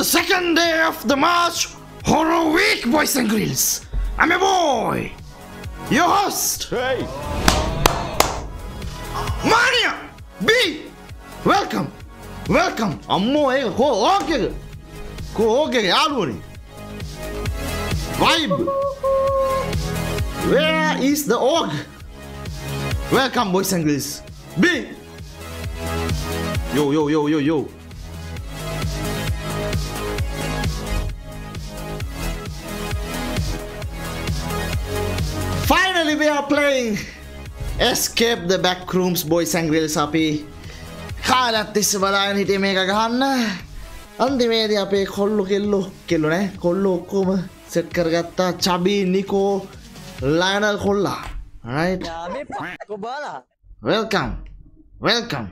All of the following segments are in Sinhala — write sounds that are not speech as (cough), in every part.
the second day of the March Horror Week, boys and girls. I'm a boy, your host, hey. Mania B. Welcome, welcome. I'm more ಹೋ ಹೋಗಿ ಹೋಗಿ ಯಾರು ನೀ Vibe. Where is the org? Welcome, boys and girls. B. Yo, yo, yo, yo, yo. Escape the Backrooms boys and girls අපි කාලත් තිස්ස බලාගෙන හිටිය මේක ගහන්න අන්තිමේදී අපේ කොල්ලු කෙල්ලු කෙල්ලු නෑ කොල්ලු ඔක්කොම සෙට් කරගත්තා චබී නිකෝ ලයනල් කොල්ලා welcome. Welcome.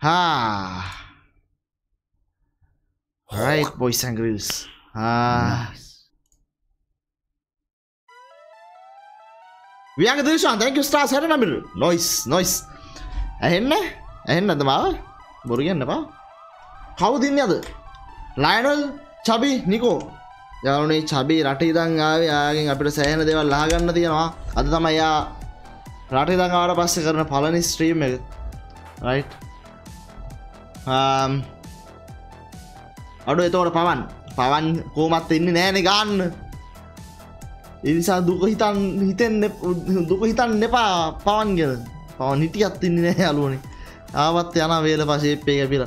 Ha. Right boys and girls. Ah වියක දේශන් තැක ස්ටාස් හැට නමිර නොයිස් නොයිස් ඇහෙන්න ඇහෙන්න අද මාව. බොරු කියන්න පා කවුදින්න අද? ලයිනල් චබි නිකෝ යවනේ චබි රට ඉදං ආවේ යාගෙන් අපිට සෑහන දෙවල් ලාගන්න තියෙනවා. අද තමයි යා රට ඉදං ආවට පස්සේ කරන පලනි ස්ත්‍රීම් එක. රයි් um, අඩු එතවට පවන්. පවන් කෝමත් එන්නේ නෑනෙ ගන්න. එනිසා දුක හිතන් හිතෙන් දුක හිතන් එපා පවන් ගෙන පවන් හිටියත් ඉන්නේ නෑ අලුවනේ ආවත් යන වේල පශේප්පේ කැපිල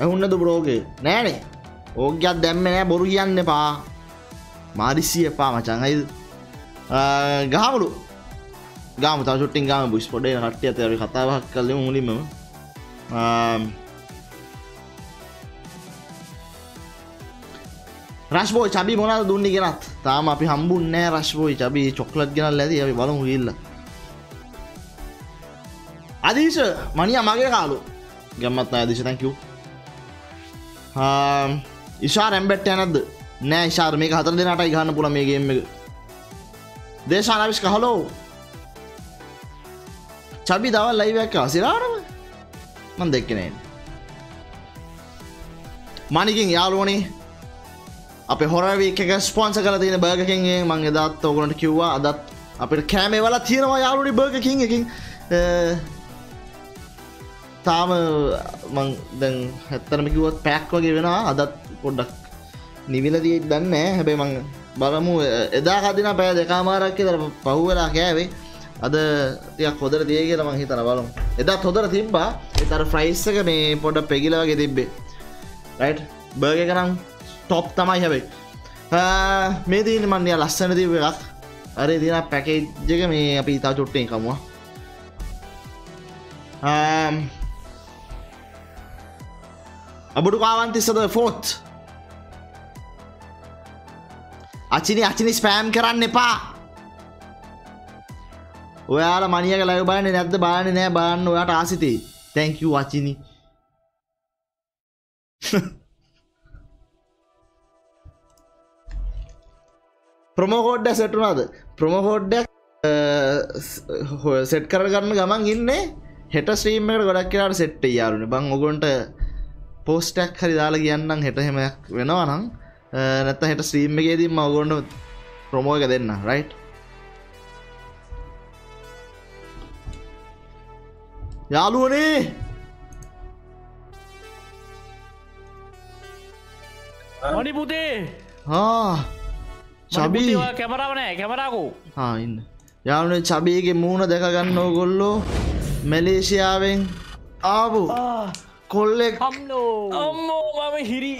ඇහුන්න දුබරෝගේ නෑනේ ඕගත් දැම්ම නෑ බොරු කියන්න එපා. මාරිසිය එපා මචන් අයිද ගහමුළු. ගාම තවට්ටින් ගාම බුස් පොඩේ නට්ටිය ඇතර කතාවක් කල්ල මුලින්ම රශ්බෝයි චබි මොනද දුන්නි ගෙනත් තාම අපි හම්බුන්නෑ රශ්බෝයි චබි චොක්ලට් ගෙනල් ඇති. අපි බලමු ඉල්ල අදීශ මනිය මගේ කාලු. ගැම්මත් අදේශ තැකව් ඉශා රැම්බෙට් යනද නෑ ශාර මේ හතර දෙනටයි ගන්න පුළ මේ ගේම එක. දේශානවිශ් කහලෝ චබි දවල් ලයිවැක්ක සිරාරම? මන් දෙක්කනෑ මනිකින් යාලුවනේ අප හොරවී එක ස්පොන්ස කල තියෙන බර්ගකින්ගේ මං එදත් ඔගුණට කිව්වා අදත් අපට කෑමේ වල තියෙනවා යාලුනි බර්ගකින් එකින්. තාම මං දැන් හැත්තරම කිවුවත් පැක් වගේ වෙනවා. අදත් පොඩ්ඩක් නිවිලදී දන්න හැබැයි මං බලමු. එදා කදින පෑ දෙකාමාරක් තර පහුවෙලා කෑවේ. අද තියක් හොදර දිය කියල මං හිතන බලමු. එදත් හොදර තිබ්බා. එතර ෆ්‍රයිස්සක මේ පොඩ පෙගිලවගේ තිබ්බේ. රයිට් බර්ග කරම් ටොප් තමයි හැබයි. මේ දීන මන්ය ලස්සන දීව එකක් අර දින පැකේජ්ජක මේ අපි ඉතා චුට්ටේ කමුව. අබුඩු කාවන්තිස්සද ෆෝත් අචිනි අචිනි ස්පෑම් කරන්න එපා. ඔයාල මනියක ලයි බාන නැද්ද? බාන නෑ. බාන්න ඔයාට ආසිතේ. තැංකූ අචිනි. (laughs) ප්‍රමෝකෝඩ්ඩ සෙටුනාද ප්‍රමෝකෝඩ්ඩක් සෙට් කරගන්න ගමන් ඉන්න හෙට ස්ත්‍රීම්මට ගොඩක් කියලාට සෙට්ට යාරුණ බං ඔගොන්ට පෝස්ටක් හරි දාලා කියන්නම් හෙට හෙමයක් වෙනවා නම්. නැත්ත හෙට ස්ත්‍රීම් එකේදී මවගොන්ඩ ප්‍රමෝ එක දෙන්න රයි් යාලුවනේ මනි පුතේ චබී. කැමරාවනෑ කැමරාකෝ. ඉන්න. යානුනේ චබීගේ මූුණ දැකගන්න ඕගොල්ලෝ මැලේසියාවෙන් ආපු කොල්ලෙක්. හම්ලෝ අම්මෝ මම හිරි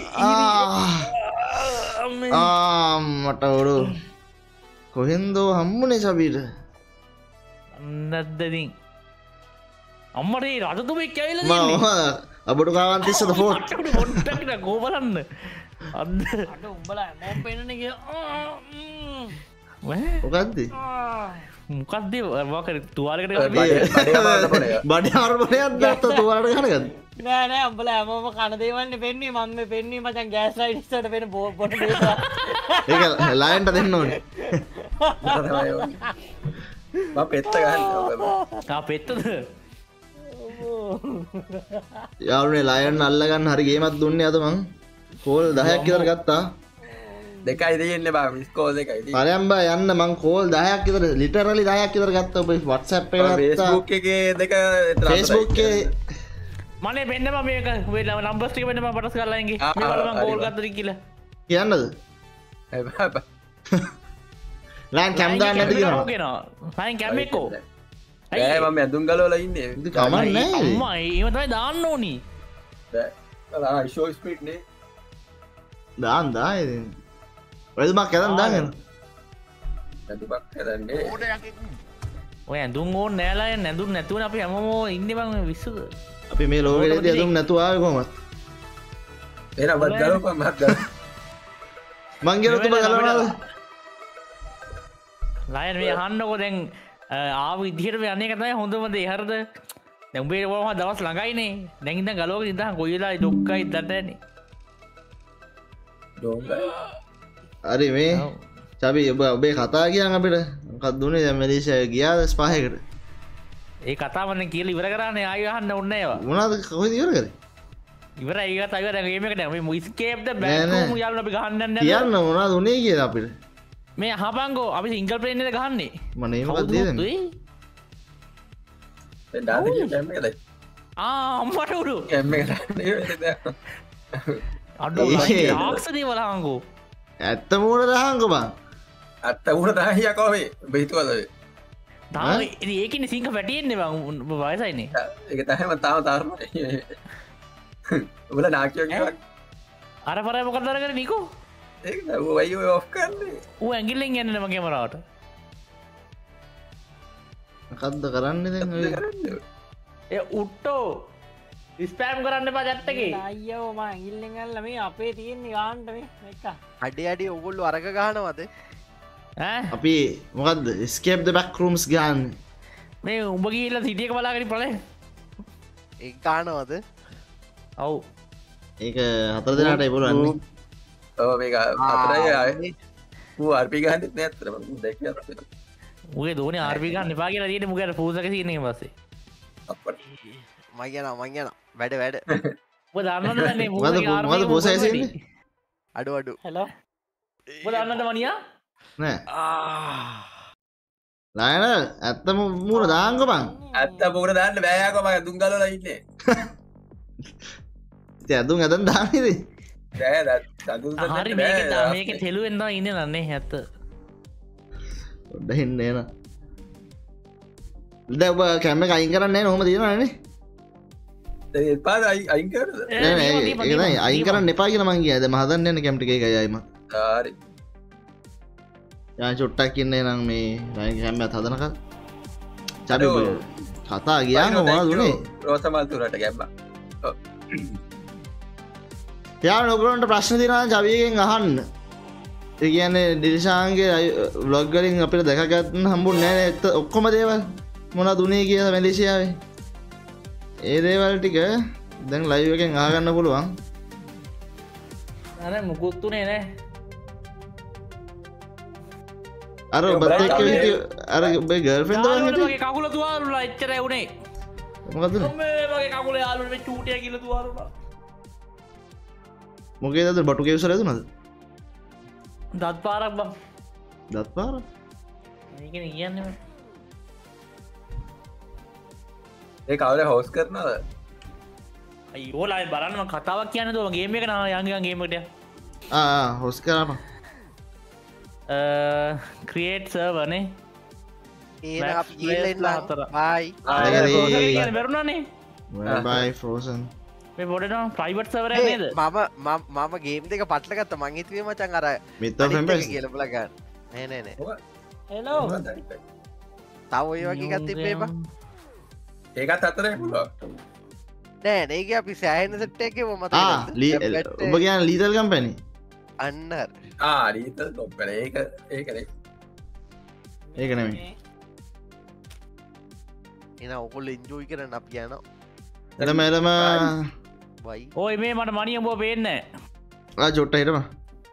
මට ඔඩු කොහෙන්දෝ හම්මුණේ චබීට? නැද්දදින් අම්මට රජතුමෙක් කැවිල අපට කාවන්තිස්සද ෆෝට්? ගෝබලන්න අද උඹල මෝම්. පෙනන ඔකක්ද මොකක්ද වකර තුවාලකට බඩ අර්පනයක් දත්ත තුවාට ගනගත් නෑනෑ අම්බල ඇමම කනදේවන්න පෙන්නේ. මම පෙන්නේ මචන් ගෑස් ලයිටට පෙන බෝ බොට ඒ ලයින්ට දෙන්න ඕන. පෙත්ත ගන්න පෙත්තද? යාවනේ ලයන් අල්ලගන්න හරි ගේමත් දුන්න අතමං කෝල් දහයක් කියර ගත්තා. දෙකයි දෙන්න බා මිස්කෝ දෙකයි පරයම්බ යන්න මං කෝල් දහයක් ඉතර ලිටරලි දහයක් ඉතර ගත්ත. ඔබ ෆේස්බුක් එක දෙක ෆෙස්බුක්කේ මනේ පෙන්න්නම මේක වෙලා නම්බස්ටික පෙන්ම පටස් කරලාගේ ගෝල්. ගතර කියලා. කියන්නද? ලෑන් කැම්දා නැති කියෙනවා කියෙනවා සයින් කැමෙක්කෝ ඇ මම ඇදුම් ගලෝල ඉන්න. කමන්න. අම්මා ඒම තමයි දාන්න ඕනී. ශෝ ස්පිට්නේ දාන් දා වැදමක් ඇතම් දාගෙන? ඇතුපක් කරන්නේ ඔය ඇඳුම් ඕන් නෑලාය නැඳුම් නැතුවන අපි හැමෝ ඉන්න බං විස්සද අපි මේ ලෝකෙ ඇතුම් නැතුවාව කොමත් එන බත් ගලප මත් මංගෙනතුම ගලනාද ලයන් මේ හන්නකො දැන් ආව ඉදිහට යන්නේ කතයි හොඳමද හරද? දැම්බේ වාහ දවස් ළඟයිනේ. දැඟිත ගලෝක ඉදහ ගොයිලා ඩොක්කයි දටන හරි මේ චබි ඔබ ඔබේ කතා කියන්න අපිට කත් දුනේ දැමලිෂය ගියාද ස්පාහකට ඒ කතාවන්න කියල ඉවර කරන්න ආයහන්න ඔන්න ඒවා මොනාද කොහ දිවර කර ඉවර ඒකත් අයගේමකට ම ස්කේප්ද නෑ, බැ නෑ. යාල අපි ගහන්න කියන්න මොනා දුනේ කිය අපිට මේ හපංගෝ අපි මනේමකත් දේදන්න ඩාද කැම එකද ආම්මට උඩු කැම්ම අඩු ඒ. ආක්ෂදී වලහංගෝ ඇත්ත මූුණ දහංක බං? අත්ත උන දාහියකවේ බහිතුවද ඒකන සිංහ පැටියෙන්නේ වයසයින්නේ එක තහම තාම තාර්ම උල නාකියෝ අර පරය මොකදර කර නිකෝ? ඒ වයි ඔෆ් කරන්නේ. ඌ ඇගිල්ලෙන් ගන්නම කෙමරාවට කද්ද කරන්න දැන් ඔය? ඒ උට්ටෝ ස්පෑම් කරන්න පජත්තගේ අයියෝම ඉල්ලගල්ල මේ අපේ තියෙන්නේ ගාන්ටම එක අඩි අඩි ඔගුල්ලු අරග ගහනවද? අපි මොකක්ද ස්කේප් ද බැක් රූම්ස් ගාන්න මේ උඹ කියල්ල සිටියක බලාගරි පල ඒ ගානවද ඔව්. ඒක හතර දෙනාට එපුරුවන්නේ ඔව මේ අතරයි අය අර්පි ගහන්ත් නැතරම දෙක උගේ දෝන ආර්පිකන්න පා කියලා දට මුගට පූසක සින්නේ පස්සේ. මගන මංගන වැඩ වැඩ. (laughs) උඹ දන්නද (laughs) දන්නේ මොකද- මොකද පූසක සින්නේ? අඩු අඩු. හෙලෝ උඹ දන්නද මනියා නෑ. ලයන ඇත්තම මූුණ දාංග බං ඇත්ත පෝට දාන්න බෑයකම දුම් ගලල ඉන්නේ. (laughs) ඉතින් ඇදුම් ඇදන් දානද මේක මේක තෙලුවෙන්ද ඉන්න නන්නේ ඇත්ත. ොඩ හින්න එන. ද කැම අයින් කරන්නේ නොහම තියෙනනේ පාද අයිකරද අයින් කරන්න එපා කියෙන මංගේ ඇද මහදන්නන්න කැමටි එක යයිම ආරි යා චුට්ටක් කියන්නේ නම් මේ රයි හැම්ම හදනක චබ කතා ගියාම වා දුනේ රෝසමල්තුරට ගැබ්බ යා නොකරන්ට ප්‍රශ්න තිනා ජවියගෙන් අහන්න. ඒ කියන්නේ ඩිරිශාන්ගේ බ්ලොග්ගලින් අපිට දැකගත්න හම්බුන් නෑ ඇත්ත ඔක්කොම දේවල් මොන දුනේ කිය මැලිසියාවේ ඒ දේවල් ටික දැන් ලයිවකෙන් ආගන්න පුළුවන්. අර මුකුත්තුනේ නෑ. අර ඔබත් එක්ක හිටිය අර ඔබේ ගර්ෆෙන්ද යාළුවන්ගේ කකුල තුවාරුලා එච්චර වුණේ මොකද මගේ කකුල යාලුව චූටිය කියල තුවාරුලා මොකේද බටු කෙවසර දුනද දත් පාරක් බම් දත් පාර ඒකන කියන්න ඒ කවල හෝස් කරනද යෝලායි බලන්නම කතාවක් කියන්න තුව ගේම එක නා යංගගේමට හොස් කරම ක්‍රියේට් සර්වනේ බැරුණනේ. මේ පොඩන ප්‍රයිවට් සවර නේද? මම මම ගේම් දෙක පටලගත්ත. මංහිතවීම මචන් අර මිත ෆෙම්පස් කියලපලගන්න නෑනෑන හෙලෝ තව ඔය වගේ ගත්ත පේප ඒකත් අතරේ පුළුව නෑ ඒක අපි සෑහන සට්ට එක මත ඔබ කියන්න ලීතල් කම්පැනි අන්න ආරීත තොප්පල ඒක ඒකනේ ඒක නෙම එන ඔකොල් එන්ජෝයි කරන්න අප යන එළම එළම වයි ඕයි මේ මට මනිය බෝ පේන්න චොට්ට හිටම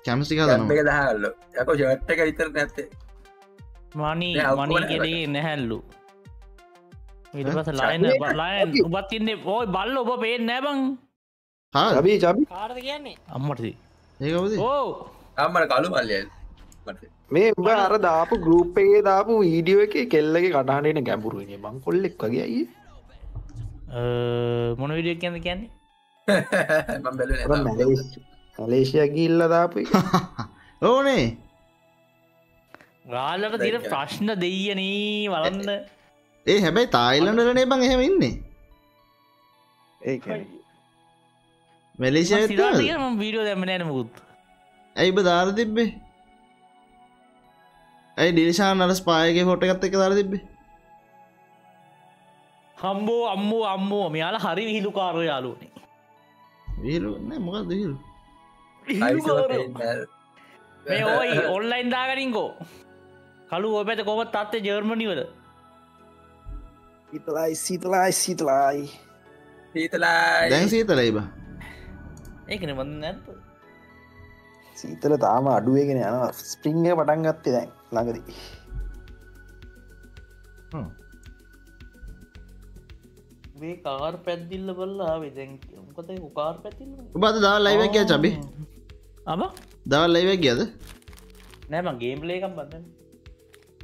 කැමසික දහල්ල යක ෂට් එක ඉතර නැත්තේ මනී මනී කෙලේ නැහැල්ලු ඉට පස ලයින ලයන් උබත් ඉන්න ඕයි බල්ල ඔබ පේෙන් නෑබං හා චබී චබි කාරද කියන්නේ? අම්මටති ඒකවද ඕ. අම්මට කලු මල්ලියල් මේ උඹ අර දාපු ගරුප්පේ දාපු වීඩියෝ එක කෙල්ලගේ කටහටන ගැඹුරුනේ බං කොල්ලෙක් වගේ අයි මොන විඩියක් කියන්න? කියන්නේ (laughs) මලේෂය ගිල්ල දාපු. ඕනේ. ගාලට තිර ප්‍රශ්න දෙයනී වලන්න ඒ හැබැයි තායිලන්ඩලනේ බං එහෙම ඉන්නේ. ඒ කියන්නේ. මැලේෂය ම වීඩියෝ දැම නෑන මුකුත් ඇයිබ දාර තිබ්බේ? ඇයි ඩිනිශාන් අර ස්පායගේ හොට එකත් එක දාර තිබ්බේ? හම්බෝ අම්මෝ අම්මෝ. මෙයාලා හරි විහිලු කාරය යාලුවනේ වීරු නෑ මොකක් දහිරු මේ ඕයි ඔන්ලයින් දාගනින්කෝ. කළු ඔ පැත කොමත් තත්ේ ජර්මණිවල සිතලයි සිතලයි සිතලයි සීතලායි දැන් සීතලයි බ. ඒකන බඳ නැත්ත සීතල තාම අඩුවගෙන යන ස්ප්‍රිංහ පටන් ගත්තේ දැන් ළඟදී. මේ කාර් පැද්දිල්ල බල්ලා වෙදැන් මොකත කාර් පැතිල්ල උබද දවල් ලයිවක් කිය චබි අබ දවල් ලයිවක් ගියද? නෑම ගේම් ලේකම් බන්න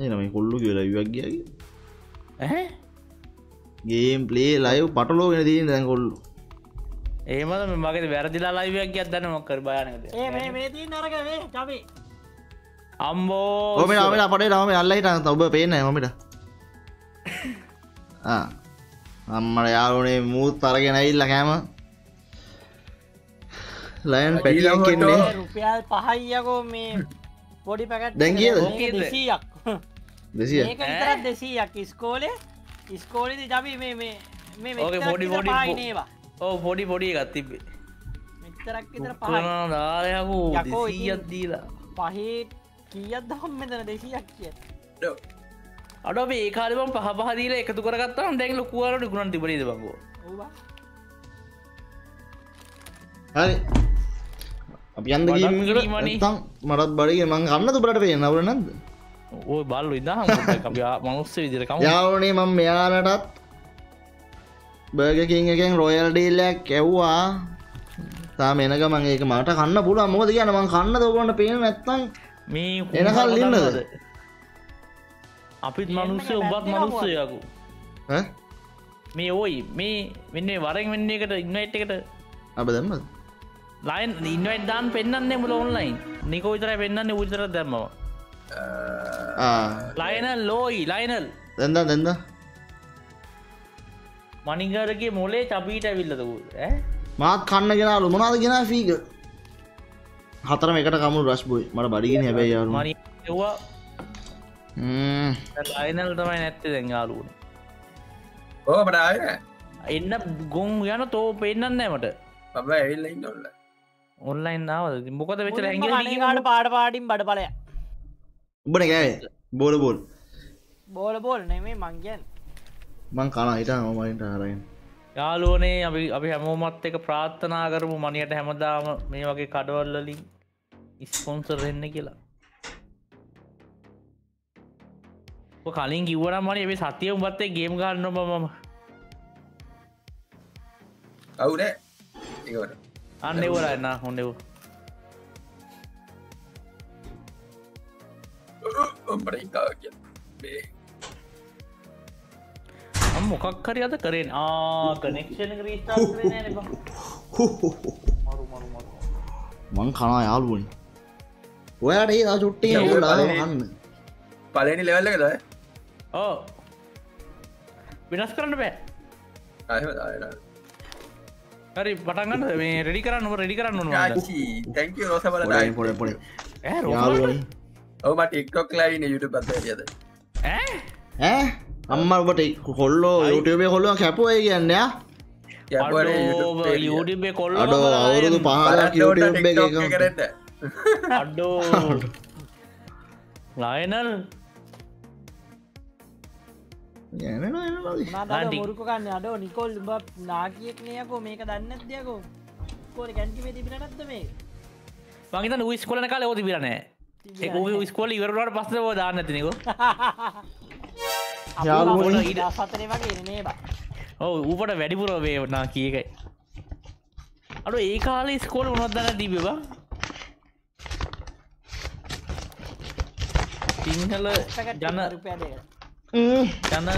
එනම කොල්ලු කියලා විවක් ගියගේ ඇහ ගේම් පලේ ලයිව් පටලෝගෙන දීන දැන් කොල්ලු ඒමද මගේ වැරදිලා ලයිවයක් අදන්න මොක්කර මේ දී චබි අම්බෝ ම අපට නම අල්ලයිට ඔබ පේන මට (laughs) අම්මට යාරුනේ මූත් තරගෙන ඉල්ල කෑම. ලයන් පැටියක් කෙන්නේ රුපියල් පහයියකෝ මේ පොඩි පැකට් දැන් කියද? දෙසීයක්. දෙසීයක් ඉස්කෝලේ ඉස්කෝලෙදි ජබි මේ මේ මේ පොඩි පොඩි ඕ පොඩි පොඩි ගත්තිබේ මෙතරක් විතර පහයි. දාලයකු යකෝ ඉතින්- දෙසීත් දීලා. පහේ කීයක් දහම් මෙතන? දෙසියක් කිය. අඩ ඒ කාලම පහ පහදීල එකතු කරගත්තම දැන් ලොකුවරට ගුණන් තිබරේද බංගෝ ඕවා හරි. අපි අන්ද වඩා ගීමකට කිරීමනේ. තම් මටත් බඩිය මං කන්න තුබට පේ නවර නැද ඔය බල්ල ඉදහ මනුස්ස විදිරකම යාවනේ මං මෙයාලටත් බර්ගකින් එකෙන් රොයල් ඩීල්ලයක් කැව්වා තා මෙනක මං ඒක මට කන්න පුලා මොද කියන මං කන්න දවන්න පේන නැත්තං මේ එනකල් ඉන්නද? අපිත් මනුස්සේ උබත් මනුස්සයකු? මේ ඕයි මේ වෙන්නේ වරෙන් වෙන්න එකට ඉන්නයිට් එකට. අප දැම්මද? ලයින් ඉන්නවයිට දාන් පෙන්න්නේ මුල ඔන්ලයින් නිකෝ විතර පෙන්න්න උතර දැම්මව ලයිනල් ලෝයි ලයිනල් දැන්ද දෙන්න මනිගරගේ මොලේ චපීට ඇවිල්ලදකු මාත් කන්න ගෙනලු මොනාද ගෙන ෆීක හතරම එකට කමු රස් බොයි මට බඩිගෙන හැබැයි එවා ලයිනල් තමයි නැත්තේ දැන් යාලුවන ඕමට ආයන එන්න ගොන් යන තෝ පෙන්න්න නෑමට මම ඇවිල්ල ඉන්නොල්ල ඔන්ලයින් නාවද මොකද වෙචර අනිකාට පාඩ පාඩින් බඩ පලය උබන කෑවේ බෝල බෝල්. බෝල බෝල් නෙමේ මංගයන් මං කන හිට මයිට ආරයෙන්. යාලුවනේ අපි අපි හැමෝමත් එක ප්‍රාර්ථනා කරමු මනියට හැමදාම මේ වගේ කඩවල්ලලින් ඉස්පොන්සර් එන්න කියලා. කලින් කිව්වනම් මනේ මේ සතිය උඹත්තේ ගේම් ගන්න මම. අවුනෑ අන්න එවරන්න හොන්නෙව ඉකාව කිය මොකක් හරි අද කරෙන් ආ කනෙක්ෂණ රීස්ටාර්ට් මං කනා යාලුවනි ඔයාට ඒ පළවෙනි- කන්න පලනි ලෙවල්ල එකද ඕ වෙනස් කරන්න බෑ. හරි පටන්ගන්න මේ රෙඩි කරන්න රෙඩි කරන්න තැක රෝස බල ඔමට එක්ටොක් ලයින යුට පත්ත ඇද ඈ? අම්ම ඔබට කොල්ලෝ යුටබේ කොල්ලුව කැපුවයි කියන්න යුඩිබේ කොල්ල අඩෝ අවුරුදු පහලක් YouTube එක එක කරට අඩෝ. ලයනල්. මුරුකන්න අඩෝ නිකොල් උඹ නාකියෙක් නයකෝ මේක දන්න දෙයකෝ කෝල කැන්ටිමේ තිබිලටත්ද මේ මගේත ඌ ස්කොලන කාල ඕති ඒ ස්කොල ඉවරට පස්සව දාන්න. ඉඩ සතරේ වගේ නේ බා ඔව ඌපට වැඩිපුර වේවනා කියකයි අඩු ඒ කාල ස්කෝල උනොත්දන්න තිබවා සිංහල ජන. ජන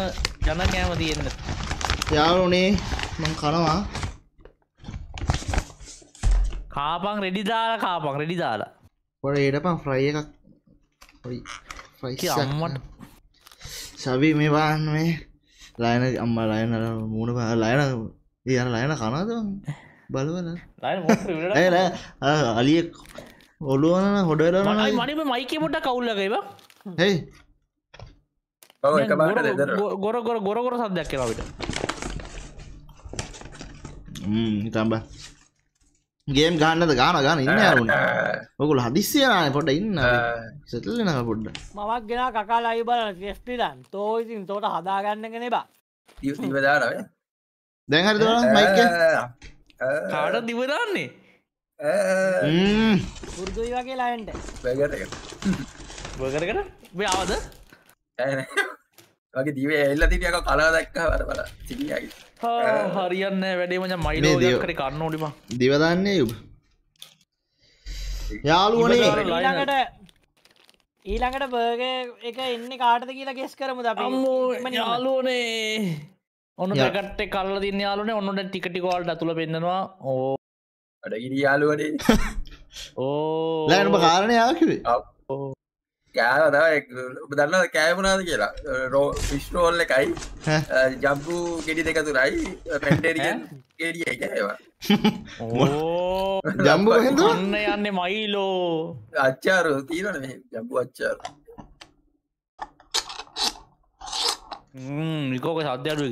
ජන කෑම තියෙන්න. යාලුනේ මං කනවා. කාපං රෙඩි දාලා කාපං රෙඩි දාලා පොඩ ඒටපන් ෆ්‍රයි එකක් කි අම්මට සබි මේ බාන්න මේ ලයන අම්ම ලයන මූුණ පහ ලයන යන ලයන කනාද බලවල ඇ අලියෙක් ඔළුවන හොඩලන මනිම මයික පොට කවුල්ලගේවා හෙයි ගොර ගොර ගොර ගොර සද්දයක් කෙනවිට තම්බ ගේම් ගන්නද? ගාන ගන්න ඉන්න අරුණ ඔකුල හදිස්සියනාය පොට ඉන්න සෙටල්ලන (laughs) පොඩ්ඩ. මවක් ගෙන කකාලා අයි බලන ෙස්ටිලන් තෝ ඉතින් තෝට හදාගන්නගෙන බා. ඉවදානව දැන්හරි මයික කාට දිවදන්නේ පුරදුයි වගේ ලයින්ට බගරකට අවද වගේ දිවේ එල්ල තිටියක කලා දැක්ක. වර බල. සිටියගේ හරියන්න වැඩේමච මේ මයිලෝ දිය- කට කන්න ඕඩිම දිවදන්නේ යුබ. යාළුවනේ ඊළඟට ඊළඟට බර්ග එක එන්න කාටද කියලා ගෙස් කරමු අප? යාලෝනේ ඔන්න. පැකට්ට කල්ල දින්න යාලුන ඔන්නට ටිකටිකෝල්ට ඇතුළ පෙන්නවා ඕ. අඩගිරි යාලුවනේ (laughs) ඕ. ලෑනම කාරණය යාකිවේ කෑව ඔබ දන්න කෑමනාද කියලා? රෝ විශ්නෝල්ල එකයි. ජම්පු ගෙඩි දෙකතුරයි පැන්ටරියන් ගෙඩිය එක ඒවා ඕ ජම්බු? ඔන්න යන්න මයිලෝ. අච්චාරු තීරන ජම්පු අච්චාරු. නිකෝක සද්‍ය අඩුව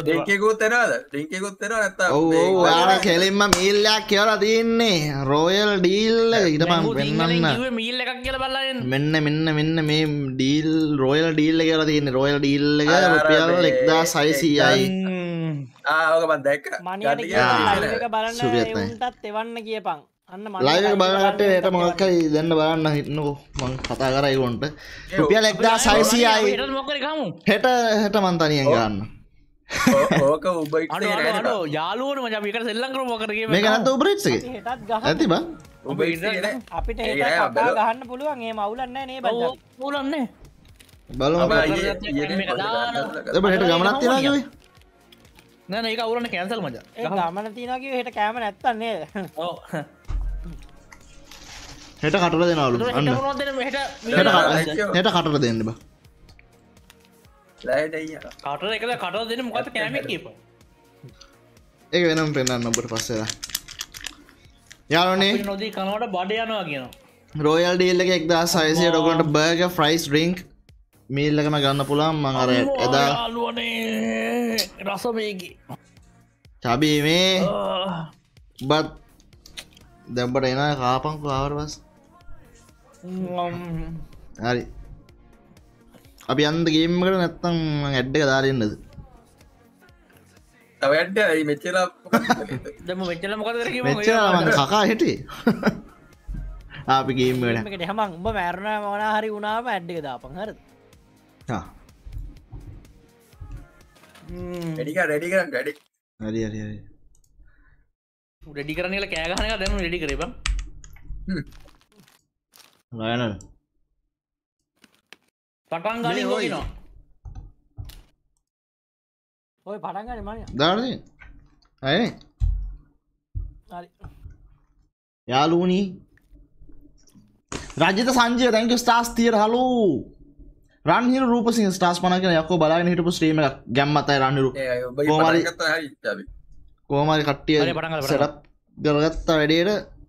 ඩෙකෙකුත් තෙන නැත්ත ඔව් යාල කෙලින්ම මීල්ලයක් කියලා තියන්නේ. රෝයල් ඩීල්ල ඉට පම් පෙන්න්න මීල් එකක් කියල බලන්න මෙන්න මෙන්න මෙන්න මේ ඩීල් රෝයල් ඩීල්ල කියලා තියන්නේ. රෝයල් අර රුපියල් එක්දා සයිසියයි ආවකමත් දැක්ක. ලයික බලන්න එවන්න කියපන් අන්න ලයිව බලට යට මොකයි දෙන්න බලන්න හිටනකෝ මං කතා කරයිගොන්ට රුපියල් එක්දා සයිසියයි හෙට හෙට මන්තනියෙන් ගන්න. ඕක අඩ යාලුවන මජමික සෙල්ලං කර මොකරගේ මේ ගැනත උබරච්ගේ ඇති බ? උබ අපිට. ගහන්න පුළුවන්. ඒ මවුලන්න නේ බල පූලන්නේ බලම. එබ හෙට ගමනත් තිලාගවේ නැන ඒ අවුරන කැන්සල් මජ ගමන තිනගේ හෙට කෑම නැත්තන්නේ හෙට කටල දෙනවලු. අන්න. හට හෙට කට- හෙට කටට දෙන්න බ. ලයිට කට එක කට දෙන මොකත කෑම කියප ඒ වෙනම් පෙන්න්න ඔබට පස්සලා යාලනේ නොදී කනවට බඩ යනවා කියනවා. රෝයල් ඩීල්ල එක එක්දා සයිසය ඩොකට බර්ග ෆ්‍රයිස් ඩ්‍රිංක් මීල්ලකම ගන්න පුළන් මං අර එදා යාලුවනේ රසමයකි චබී මේ බත් දැම්බට එන කාපංකු ආවරවස් හරි. අපි අන්ද ගේම්මකට නැත්තම් ඇඩ්ඩක දාරන්නද ඇයි මෙච්චලා කකා හිටේ අපි ගේම්මට හමන් උඹ මැරණ මොන හරි වුණාම ඇඩ්ඩික දාපන් හර වැඩික රැඩිකරන් වැඩි හරි හරි හරි. රෙඩි කරනල කෑගහනක දැම රෙඩි කරබ රයනල් පටන් ගනි මේ ඔයි. හොනවා ඔය පටන්ගන මනය දාරද ඇයි හරි. යාලූනී රජත සංජය තැක ස්ටාස් තියර හලු රන්හිර රූපසි ස්ටාස් පනක යක බලාගෙන හිටපු ස්ට්‍රීම එක ගැම්මතයි රන්නරු චබි කෝමරි කට්ටිය සෙටප් ගරගත්තා වැඩේට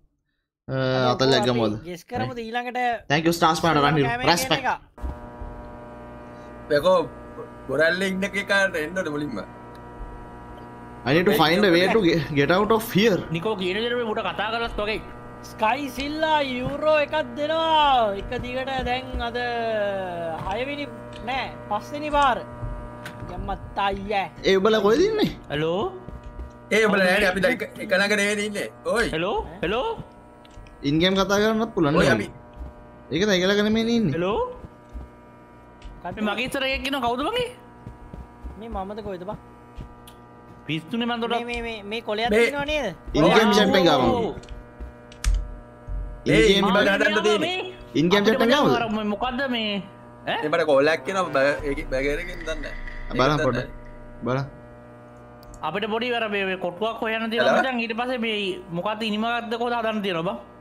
අතල් ඇගමෝද ගෙස් කරමු ඊළඟට තැක ස්ටාස් පට රන්නරු ප්‍රස්පෙක් පැකෝ ගොරල්ල ඉන්න එකකාට එන්නට මුලින්ම. අනිට ෆයින්ඩ වේට ගෙට out of fear නිකෝ කියනජරම මුට කතා කරත් වගේ. ස්කයි සිල්ලා යුරෝ එකක් දෙනවා. එක දිගට දැන් අද හයවිනි නෑ පස්සනි පාර. යම්මත් අයිය. ඒ බල කොයිදන්නේ හලෝ ඒ බල අපි එකනක නේදඉන්නේ ඔයි. හෙලෝ හෙලෝ ඉන්ගම් කතා කරන්නත් පුලන්න ඒක දැකලගෙන මේ ඉන්න. හෙලෝ මගේ තරයක්ගෙන කවුද වගේ මේ මමද කොයිද බා? පිස්තුන මන්තොට මේ- මේ- මේ- මේ කොලයක් මේ- තියෙනවා නේද? ඉන්ගම් චට්ට ගම ඒ ඉන්ගම් චට්ට ගම මොකක්ද මේ ඈ? එමට කොල්ලක් කියන බැගරකින් දන්න පොඩ බල අපිට පොඩි වර මේ කොටුවක් හොයන Hello? ඊට පස මේ මොකත් ඉනිමගත්ද කොත හදන්න තියෙන බ? ආෝ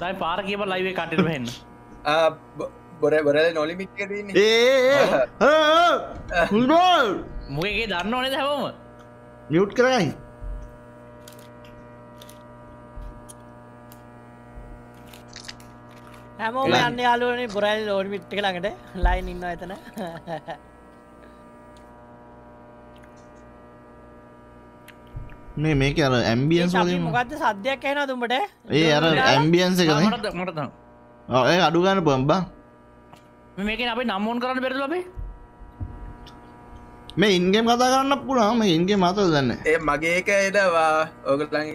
තයි පාර කියප ලයිවේ කටට හෙන්න. බොර බොරල නොලිමිට් තින ඒ හුල්බෝල් මොකගේ දන්න ඕනෙද හැවම මියුට් කරයි හැමෝම? යන්න යාලුවන බොරල් ලෝඩ මිට්ක ළඟට. ලයින් ඉන්න එතන (laughs) මේ මේක අර ඇම්බියන්ස් මොකක්ද සද්‍යයක් ඇහෙන දුම්ට ඒ අර ඇම්බියන්ස එකන මට මට ඒ අඩුගන්න පම්බා මේක අපේ නම්මෝන් කරන්න බෙර ලබේ මේ ඉන්ගම් කතා කරන්න පුළාම ඉන්ගේ මත දන්න ඒ මගේ එක එදවා ඕකලං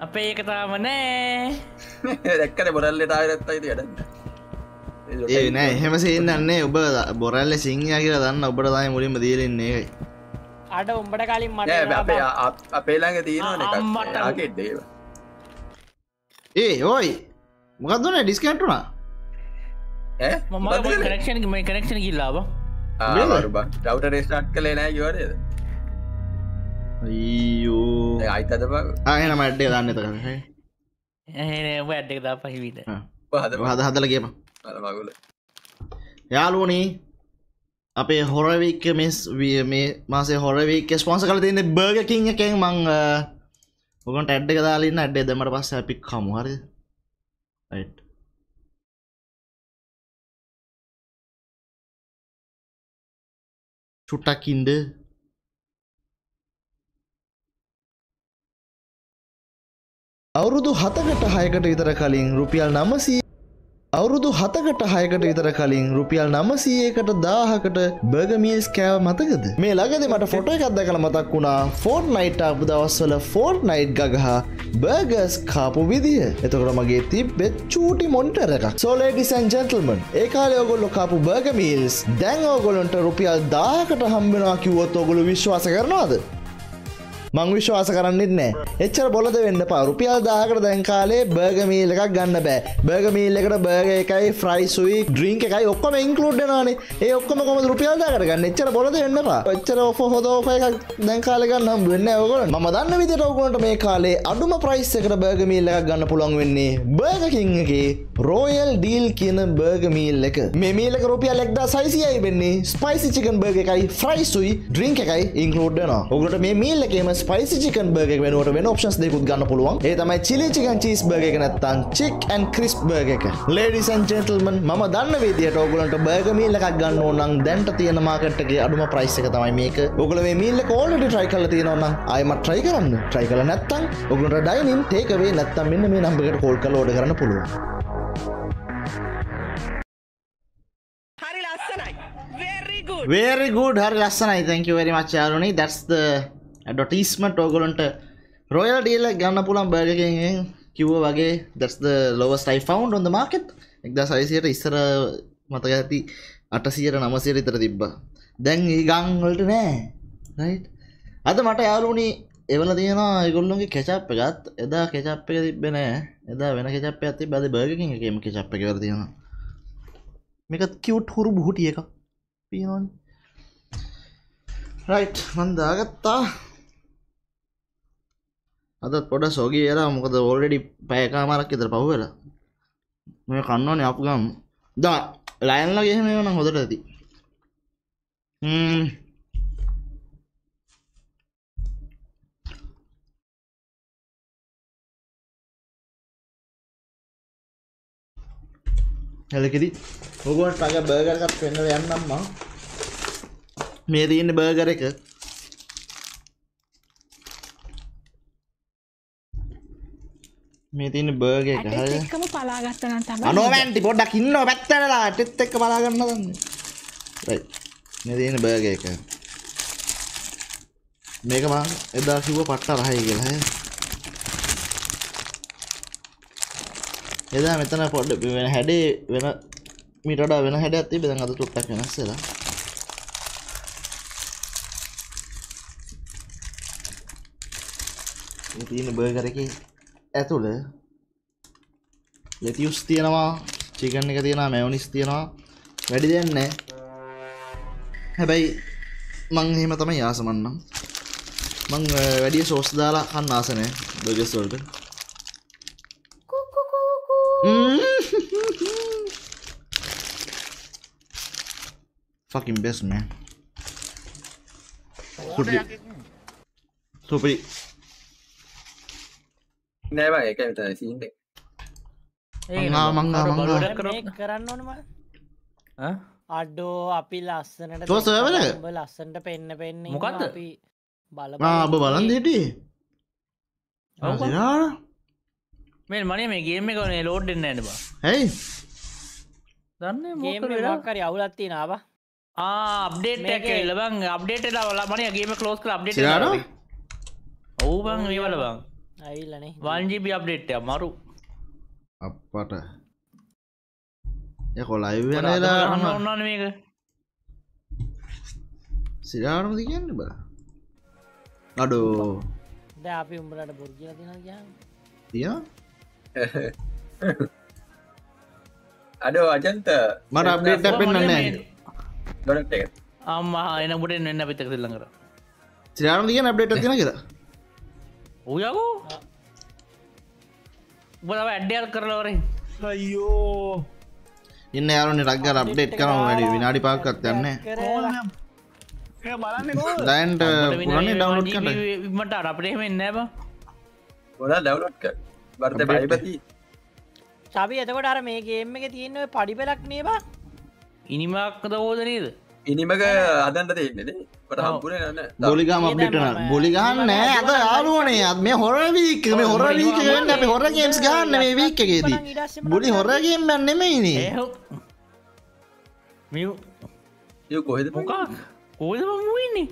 අපේ ඒකතාම නෑ (laughs) දැක්කට බොරල්ලට ආයරත්තයිද අඩන්න ඒ නෑ එහෙම සේන්නන්නේ ඔබ බොරල්ල සිංහයා කියලා දන්න ඔබට තයි මුලින්ම දීලෙන්නේ එකයි අඩ උඹට කලින් මට අපේ අම්මට. එකක්ගෙඩ්ඩේව ඒ ඔයි මොකක්දුන ඩිස්කන්ටුනා මම කනෙක්ෂණ මේ කනෙක්ෂණ කිල්ලාබ ටවට රෙස්ටාට් කලේ නෑ ගවරද අයියෝ. අයිතද බ ආයන මට්ටේ දන්න ඔබ ඇඩ්ඩක දා පහිවිට හද හද හදල කියම මගුල. යාලුවනේ අපේ හොරවික්ක මෙස් විය. මේ මාසේ හොරවික් ස්පොන්ස කල තියන්න බර්ග කිං එකෙන් මං ඔකට ඇඩ්ඩ දාලන්න ඇඩ්ඩේ දමට පස්ස අපික් කමුහරි චුට්ටක්කින්ද අවුරුදු හතකට හයකට විතර කලින් රුපියල් නමසී අවුරුදු හතකට හයකට විතර කලින් රුපියල් නමසීයකට දාහකට බර්ගමීල්ස් කෑව මතකද? මේ ලගද මට ෆොටෝ එකක් දැකල මතක් වුණා. ෆෝර්ට් නයිට් අපපු දවස්වල ෆෝර්ට් නයිට් ගගහ බර්ගස් කාපු විදිහ එතකොට මගේ තිබ්බෙත් චූටි මොන්ටර එකක්. සෝලේඩිසන් ජෙන්ටල්මන් ඒ කාලේ ඔගොල්ලො කාපු බර්ගමීල්ස් දැන් ඕගොලොන්ට රුපියල් දාහකට හම්බෙනවා කිව්වොත් ඔගොලු විශ්වාස කරනවාද? මං විශ්වාස කරන්නෙත් නෑ. එච්චර බොලද වෙන්න පා රුපියල් දාකට දැන් කාලේ බර්ග මීල් එකක් ගන්න බෑ. බර්ග මීල් එකට බර්ග එකයි ෆ්‍රයි සුයි ඩ්‍රින්ක් එකයි ඔක්කොම ඉන්කලුඩ්නානේ ඒ ඔක්කොම කොම රුපියල් දාකට ගන්න? එච්චර බොලද වෙන්න පා එච්චර ඔෆ හොද ඔෆ එකක් දැන් කාලෙගන්න හම් වෙන්න ඔගොල ම දන්න විදිට ඔගුණට මේ කාලේ අඩුම ප්‍රයිස් එකට බර්ග මීල් එකක් ගන්න පුළොන් වෙන්නේ බර්ගකින් එකේ රෝයල් ඩීල් කියන බර්ග මීල් එක. මේ මීලක රුපියල් එක්දා සයිසියයි වෙන්නේ. ස්පයිසි චිකන් බර්ග එකයි ෆ්‍රයිසුයි ඩ්‍රින්ක් එකයි ඉන්කලෝඩ්න ඔගට මේ මීල් එකේම ස්පයිසි චිකන් බර්ග වෙනුවට වෙන ඔප්ෂන්ස් දෙකුත් ගන්න පුළුවන්. ඒ තමයි චිලි චිකන් චීස් බර්ග එක නැත්තම් චික් ඇන් ක්‍රිස් බර්ග එක. ලේඩිස් ඇන් ජෙන්ටල්මන් මම දන්න විදියට ඔයගලන්ට බර්ග මීල් එකක් ගන්න ඕන නම් දැන්ට තියෙන මාකට් එකේ අඩුම ප්‍රයිස් එක තමයි මේක. ඔයගොල්ලෝ මේ මීල් එක ඕල්රෙඩි try කරලා තියෙනවා නම් ආයෙමත් try කරන්න. Try කරලා නැත්තම් ඔයගලන්ට ඩයින් ඉන් ටේක් අවේ නැත්තම් මෙන්න මේ නම්බර් එකට කෝල් කරලා ඕඩර් කරන්න පුළුවන්. very good. හරි ලස්සනයි. Thank you very much යාළුවනි that's the advertisement ඕගොල්ලන්ට royal deal එක ගන්න පුළුවන් burger king එකෙන් කිව්ව වගේ. That's the lowest i found on the market. 1600ට ඉස්සර මතක ඇති 800ට 900ට විතර තිබ්බා. දැන් ඒ ගම් වලට නෑ. Right? අද මට යාළුවනි එවල තියෙනවා ඒගොල්ලොන්ගේ කෙචප් එකත්. එදා කෙචප් එක තිබ්බේ නෑ. එදා වෙන කෙචප් එකක් තිබ්බ. අද burger king එකේම කෙචප් එක වල තියෙනවා. මේකත් කිව්ට් හුරු බුහුටි එකක්. පියනොන් රයිට් මන්දාගත්තා අදත් පොඩ සෝගී එලා මොකද ඕල්ඩඩි පෑකාමරක් ඉතර පහු වෙලා මේ කන්නෝනේ අප ගම් දා ලයන්ල ගෙහෙම නම් හොදට ඇති. හැලකිරි ඔගුවට පග බර්ගරකත් පෙන්නල යන්නම්මා මේ තියන්න බර්ගර එක මේ තියන්න බර්ග එක හය එක්කම පලාගත්තන තම අනෝවැන්ටි පොඩ්ඩක් ඉන්න පැත්තටලා ටෙත් එක්ක බලාගන්න දන්න මේ තියෙන බර්ග එක. මේක මං එදා කිව්ව පට්ට රහයි කියලා. හැ එදා මෙතන පොඩ්ඩ වෙන හැඩේ වෙන මිට වෙන හැඩ ඇති බෙදන් අද තුට්ටක් වෙනස්සලා තියෙන බර්ගර එක ඇතුළ ලෙතියුස් තියෙනවා චිකන් එක තියෙනවා මැවනිස් තියෙනවා. වැඩි දෙන්න හැබැයි මං එහෙම තමයි යාසමන්නම් මං වැඩිය සෝස් දාලා කන්න ආසනය බගස්වල්ට fucking best man. සුපි නෑබ එක විතර සිීන්ට මංගා මංගා මංගා මේක කරන්න ඕනම අඩෝ අපි ලස්සනට තෝ සර්වර? උඹ ලස්සන්ට පෙන්න පෙන්න මොකක්ද? අපි බල ඔබ බලන් දෙටේ මේ මන මේ ගේම එකනේ ලෝඩ් දෙන්න ඇන බා ඇයි දන්න ගේම මොක්කරි අවුලත්ති නාව අප්ඩේට ලබන් අප්ඩේට ලා මන ගේම කලෝස් කර අප්ඩේට සිරාට? ඔවුබං ඒවල බං ඇවිල්ලනේ වන්ජිබි අප්ඩේට්ය මරු. අපට. යකො ලයිව වෙනලා ඔන්නන්න මේක. සිරාටම දිගන්න බ අඩෝ ද අපි උඹලට බොරගිය තින කියන්න. තිය (laughs) අඩෝ අජන්ත. මට අප්ඩේට පෙන්න්න එක. අම්මා එනබට එන්න පිතක සිල්ලඟ කර සිරාටම දිග අප්ඩේට තින කියලා ඔයකෝ උබලව ඇඩ්ඩයල් කරලවරින් අයියෝ ඉන්න යාරුනි රක්ගර අප්ඩේට් කරන වැඩි විනාඩි පාකත් යන්න දයින්ට පුරන්නේ ඩවලෝඩ් කට මට අපටේම එන්නබ ගොඩ ඩවලොට්ක බර්ත බයිපති චබි එතකොට අර මේ ගේම එක තියන්න පඩි පෙලක් නේබා ඉනිමක්ද හෝද නේද ඉනිමක අදන්ට දෙන්නනේ පට හම්පුර න්න ගොලිගම අප්ඩේටන ගොලිගන්න අද යාලුවනේ අත් මේ හොරවීක මේ හොරවීක වෙන්න අපි හොර ගේම්ස් ගන්න මේ වීකගේදී බුලි හොරගේම් නෙමයිනේ ඒහු මිය. ය කොහෙද මොකක්? කෝද මුවන්නේ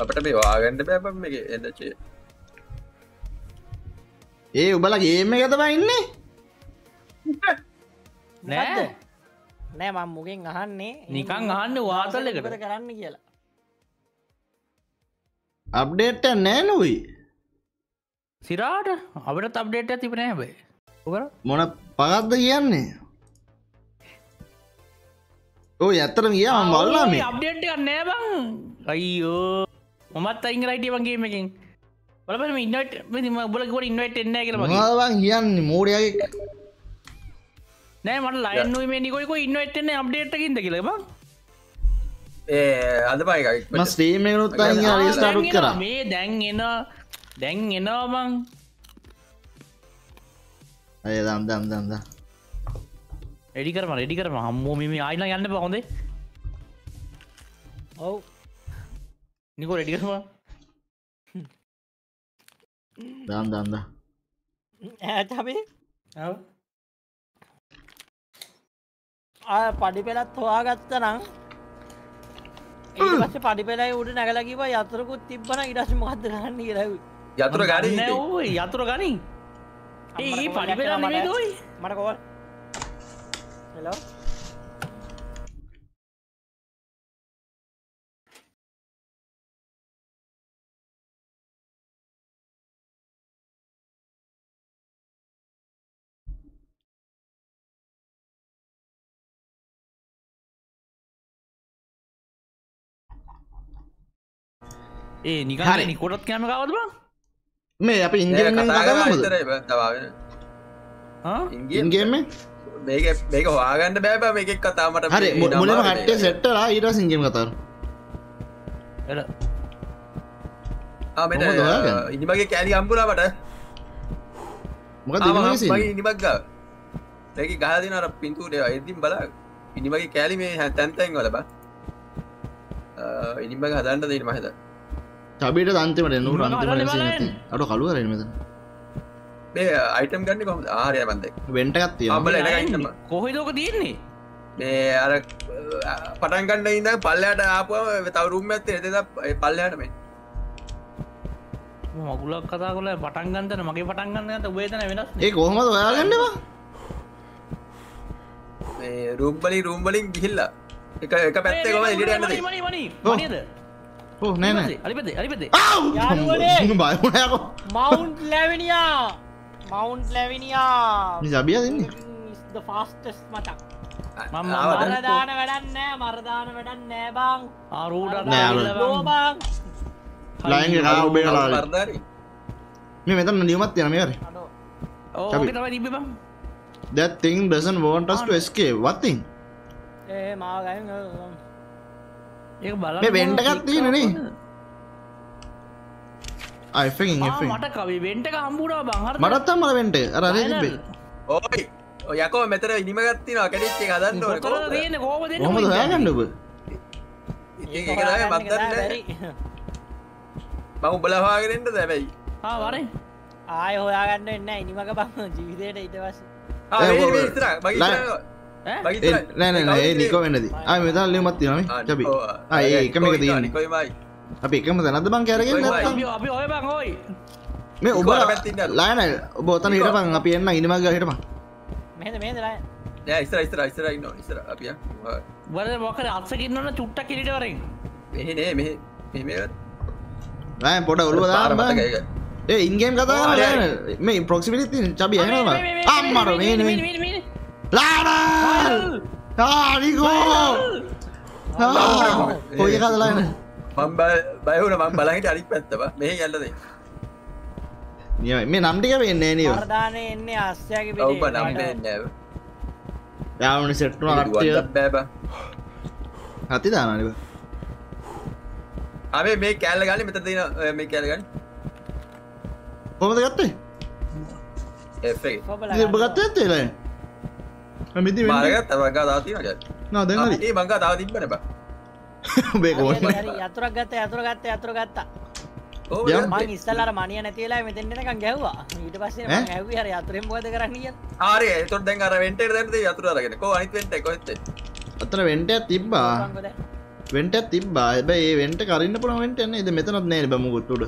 අපට මේ වාගන්ට බැපම් එක එන්නචේ ඒ උබල ගේම එකතම ඉන්නේ. නෑ නෑ මං මුගෙන් අහන්නේ. නිකං අහන්න වාතල් එකට කරන්න කියලා. අප්ඩේට්ට නෑ නොයි. සිරාට? අපට තබ්ඩේට තිබෙන ඔකර මොන පගත්ද කියන්නේ? ඕ ඇත්තර ගිය ම වල්ලා මේ අප්ඩේට් නෑ බං. අයියෝ. මොමත් අයිං රයිටිය වගේමකින් බලම ඉන්නට බලකොට ඉන්නවට එන්න කියල කියන්න? මෝඩයගේ නෑ මට ලයින්නුව මේ නිකොක ඉන්නවටන්න අප්ඩේට්කින්ද කියල. බං? ඒ අද පයිකක් ම ස්ටේම නුත් අයි රේස්ටාටුත් කර මේ දැන් එන දැන් එනවා බං. අය දම් දම් දම්ද එඩිකරම රෙඩිකරම හම්මෝ මෙම අයිලා යන්න පහොඳේ ඔව්. නිකෝ රෙඩිකරම දම් දම්ද ඇතබේ පඩි පෙලත් හොයාගත්ත නං ඒපස්ස පඩි පෙලයි උඩ නැගලකිව යතුරකුත් තිබ්බන ඉඩස් මහත්ද කරන්න කියරව යතුර ගඩ යතුර ගනින්. ඒ පඩි පෙලා නෙවේ දොයි මට කෝල්. හෙලෝ ඒ හරි. නිකොටත් කෑම කවද බං මේ අපි ඉන්ගෙන් ඉන්ගේම මේක මේක හවාගන්න බෑබ මේකෙක් කතාමට හරි මුලම හට්ටේ සෙට්ටලා ඊට සිංගම කතර? ඉනිමගේ කෑලි අම්පුලාමට මොක ඉනිමක්ග ඒක ගහදින අර පින්තුට ඉතින් බල ඉනිමගේ කෑලි මේ හැ තැන්තැන් වල බ. ඉනිමග හදන්ට දීට මහිත චබිට දන්තමට නු ඉන්න රන්තම කතාවල බලන්න. අඩු කලු කරන මෙත මේ අයිටම් ගන්න කොම ආරය බන්ද. වෙන්ට එකත් තියෙන අම්බල එනගන්නම කොහෙදෝක තියෙන්නේ? මේ අර පටන් ගන්න ඉන්න පල්ලයට ආපුව තවරුම් ඇත්ත එද පල්ලයට මේ මගුලක් කතා කොල පටන් ගන්තන මගේ පටන් ගන්න වේතන වෙනස් ඒ කොහොමද ඔයාගන්නවා රූම්බලි රූම්බලින් ගිහිල්ලා. එක එක පැත්තේ කොම යන්නද? මනිද ඕ නෑනෑ අලිපද අලිපද යාළුවනේ. බයනයකෝ මවන්් ලැවිනියා මවන්් ලැවිනියා ජබිය දෙන්නේ? ෆාස්ටස් මටක් මම මරදාන වැඩන්නෑ මරදාන වැඩන්න නෑ බං. ආරූඩ නෑ, අර- ලෝබං. ලයින්ගේ කා ඔබේ කලා පර්ධාරී මේ මෙතන නියමත් යන මේර that thing doesn't want us to escape. What thing ඒ බල එකක් තියෙනනේ. මට කවි වෙන්ට එක හම්බුණා බංහර මටත්තම් මල වෙන්ට අර ඕයි යකෝ මෙතර ඉනිම ගත්තින කටිච්චේ හදන්න ඕන. තමයි මන්දන්න මම බලවාගෙනෙන්ට දැබැයි වරේ ආය හොයාගන්න එන්න ඉනිමක බං. (laughs) ජීවිතයට ඉටවස් නෑ නෑ ඒ නිකෝ වෙන්නද. ආය මෙතල් ලියමත් තියෙනම චබි ඒ එකම එක කොයිමයි අපි එකම තැනද බං කෑරගෙන ඔය නැත්තම්? අපි අපි ඔය බං ඔයි මේ ඔබ ඉක්කොල පැත්තින්න යන්න. ලයන ඔබ ඔතන හිටපන්. අපි එන්න ඉනිමග හිටපන්. මෙහෙද මේදලා නෑ ඉස්සර ඉස්සර ඉස්සර ඉන්න ඉස්සර අපිය වර මොකද අත්සකින්නන්න චුට්ටක් කිරිටවරෙන් මෙහනේ මෙහ මෙම ලයන් පොඩ ඔළුව දාන්න බං. ඒ ඉන්ගේම් කතා මේ ප්‍රොක්සිමිලිති චබි අම්මර මේ ලාන ආනිකෝ කොයි කද ලයන මම් බයවුන මම් බලහිට අරික් පැත්තව මෙහ යල්ලද නියමයි. මේ නම් ටික වෙන්නේ නේ නියෝ වර්ධානය එන්නේ අස්්‍යයාගේ ඔව්බ නම් පිට නෑ යාවනි සෙට්ටුන කට්ටිය බෑබ හති දානනිව අේ මේ කෑල්ල ගන්න මෙත තින මේ කෑල්ගන්න කොමද ගත්තේ ඒ ඔබ ගත්ත ඇත්තේ ලය මිදි මාරගත් තවගා දාතිනක නා දැන් හරි. ඒ මංගා තාව තිබන බ. (laughs) ඔබේ කොහොම යතුරක් ගත්ත යතුර ගත්ත යතුර ගත්තා. මං ඉස්සල්ලර මනිය නැතිලා මෙතෙන්ටනකන් ගැව්වා ඊට පස්සේ ඈ? ඇව හර යතුරෙන් බෝධ කරන්නගිය ආරය තොට දැන් අර වෙන්ට දැන්ද යතුරගෙන කෝ අනිතෙන්ට කොත්ත අතර වෙන්ට තිබ්බා. වෙන්ට තිබ්බා. ඒ වෙන්ට කරන්න පුළ වෙන්ට එන්න එද මෙතනත් නෑ බමුගොත්තුට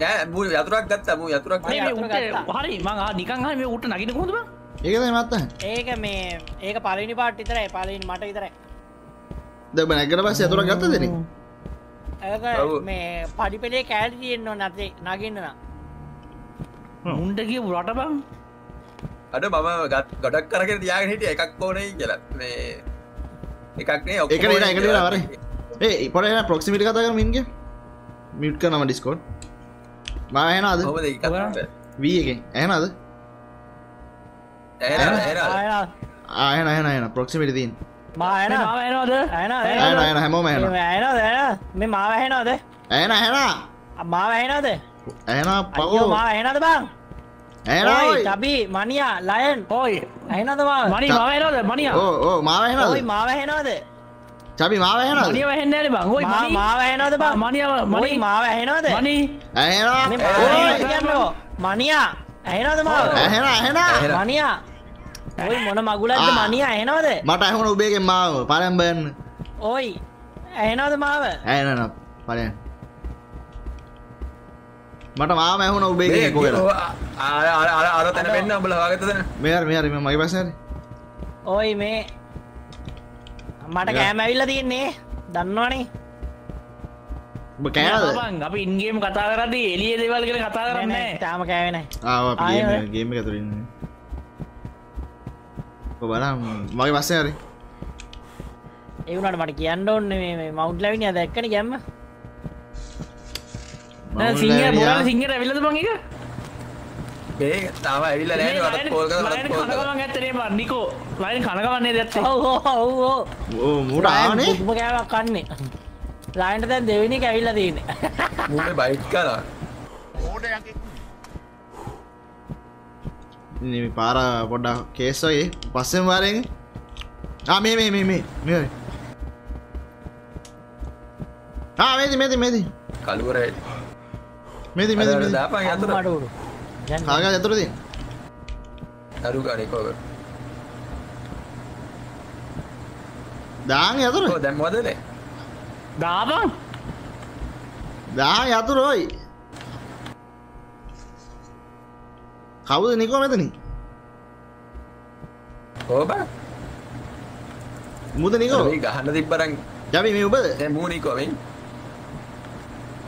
නෑ මූ යතුරක් ගත්ත මූ යතුරක්. හරි මං නිකන් හම උට නගින කොඳම ඒකද මත්ත ඒක මේ ඒක පලිනි පාට් විතරයි පලින් මට විතරයි. දැබ නැගට පස් ඇතුර ගත්ත දෙන. මේ පඩිපෙලේ කෑඩි තියෙන්න්න නැතේ නගන්නන උන්ට කිය රට බං. අඩ මම ගත් ගොඩක් කරගෙන තියාගෙන හිටිය. එකක් ඕනයි කියලා. මේ එකක්නේ එක නේද, එක නේද, වරේ. ඒ පොට ප්‍රොක්සිමිටි කතා කර මින්ගේ මිට් නම ඩිස්කෝඩ් මාහනද හොමද එකක් වී එකෙන්. ඇහනද ආයන අයන අයන ප්‍රොක්සිමිටි තින් මායන මාවනෝද ඇන ඇන අයන හැමෝම ඇන ඇනද ඇන මේ මාව හැනෝද ඇන ඇහෙන මාව හැනෝද ඇහෙන අයෝ පකෝ මාව හැනද බං ඇන ඔයි තබී මනියා ලයන් ඕයි ඇනද මාව මනි මාවනෝද මනිය ඕ ඕ මාව ඔයි ඇහෙනද මාව හැනෝද චබි මාව මනිය ඇහෙනද වහෙන්නන බං ඔයි මා- මාව හැනෝද බං මනිය මනි මනි මාව හැනෝද මනි ඇහෙන මේ මාව හැනෝද කියන්නකෝ. මනියා ඇහෙනවද මාව ඇහෙන ඇහෙන මනියා ඔයි මොන මගුලක්ද ආ. මනියා? ඇහෙනවද? මට ඇහුණ උබේගෙන් මාව. පරම්බයන්න ඔයි ඇහෙනවද මාව? ඇනන පලයන්. මට මාම ඇහුණ කොල අර තැන වෙන්න අඹල වාගතන මෙර මෙර මගේ පසර ඔයි මේ මට. කෑම ඇවිල්ල තියන්නේ. දන්නවනේ. උඹ කෑද අපි ඉන්ගේම කතා කරද එලිය දෙවල් කර කතා නෑ, නෑ, කරන්න තාම කෑවෙන ආයෙ. ගේම එකතුරන්න බලම් මගේ පස්සේ හරි. ඒවුණට මට කියන්න ඔන්න මේ මවුන්් ලවිනි දැක්කන ගැම්ම. සිංහ බොල ඇවිලද බං එක? මේ තාම කනගමන් ඇතරේ කනගවන්නේ දැත්ත ඔවෝ ඔවෝ ඕ මුට ආනේ. පුම කෑවක් කන්නේ. ලයින්ට දැන් දෙවිනි ඇවිල්ල තියන්න. මූම බයිට් කලා නිමි පාර පොඩ්ඩක් කේස්වගේ පස්සෙන් වාරෙන් ආ මේ මේ මේ මේ මේ ආ මේති මේති මේති කළුවර මේති මේති දාපන් යතුර. මටුරු කාගා ඇතුරදී අරු ගනිකෝක දාන යතුර දැම්වදනේ දාබං දා යතුරෝයි කවුද නිකෝ මෙතනින්? ඕබ මුද නිකෝ? ගහන්න තිබ්බරන්. ජබි මේ උබද? මූනිකෝවෙන්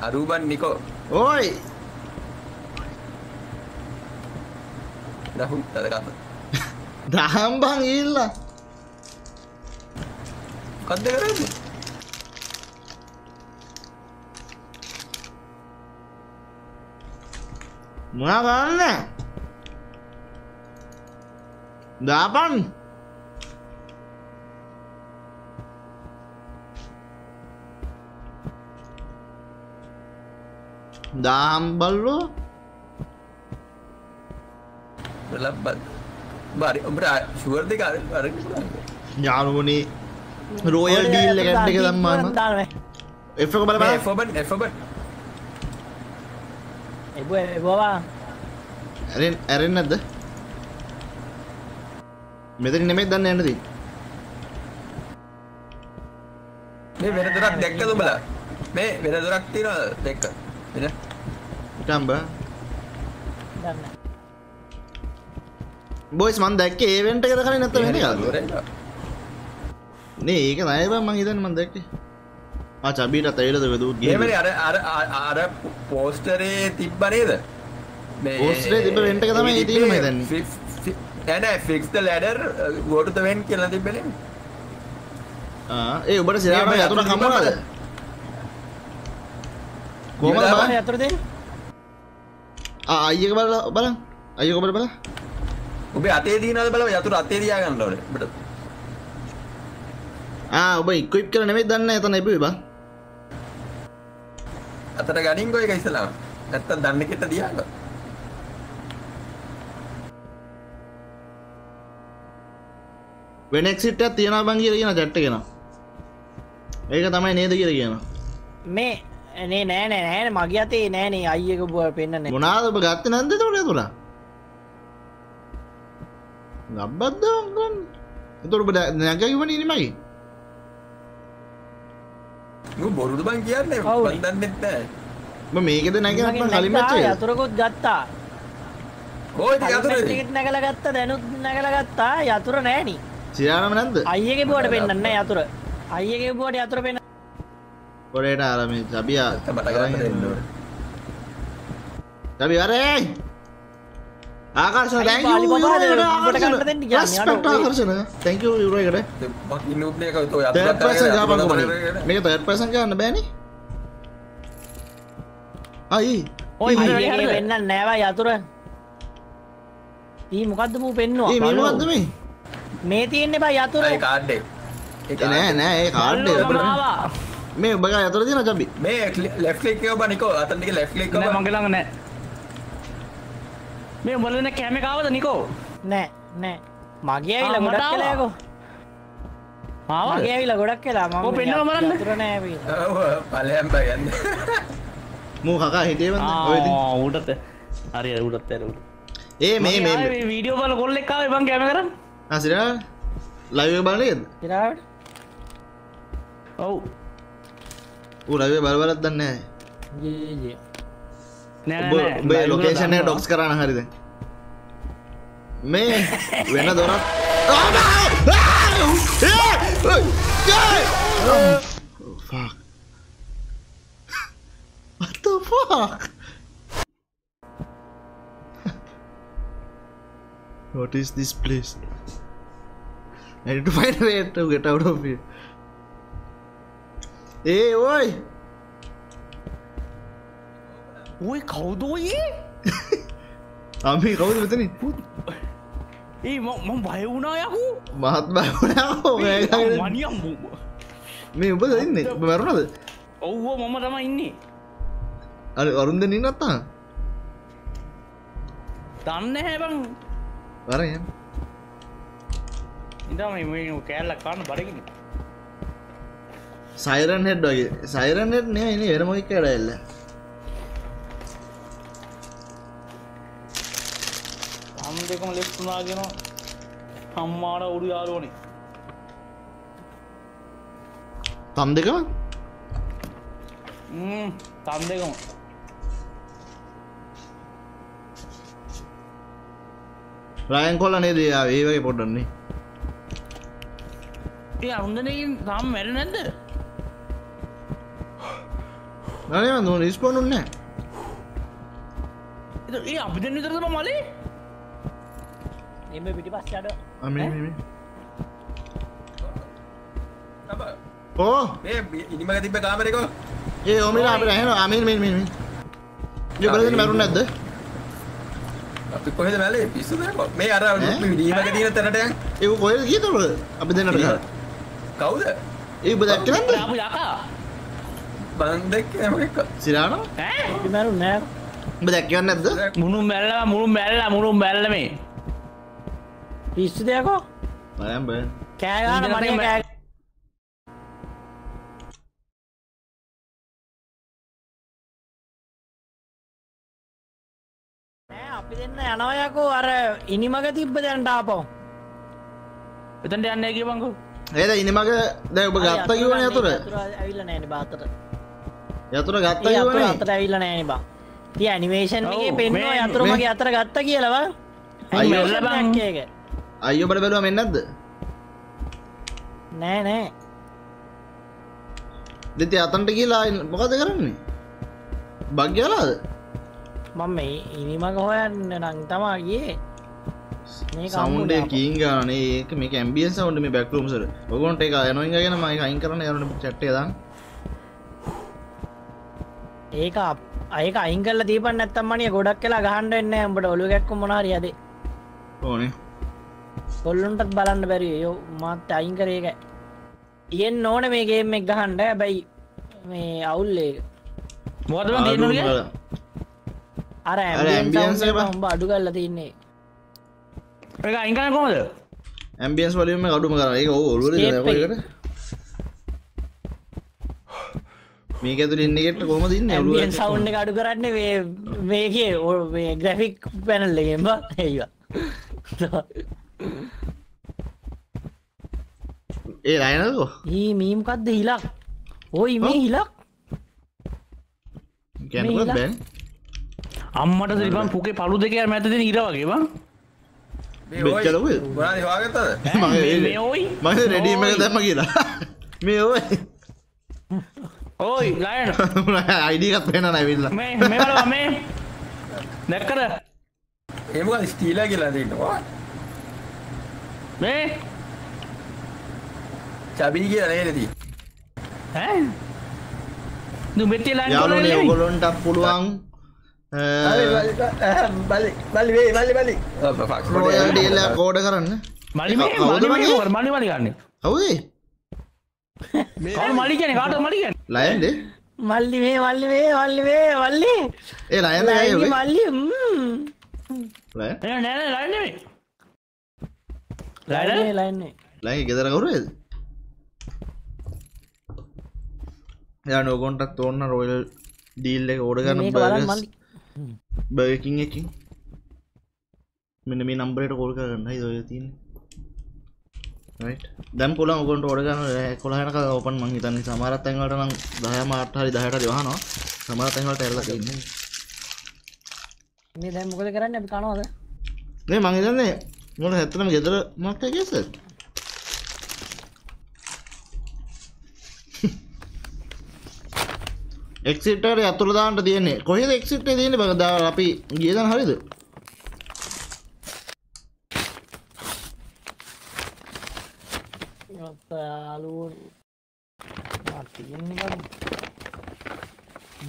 අරූබන් නිකෝ. ඕයි. දහු තදකන්න දහම්බං ඉල්ල. කද්ද කරද මොනා කරන්න දාපන් දාම්බල්ලෝ ලබ්බත් බරි උඹට ශුවර් දෙක අර යානුවනේ රෝයල් ඩීල් එකට් එක දම්මාම එක බල බල එෆබන් එෆබන් එබ එබවා ඇරෙන් ඇරෙන් නැද්ද මෙතන නෙමෙයි දන්න යන්නදී මේ වෙන දොරක් දැක්කද උඹලා? මේ වෙන දොරක් තියෙනවා දැක්ක? වෙන? ටම්බ දන්න. බොයිස් මන් දැක්කේ ඒවෙන්ට එකද කලින් නැත්නම් වෙන එකද නේ ඒක නෑ බං මං හිතන්නේ මන් දැක්කේ. ආ චබීට තේරෙද වෙදුත් ගියේ මේමනේ අර අර අර පෝස්ටරේ තිබ්බ නේද? මේ පෝස්ටරේ තිබ්බ වෙන්ට එක තමයි ඒ තියෙන්නේ මම හිතන්නේ. නෑ නෑ fix ladder go to the vent කියලා තිබ්බනේ. ආ ඒ ඔබට සිරාම යතුර යතුර දෙන්න? ආ අයියක බලලා බලන්න. අයියක ඔබට බලන්න. ඔබේ අතේ තියනවද බලව? යතුර අතේ ගන්න ඔබට. ආ ඔබ ඉක්විප් කරලා නෙමෙයි දන්නේ එතන ඉබුවේ බං. අතට ගනින්කෝ එක ඉස්සලාම. නැත්තම් දන්න කෙට තියාගන්න වෙන එක්සිට් එකක් තියනවා බං කියලා කියන chat එකේ නා ඒක තමයි නේද කියලා කියනවා මේ නේ නෑ නෑ නෑන මගේ අතේ නෑනේ අයියක බුව පෙන්න්න මොනාද ඔබ ගත්තේ නැද්ද එතකොට එතුල? ගබ්බද්ද ගන්න? එතකොට ඔබ නැගගිවන ඉනිමයි. නු බොරුදු බං කියන්නේ? ඔව්. මන් දන්නෙත් නෑ. ඔබ මේකද නැගිනත් කලින් යතුරකුත් ගත්තා. ටික යතුරේ ටිකට් නැගල ගත්ත දැනුත් නැගල ගත්තා. යතුර නෑනි සිරාම නැද්ද? අයියගේ බුවට පෙන්න්න යතුර අයියගේ බුවට යතුර පෙන්න්න පොරේට අර මේ චබියා මට ගන්න දෙන්න ඕනේ. චබි අරේ ආකර්ෂණ. ආකර්ෂණ. thank you යුරෝයකට මක් ඉන්න උත්නේ කව තෝ third person ගාපන් යතුර කොමනේ මේක third person ගන්න බෑනේ. අයි ඔයි? පෙන්න්න නෑවා යතුර ඊ මොකක්ද මූ ඒ පෙන්නවා මේ මේ මේ තියෙන්නේ බා යතුර ඒ කාඩ් එක. ඒ ඒ නෑ නෑ ඒ කාඩ් එක. ආවා. මේ ඔබ ගා යතර තියෙන චබි මේ ලෙෆ්ට් ක්ලික් එක ඔබ නිකෝ අතන ටික ලෙෆ්ට් ක්ලික් නෑ ඔබ. මගේ ළඟ නෑ. මේ උඹලන කැම කාවද නිකෝ? නෑ නෑ. මගේ ඇවිල ආ, මට ගොඩක් ආවා. කලායකෝ ආවද? මගේ ඇවිල ගොඩක් කියලා ඔව්, පෙන්නවා බලන්න. යතුර නෑ ඔව් ඵලයන් බය යන්න මූ කකා හිටියේ වන්ද ඔය ඉතින්. ආ උඩට හරි හරි උඩට ඇර උඩ ඒ මේ මේ. වීඩියෝ බල කොල්ලෙක් ආවේ බං කැම කරන් අසිරා ලයිව් බලන්නේද ඉරාවට ඔව් ඌ ලයිව් එක බල බලත් දන්නේ එක ඩොක්ස් කරන්න හරිද මේ වෙන! Oh, fuck. (laughs) What the fuck? (laughs) What is this place? I need to find a way to get out of here. Hey, oi! ඔයි කවුදෝයේ අපි කවුද මෙතනින්? ඒ මම බය වුණා යකු මහත් බයවුණා මනියම් මේ ඔබ ඉන්නේ ඔබ මැරුණද? ඔව්ව මම තම ඉන්නේ අර අරුන් දෙන්න ඉන්නත් තාම? දන්න හැබං වරන් යන්න. ඉදම මේ කෑල්ලක් කාන්න බරගෙන සයිරන් හෙඩ් වගේ. සයිරන් හෙඩ් නේ ඉන්නේ වෙන මොකක් කියලා එල්ල. තම් දෙකම ලෙස්තුනාගෙන හම්මාට උඩු යාලෝනේ තම් දෙකම? තම් දෙකම. රයන් කොල්ල නේද ඒ වගේ පොඩ්ඩන්නේ ඒ අරුන්දනකින් තම් මැර නැද්ද? නන නො. නිස්පොනුන්න ඒ අපි දෙන්න විතරම මලේ? එම පිටි අම තබ. ඕ. මේ ඉනිමක තිබ කාමරකෝ ඒ ඔමිලා අපට ඇහෙන අමින් මෙ මෙ ජබලදින මැරුන් නැද්ද? අපි කොහෙද මැලේ පිස්සු මේ අර දීමක දීන තැනට ඒ කොය ගීතුර අපි දෙන්නට කවුද? ඒ බදැක්කනද අප යකා? බන්දක් සිරාන? මරු නෑ. උඹ දැක්කවන්න නැද්ද? මුණු මැල්ල මුණු මැල්ල මුණු මැල්ල මේ. පිස්සු දෙයකෝ බයම් බය කෑගාන තේ කෑ අපි දෙන්න යනවයකෝ අර ඉනිමග තිබ්බ දැන්ට ආපෝ එතන්ට යන්න කියවංකු ඒද ඉනිමක දැ ඔබ ගත්ත කිවන යතුර ඇවිල්ල නෑන බාතට යතුර ගත්ත අතුර ඇවිල්ල නෑන බා. තිය ඇනිමේෂන් පෙන්වා අතුරමගේ අතර ගත්ත කියලවා. අයියෝ. ඇනිමේෂන්කේක අයෝ බට බැලුව මෙන්නද නෑ නෑ. දෙති අතන්ට කියලා මොකද කරන්නේ? භග්‍යලාද මම ඉනිමග හොයන්න නං තමා ගියේ. මේ සෞන්ඩේ කීන් ගානේ ඒක මේ ඇම්බියන් සවන්ඩ මේ බැක්ලූම්සර ඔගොන්ට එක යනොයි ගෙන මයි අයින් කරන යනට චට්ටේ දන් ඒක අයක අයිංකල්ල දීපන් නැත්තම් මනිය ගොඩක් කියලා ගහන්ඩ එන්න උඹට ඔලු ගැක්ක මොනාරි අද ඕනේ. කොල්ලුන්ටත් බලන්න බැරි යෝ මත් අයිංකරේක ඉයෙන් ඕන මේ ගේම එක් ගහන්ඩ බැයි මේ අවුල්ලේ මොදම අර ambience එක බා. උඹ අඩු කල්ල තින්නේ එක අයිකන කොමද ඇම්බියන්ස් වලීම අඩුම කර. එක ඔලුර එක. මේක ඇතුළ ඉන්නගෙට කොම දින්න ඇම්ියන් සවුන්් අඩු කරන්න මේකේ ඔ ග්‍රෆික් පැනල්ලගෙන්බ ඒවා. ඒ රයනකෝ ඒ මීම්කක්ද හිලක්? ඔයි මේ හිලක්? මේලා. බැන්? අම්මට සිරිපන් පුකේ පලු දෙක මැතතින ඉර (laughs) මේ ඔයි මහ රෙඩීම එක දැම්ම කියලා. (laughs) මේ ඔය. ඕයි ලයන. අයිඩිකත් පෙන නැවිල්ල මේ මෙවල මේ. දැක්කද? ඒමක ස්ටීලා කියලා දෙන්නවා මේ? චබී කියලා නේනදී යාලුනේ කොල්ලෙන්නේ ඔගොලොන්ට පුළුවන් ඩියල්ල කෝඩ කරන්න මලි මලි ගන්න හවදේ මලි කියන්නේ කාටද මලි කියන්නේ ලයන්ඩේ මල්ලි. මේ මල්ලි මේ මල්ලි මේ වල්ලි ඒ ලයිනි මල්ලි නෑ ලයින්නේ ලයින් ලයින්නේ ලයි ගෙදර කවුරේද යා නෝකොන්ටත් ඕන්න රෝයල් ඩීල් එක ඕඩ ගන්න බර්කින් එකින් මෙන්න මේ නම්බරට කෝල් කරන්න දොය තින් දැම් කොල ඔකොට ෝඩගන්න කොලහනක ඔපන් මං හිතන්නේ සමරත් තැන්වට නම් දහ මාට හරි දහට දවානවා සමර තැන්වට ඇරල ඉන්න මේ දැන් මොකද කරන්න අපි කනවද මේ මංහිතන්නේ මොට හැත්තනම ගෙදර මක්ට ගෙස එක්සිට අතුරදාන්ට තියන්නේ. කොහෙද එක්සිට තියන්නේ බගදා අපි ගියදන් හරිද?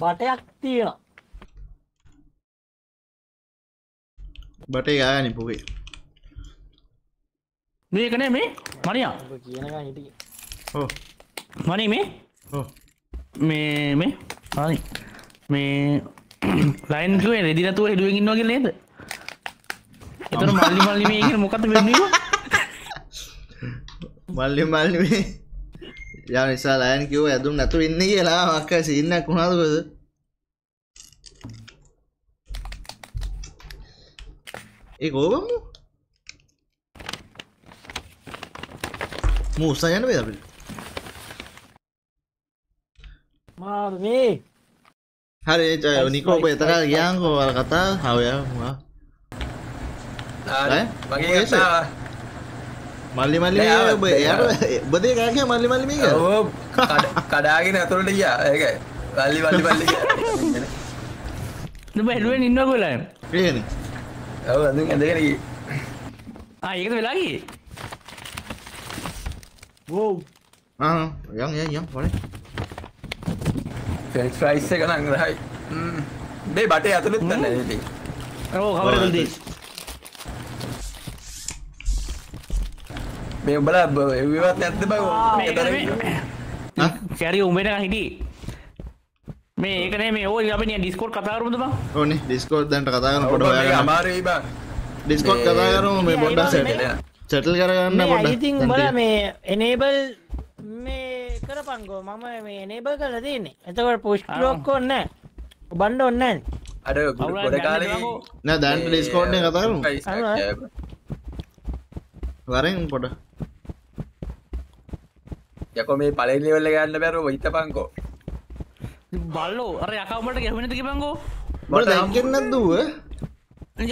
බටයක් තියෙන බටේ ගායනි පුගේ. මේකනේ මේ? මනියා කියනක හිටිය මනි මේ? මේ මේ හරි. මේ ලයින්කුවේ රෙදිනතුව හෙඩුවකින් වගේ නේද? එතන මල්ලි මල්ලි මේ මොකද වෙන්නේ මල්ලි මල්ලිේ යා නිසා ලයන් කිව ඇදුම් නැතු ඉන්න කියලා. මක්ක සින්නක් වුණාදකොද ඒ කෝබම මූසා යන වේ අපිට මාර මේ හරි නිකෝප එතර ගියන්කෝ වල කතා හවය ආ, ඈ? මගේ මොකේද? කතාව මල්ලි මල්ලි නෑ, මේ ආ, ඔබ එයාට බදේ කෑකය මල්ලි මල්ලි මේ ඕ කඩ- කඩාගෙන ඇතුළට ගියා ඒකයි වල්ලි වල්ලි වල්ලි ගියා. නුඹ හෙළුවෙන් ඉන්න කොලා ඒන ඔව් අඳුන් ඇඳගෙන ගියේ. ඒකද වෙලාගේ වෝව් යන් යන් යන් පොඩ ෆ්‍රෙන්ච් ෆ්‍රයිස් එක නම් රහයි. මේ බටේ ඇතුළෙත් නැහැ ඉතින්. ඕ කවරකල්දී මේ උඹලා එව්වෙවත් නැද්ද බං කැරි උඹෙන හිටි මේ ඒකනේ මේ ඕ අප ඩිස්කෝට් කතාරුද බා ඕන ඩිස්කෝඩ් දැන්ට කතාගන්න පොඩ පොඩ අමාරුයි බං ඩිස්කෝට් කතා කරම මේ පොඩ්ඩක් සැට සැටල් කරගන්න මේ පොඩ්ඩක් අයිතින් බල මේ එනේබල් මේ කරපංගෝ මම මේ එනේබල් කල තියන්නේ. එතකට පුෂ්ලෝක්ක ඔන්න බණ්ඩ ඔන්න අර ගොඩ කාලේ නෑ දැන්ට ඩිස්කෝඩ්ය කතා කරමු. වරෙන් පොඩ. යකො මේ පලෙලි වෙල්ල ගන්න බැරුව හිතපංකෝ බල්ලෝ අර යකවමට ගැහුණති කිපංගෝ බොඩ දැන්ගෙන්න්නත් දුව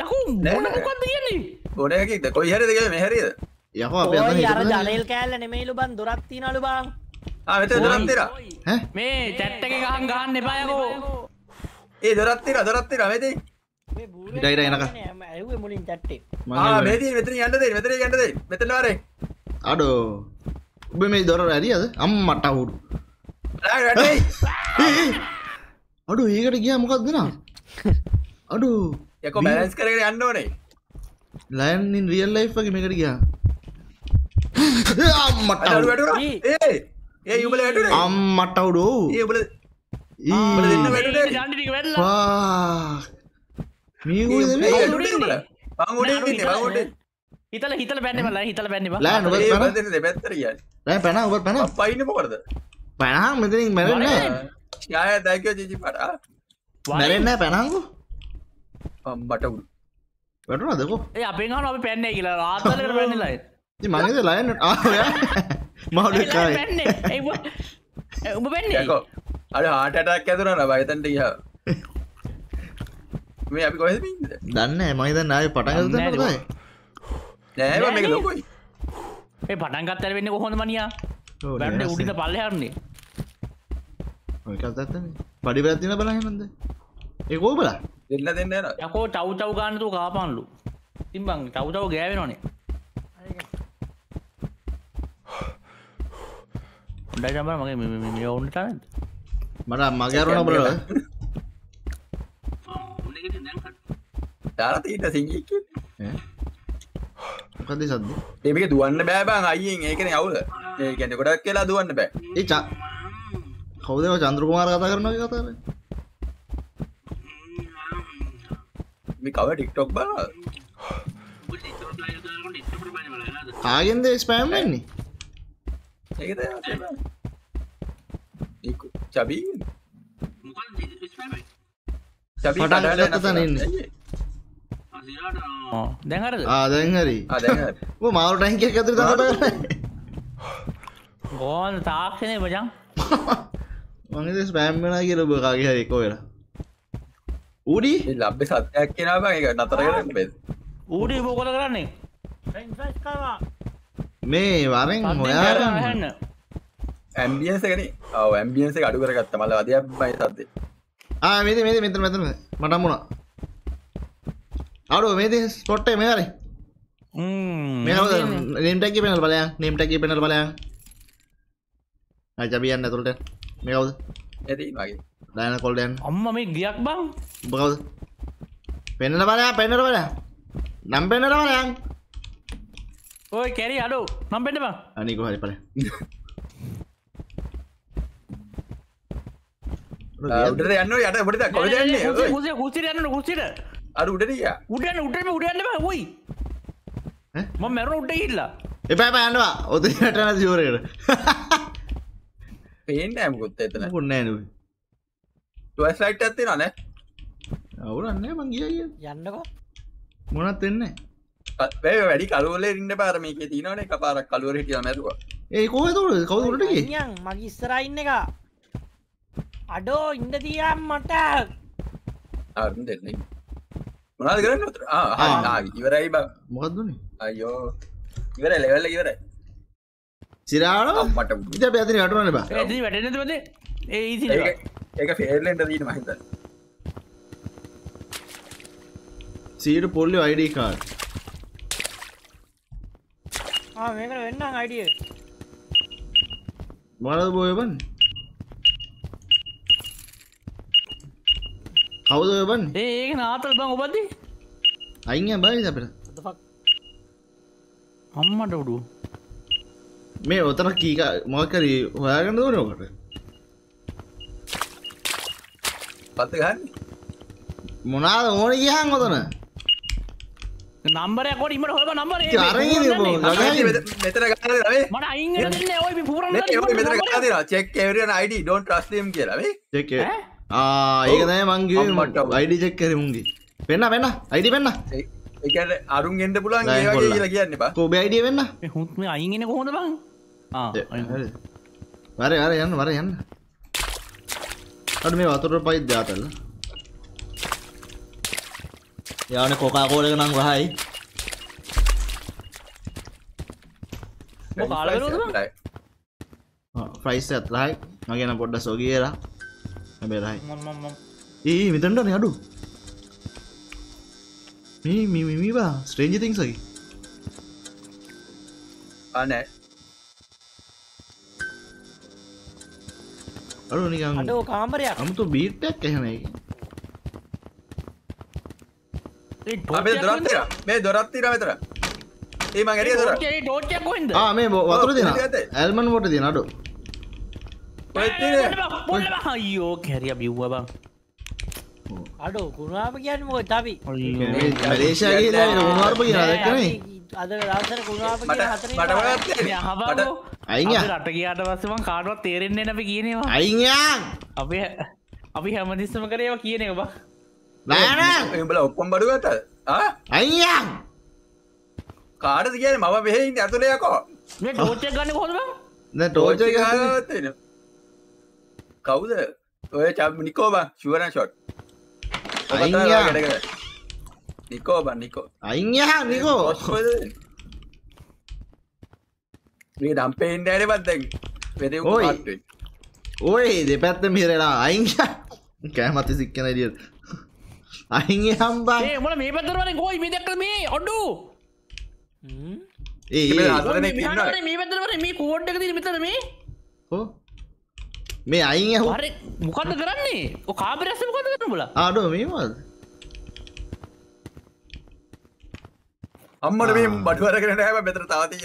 යකු මොන මොකක්ද කියන්නේ? ගොඩයකිද කොයි හරිද කිය මෙහරිද යකෝ අප ඔය අර ජනල් කෑල්ල නෙමේලු බන් දොරත්ති නලු බං ආ මෙතන දොරක් තිරා මේ චැට්ට එක ගහන් ගහන්න එපායකෝ ඒ දොරක් තිරා දොරක් තිරා මෙතේ හිට හිට එනක ඇවේ මුලින් චට්ටේ ආ මෙතේ මෙතන යන්න දෙයි මෙතන යන්න දෙයි. මෙතන වරේ අඩෝ. ඔබ මේ දොර ඇරියද අම් මට අවුඩු ආ වැටේ අඩු ඒකට ගිය මොකක් දෙනා අඩු. යකො බැලන්ස් කරගෙන යන්න ඕනේ. ලයින්ින් රියල් ලයිෆ්ගේ මේකට ගියා. අම්මට ඒ උඹල වැටුනේ අම්මට අවුඩු ඒ උඹල උඹල දෙන්න වැටුනේ ටික වෙල්ලා මීගුද ඒ වැටුනේ උඹල මං උඩින් ඉන්නේ මං උඩින් හිතල හිතල පැන්න බල හිතල ඒ පැන පැන ඔබත් පැන පයින්න මොකටද පැනහම් මෙතනින් මැරෙන්නේ යාය දැකෝ ජිජි පට මැරෙන්න පැනංගු උඩු වැටුනදකෝ ඒ අපේ ගහන අපි පැන්නේ කියලා රාත්තලකට පැන්නලයි මගේද ලයන්න ආය පැන්නේ උඹ පැන්නේ යකෝ අඩ හාටටක් ඇතුරන බයතන්ට ගිය මේ අපි කොහෙද ඉන්නද දන්න මයිද නාය පටගත දන්නේ යි නෑ මේක ලොකොයි ඒ පටන්ගත්තර වෙන්න කොහොඳ මනියා බැන්ඩ උඩිත පල්ලහරන්නේ ඔයකත් පඩි පැත්තින බලහමද ඒකෝ බලා දෙන්න දෙන්න යකෝ ටව් චව් ගන්නතු කාපන්ලු තිම්බං ටව් චව් ගෑවෙනනේ උඩ ජම මගේ ඔවුන්ට මට මගරුණ බල දාලා තීට සිංගික් මොකද සද්ද ඒක දුවන්න බෑබං අයියෙන් ඒකන අවුල ඒකැන ගොඩක් කියලා දුවන්න බෑ ඒ චා කවදව චන්ද්‍රකුමාර කතා කරන කතාර මේ කව ටික්ටොක් බල කාගෙන්ද ස්පෑම් වෙන්නේ ඒකද චබී චබී පටන් ගත්ත තැන ඉන්නේ. දැන්හරද ආදැන් හරි. අදැ මාවට ටැන්ක ඇතර තකට ගෝන් තාක්ෂණය බජන් මගේ ස්පෑම් වෙන කිය ඔබ කාගේ හරි එකෝ වෙලා ඌඩි? ලබ්බ සත්‍යයක් කෙනා බං එක නතර කරන්න බෙද ඌඩි බෝකොල කරන්නේ මේ වරෙන් හොයාගන්න හන්න ඇම්බියන්ස කන ඇම්බියන්ස අඩු කරගත්ත. මල අදයක් බයි සත්දේ ආ මේද මේද මෙතර මෙතන මට මුණ අඩුව මේද ස්පොට්ටේ මේ හරි. මේ නම්ටැකි පෙනල් බලයන්. නම්ටැකි පෙනල් බලයන්. අජබියන්න ඇතුළට. මේ කවුද? ඇති මගේ ඩයන කොල්ඩයන් අම්ම මේ ගියක් බං. උබකවද පෙන්නල බලයා පෙන්නට බල නම් පෙන්නට බලයන් ඔය කැරි අඩු. නම් පෙන්ට බං. අනික හරි පල උඩට යන්න යට පොට කොදන්නේ කුසිය කුසිර යන්න කුසිර අර උඩටිය උඩන්න උඩම උඩන්න බ හොයි ම මැරුණ උඩ ඉල්ලා එපෑ පෑන්නවා ඔත යටන සිවරයට පේෙන් ඇමකුත් එතන. පුන්නෑනුව ටස් ලයිට් ඇත්ති නන අවුරන්නේ මං ගිය යන්නකෝ. මොනත් එන්නේ වේ වැඩි කලුවල ඉන්න පාර මේක තිනවන එක පාරක් කලුවර හිටිය මැතුව ඒ කෝතුර කවුරටගේ අයියන් මගේ ඉස්සර ඉන්න එක. අඩෝ ඉන්ඩ තියම් මට. අරුන් දෙන්නේ. මොනාද කරන්න උතර? ආ ඉවරයි බ. මොකක්දුනේ අයෝ ඉවර ලෙවල්ල ඉවර සිරාට මට ඉත පැතින අටුවන බා. වැටනතුවද ඒ ඒක ෆේර්ලෙන්ට දීන මහිත සීට පොල්ලි අයිඩ කාඩ් මේකට වෙන්න අයිඩිය මොනද බෝයබන් කවුද බන් ඒක නාතල් බං ඔබද්දි අයිය බයි අපට අම්මට උඩු මේ ඔතන කීක මොකරී හොයාගන්න දනකට පත්ත ගන්න මොනාද ඕන කියහන් ඔතන නම්බරය කොට ඉමට හොබ නම්බර. මෙතර ගන්න රේ මට අයින්න ඔය පුරන් මෙතර ගන්න චෙක් එවරන අයිඩ ඩොන් ට්‍රස්ලම් කියලාවේ චෙක් ඒකනෑ මංගේ අම්මට. අයිඩි චෙක් කරමුන්ගේ වෙන්න වෙන්න. අයිඩි වෙන්න. එකට අරුන් ගෙන්ඩ පුලන්. කියලා කියන්න කෝබ අයිඩිය වෙන්න. හුත්ම අයිගෙන කොහොඳ බං? වර වර යන්න වර යන්න. අඩ මේ වතුර පයිත් ජාතල්ල යාන කොකා කෝලක නම් වහයි ෆ්‍රයිස් ඇත්ලයි මගෙන පොඩ්ඩ සෝගේලා හැබෙරයි ඒ මෙතන්ටන අඩු මේ මිමිවා ස්ට්‍රේජි තිංසකි අනෑ අඩු නිකන් කාමරයක් අමුතු බීට්ටක් එහෙන එක අපේ දොරත්තර මේ දොරත්තිර මෙතර ඒ මගරිය දොර ටෝට්යක් කොයින්ද ආ මේ වතුර දෙන ඇත. ඇල්මන් ොට දෙන අඩු. අයියෝ කැරිය බිව්ව බං. අඩෝ කුණාප කියන්න මොක තබි මලේෂයාගේ උමාර්ප කියෙන දැක්කනේ. අද දවසර කුණාප මට කිය මට හතර මට අයිය රට කියාට පස්සම කාඩුවත් තේරෙන්නේ නැබ කියනවා අයියන් අපේ අපි හැමදිස්සම කරේවා කියන එක බා නෑන උඹල ඔක්කොම් බඩු ඇත අයියන්! කාඩද කියන මම වෙහෙයින් ඇතුළයකෝ මේ ටෝට්යක් ගන්න කොහොම ද ටෝච ටෝච කවුද? ඔය චම් නිකෝබ ශුවරන් ෂොට්. නිකෝබ නිකෝ අයියන් නිකෝ. මේ දම්පේන්ට ඇන පත්දැන් වෙද ඔයි. ඔය දෙපැත්ත මිරලා අයිං කෑමති සික්කන දිිය අයිං හම්බා ඒ මොල මේ පැතරවන ගොයි මේ දක්ක මේ? ඔඩු! ඒ මේ පැතරවන මේ කෝඩ්ඩක ති මෙතර මේ හෝ? මේ අයින් ඇහු හරි මොකක්ද කරන්නේ? ඔ කාබරැස මොකද කරන බල ආඩෝ මේමද අම්මට මේ බඩුවර කරන හැම මෙතර තාති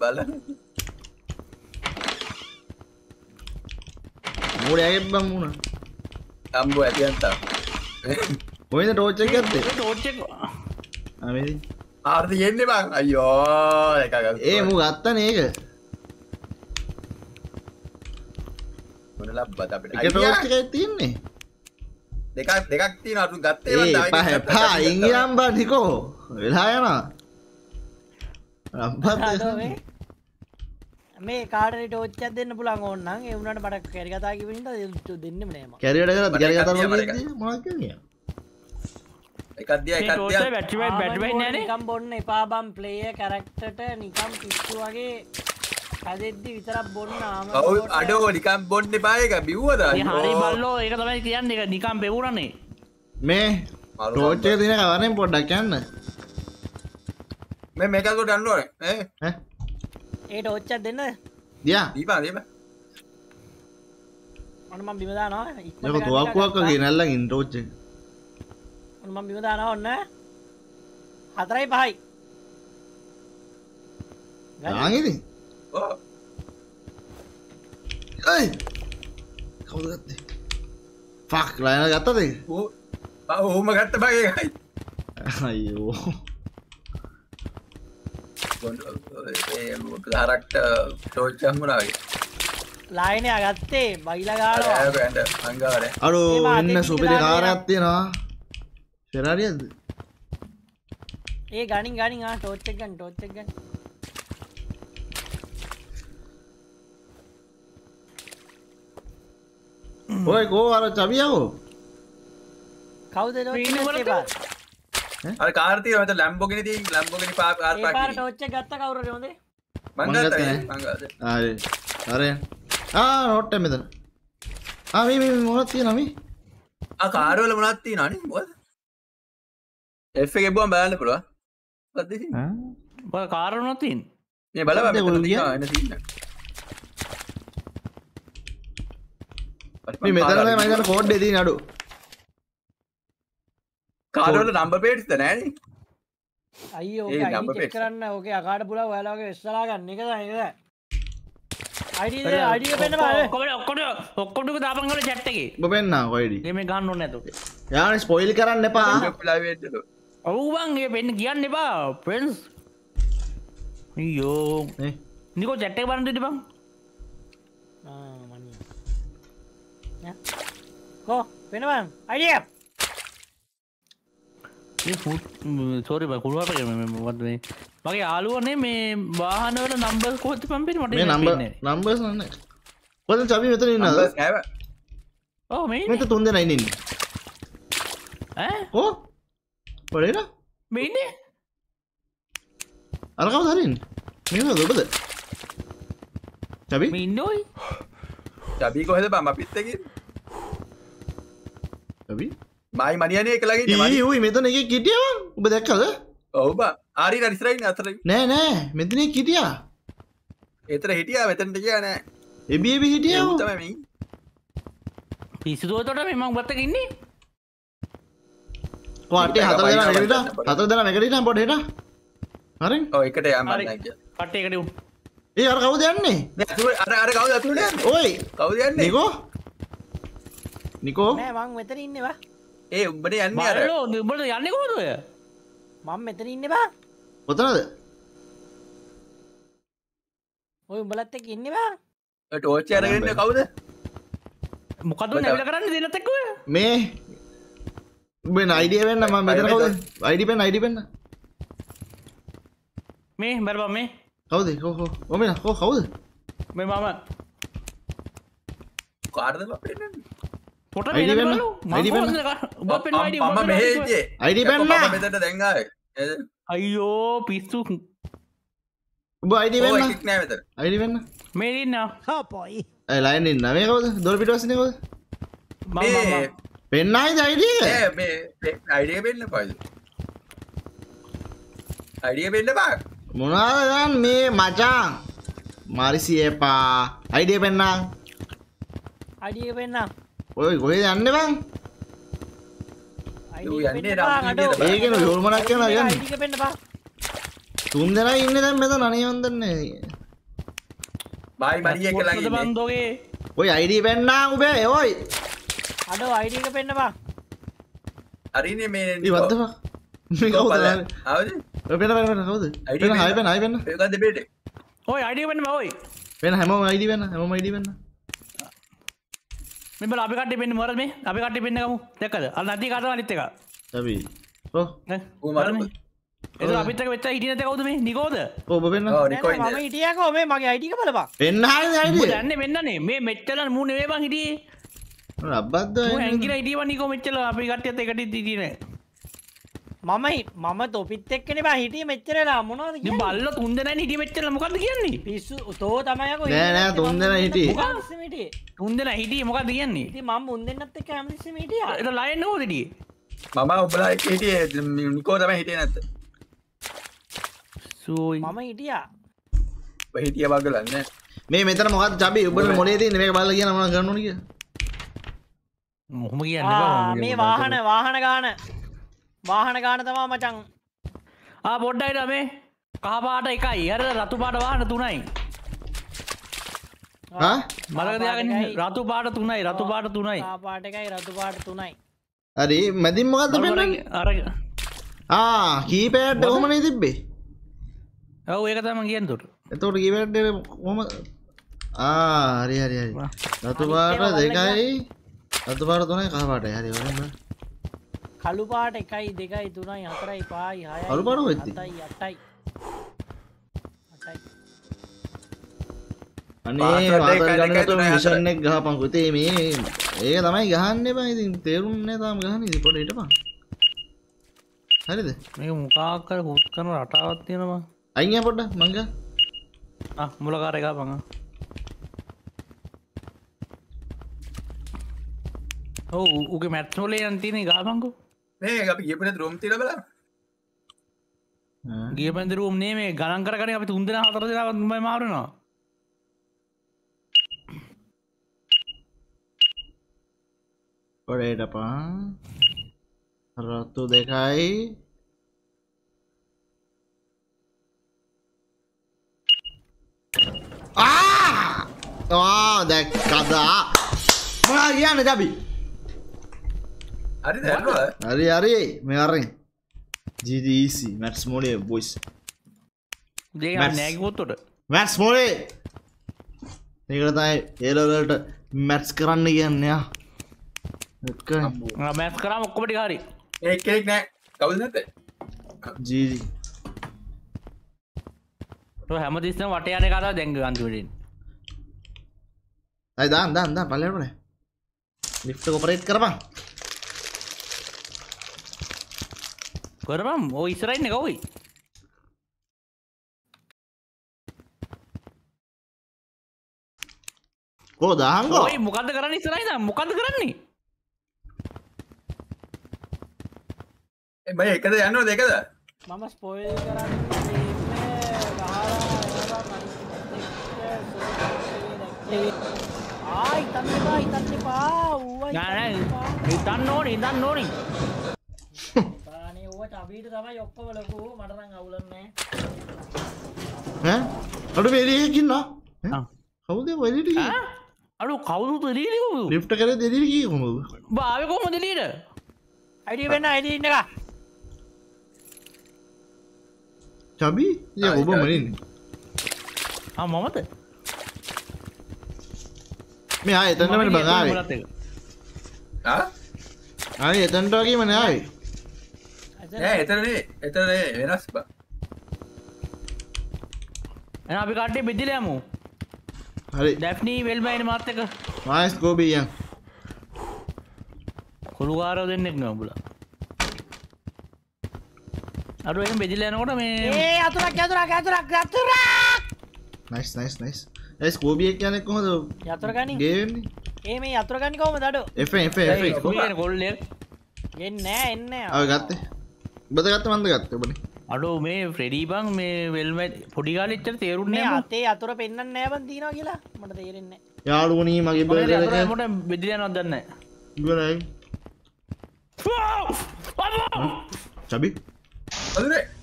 බල. මූඩ ඇගෙබ්බම් වුණ. අම්බ ඇතියන්තා ඔයිද ටෝච්ච ඇත්තේ? අමේදී ආර්ථ යෙන්නේ බං අයෝ එක ඒ මු ගත්තන ඒක? ලබ්බත අපිට? එක ටෝච්ච එක තියන්නේ. දෙකක් දෙකක් තින අරු ගත්තේ පහ පා ඉංගියම්බා නිකෝ. වෙලා යන රම්පත් මේ. කාඩට ෝච්චත් දෙන්න පුළන් ඕන්න එවුණට මට කැරිකතා කිවිට දෙන්නම නෑම කැරට කර මට එකක්දිය ටෝට එකක්තිය වැට්ිවයි බැට්වයි නෑන නිකම් බොන්න එපා බම් ප්ලේය කරක්ටට නිකම් පිස්සු වගේ හැදෙද්දි විතරක් බොන්න ආම ඔවු අඩෝ නිකම් බොන්්ඩ පායක බිව්වද? හරි බල්ලෝ ඒක තමයි කියන්න. එක නිකම් පෙවුරන්නේ මේ ටෝච්චය තින කවරෙන් පොඩ්ඩක් යන්න. මේ මේකකට අන්නුවන ඈ? ඒට ඔච්චත් දෙන්න. දියා දීපා දීම ඔනම බිමදානවා යක තුවක්කුවක්කගේ නැල්ලග ඉන්ටෝච්ච ඔනම බිමදාන ඔන්න. හතරයි පහයි. ආගෙති ඕ ඇයි? කවුදත්තේ ෆක් ලයන ගත්තද? ඌ ඔහුම ගත්ත බගේයි අයෝ හරක්ට ටෝච්චම්මුණාගේ ලායිනය ගත්තේ බයිලගාල ඇට අංගාර අඩු එන්න සුපිරි පිටලා කාරත්තියෙනවා ෆෙරාරියද ඒ ගනින් ගනින් ආ ටෝච්චක් ගන්න ටෝච්චක් ගන්න. ඔය කෝ අර චබියකෝ කවුද? අර කාර්තිය මත ලැම්බෝගෙන දී ලැම්බෝගෙන පා කාර් ඒ පාර පාක් ටෝච්ච ගත්ත කවුරට හොඳේ? මංගත්තයි මං මංගත ආරය අරය ආ නොට්ට මෙතන. ආමි මොනත් තිය නමි ආ කාර්වල මොනත් තියෙනවනේ මොකද F එක ගෙබුවම බලන්න පුළුවන්. මොකක්ද තියෙන්නේ? බ කාරනොතින් මේ බලව මොකද්ද මෙතන ඔය තියෙනවා එන සීන් මේ මෙතන මයිතන කෝඩ් දී නඩු කාර්වල නම්බර් ප්ලේට්ස් නෑනේ අයි. කරන්න ඕක අකාට පුල ඔයාලාගේ වෙස්සලා ගන්න. එක අඩිය පෙන්න්න බල ඔක්කොට ඔක්කොට දාපන් කල චැට්ටගේ ඔබ පෙන්න්න කොයිඩි ගෙම ගන්න ඕන ඇතු යාන ස්පොයිල් කරන්න එපා ඔවුබන්ගේ පෙන්න්න කියන්න එපා ප්‍රන්ස් යෝ නිකෝ චැට්ටක බන්ට බං කෝ පෙනවන් අඩිය සෝරි බකුළුවට වත්ේ මගේ ආලුවනේ මේ වාහනවල නම්බර් කෝති පම්පිට මට මේ නම්බ නම්බර්ස් නන්න පොද චබි මෙතන ඉන්නද නැව ඕ මේ මෙත තුන් දෙෙන ඉන්න ඕ පොඩේට මේන්නේ අරකව දරින් මේ දොබද මේ ඉන්නෝයි ජබී කොහෙද බම පිත්තකින් චබි මයි මනියනය කළගේ ඒ වයි මෙතන එක කිටියව උබ දැක්කද? ඔවබ. ආරි රරිස්රයින් අතර. නෑ නෑ. මෙතනේ කිටියා. එතර හිටිය මෙතැන්ට කියන එබිබි හිටියාව තම පිසිදුවතොට මෙමක් බත්තක ඉන්නේ වාටේ හතර දෙනා නැගලිට හතර දෙනා නැගලිට පොඩ හෙට හරි. ඕ එකට යම හරි. කට්ටේකට උන් ඒ අර කවුද යන්නේ? අර අර කවද ඇතුළට ඔයි. කවුද යන්නේ? නිකෝ. නිකෝ. නෑ මං මෙතන ඉන්නවා ඒ උඹට යන්නේ අර. නිබට යන්න කොහොදය මං මෙතන ඉන්න බා. කොතනද ඔය උඹලත් එක්ක ඉන්නවා ටෝච්ච අරගන්න කවුද? මොකද නැවල කරන්න දෙනතෙක්ව මේ උබේ අයිඩිය වෙන්න ම මෙතන කවුද? අයිඩි පෙන් අයිඩි පෙන්න්න මේ බැරබම් මේ. කවුද? හෝ ඔමෙන හෝ කවුද? මේ මම. කාර්ද පෙන්න්න පොට. ID වෙන්න. මම මෙහේජේ අයිඩි පෙන්න මෙතට දැන්ගාව අයියෝ පිස්සු. උබ අයිඩි වෙන්න? එකක් නෑ මෙතර අයිඩි වෙන්න? මේරන්න පොයි ලයින් ඉන්න. මේ කවද? දොර පිටවසන කවද? මේ ඒ මේ අයිඩිය පෙන්න්න පයිද අයිඩිය පෙන්න්න බා මොනාදගන් මේ මචාන් මරිසි එපා. අයිඩිය පෙන්න්නම් අඩිය පෙන්න්න ඔය ගොය යන්න බං. ඒකන යොල්මනක් කියන ගන්න තුන් දෙෙන ඉන්න දැම් මෙත නනිවන්දන්නේ බයි කළගේ බන්දෝගේ. ඔය අයිඩි පෙන්න්නා උබේ ඔයි අඩ අයිඩික පෙන්න්න බා. අරිනේ මේ වත්තවා මේ කවුද? අවද පෙන පෙන ID පෙන වෙන්න. පෙන පෙන්න්න ඔය ඔයි පෙන හැම අයිඩි වෙන්න හැම අයිඩි වෙන්න මෙබල අපි කට පෙන්න්න මර මේ? අපි කට පෙන්න්නකමු දෙකද අ නති කට අනිත්ත එක. තබී ඕ ඌ මරපු. එ අපිතක වෙච්ච හිටිනත කවුද මේ? නිකෝද? ඔබ පෙන්න්න ඕ නෑ, නිකෝ නෑ, මම හිටියකෝ මේ මගේ අයිටික බලපා පෙන්න හයි අයිඩිය දන්න වෙන්නන්නේ මේ මෙච්චල මූුණ වේබන් හිටියේ රබ්බද්ද හැකිර ඉටව නිකෝ මෙච්චල අපි කට්‍යත එකට දින මමයි මම තොපිත් එක්කන බා. හිටිය මෙච්චරලා මොනවද කියන්නේ? බල්ල තුන්දන හිටි මෙච්චල මොකද කියන්නේ? පිස්සු තෝ තමයක නෑ, නෑ, තුන් දෙනා හිටියේ. හිටිය? තුන්දන හිටිය මොකද කියන්නේ? මම මුන්දන්නත් එක්ක හැමතිස්සම හිටිය. ලයින්න හෝදටිය මම ඔබලා හිටිය නිකෝ තම හිටිය නැත්ත. සූයි මම හිටියා. හිටිය බගලන්න. මේ මෙතන මොකත් චබි උබට මොලේ තිය මේ බල කියන ම ගන්නනික මොහම ආ, කියන්න මේ වාහන වාහන ගාන. වාහන ගාන තමා මචං. ආ පොඩ්ඩයිට මේ. කහපාට එකයි. අර රතු පාට වාහන තුනයි. මලකදයාගෙන රතු පාට තුනයි රතු පාට තුනයි. පාට එකයි රතු පාට තුනයි. හරි මැදින් මොකක්ද පෙන්න්න අර ආ කීපෑට් හොමනේ තිබ්බේ? ඔව ඒක තම කියන් තුට එතෝට කිවැට් හොම ආරි හරි හරි රතු පාට දෙකයි රතු පාට තුනයි කාපාට හරි වරන්න කළු පාට එකයි දෙකයි තුනයි හතරයි පායි හය කළු පාට කොහෙද අටයි අටයි අටයි. අනේ පාස්වර්ඩ් එක වාතල් ගන්නතු මිෂන් එක ගහපන්. පුතේ මේ ඒක තමයි ගහන්න එපා. ඉතින් තේරුන්නේ තාම ගහන්නේ. ඉතින් පොඩ්ඩ හිටපන්. හරිද? මේක මොකාකර පුත් කරන රටාවත් තියෙනවා අයින් පොඩ්ඩ. මං ගා. ආ මුලකාර එක පඟ ඔව් උගේ මැට්නෝලේ යන්තින ගාපංකු මේ අපි ගියපන රෝම් තිර බල ගිය පැඳරුම් නේ මේ ගණන් කරන අපි තුන්දෙන හතර දෙනාවත්ම මාරුණවා පොඩේට පා. රත්තු දෙකයි. ආ! දැක්කදා මොනා කියන්න ජබි හරි හරි හරි මේ අරෙන් ජීදීසි මැට්ස් මෝඩේ බොයිස් දේ මැට්ස්. මෝඩේ ඒකට තයි ඒලවලට මැට්ස් කරන්න කියන්න යා එක්ක මැස් කරම ඔක්කොමටි හරි. ඒ කෙනෙක් නෑ. කවුල් නැත ජීදි හැම තිස්සම වට යන කතා දැංග අන්තිවටින් අයි දාන් දාන් දා පල්ලෙටනේ ලිෆ්ට කොපරේට් කරපන් කරම් ඕ ඉස්රයින්න කවයි දාහන්ගෝ ඔයි මොකද කරන්න ඉස්රයිද මොකද කරන්නේ? බයි එකද යන්නවා දෙකද මම ස්පොයිල් කරන්න ආයි තන්නවා ඉතන්න පා නෑ හිතන්න ඕන. ඉදන්න ඕනින් ඕ චබීට තමයි ඔක්කොම ලොකු මටරං අවුලන්නේ ඈ අඩු වෙරියකින්නවා ආ. කවුද වෙලිට අඩු කවුතු රීලිකු ලිෆ්ට කර දෙදිරි කී කොමද භාව කොහොමද ලීට අඩිය වෙන්න අඩි ඉන්න එක චබි ය ඔබ මලින් මමත මේ ආය එතන්නට බගාවේ ආය එතන්ට වගේ මනයායි නෑ එතරනේ එතරනේ වෙනස් බා එන අපි කට්ටේ බෙදිලයමු හරි. දැෆ්නී වෙල්මයින මාර්තක මායිස් ගෝබීයන් කොළුකාරව දෙන්නෙක් නොබුල අඩු එම බෙදිලයනකොට මේ ඒ අතුරක් ඇතුරක් ඇතුරක් ඇතුරක් නයිස් නයිස් නයිස් ඇස් කෝබියක් කියනෙක් කොහොද යතුරගනි ගේන්නේ ඒ මේ අතුරගනි කවම දඩු එ එ කොල්ලෙ එන්න එන්න අව ගත්තේ බද ගත්ත මන්ද ගත්ත බන අඩෝ මේ ෆ්‍රෙඩී බං මේ වෙල්ම පොඩිගාලිච්චර තේරුන්නේ අතේ අතුර පෙන්න්න නෑබන් තිීනවා කියලා. මට තේරෙන්නේ යාළුවනී මගේ බ මොට බෙදිලයනොත් දන්න ගනයි චබි?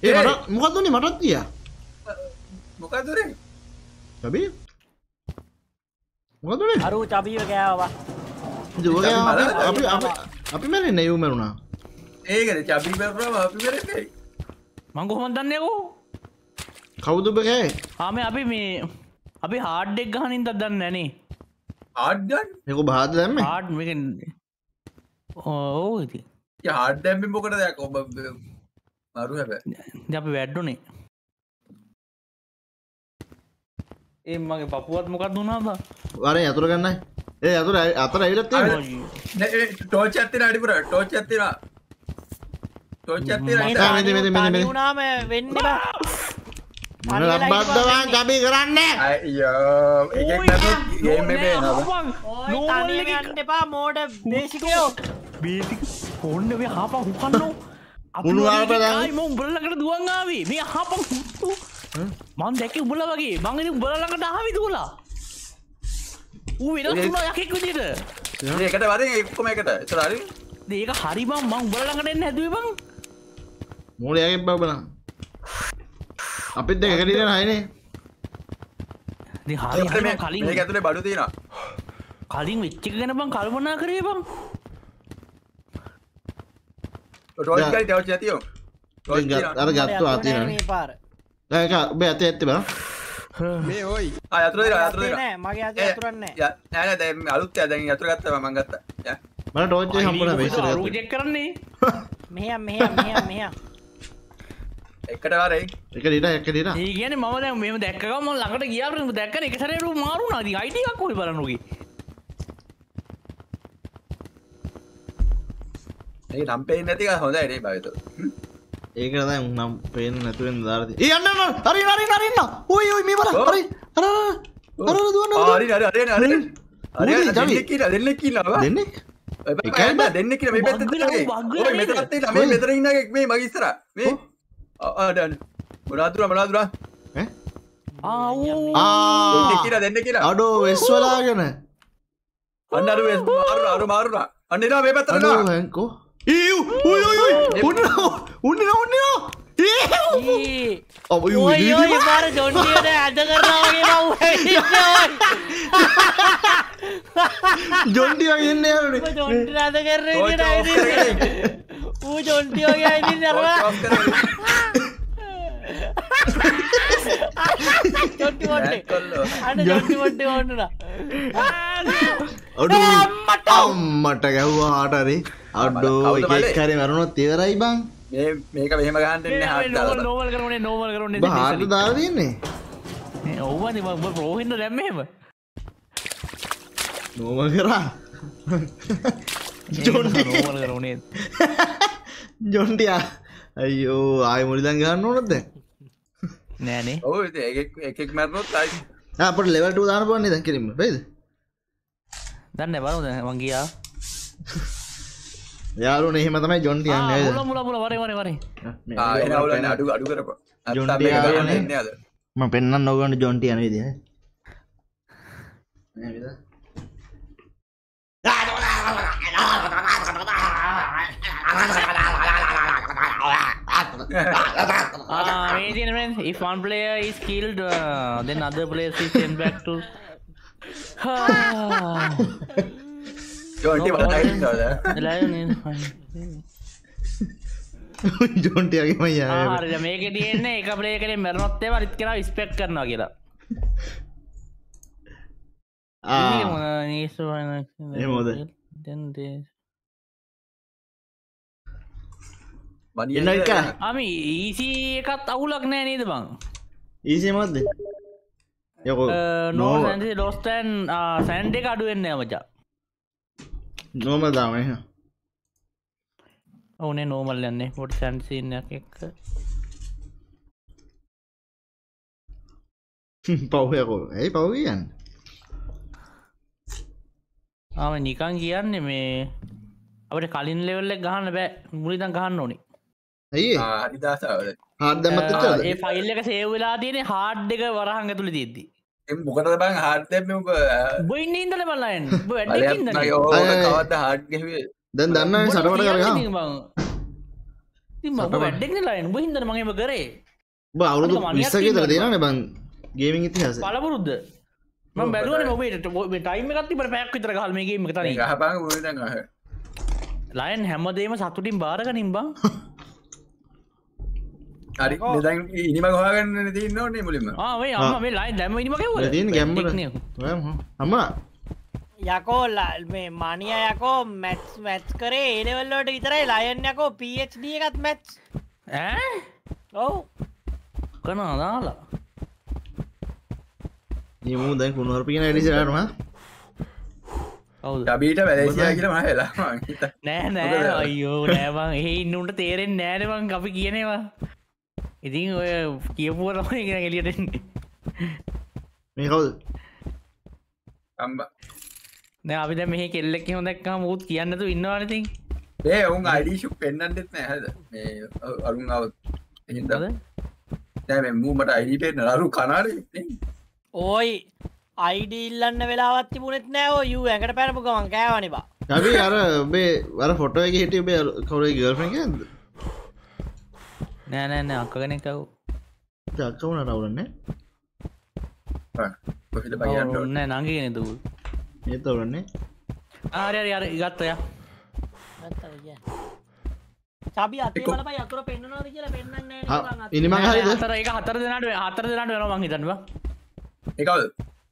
ඒ මොකක්දුනේ මටත් කිය. මොකදුරේ චබි? මොකදුනේ අරු චබීව කෑවා අපි අපි අපි මැරෙන් නැයව් මැරුණා ඒකද? චබි බැරම අපි කරේ මංගොහොම දන්නයකෝ කවුදුබකෑ ආම අපි මේ අපි හාඩ්ඩෙක් ගහනින් දත් දන්න නැනේ ආඩ්ගන් යක බාද දැම්ම? හාඩ් ඕ ඉති හාඩ දැම්පි මොකට දෙයක් ඔබ මරු හැබ ද අපි වැඩ්ඩුනේ ඒ මගේ පපුුවත් මොකක් දුනාද වරේ අතුර ගන්නයි. ඒ අතුර අතර ඇවිලත් ටෝච ඇත්තින අඩිපුර. ටෝච ඇත්තින වුණාම වෙන්න බා. මොන ලබ්බද්දවා ජබි කරන්න. එපා මෝඩ බේසිකයෝ. බේසි කොන්න මේ හාපා හුකන්නු උණු ආප දැන්. ම උඹලකට දුවන්ආාවේ මේ හාපන් හුත්තු. මන් දැක උඹල වගේ. මංගනි උඹලකට ආවි දුලා ඌ යකෙක් විදිට ඒකට වද එක්කොම එකට. තරරි ඒක හරිබම් මං උඹලඟටෙන් හැදුව බං මෝලයාගේ බබන අපිත් දෙක කටිට හයිනේ. කලින් ඇතුලේ බඩු තියෙන කලින් වෙච්චික ගැන බං කල්පනා කරේ බං. ඇතියෝ අර ගත්තු අතින මේ පාර. ඒක ඔබ ඇත ඇත්ති බ මේ ඔයි. අයතුර නෑ මගේ අත අතුරන්නේ නෑන දැ අලුත් දැන් යතුර ගත්තම මංගත්ත මට හම්බුණ බේසර රූජෙක් කරන්නේ? මෙහම් මෙහම් මෙහම් මෙහම් එකට වරයි එක ඩිට එක ඩිට ඒ කියන ම දැ මෙම දැක්කම ළඟට ගියාරම දැක්ක එකසරරු මාරු නදී අයිඩියක් කොයි බලනුගේ ඒ නම්පේ නැතික හොඳ එඩේ බයතු ඒක ද නම් පේන නැතුවෙන් දාරති ඒ අන්න හරි හරි නරන්න ඔයි ඔයි මේ බර හරි. අර අර දුවන්න අරය අර අර ඌනේ ජවි. දෙන්නෙක් කියලා දෙන්නෙක් දෙන්න? කියලා මේ මෙතනත් නේද? ඉන්න මේ මෙතන ඉන්න එකෙක් මේ මගේ ඉස්සරහ. මේ ආ ආ දෙන්න කියලා දෙන්න කියලා. අඩෝ වෙස්වලාගෙන අන්න අර වෙස් මාරුනා අර මාරුනා. අන්න එනවා මේ පැත්තට එනවා. හැන්කෝ ඊ උයි උයි උන්න උන්න උන්න ඔබ පාර ජොන්ටියට ඇද කරනවාගේ ජොන්ටි වගන්න යරුනේ ජොන්ට අද කරන Off කරගෙන. ඌ ජොන්ටියෝගේ අයිති දරවා අම්මට ගැව්වා ආටරි අඩ්ඩෝ? එකක්කරි මරුණොත් තෙවරයි බං මේ මේක මෙහෙම ගහන්න දාලා. නෝවල් කරනේ නෝවල් කරන හාට දාලා තියන්නේ ඔව්වද ප්‍රෝහින්න දැම්මහෙම නෝම කරා කරනේ ජොන්ටියා (laughs) අයියෝ ආය මුලිදන් ගන්න ඕනොත්ද නෑනේ. ඉතින් එකෙක් මැරුණොත් ආයි. අපට ලෙවල්ට දාන පන්නේ දැන් කිරීම බයිද දන්න බලු වංගයා (laughs) යාරුන එහෙම තමයි ජොන්ටියන් මුල මුල මුල වරේ වරේ වරේ. අඩු අඩු. එන්නේ අද. ම පෙන්න්න නොගන්න ජොන්ටි යන විදිහ Uh, (laughs) imagine man, if one player is killed, uh, then other players is sent back to. Jonty? ජොන්ටියගේම යා හරි මේක තියෙන්නේ එක ප්ලේ කරේ මැරනොත්තේ වරිත් කෙන ස්පෙක්් කරනවා කියලා. එහෙමද? මනිය එන්න එක අමි ඊසි එකත් අවුලක් නෑ නේද බං? ඊසේමත්ද යකො නෝ ලොස්තැන් සැන්ඩ එක අඩුවෙන්න මචා. නොම දාම ඕනේ නෝමල් යන්නේ. පොට සැන්සින්නයක් එක්ක (laughs) පව්යකෝ ඇයි පව්ගයන් ආම නිකන් කියන්නේ මේ අපට කලින් ලෙවල්ල ගහන්න බෑ. මුලිතන් ගහන්න ඕනි. ඇයි හරිදාසාවද හාර්දමත් ඒ ෆයිල් එක සේවලා තියෙන හාඩ් එක වරහන් ඇතුළ තිද්දි මොකටද බං ඔබ බොයින්න ඉදල බලන්න බලයක් නගේ ඕක අය. කවද්ද හාට් ගැහුවේ? දැන් දන්න සටවට කරයා වැඩෙක් ලයින් බහින්දර මගේම කරේ. බ අවුරුදු තර ඉන්නවා. දෙනන බං ගේමින් ඉතිහස. පලපුරුද්ද බැලුවන ඔබේ ටයිම එකත්ති පට පැක් විතර හල්මගේ තන ලයන් හැමදේම සතුටින් බාරක නිම්බං හරි ඉනිම ගහගන්න තින්න ඕනේ මුලින්ම. ආේ අම මේ ලයි දැම තින් ගැම්බට හම යකෝ මේ මනිය යකෝ මැට්ස් මැත්ස් කරේ ඒලෙවල්ලට විතරයි. ලයන් යකෝ පD එකත් මැත්ස් ඈ? ඔවු. කන අදාලා නිමූ දැන් කුණුවරපිගෙන කවුද ඩබීට වැලේසියා කියල ම වෙලා නෑ නෑ. අයෝ නෑබං එහි ඉන්නුන්ට තේරෙන් නෑනවන් අපි කියනවා. ඉතින් ඔය කියපුුව තමයි ගෙන එලියටෙන්නේ මේ කවුද? අම්බ. නෑ අපි දැ මෙහ කෙල්ලෙක් හොදක්කා මුූත් කියන්නතු ඉන්නවානති ඒ ඔවුන් අයිඩිශුක් පෙන්න්නන්නෙත් නෑහද මේ අරුන් අවත් එහිද නෑ මූමට අයිඩිපෙන් නරු කනාර ඕයි අයිඩිල්ලන්න වෙලාවත් තිබුණෙත් නෑෝ යු ඇකට පැනපු ගමන් කෑවනිබා ඇබි අර ඔබේ වර ෆොටෝ එක හිටිය බේ කවරේ ගර්ෆෙන්ද නෑනෑන අක්කගෙනෙකව් දක්කවුණ රවුලන්නේ කොහිද බයන්න ඔන්න නංගෙන දූ ඒ තවරන්නේ ආරය අර ඉගත්තය සබි අතේ බලපයි අතුර පෙන්න්නනද කියලා පෙන්න්න ඉනිමං හතර එක හතර දෙනට හතර දෙනට වෙන මං හිතන්වා එකවද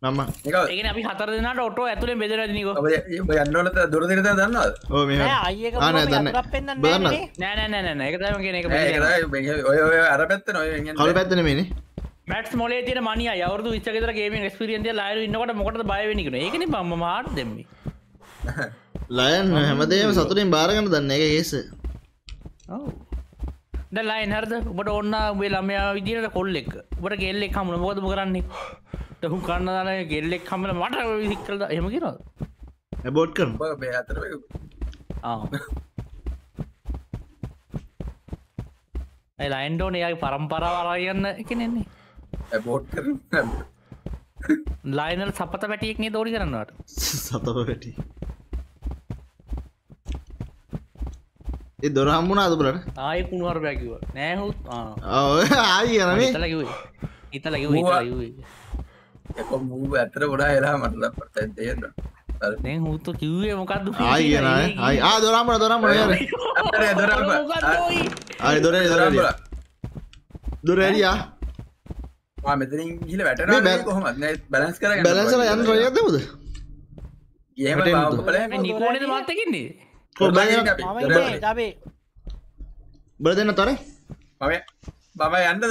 මම. ඒගෙන අපි හතර දෙනාට ඔටෝ ඇතුළේ බෙදර නික. යන්නලත දුරදිරත මෙ නෑ දන්න. ඔය අර පැත්ත නොය කලු පැත්තන මේනේ. මටස් මොලේ තින මනිය අවුදු විස්තකතර ගේම ස්පිරියන්තිය ලයිර ඉන්නකට මොකට බයවෙනිකන ඒකන පම මාට දෙම ලයන් හැමදේම සතුරින් බාරගන්න දන්න. එක ඒස දල්ලායි හරද? ඔබට ඔන්න වේ ළමයා විදිට කොල්ලෙක් ඔබට ගෙල්ලෙක් හමුණ මොකද කරන්නේ? තහු කන්න දන ගෙල්ලෙක් හමල මට විසික්කලද හෙම කිරද ඇබෝට් කරන බේ අතර ලයින්ඩෝන එයාගේ පරම්පරාවරයන්න එකනෙන්නේ බෝට් කර ලයිනල් සපත පැටියෙක්නේ දෝඩි කරන්නට (laughs) සතප වැටි ඒ දොරහම්මුණ අදබලට ආය කුණුවර පැකිව නෑහුත් ආයි ගනමේ ඉතලකිවේ ඉතලකිව මූ ඇතර ගොඩා එලා මටල පට තේන්න දැ හුත්තු කිව්වේ මොකක්ද ආයි ගෙන අයි ආ දොරම්මට දොරම්ම ය අයි දොර දොර දුරරියා මෙතරින් ගිල වැට මේ බැ- කොහොමත් බැලස් කර බැලසල යන්න ඒම වැටෙන්න නිකෝනද මත්තකින්නේ බල දෙන්න තොර බම යන්නද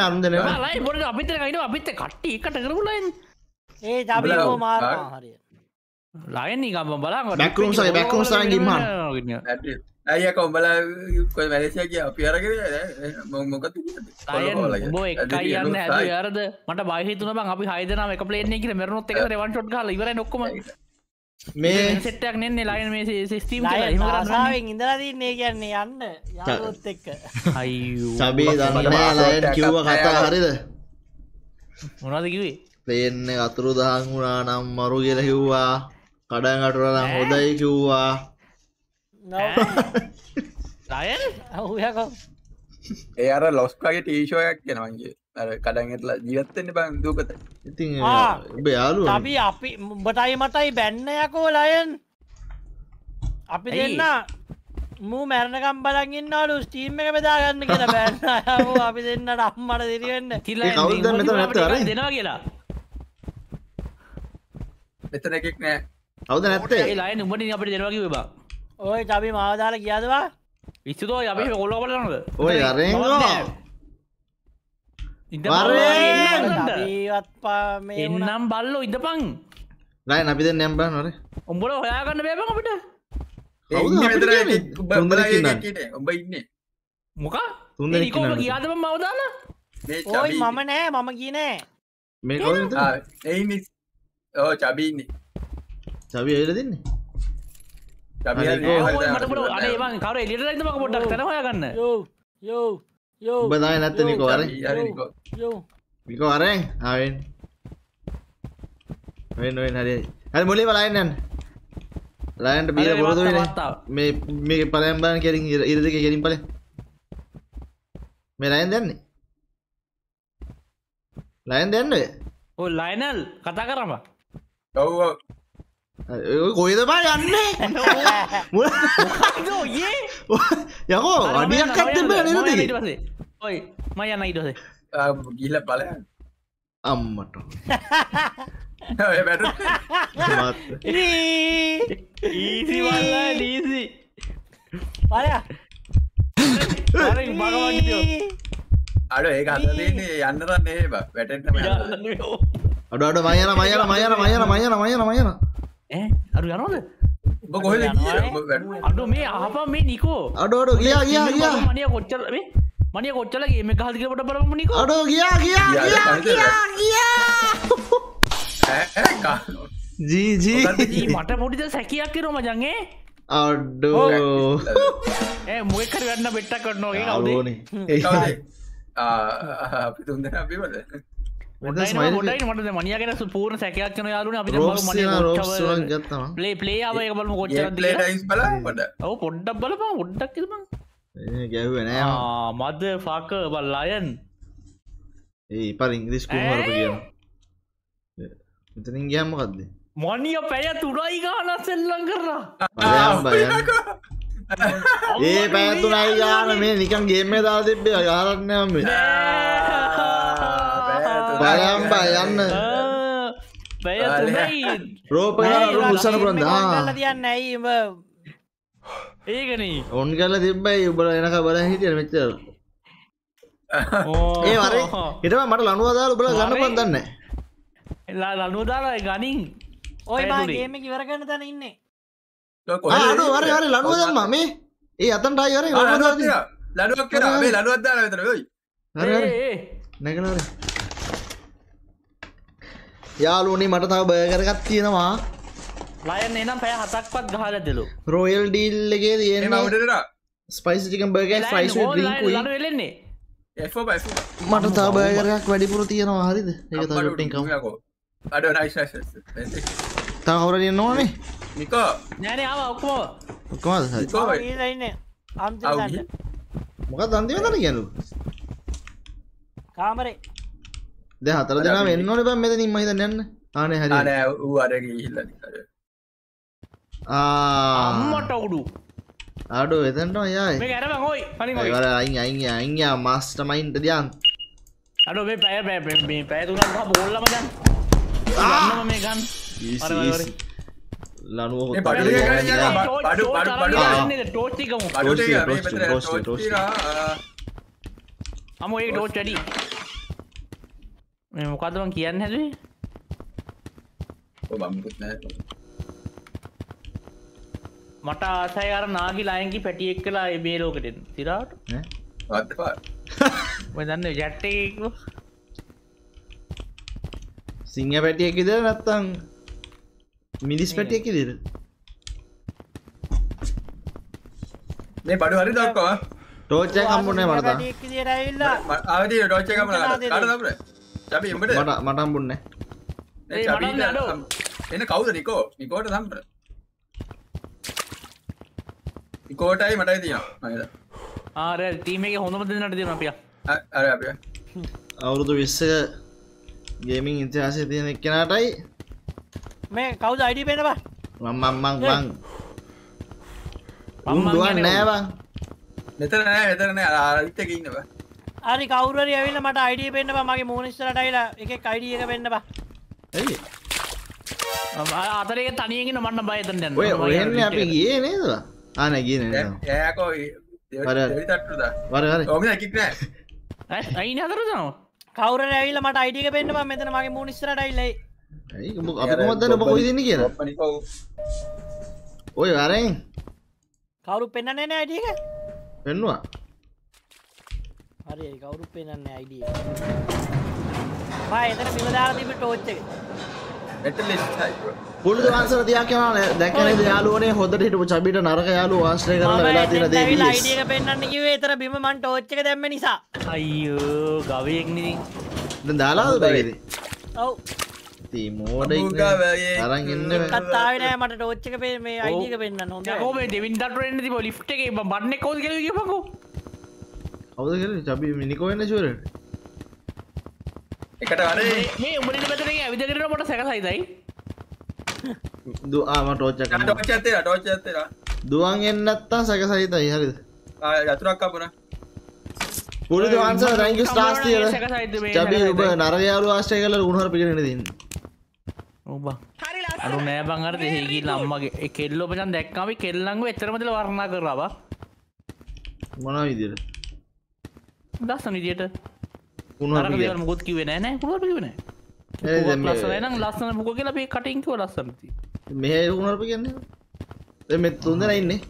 අරුන් දෙනවා ලයි බොට අපිත කයින අපිත කට්ටි එකට කරපුලයින් ඒ ජබෝ මාර හරිය ලයන් නිකම බලා Backrooms වගේ backrooms තරම් ගිම්මන්. ඇයක ඔඹල කොයි මැලේසිය කිය අපි අරගෙන මොකත් බෝ එකයි යන්න ඇද යාරද මට බහිතුන බං අපි හයිදනම එක පලේන එක මරනොත් එක රවන් ොට් කාල ඉවර නොක්කම මේ සෙට්ටක් නෙන්නේ ලයින් මේ සිස්ටීම් ආසාාවෙන් ඉඳලා තින්නේ කියන්නේ යන්න. යාලොත් එක්ක. අයියෝ. සබේ දන්න ලයන් කිව්ව කතා හරිද? මොනද කිවේ පේන්න අතුරු දහන් වුණා නම් මරු කියල කිව්වා. කඩන් අටුරනම් හොදයි කිව්වා. ලයන් (laughs) ඔහයකෝ ඒ අර ලොස්කාගේ ටීෂෝයක් කෙනවන්ගේ අර කඩන්ගටලා ජීවත්තෙන්න්න බං දූකත ඉතින් ආ. ඔබ යාලු අපි අපි උඹටයි මටයි බැන්න යකෝ ලයන්. අපි? දෙන්න මූ මැරණකම් බලගන්නලු ස්ටීම් එක බෙදාගන්න කියලා බැන්න. අපි දෙන්නට අම්මට දිරිවෙන්න. දැන් අර? කියලා? මෙතන එකෙක් නෑ. අවද නැත්තේ? ලයින් උඹට අපට දෙනවාකිව බා. ඔය චබි මාවදාල කියදවා විස්තුතෝ අපි කොල්ල බලනද ඔය අරෙන්ගෝ ජීවත් පා මේ. එන්නම් බල්ලෝ ඉදපං ලයි අපි දෙන්න නැම්බ නොර උඹල හොයාගන්න බෑබ අපිට. කවුද ඉන්න මොක? තුන් දෙනෙක් නිකෝම ඉන්නවනේ. කියාදම මේ ඕයි චබි- මම නෑ මම කියනෑ මේ එයි මිස් ඕ චබීන්නේ චවි ඇල දෙන්නේ? චබි කර එලිට යිද මක පොඩ්ඩක් තන හොයාගන්න? යෝ යෝ යෝ ඔබ දයි නැත්ත නිකෝ අර විකෝ අරෙන් ආවෙන් වෙන් වෙන් හරි හරි මුලි බලයින්නන් ලයන්ට බීල හරි, පුරදු වෙන වාර්තාව. මේ මේ පලයම් බාන කෙරින් ඉරදක කෙරින් පල මේ ලයන් දෙන්නේ ලයන් දෙන්න ඔ ලයිනල් කතා කරම ඔව්, ඔව්. කොයිද බා යන්නේ යකෝ අඩියක් අත්තෙම නිරදක ඔයි මය යන්න ආ, ගිහිල්ල බලයන් අම්මට. (laughs) පලය බගවන්ටෝ අඩ ඒ අදන්නේ යන්නරන්න ඒ වැටෙන්ටම අඩ අඩ මයන මයන මයන මයන මයන මයන මයන අරු යනෝද? අඩු මේ ආපා මේ නිකෝ. අඩ අඩ ගියා ගියා ගියා. මනිය කොච්චල මේ මනිය කොච්චලගේ මේ ගහදිකට බලම නිකෝ. අඩ ගියා ගියා? ගියා? ගියා (laughs) ඈ, ඈ, කා- ජී ජී. මොකද්ද ඊ මට පොඩිද සැකියක් කිරම ජන්ගේ අඩ්ඩෝ ඒ මොකර ගන්න අවෝනේ කවුද? ආ, අපි තුන්දෙනා අපිමද? ොටයි මට මනියගෙන පූර්ණ සැකයක් කන යාලුන අපි ගත්තම පලේ පලේ ආවය බලම බලන්න. පොඩ්ඩක්. බලපා ොඩ්ඩක් කිරම ගැව්වෙනෑ මද ෆාක බල්ලායන් ඒ පර ඉංග්‍රිස් කුහරප කියන මෙතනින් ගියම්ම කක්ද මොනිය පැය තුරයි ගානත් සෙල්ලං කරා බයම් බයන් ඒ පැත්තුනයි ගාන මේ නිකන් ගේම දා තිබ්බේ ගාරන්නයම බයම් බයන්න පැය ආලේ. තුනයි රෝප උත්සන පුරන්ද තියන්න ඇයි උඹ ඒකන. ඔන් කල තිබ්බයි උබල එනක බල හිටිය මෙච්චර. ඒ වර හිටම මට ලනුවදාල උබල ගන්න වරේ. පන්දන්න එලා ලනුවදාලා ගනින්. ඔය. ගේම ඉවරගන්න තැන ඉන්නේ. වර වර ලනුව දම්ම මේ. ඒ අතන් ටයිවර ලඩුවක් කර මේ ලඩුවත්දාන වෙතර ොයි නැකනර යාලුවනේ මට තව බයකරගත් තියෙනවා ලයන් එනම් පැය හතක්පත් ගහල දෙලු. රෝයල් ඩීල්ලගේ තියෙන මටර ස්පයිස් චිකන් බර්ග ෆයිස් ඩිංකුයි ලනු වෙලෙන්නේ. එෝ බයි මට තව බයකරයක් වැඩිපුර තියෙනවා හරිද? ඒක තටෙන් කව අඩ නයිස් තවර නොනේ නිකෝ. නෑන ආව ඔක්කෝ කොමද හරි. නිකෝ ඉන්න අන්ති අවුහි. මොක දන්තිව තන ගැනු කාමරේ. ද හතර දෙනා වෙන්න ඕන බම් මෙත නිම්මහිත යන්න. ආනේ හරි. ආනෑ වූ අරග හිල්ල අම්මට ඔවුඩු ආඩෝ එතන්ට යයි මේ ගැරම හොයි පනි වර අයි අයි අයියා මස්ට මයින්ට දයන් අඩ මේ පැය පැ මේ පැතුනක් බෝල්ලම දැන් ගන්නම මේ ගන්න අර වර වර. ලනුව ඒ බඩු දෙක ගන්න යනවා. ටෝච්- බඩු- ටෝච් බඩු- අරගෙන බඩු- යන්නේ ටෝච්චිකමු Toasty, toasty, toasty, toasty. අම ඒ ටෝච් වැඩි මේ මොකදවන් කියන්න හැදුවේ බම්කුත් නෑ මට ආසය අර නාගි ලයන්කි පැටියෙක් කලා එබේ ලෝකට තිරාට? (laughs) දන්න ජැට්ටක සිංහ පැටියක් ඉද නැත්තං මිනිස් පැටියක් ඉදිර මේ බඩු හරි දක්වා. ටෝච්චය කම්බුණේ කාඩ දබර චබි එඹට මට මටත් නඩෝ. එන්න කවුද නිකෝ? නිකෝට සම්පර නිකෝටයි මටයි තියනවා මහිත ආර තීමේ හොඳම දෙන්නට දෙන අපිය. අර අප. අවුරුදු විස්සක ගේමින් ඉතිහාසය තියෙන එක්කෙනටයි මේ කවුද අයිඩි පෙනවා මම්මම්මං බං? උන්දුවන් නෑබං මෙතර නෑ මෙතරන ආරවිත්තක ඉන්නව? අරි කවුරරි ඇවිල්ල මට අයිඩිය පෙන්න්න මගේ මූනිස්තරටයිලා එක අයිඩිය එක පෙන්න්න බා. ඇයි? අතරේ තනියගෙන මන්න බයතන් දැන්න ඔය ඔයන්න අපි ගිය නේද ආන ගිය නෑ ඒකෝ වර- තට්ටුද වර හරි ඔම ඇකික් නෑ අයින අතර දනවා කවර ඇවිල්ල මට අයිඩිය පෙන්න්න මෙතන මගේ මූනිස්තරටයිල්ලයි ඇයි උඹ- අපි කොමත්දන්න ඔබ කොයි ඔය වරෙන් කවරු පෙන්න්න නෑ අයිඩියක පෙන්වා හරි කවුරු පෙන්න්න අයිඩිය පා එතන පිමදාලා තිබ ටෝච්චක පුළු වන්සර තියක් යන දැක්කන යාලුවනේ හොදට හිටපු චබිට නරක යාලු වාශ්‍රය කරන වෙලා තියෙන දේ අයිඩියක පෙන්න්න කිවේ තර බිම මන් ටෝච්චක දැම්ම නිසා. අයියෝ ගවයෙක්නී දැන් දාලාද බැගෙද ඔව්. තිමෝඩ අමුගාවයේ. අරන් එන්න කත්තාවනෑ මට ටෝච්චක පේ මේ අයිඩියක පෙන්න්න හොඳ. යකෝේ දෙවින්ට රෙන්න්න තිබ ලිට් එක බන්න කෝද කර පකු අවද චබි මිනිකෝ වෙන්න ශුවරට එකට අරේ මේ උඹට පැතර ඇවිදකට මට සැකසයිදයි ආම ටෝච්චක ටෝච ඇතේ ටෝච ඇතේර දුවන් එන්නත්තා සැක සහිතයි හරිද? යතුරක් කපුන. පුළි වන්ස රැංග ස්ටාස්තිය සැකසයිද චබි ඔබ නරයාලු ආශ්‍රය කල උුණහර පිගෙන දන්න. ඔබ. අඩු නෑ බංහර දෙහගී ලම්මගේ කෙල්ලෝ පචන් දැක්කමි කෙල්ලංගු එතරමතිල වරණා කරවා මොනා විදිර දස්සන විදියට උුණහර නරක මුකුත් කිවෙන නෑ කුට කිවෙන ලස්සන ලස්සන මුක කියලා පේ කටින්කව ලස්සනති මෙහ උුණරප කියන්නේ? මෙ තුන්දෙන ඉන්නේ.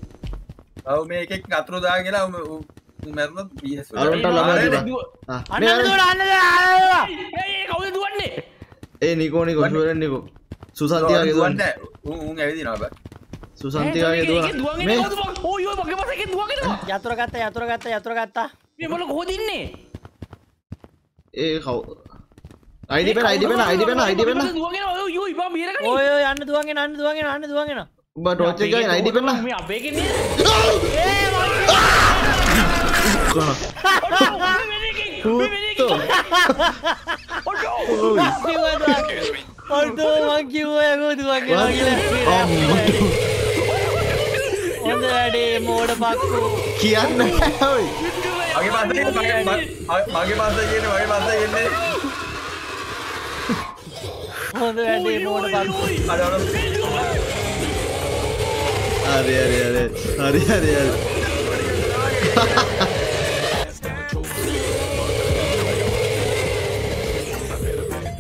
ඔව මේ එකෙක් අතුරුදා කියලා මැරුණ පියස් අන්න කවද දුවන්නේ? ඒ නිකෝනි කොශුවරෙන්නෙකු සුසන්තියාගේ දුවන්න. උන් ඇවිදි නබ සුසන්තියාගේ දුව මේ ඕයෝ මගේ පසක දුවගෙන යතුර ගත්ත යතුර ගත්ත යතුර ගත්තා මොල හෝදින්නේ ඒ කව් අයිඩි පෙන අයිඩි පෙන අයිඩි පෙන අයිඩි පෙන දුවගෙන යෝ ඉබා මීරක ඔය ඔය යන්න දුවගෙන අන්න දුවගෙන අන්න දුවගෙන. උබ ටෝච්චක අයිඩි පෙන්න මේ අපේගෙන පොල්ටෝ මං කිව්වයකෝ දුවගෙන කියලා. හොඳ වැඩේ මෝඩ පක්කු. කියන්න ඔයි මගේ පස මගේ පස කියන මගේ පස කියන්නේ හොඳ වැඩේ මෝඩ පත් අඩ අඩ හරි හරි හරි හරි හරි හරි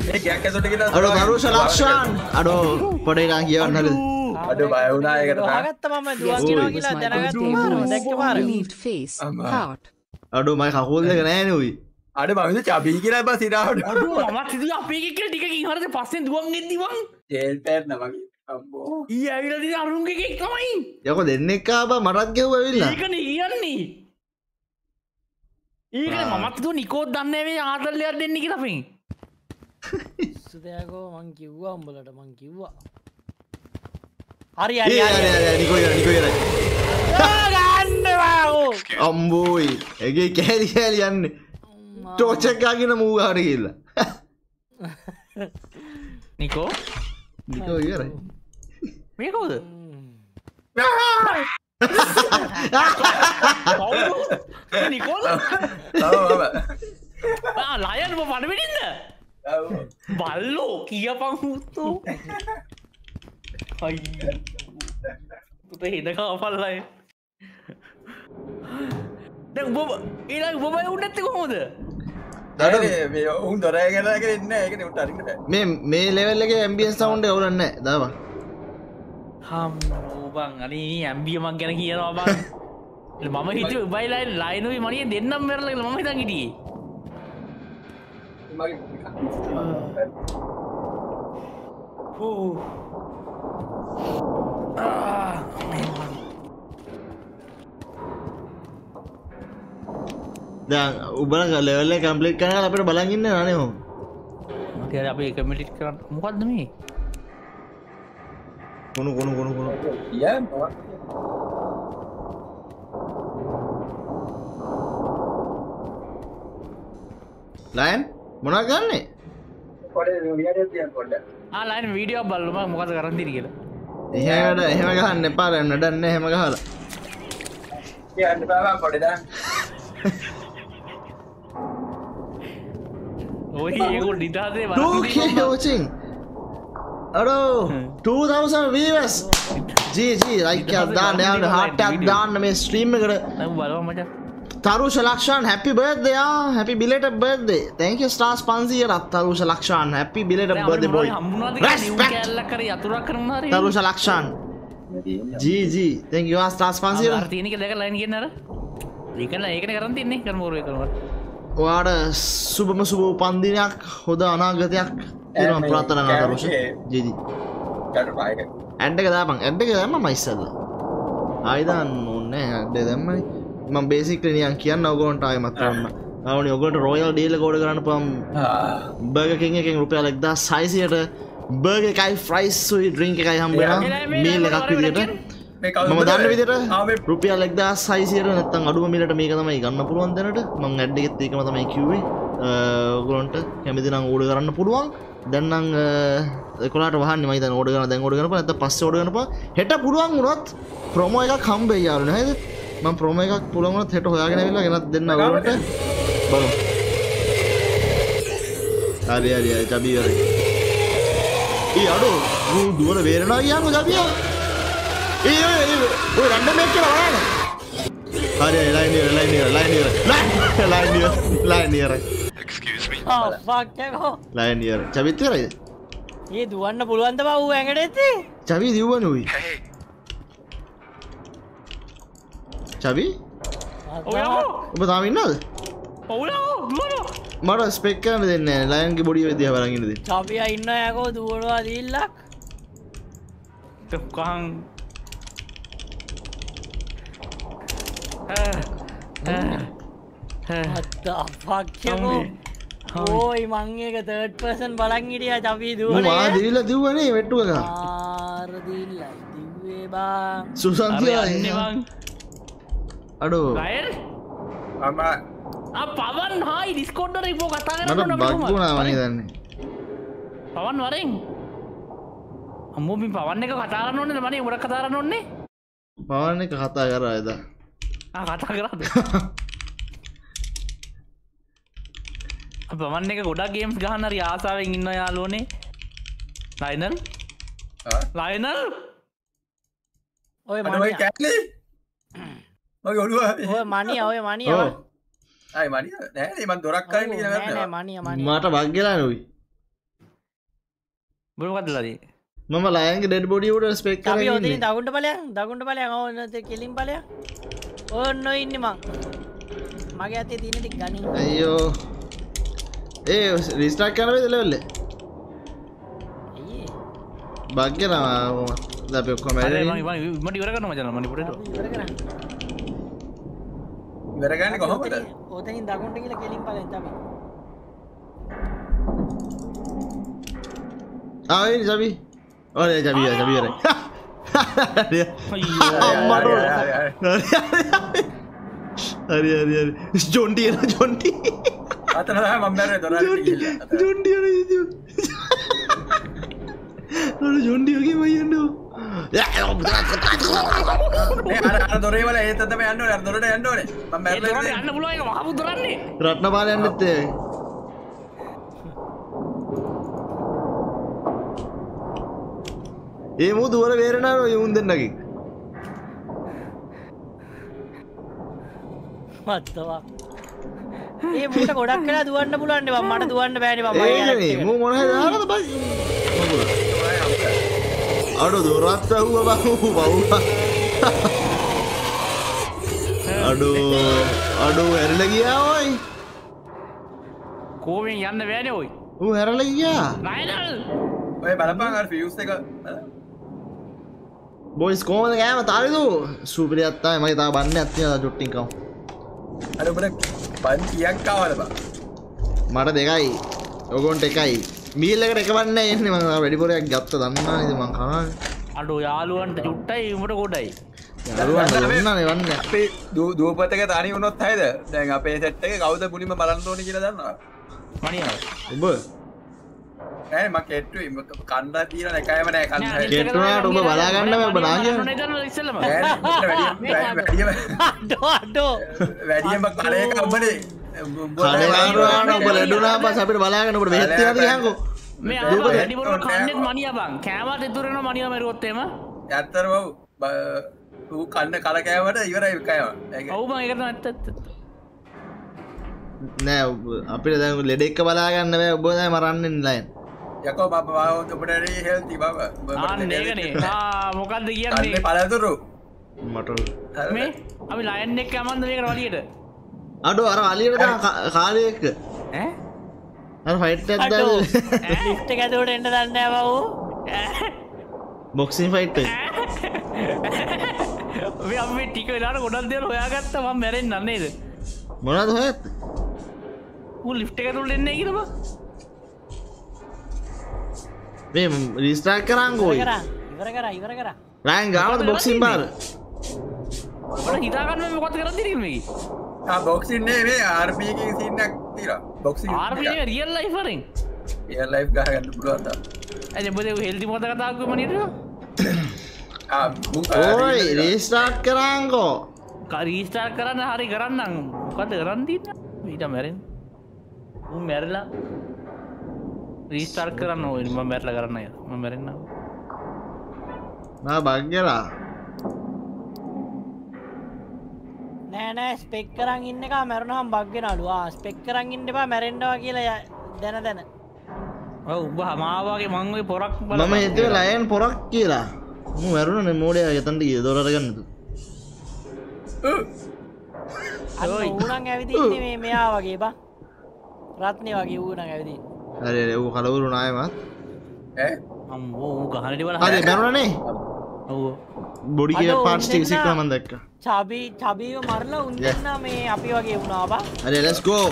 මේ ගැක් ඇතුලට ගෙන අඩෝ දරුෂ ලක්ෂාන් අඩෝ පොඩ එකක් කියවන්න හරි අඩ බය වුණා ඒකට තා. හගත්ත මම දුවකිනවා කියලා දැනගත්ත මාර දැක්ක මාර Relieved face. Amma. Heart. අඩු මයි කකුල් දෙක නෑන වයි අඩ බවිද චබී කියලා බ සිරාට මත් සිතු අපේ එක ටික හරත පස්සෙන් දුවන් ගෙදදිවන් ජේල් නමගේ අම්බෝ ඒ ඇවිලදි අරුන්ගේ එකක් තමයි යක දෙන්නෙක්කා බ මටත් ගෙව් ඇවිල්ලා ඒකන කියන්නේ ඒක මමත්තු නිකෝත් දන්නවේ ආදල්ලයක් දෙන්න කියලපින් සුදයකෝ මං කිව්වා උඹලට මං කිව්වා හරි ඒ හරි අර හරි. අර නිකෝ නිකෝ ගන්නවා ඕ. අම්බෝයි. ඇගේ කෑලි කෑලි යන්න. ටෝචක්කාගෙන මූගාට කියල්ලා නිකෝ. නිකෝ ඉවරයි. මේකෝද (laughs) නිකෝල් ලයන්ම පඩවිනින්න බල්ලෝ කිය පහුත්තු හෙදකා පල්ලයි දැ උබ ඒලා උබයි උන්නඇත්ත කොහොද උන් දොරයගෙනක එන්න ඒකට උට අරිකට මේ මේ ලෙවල්ලගේ ඇම්බියන් සවුන්ඩ ඔවුලන්න දවා හම් ඕබන් අනි ඇම්බියමක් ගැන කියනවා බං මම හිත උබයිලයි ලයිනුයි මනිය දෙන්නම් වෙරලක මම හිතන් හිටියේ හෝ දැ උබල ලෙවල්ල කම්පලිට් කන අපට බලගන්න නනයෝ මට අප කමිටික් කරන්න. මොකක්ද මේ? කුණු කුණු කුණු කුණු. ලයන් මොනා ගන්නේ ආලයින් වීඩියෝ බල්ලම මොකද කරන්දිර කියලා එහෙට එහෙම ගහන්න එපාර නඩන්න හෙම ගහල. කියන්න බා පොඩිදා ඔය ඒකුල් නිදාසේ ෝචින් අඩෝ 2000 වීවස් ජීජී ලයිකයක් දාන්න යාට හටක් දාන්න මේ ස්ත්‍රීම කර බලව මච තරුෂ Lakshan happy birthday happy බිලට බර්දේ තැක stars පන්සිය රත් Tharusha Lakshan happy belated birthday boy Tharusha Lakshan GG තැකවා stars පන්සිය තියනක දැක ලයින් කියන්නර ඒකන ඒකන කරන්න තින්නේ කරමෝරුව කරවට ඔයාට සුබම සුබ පන්දිනයක් හොද අනාගතයක් තියෙනවා ප්‍රාථන තරුෂ පායක ඇඩ්ඩක දාපන් ඇඩ්ඩක දම මයිස්සල්ල ආයිදන්න ඔන්න ඇඩ්ඩ දැම්මයි ම බේසික් නියන් කියන්න ඔගොන්ට අයමත් කරන්න අවනි ඔගොට රෝයල් ඩේල ගෝඩ කරන්න පම් බර්ගකින් එකෙන් රුපියල් එක්දා සයිසියට බර්ග එකයි ෆ්‍රයිස්ුයි ඩ්‍රිංක එකයි හම්බෙන මේල් එකක් විදිට මම දන්න විදිට රුපියල් එක්දා සයිසියට නත්තන් අඩුව මිලට මේක තමයි ගන්න පුළුවන් දැනට. මං ඇඩ්ඩගෙත් ඒකම තමයි කිව්වේ. ගොලොන්ට කැමිතිනම් ඕඩ කරන්න පුළුවන්. දැන්නම් එකොලාට වහන්න මයිත ඕඩ ගන දැන් ෝඩ කරන ඇත පස්ස ෝඩ ගනප හෙට පුළුවන් වුණොත් ප්‍රමෝ එකක් කම්බේ යාලන හැද ම ප්‍රම එකක් පුළන්ගනත් හෙට හොයාගෙන වෙලා ගෙනත් දෙන්න ගලට බල හරි හරි චබීවර ඒ අඩු. දුවන වේරෙනවා කියම ජබිය. ඒ රඩ මෙච්ච වරන හරි ලයිනිය ලයිනිය ලයිනිය ලයිනිය ලයිනියර පක්කකෝ ලයිනියර චවිත්තරයිද ඒ දුවන්න පුළුවන්ද බව් ඇඟට ඇත්තේ චවි දිව්වනුයි චවි ඔබ තාමින්නද දුවන මට ස්පෙක්කන දෙන්න ලයන්ගේ බොඩි විදිහ වරගෙනද චපිය ඉන්න යකෝ දුවනවා දීල්ලක්. තකං අත්තා පක්කකෝ ඕයි මංඒක තර්ඩ් පර්සන් බලන් හිටිය චපී දුවන මා දිවිල දිව්වනේ වෙට්ටුව එක. ආරදිල්ලයි දිව්වේ බා. සුසන්තිය අඩෝ. පවන් හායි ඩිස්කෝඩ්ඩර ඉපෝ කතා මට බක්ගුණා වනේ දන්නේ පවන් වරෙන්? අම්මෝමි පවන්න එක කතාරන්න ඕන්න මනේ උර කතාරන්න ඔන්නේ පවන්න එක කතා කර එද. කතා කරද? පවන්න (laughs) එක ගොඩක් ගේම්ස් ගහන්න රි ආසාාවෙන් ඉන්න යාලෝනේ ලයිනල් ලයිනල් ඔය මනිය කැලේ (clears throat) මගේ ඔළුව ඔය මනිය ඔය මනිය අයි මනිය නෑ මන් දොරක් කරන්න නෑ නෑ මනිය මට බක්ගලා නොයි බොරුකත්ලදී මම ලයන්ගේ ඩෙඩ් බොඩියට ස්පෙක් අපි ඔතින් දකුන්ට බලයක් දකුන්ට බලයක් ඕනත කෙලින් බලයක් ඕන්න ඉන්න මං. මගේ ඇතේ තියනති ගනින් අයියෝ. ඒ රිස්ටක් කරවේ දෙලවෙල්ල බක්ගෙනවා මට ඉවරගන්න මචන මනිපුරට වැරගන්න කොහොමද? ඕතනින් දකුන්ට කියල කෙලින් පල තම ආයි ජබි ඕන ජබිය ජබියර හරි හරි හරි ජොන්ටියන ජොන්ටි අතන මම්බැර දොර ජොන්ටියන ජොන්ටියගේ මයන්නෝ දොරේ (laughs) වල ඒතම යන්න දොරට යන්නනේ යන්න එක මහපු දරන්නේ රත්න පාලයන්නත්තේ ඒ මූ දුවර වේරනාව යවුන් දෙන්නකි. මත්තවා. ඒ මට ගොඩක් කලා දුවන්න පුලන්ට මට දුවන්න බෑන මොනහ දාරද බයි අඩු දුරත් ඇහුව බහු බව් අඩු අඩු ඇරල ගියාවයි කෝවෙන් යන්න වැෑන ඔයි. ඌ හැරල ගියා. ඔය බලපාග ෆියස් එක. බොයිස් කෝමද ගෑම තාරිදු සූපිරියත්තා මගේ තා බන්න ඇත්තිය ජුට්ටිකම් අරබට පන් කියක් කාවල බා මට දෙකයි. ඔගොන්ට එකයි මීල්ලකට එකවන්න එන්න. ම වැඩිපොරයක් ගත්ත දන්නා නද? මං කාන අඩු යාලුවන්ට චුට්ටයි උමට ගොඩයි. න්න වන්න. අපේ දූපතක තනි වුණොත් හයිද දැන් අපේ සැට්ක කවද පුලිම බලන්තෝනි කියල දන්නවා? මනිය ඔබ? ඇම කෙට්ටු කණ්ඩා තීර එකයමනෑ කන්න. කෙට්ටුනාට ඔබ බලාගන්න ඩෝ වැඩියම කලයක අම්බනේ කඩවාන ඔබ ලැඩුනා පස් අපිට බලාගන්නට වෙත්ති හකෝ මේ වැඩිපුර කන්නෙත් මනිය බං. කෑමට එතුරෙන මනිය මරුවොත්තේම ඇත්තර බව කන්න කලකෑවට ඉවර එකයම ඔවුම එකත ඇත්ත. නෑ අපිට දැ ලෙඩෙක්ක බලාගන්න ඔබ දැ මරන්න ලයින් යකෝ බවාවට හෙල්ති බව. මොකක්ද කියන්නේ? පලතුරු මට මේ? අපි ලයන් එක් අමන්ද මේක වලියට අඩු අර අලියට කාලයක. ෆයිට් ලිට් ඇතුවට එන්න දන්න බවූ බොක්සින් ෆයිට් අපේ ටික වෙලාට ගොඩක් දෙයක් හොයාගත්ත මම මැරෙන් නන්නේද මොනද හොයත්? ඌ ලිෆ්ට් එක තුල එන්නේ කියලාම මේ රිස්ටාක් කරංගෝයි කර ඉවර කර ඉවර කර. රෑන් ගාමත බොක්සින් බාර? හිතාගන්න මොකද කරන් දිරින් මේ බොක්සින්නේ මේ ආර්පීකින් සින්නක් තිර බොක්සි ආර්පී රියල් ලයිෆ් වලින් ලයි් ගහගන්න පුළුවන්ද ඇයි ඔබ හෙල්දි මොකද කතා කරන්නේ මනියට ඕයි රිස්ටාට් කරංගෝ රීස්ටාර් කරන්න හරි කරන්නම් මොකද කරන්න තින්න ඊට මැරෙන් උ මැරලා රීස්ටාර් කරන්න ඕ ම මැරල කරන්න ම මැරෙන්න්න බග්ගලා නෑනෑ ස්පෙක් කරන් ඉන්න එක මැරුණහම් බක්ගෙන අඩුවා ස්පෙක් කරන් ඉන්න එපා මැරෙන්ඩවා කියලා දැන දැන. උබ හමාවාගේ මංගේ පොරක් මම හිතුව ලයන් පොරක් කියලා. මු වැරුණ මෝඩය යතන්ට ගිය දොරගන්නතු ඌනන් ඇවිදින්නේ මේ මෙයා වගේ බා. රත්නය වගේ ඌනන් ඇවිදි හරි එව් කලවුරු නායමත් අම්බෝ ගහනට වල හරි මැරුණනේ ඔව. බොඩි කිය අඩෝ, පාට්ටික් උන් සික්ක දෙන්නා. මන් දැක්ක චබී චබීව මරලා උන්දන්න මේ අපි වගේ වුණාබා හරි let's go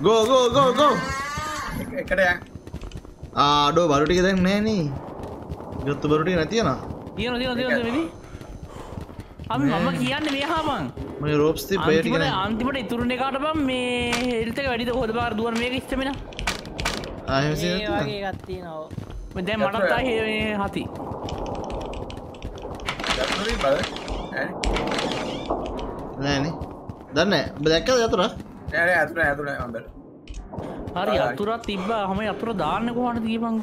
go go go go එකට ආඩෝ බරුටික දැන් නෑනේ ගත්තු බරුටි නැතියන තියන තියන තියන වෙදි අපි මම කියන්න මේහාමන් මේ රෝප්ස්ති පේටික අන්තිමට අන්තිමට ඉතුරුණ එකාට බම් මේ හෙල්තක වැඩිද හොද පාර දුවන් මේක ඉස්තමෙන ඒ වගේ ගත්ති නව දැන් මටත්තා හති නෑනේ දන්න දැක්ක යතුර නෑ ඇතුන ඇතුන අම්බට හරි අතුරත් තිබ්බ. හම අතුර දාන්න කොහට දීපං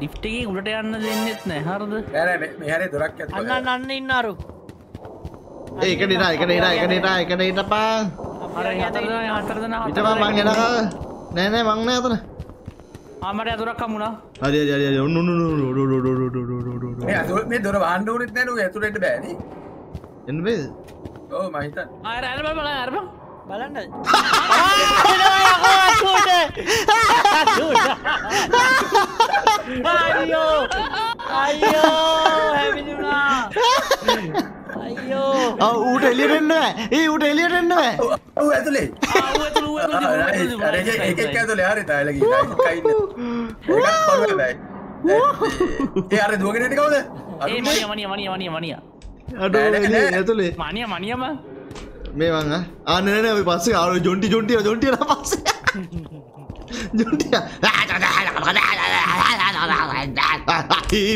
ලිප්ටගේ උඩට යන්න දෙන්නෙත් නෑ. හරද? නෑ මෙහරේ දොරක් අන්න අන්න ඉන්නරු ඒක නිට එක නිට එක නිට එක නිට පා අර හතරද හතරදන ඉටම මං එනක නෑනෑ මංන අතන ආමට ඇතුරක් කමුණා හරි හරි හරි ඔන්න ඔන්න ඔන්න ඔන්න ඔන්න ඔන්න ඔන්න ඔන්න ඔන්න ඔන්න. මේ අතුර මේ දොර වාණ්ඩුවනෙත් නෑ නුගේ ඇතුළට බෑනේ එන්න බේද ඕ මහිතන් ආර අර බල අර බලන්න (laughs) අයෝ අයෝ හැවිදුනා අයෝ ඔව් ඌට එළියට එන්න බෑ. ඒ ඌට එළියට එන්න බෑ. ඌ ඇතුලේ. ඌ ඇතුලේ එක එක ඇතුලේ. හරි තායලා ගිහින් එකක් පරුවේ බෑ. ඒ අර දුවගෙන ඉන්නේ කවුද? අනිය මනිය මනිය මනිය මනිය. ඇතුලේ. මනිය මනියම මේ වන්න අනන පස්සේ අර ජොන්ටි ජොන්ටිය ජොන්ටිය. පස්ස ජොටිය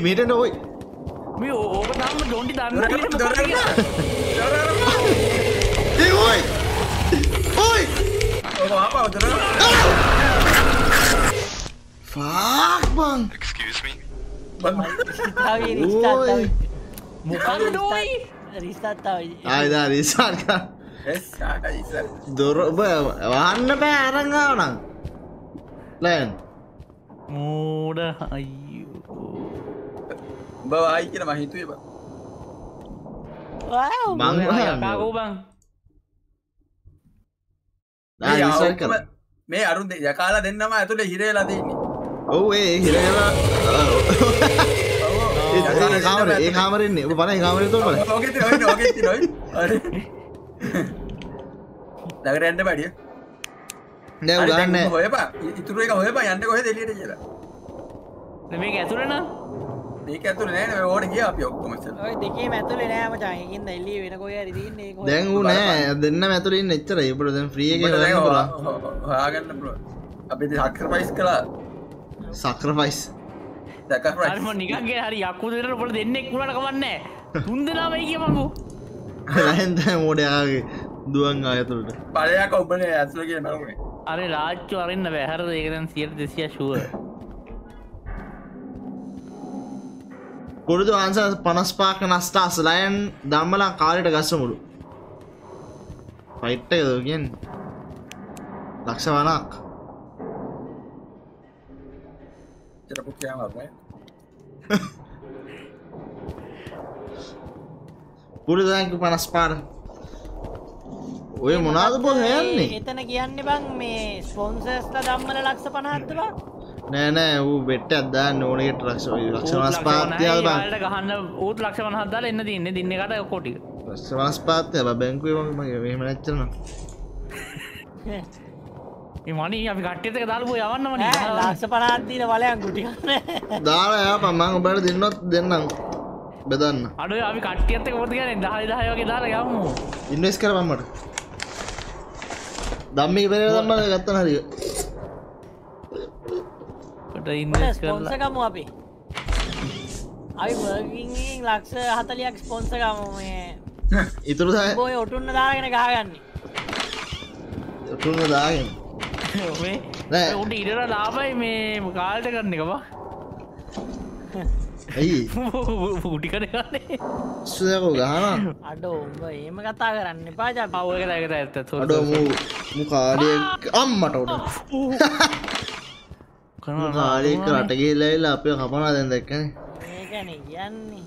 මට නොයි මේ ඕක තම ජොන්ටි දන්න ඔයි ඔයි ෆාක් බං excuse me. මොකද නෝයි රිසත් ආයදා රිසාර්ක දොර වන්න පෑ අරංගාවනම් ලෑන් මෝඩ අයියෝ බවයි කියන මහිතුේ බ මංගෝබන් මේ අරුන් යකාලා දෙන්නම ඇතුළ හිරේලා දෙන්නේ ඔව් ඒ හිරේලා කාමර ඒ කාමරෙන්නේ ඔබ ඒ කාමරේ තොර බලන්න. ඕකේ තියෙන ඕකේ තියෙන ඔය හරි. නගර යන්න බැඩිය. නෑ උගන්න. හොයපා ඉතුරු එක හොයපා යන්න කොහෙද එළියට කියලා. මේක ඇතුරෙන මේක ඇතුලේ නෑ නේ ඕනේ ගියා අපි ඔක්කොම ඉස්සෙල්ලා. ඔය දෙකේ ඇතුලේ නෑ මචං. ඒකින්ද එල්ලිය වෙන කොහේ හරි තින්නේ ඒක හොයන්න. දැන් ඌ නෑ. දෙන්න ඇතුළේ ඉන්න එච්චරයි. ඔබට දැන් ෆ්‍රී එකේ හොයන්න හොයා- පුළුවන්. හොයාගන්න පුළුවන්. අපි ඉතින් සක්‍රිෆයිස් කළා. සක්‍රෆයිස් හරිම නිකන්ගේ හරි. යක්කු දෙනට පොට දෙන්නෙක් වුණට කවන්නේ තුන් දෙනාමයි කියමකු නැහෙන්ද මෝඩයාගේ දුවන් ආයතුළට පලයක් ඔබනේ ඇතුල කිය නරුනේ අර රාච්චු අරන්න බැහරද ඒකදන් සියට දෙසිය ශුව පුරුදු වන්ස පනස් පාක නස්ටාස් ලයන් දම්මලා කාලට ගස්සමුළු පයිට්ට එකදගෙන් ලක්ෂ වනක් get a bouquet lá, velho. පුරදාක පනස් පාර ඔය මොනාද බොහයන්නේ එතන කියන්න බං මේ ස්පොන්සස්ල දම්මල ලක්ෂ පනහත්තවා නෑනෑ වූ බෙට් අදදා නෝනට ලක්ෂ ලක්ෂ ස්පාතියල් බට ගහන්න ඌත් ලක්ෂ පනහදාල එන්න තින්න දින්නකට කොටි ප්‍රස්වනස්පාතය බැංකුවම මෙහම නැච්චනවා (laughs) මනි අපි කට්ටක දාලපු යවන්න මන ලක්ෂ පනත්දීන වලයන් ගුටිකන්න දාලා යා පමං ඔබට දෙන්නොත් දෙන්නම්. බෙදන්න. අඩ අපි කට්ටියත්ක පොති කියන දහයි දහයෝගේ දාලා යමු. ඉන්වස් කර පම්මට දම්මික පෙර දම්මල ගත්තන හරිය. ට ඉන්ස් කරලා. ස්පොන්සකමු අපි. අපි බර්ගින් ලක්ෂ හතලයක් ස්පොන්සකම මේ. (laughs) ඉතුරු බෝය ඔටුන්න දාගෙන ගහගන්න. තුන්න දාගෙන. උට ඉඩර ලාබයි මේ කාල්ට කරන්න එකවා ඇයි? පුටිකට ගන්නේ. සුදකෝ ගහන අඩෝ ඒම කතා කරන්න පාජ පවක ඇත ඇත්ත. අඩෝ මූ මුකාඩිය අම්මට උඩ. කාලෙක් රටගේ ලැයිලා අපේ කපනා දැන් දැක්කන. මේකන කියන්නේ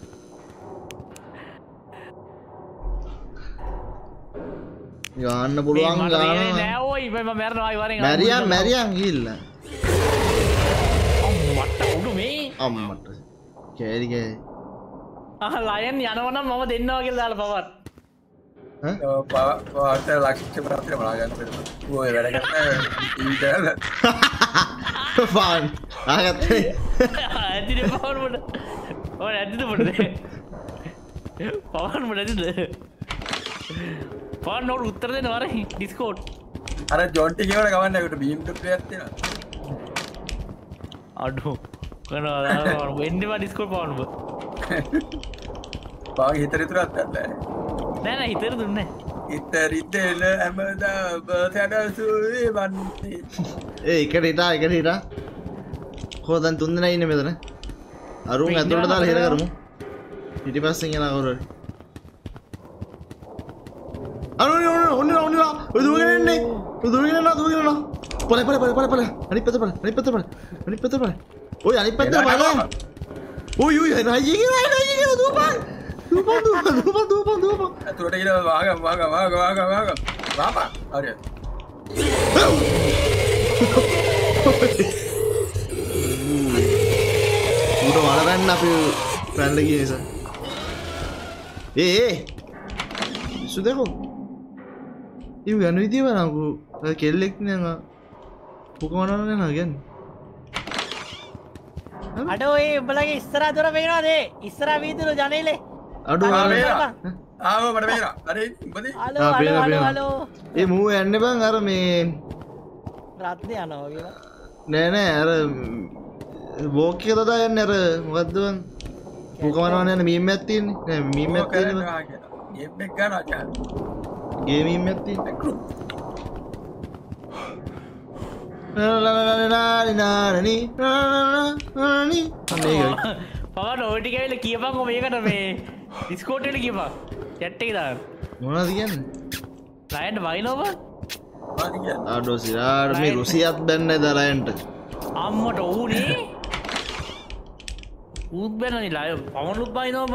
ගාන්න පුළුවන් ගාන නෑෝයි මම මැරනවා ඉවරෙන් මැරියන් මැරියන් ගිහිල්ලා. අම්මට උඩු මේ. අම්මට. කෑරි කෑරි ආ ලයන් යනවනම් මම දෙන්නවා කියලා දාලා පවත්. පාට ලක්ෂ ප්‍රාත්‍ය බලාගන්න ඔය වැඩ කරන ඉන්ටර්නෙට් ෆාන්. ආගත්තේ. ඇදිද පවන් මොඩ ඔය ඇදිද මොඩ පවන් මොඩ ඇදිද? පාන් නොට උත්තර දෙන වර ඩිස්කෝට් අර ජොන්ටි කියවට ගවන්නකට බීම් ඇත්තින අඩු. වෙන්ඩවා ඩිස්කෝල් පවන්බ බා හිතරිතුරත් ඇත්ල නෑන හිතර දුන්න ඉතරිතෙල ඇමදා බතැනසුවේ වන්නේ. (laughs) ඒ එකට හිටා එකට හිටා. හෝදන් තුන්දෙන ඉන්න මෙතන? අරුන් මේ ඇතුළට දාලා හිර කරමු. පිටි පස්සෙන් යන කවුරු හරි අරු ඔන්න ඔන්න ඔන්න දුවගෙන එන්නේ දුවගෙන එනවා දුවගෙන එනවා පොල පොල පොල පොල පොල අනිත් පැත්ත පොල අනිත් පැත්ත පොල අනිත් පැත්ත පොල ඔය අනිත් පැත්ත බලන්න ඔය ඔය නයි කියන නයි කියන දුවපන් දුවපන් දුවපන් දුවපන් දුවපන් දුවපන් ඇතුළට ගිහලා වාග වාග වාග වාග වාග වාපා හරි ඌට වලරන්න අපි පැන්ඩ කිය නිසා ඒ ඒ සු දෙකෝ ඉ ගන්න විතිය වනකු කෙල්ලෙක් නඟ පුකමනන ගැන් අඩ ඔය උඹලගේ ඉස්සර දොර පේනවාදේ? ඉස්සර වීදුරු ජනීලේ. අඩු ඒ මූ ඇන්න බං අර මේ රත්නය යනවා කියලා. නෑනෑ අර බෝකය තදා යන්න අර මොකක්දවන් පුකමනවන යන මීම ඇත්තින්නේ නෑ මීම ඇත්තින ඒෙක් ගන්න ගේමීම ඇත්ති නානී පව නොටිකයිල කියපක් මේකට මේ ඩිස්කෝටට කියපක් චැට්ටේ දා මොනද කියන්න ලයින්ට වයිනෝබ අඩෝ සිරාට මේ රුසියත් බැන්න දරයන්ට අම්මට ඕනේ ඌත් බැනනි ලය පමණුත් බයිනෝබ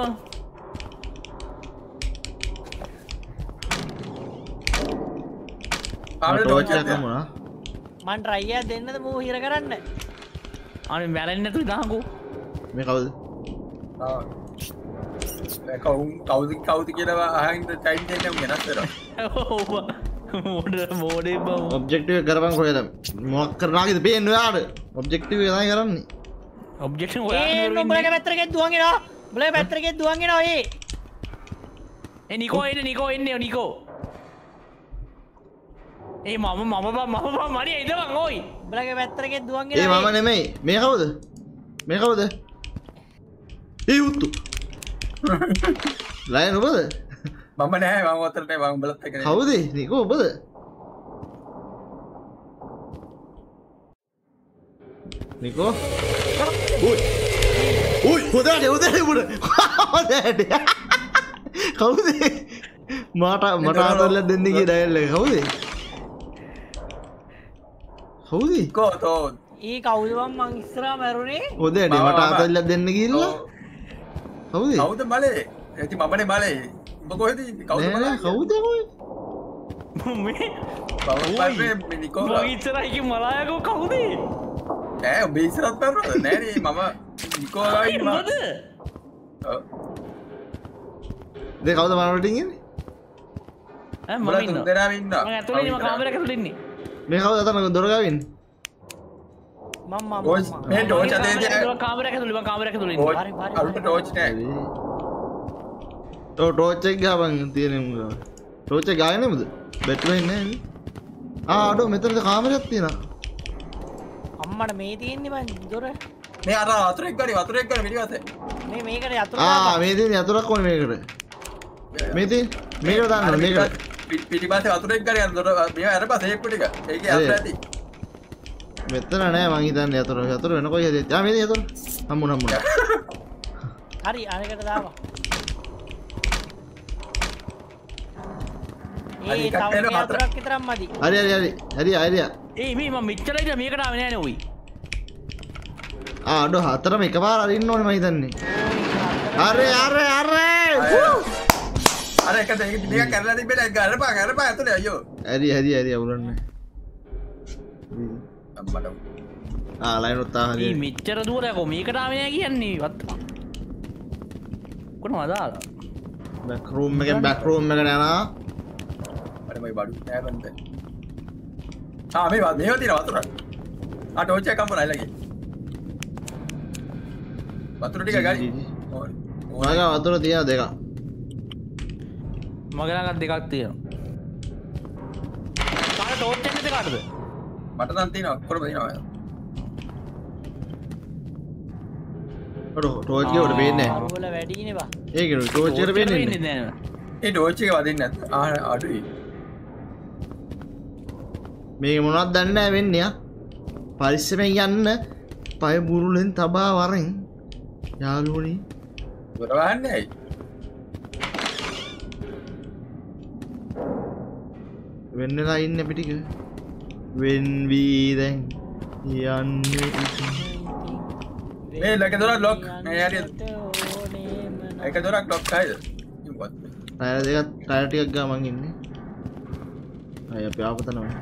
මන් රයිය දෙන්නද මූ හිර කරන්න? අනි මැලෙන්න්නතු දාකු මේ කවද? කවුම් කවුදි කවුති කියනවා අහන්ට චයින් දෙන්නම් වෙනස්සර මෝඩ ඔබ්ජෙක්ටව කරපන් කොයද? මොක් කරනාගෙද පේෙන් යාට ඔබ්ජෙක්ටව යි කරන්නේ ඒ උඹලක පැත්තරගෙත් දුවන්ගෙන බල පැත්තරගෙත් දුවන්ගෙන ඔයේ නිකෝ එන්න නිකෝ එන්න නිකෝ ඒ මම මම මම බා මනි එදවන් ඕයි? බලක පැත්තරගෙත් දුවන්ගෙන ඒ මම නෙමෙයි. මේ කවුද? මේ කවුද? ඒ උත්තු. (laughs) ලය නොබද මම නෑ මම අතරට වං බලත් එක කවුදේ? නිකෝ ඔබද නිකෝ? උයි. හොදට හොදට පුට හොදට කවුදේ? මාට මට අතල්ල දෙන්නගේ ඩැල්ල කවුදේ කවුදී කෝතෝ ඒ කවුදවන් මං ඉස්සරා මැරුණේ හොදට මට අතල්ල දෙන්න කිල්ලා කවුදේ කවුද බලේ ඇති මමනේ බලේ කොහෙද කවුද ඉස්සරයික මලායකෝ කවුදේ? නෑ උඹ ඉස්සරත් පැවරද නෑනේ මම නිකෝගයි මොද දෙ කවුද මනටඉගෙන මම දෙරවින්න ඇතුලීම කාමරක තුළින්නේ මේ කවද අතන දොරගවින් මම මේ ටෝච දේ කාමරක තුළිම කාමරක තුළින් අලුට ටෝච් නෑ ටෝච්චෙක් ගාපන් තියෙන ටෝච්ච ගායනමුද බැට්වෙන්න ආඩෝ මෙතනද කාමරයක් තියෙන අම්මට මේ තියෙන්නේ බං දොර. මේ අර අතුරෙක් ගනි වතුරෙක් ගන පිටිවත මේ මේකට යතුර ආ මේ තින් යතුරක් කොන මේකට. මේති මේකට දන්න මේකට පිටිපස වතුරෙක් ගන දොර මේ අර පස ඒපටික ඒක ඇති මෙතන නෑ මංහිතන්න යතුර යතුර වෙන කොයි ද මේ යතුර හම්මු නම්මුණ හරි අනකට දාවා විතරම් මදි හරි හරි හරි හරි අයිරිය ඒ මේ මිච්චලයිට මේකට නෑ නොවයි ආඩ හතරම එක පාර අරින්න ඕන මහිතන්නේ අරය අරය අරේ අර එක මේ කරලා තිබෙන ගරපා ගරපා ඇතුලේ අයියෝ. ඇරි හැරි ඇරි අවුරන්න. අම්මට. ආලයින උත්තා හරි මෙච්චර දුවරයකෝ මේකටාවනය කියන්නේ. වත්. කොට මදාලා බැක්රූම් එක බැක්රූම් එක යනා අරමයි බඩු නෑබන්ද ආ මේ වා මේවා තියෙන වතුර. ආ ටෝච් එක කම්පන අයිලගේ. වතුර ටික ගනි මග වතුර තියෙන දෙක මගලගත් දෙකක් තියෙන කාට ටෝච්චන්න දෙකාටද මට නම් තියෙන ඔක්කොම තියෙනවා ටෝචිකට පේන්නේ අරුවල වැඩිනෙවා ඒක ටෝචර පේන්නේ නෑ ඒ ටෝච් එක වදින්න නැත් ආ අඩුයි. මේ මොනත් දන්න වෙන්නය පරිස්සමෙන් යන්න පය බුරුලෙන් තබා වරෙන් යාලුවනී දොරවන්න ඇයි වෙන්නලා ඉන්න පිටික වෙන්වී දැන් යන්න. මේ ලක දොරක් ලොක් මේ හරි එක දොරක් ලොක් අයිද ටයර දෙකත් ටයර ටිකක් ගා මං ඉන්නේ. අය අපි ආපතනවා.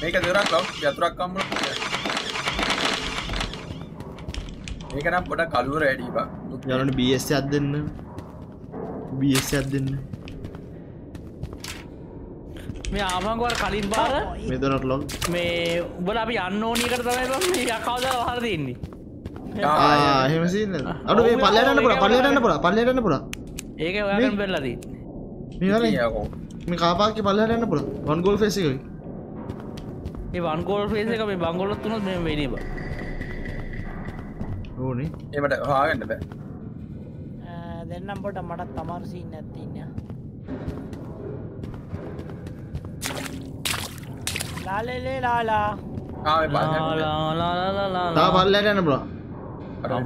මේක දොරක් ලොක් යතුරක් කම්බල මේක නම් පොඩ කලුවර ඇඩී බා යලට බස් අත් දෙන්න. බස් අත් දෙන්න මේ ආමංගවර කලින් බාර මෙදරට ලොක් මේ උබල අපි අන්න ඕනකට තමයි බං මේ යකවද හර දෙන්නේ ආහෙමසින්න අඩු මේ පල්ලටන්න පුළ පල්ලටන්න පුළ පල්ලටන්න පුළ ඒක ඔයාගන් බෙල්ලදී මේ මේ කාපාක පල්ලටන්න පුළ වන්ගෝල් ෆෙසිකයි ඒ වන්ගෝල් ෆේස එක මේ බංගොලොත් තුනොත් මේ වෙනේ බ. ඕනේ. ඒමට හාගන්න බෑ. දෙන්නම් පොට මටත් තමාරසින්න ඇත්තින්න ලාලෙලේ ලාලා ආ තා පල්ලටන්න පුළ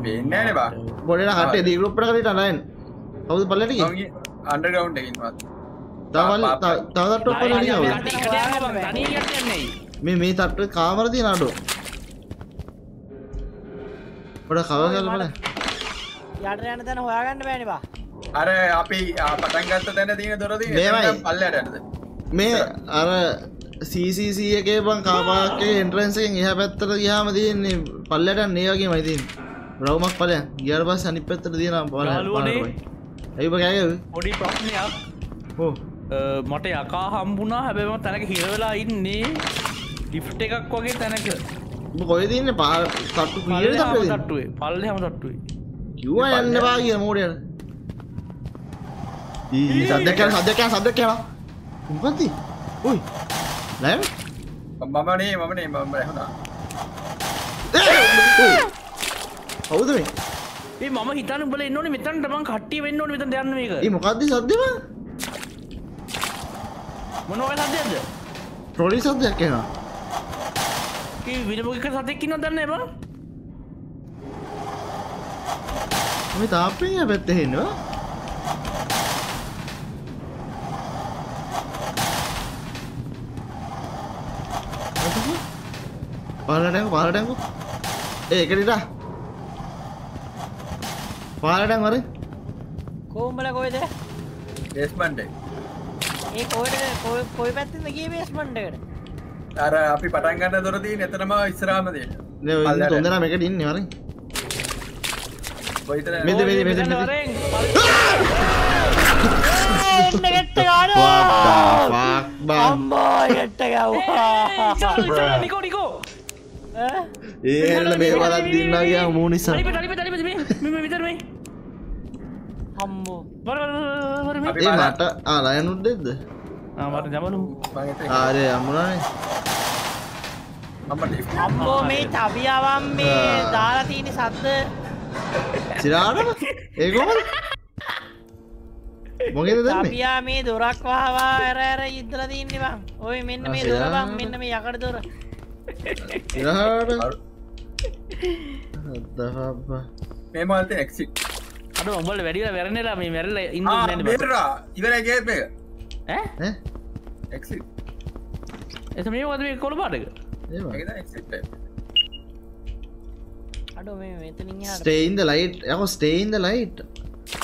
පෙන්නන බා බොඩට හට දීගරුප්ට කරට අනයන් කවුද පල්ලට අන්ඩගවන්් එකන්වත් තවල් තවදට ඔපල තනී මේ මේ තට්ට කාමරති නාඩු පොඩ කව කල්බල යට යන තැන හොයාගන්න බෑනිවා අර අපි පටන්ගත්ත තැන තියෙන දොරද මේවයි. පල්ලටද මේ අර සීසිසි එකේ බං කාපාකේ එන්ට්‍රන්සෙන් එහ පැත්තර ගහම තියන්නේ පල්ලට නේවගේ මයිතින් රවමක් පලය ගියර බස් අනි පැත්තර තියෙන යාළුවනේ. ඇයිබ කෑග පොඩි ප්‍රශ්නයක්. හෝ මට යකා හම්බුණා. හැබැම තැනක හිරවෙලා ඉන්නේ. ලිෆ්ට එකක් වගේ තැනක. කොය තින්න පා තට්ටු තට්ටුවේ. පල්ලෙ හම තට්ටුවේ. කිව්වා යන්නවා කිය මෝඩයට සදකන සදකන සදක යන උපති ඔයි ලැ මමනේ මමනේ මම රැහුණා (laughs) හවුද මේ? ඒ මම හිතන බල එන්නන මෙතන්ට මං කට්ටිය වෙන්න ඕන මෙතන් දන්න මේක. ඒ මොකක්ද සද්දම මොනවල සදයක්ද ට්‍රොලි සද්දයක් එනවා. විලමක සතෙක්කින්න දන්න බ මේ තාප්පය පැත්තහෙන්නවා පාලටැක පාලටැකු ඒකටටා පාලටැන් වර කෝම්බල කොයිද ඒස්මන්ඩේ ඒ කොයිට කොයි පැත්තිද ගිය බේස්මන්ඩකට අර අපි පටන්ගන්න දොරදී එතනම ඉස්රාමදේ හොඳන එකට ඉන්න වර කොයිතර මෙද මෙද මෙද මෙද එන්න ගෙට්ට ගාන බා අම්බෝ ගෙට්ට ගව්වා නිකෝ නිකෝ ඒන්න මේ වලත් දින්නගේ මූ නිසා හම්බෝ ඒ මට ආලයනුත් දෙද්ද මට ජමනු ආරය අම්මුණනේ අම්බෝ මේ තබියාවම් මේ දාලා තියනි සද්ද සිරාට ඒකොම මොකෙද තබියා මේ දොරක් වහවා ඇර ඇර ඉදල තින්නේ බං ඔය මෙන්න මේ දොර බං මෙන්න මේ යකට දොර මේ මල්ත එක්සි අඩ ඔබල වැඩිල වැරනෙලා මේ මැරල ඉන්න බේරා ඉවරගේ එක ඈ එක්සි එස මේ වද මේ කොළ පාටක ඒවා අඩු මේ මෙතනින් එහාට ස්ටේන්ද ලයිට් යක ස්ටේන්ද ලයිට්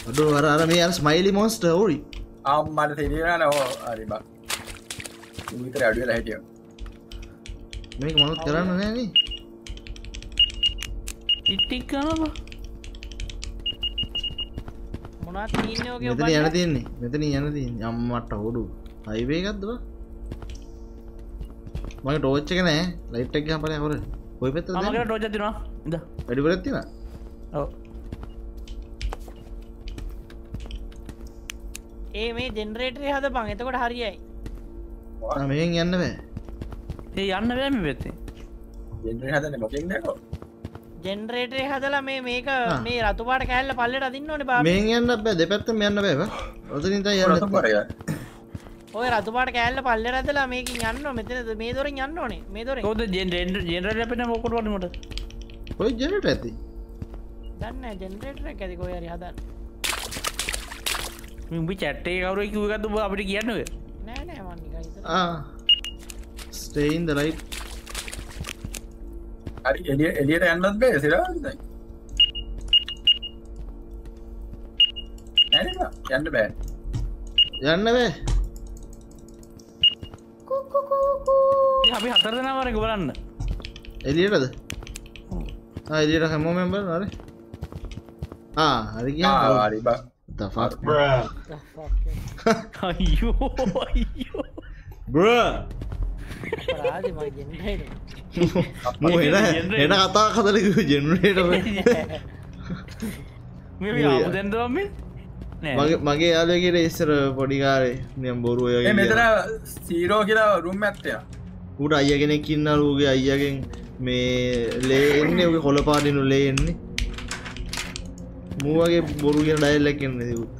අඩු වර අර මේ අර ස්මයිලි මොස්ට ඕරි ආම්මට තෙරෙන හෝ අරිබා විතර අඩුවල හැටිය මේක මනුත් කරන්න නෑන ඉට්ටික් කනවා මොනත් තිීන්නෝගේ මෙතන යන තියන්නේ මෙතන යන තින් යම්මට හොඩු අයිවේගත්දවා මගේ ටෝච්ච එක නෑ. ලයිට්ක් පල හොර. ඔය පෙත මකට රෝජතිනවා ඉද වැඩිපරත්තින ඔව. ඒ මේ ජෙනරේටරේ හද බං එතකොට හරියයි. මෙෙන් යන්න බෑ ඒ යන්න බෑම වෙත්තේ හදන මොකින්නකෝ ජෙනරේටරේ හදලා මේ මේක මේ රතුපාට කෑල්ල පල්ලට අදින්න ඕන බා. මෙෙන් යන්න බෑ දෙපැත්තම යන්න බෑව ඔතනින්ත යන්න පරය ඔය රතුපාට කෑල්ල පල්ල රදලා මේක යන්න මෙතන මේ දොරින් යන්න ඕනේ. මේ දොර කෝද ජෙන් ජෙනර ලැපෙන මොකට වනීමට කොයි ජනට ඇති දන්න ජෙනරේටර එක ඇති කොය හරි හදන්න. උඹි චැට්ටේ කවරු කිවගත්තු බ අපිට කියන්නව නෑ නෑ මන්නික ස්ටේයින් හරි එලිය එලියට යන්නත් බේ සිරාදයි යන්න බෑ යන්න වේ අපි හතර දෙනවරක බලන්න. එලියටද එලියට හැමෝ මෙම්බර් හරි. හරි හරි බා. දෆක් (laughs) (laughs) එන එන කතා කතලක ජෙනරේට මේ ආපුදැන්දවම මගේ මගේ යාලකට ඉස්සර පොඩිකාරේ නියම් බොරුව ඒ මෙතන සීරෝ කියලා රුම් ඇත්තය උට අයගෙනෙක් ඉන්නලුගේ අයියගෙන් මේ ලේ එන්නේ ඔගේ කොළ පාටිනු ලේ එන්නේ. මූවගේ බොරු කියෙන ඩයිල්ලක් එන්න තිවුත්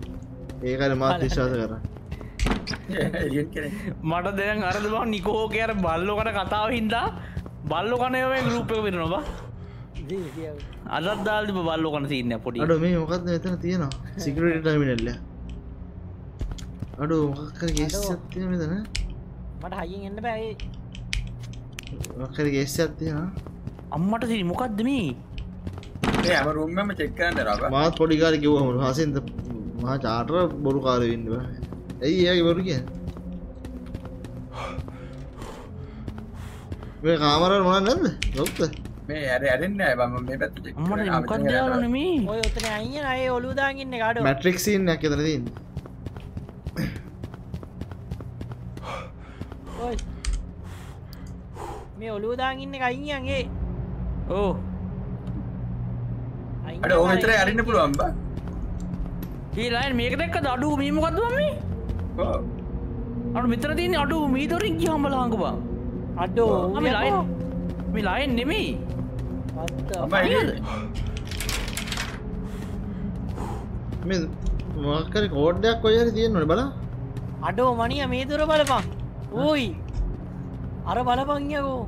ඒකට මාත් විශ්වාස කර මට දෙයන් අරද බව නිකෝ කියර බල්ලෝකට කතාව හින්දා. බල්ලෝ කනයවේ ගරුප්පක වෙනවා අදත් දාල්ම බල්ලෝ කන සින්න පොඩි. අඩ මේ මොකක්ද එතන තියෙනවා? සිකරට ටමිනල්ල අඩු මොකක්කර ගෙස්සත්තිය මෙතන. මට හයිින් එන්න බැයි මොකර ගෙස්ස ඇත්තියෙන අම්මට සිරි මොකක්ද මේ? ඇම රුම්ම චෙක්කරන්න රබ මාත් පොඩිකාර කිවහම හසෙන්ද මහා චාටර බොරු කාරවින්ඩුව ඇයි ඒගේ බොරු කිය මේ කාමර මොන නැද ලොක්ත මේ ඇර ඇරෙන්න්න බම මේ පැත් යාලනමී ඔය උතන අයිය අය ඔලුදාගන්න කාඩ මැට්‍රික්සින් ඇක තරතින් මේ ඔලුදාගන්න අයියන්ගේ ඕ අට ඕමතර අරන්න පුළුවන් බා ඒලායින් මේක දැක්ක අඩු මීමකත්වම අට මෙතර තියන අඩු මීතොරින් ගි හම්බලහංකවා අඩෝ මේ ලයින් නෙමෙයි. මොකර කෝඩ්ඩයක් කොයර තියෙන්න්නට බල. අඩෝ මනිය මේ තුර බලපා ඕයි අර බලපංයකෝ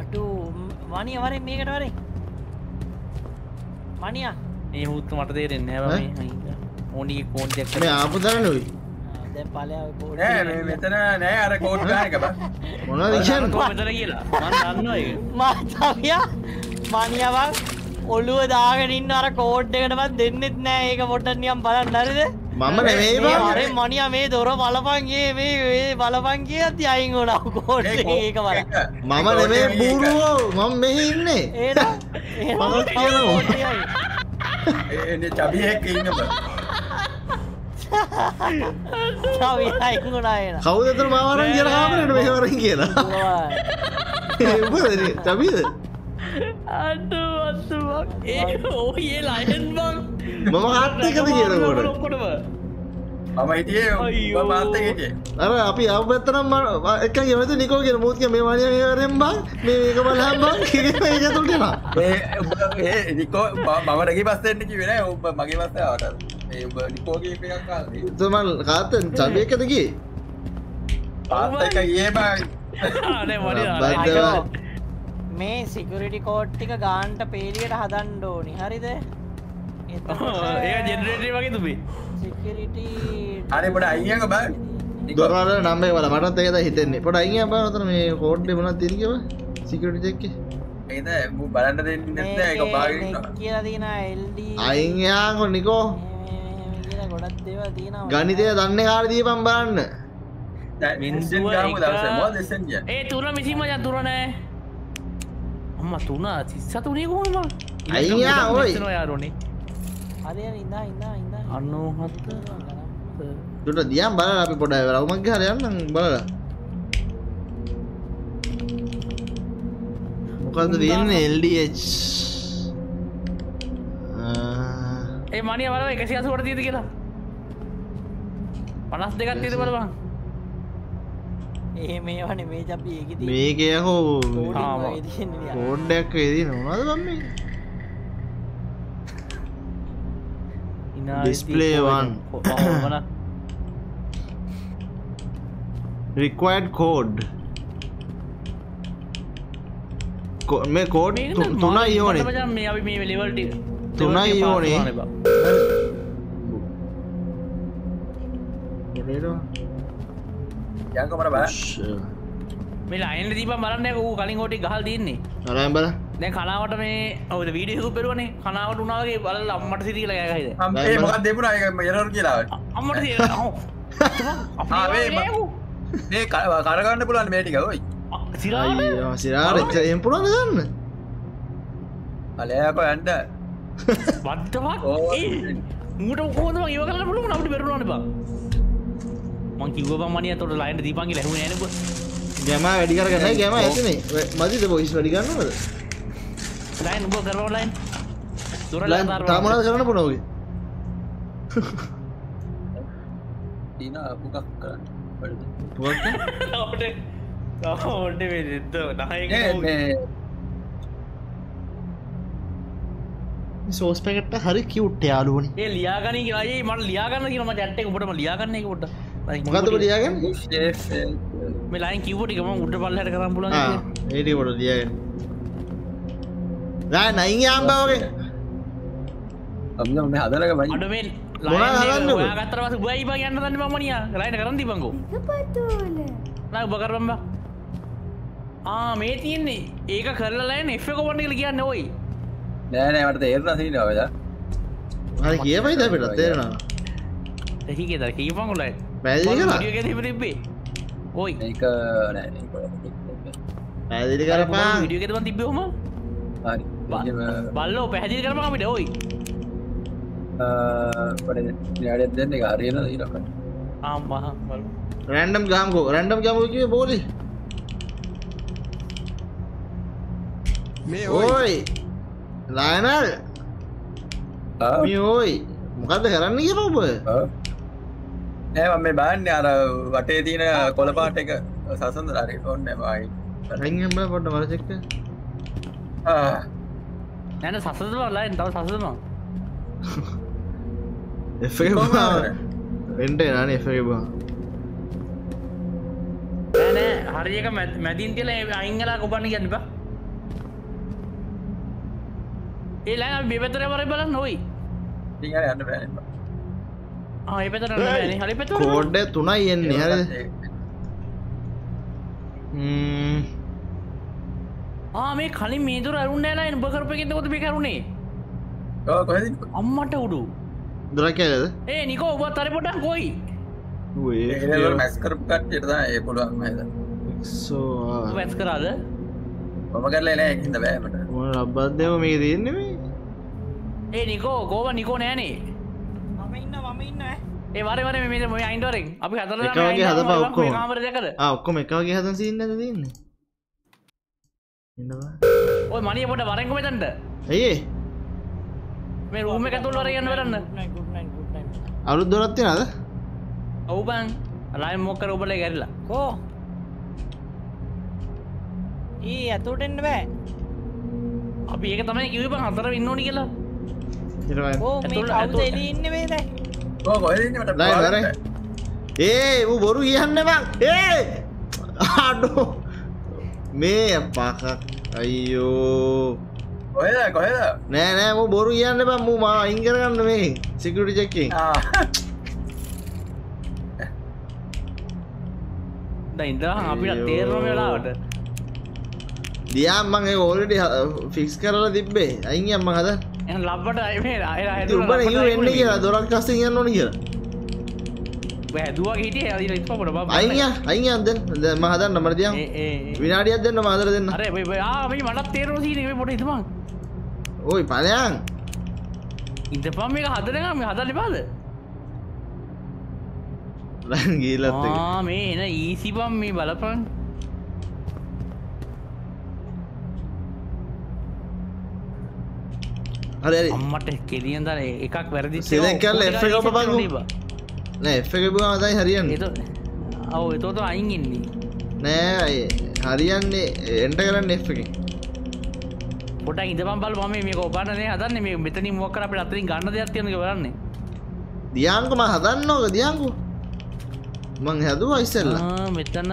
අටු මනිය වරෙන් මේකට වරේ මනිය ඒ හුත්තු මට තේරෙන්න ඕනි කෝන්ටක් මේ ආපු දරනුයි නෑ මෙතන නෑ අර කෝට් ගානක බ. මොන විෂන් කියලා මාතාවිය මනියවක් ඔල්ලුව දාගෙනින් අර කෝඩ්ඩකටවත් දෙන්නෙත් නෑ. ඒක පොට්ට නියම් බලන්න නරිද මම අරේ මනිය මේ දොර බලපන්ගේ මේ බලපන්ගේ අති අයින් ගොඩක් කෝඩ් ඒක බල මම නෙමේ බූරුවෝ. මම මෙහි ඉන්නේ. ඒ එ චබියෙක් ඉන්න කවුදතර මාවරන් කිය කාමරට මෙහවරන් කියලා? චබීද අඩ අත්තුවක් ඒ ඕයේ ලයන් බං මම හත්තකද කියනකොට ඔක්කොටම මම හිටියේ මාත හිටිය. අර අපි අවබත්තරම් එක ගෙමතු නිකෝ කියෙන මුූතිය මේ වනය මේවරෙන් බං මේ මේක බලහම් බං (laughs) ඒක ඒ නිකෝ මම රැකි පස්සෙන්න්නකි වෙන ඔබ මගේ පස්සාවට නිකෝගේ තුමල් කාතන් චබයකදකි පාත එක ඒ බද්දවා මේ සිකරිටි කෝට්ටික ගාන්ට පේලියට හදන්ඩ ඕනි. හරිද? ඒ ජෙනරේටේ වගේ තුබේ සිකරිටි අරපට අයික බ. දොරට නම්බේ වල මටත් ඒකද හිතෙන්නේ. පොට අයිය බානතන මේ කෝඩ්ඩ මොනත් තිරිකව සිකට චෙක්ක ඒද බලන්න දෙන්න එක බාගන්න අයියාකො නිකෝ. ගනිතය දන්න කාරදී පම්බාන්න දෙසන්ය ඒ තුර මිසිම යතුරනෑ අම්ම තුනා තිස්සතුනේ කොහම අයියා ඔයි. යාරුණේ හරි ඉන්න ඉන්න ඉන්න අන්නෝ හත්ත දුට දියම් බල අපි පොඩ රවමක් හර යන්න බලල. මොකද තියන්න එල්ඩH ඒ මනිය වල එකසි අසුවට තියද කියලා. පනස් දෙකත් තිද බලබං ඒ මේ වන මේ ඒකති මේකය හෝ ආම. කෝඩ්ඩයක් වෙදී නොනද බම්ම Display one. required code. මේ කෝඩ් තුනයි ඕනේ මේ අපි මේ ලෙවල්ට තුනයි ඕනේ. යංකමට බෑ මේ අයින් දීප මරන්න වූ කලින් හෝටි ගහල් තින්නේ බල දැ කනාවට මේ ඔද වීඩියකු පෙරුවනේ කනාවට උනාවගේ බල අම්මට ගහිද ඒ මොකක් දෙපුර යනරු කියලා අම්මට (laughs) මේ කරගන්න පුලන් මේටික ඔයි. සිරා සිරාරච්ච එම් පුරන්න ගන්න අලයක ඇන්ට ඕ. මට කෝදම ඒව කල පුලු නට පෙරුණන බා. මං කිව මනිය තොට ලයින්ට දීපන්ගේ ලැහුණ නෑනක ගැම වැඩි කරගන්න. ගැම ඇතිනේ? මදිද බොයිස් වැඩිගන්නවද ලයින් උබ කරවලයින් දුර තාමනත් කරන්න පුනෝගේ ඊන පුකක් කරන්න ඔට ඔට වෙදද නහය සෝස් පැකට්ට හරි කිව්ට් යාලුවනි ඒ ලියාගන කියලායි මට ලියාගන්න කියම ජැට්ටක උටම ලියාගන්න එක ොට මොකතක ලියගන්න මේ ලයින් කිවටිකම උට පල්ලට කරම් පුල ඒට කොට ලියගෙන රෑ නයි යාම්බාවගේ අම මේ හදරක බයි අඩුවෙන් මොනා හදන්නද? ගත්තරවස බයි බ යන්න දන්න මනිය. ලයින කරන්න තිබංගු නෑ උබ කරම්බ ආ මේ තියන්නේ. ඒක කරලලයින් එ කොපන්ඩ කියන්න ඔයි. නෑනෑමට ඒරන සී නවද හරි කියපයි දැපිට තේරෙනවා එහිකෙද කීපංගුලයි පැදිලි කලා තිබේ ඔයි. ඒක නෑ පැදිලි කරපා විඩියගෙතම තිබෙහම බල්ලෝ පැහදිි කරම අපිට ඔයි. යාඩ දෙන්න එක හරියන බල රැන්ඩම් ගාම්කෝ රැන්ඩම් ගමකිව බෝලි? මේ ඕයි ලයනල්. ඕයි මොකක්ද කරන්න කිය ඔබ? නෑ මේ බාන්න අර වටේ තියන කොළපාට එක. සසඳ රරි ඔන්න මයි රැංගම්බ පොට මරසෙක්ක නැන සසද වල්ලයින් තව එෆ බා නෑ හරික මැදින් තිල අංගලා කොබන්න ගන්න බා ඒලා බිපතර වර බල නොයි යන්න පතර හරි පත කෝඩ්ඩ තුනයි එන්නේ හර ආ මේ කලින් මේදුර අරුන්න ෑලා උඹ කරපගෙත ොත කරුණේ කොහෙද? අම්මට උඩු. දුරකෑලද ඒ නිකෝ ඔබ තරපොටන් කොයි. මැස්කරප් කට්ට ඒ පුළුවන් මද සෝ වැැස් කරාද? මම කරලා නෑ ඉද බෑමට ලබ්බත්දව මේ. දෙන්නෙම ඒ නිකෝ කෝව නිකෝ නෑනේ මම ඉන්න මම ඉන්න ඒ වරවර මේ මොය අයින්ටරෙන් අපි හතර එක වගේ හදපා ඔක්කොම. කාමර දෙකද? ඔක්කොම එකගේ හදන් සින්න දන්නේ ඉන්නවා ඔය මනිය පොට වරෙන්කම තන්ට ඇයේ මේ රූම එක තුළ වරයන්න කරන්න අලුත් දොරත්ති නද ඔවබන් ලයි මොක්කර ඔබල ගැරලා. කෝ. ඒ ඇතුටෙන්ට බෑ. අපි ඒක තමයි කිවප හතර කියලා. ඉන්න ලයි වර ඒ ඌ බොරු කියන්න බං. ඒ! ආඩෝ මේ පාකක් අයියෝ. කොහෙද? කොහෙද? නෑ නෑ මු බොරු කියන්න බම් මු මා ඉංකරගන්න මේ සිකුටි චෙක්කින් ඉද අපිට තේරම වෙලාවට? දියම්මන් ඕලට ෆික්ස් කරලා තිබ්බේ. අයින් අම්ම හද. එ ලබ්බට අය උබන ඉ එන්න කියලා දොරක් කස්ස යන්න ඕන කියලා හැදුව හිටිය බ අයිය අයිය අද මහදන්න මරදියම් විනාඩියක් දෙන්න මාදර දෙන්න අර මටත් තේරෝ සීනේ පොට ඉතුමන් ඕයි පලයන් ඉද පම් එක හදරම හදල පාද ගීලත් මේ එන ඊසිපම් මේ බලපන් අම්මට කෙරියන් දර එකක් වැරදි කරලා F එක ඔබපන්. නෑ එ එක බවා දයි හරියන්න. ඔව එතෝත අයින් ඉන්නේ. නෑ හරියන්නේ එන්ට කරන්න එක. පොට ඉදපම් බල ම මේ ඔබානය හදන්න. මේ මෙතනි මොකර අපට අතරින් ගන්න දෙයක් තියනක කරන්නේ දියංකුම හදන්න ඕක දියංකු. මං හැදුව ඉස්සල්ල. මෙතන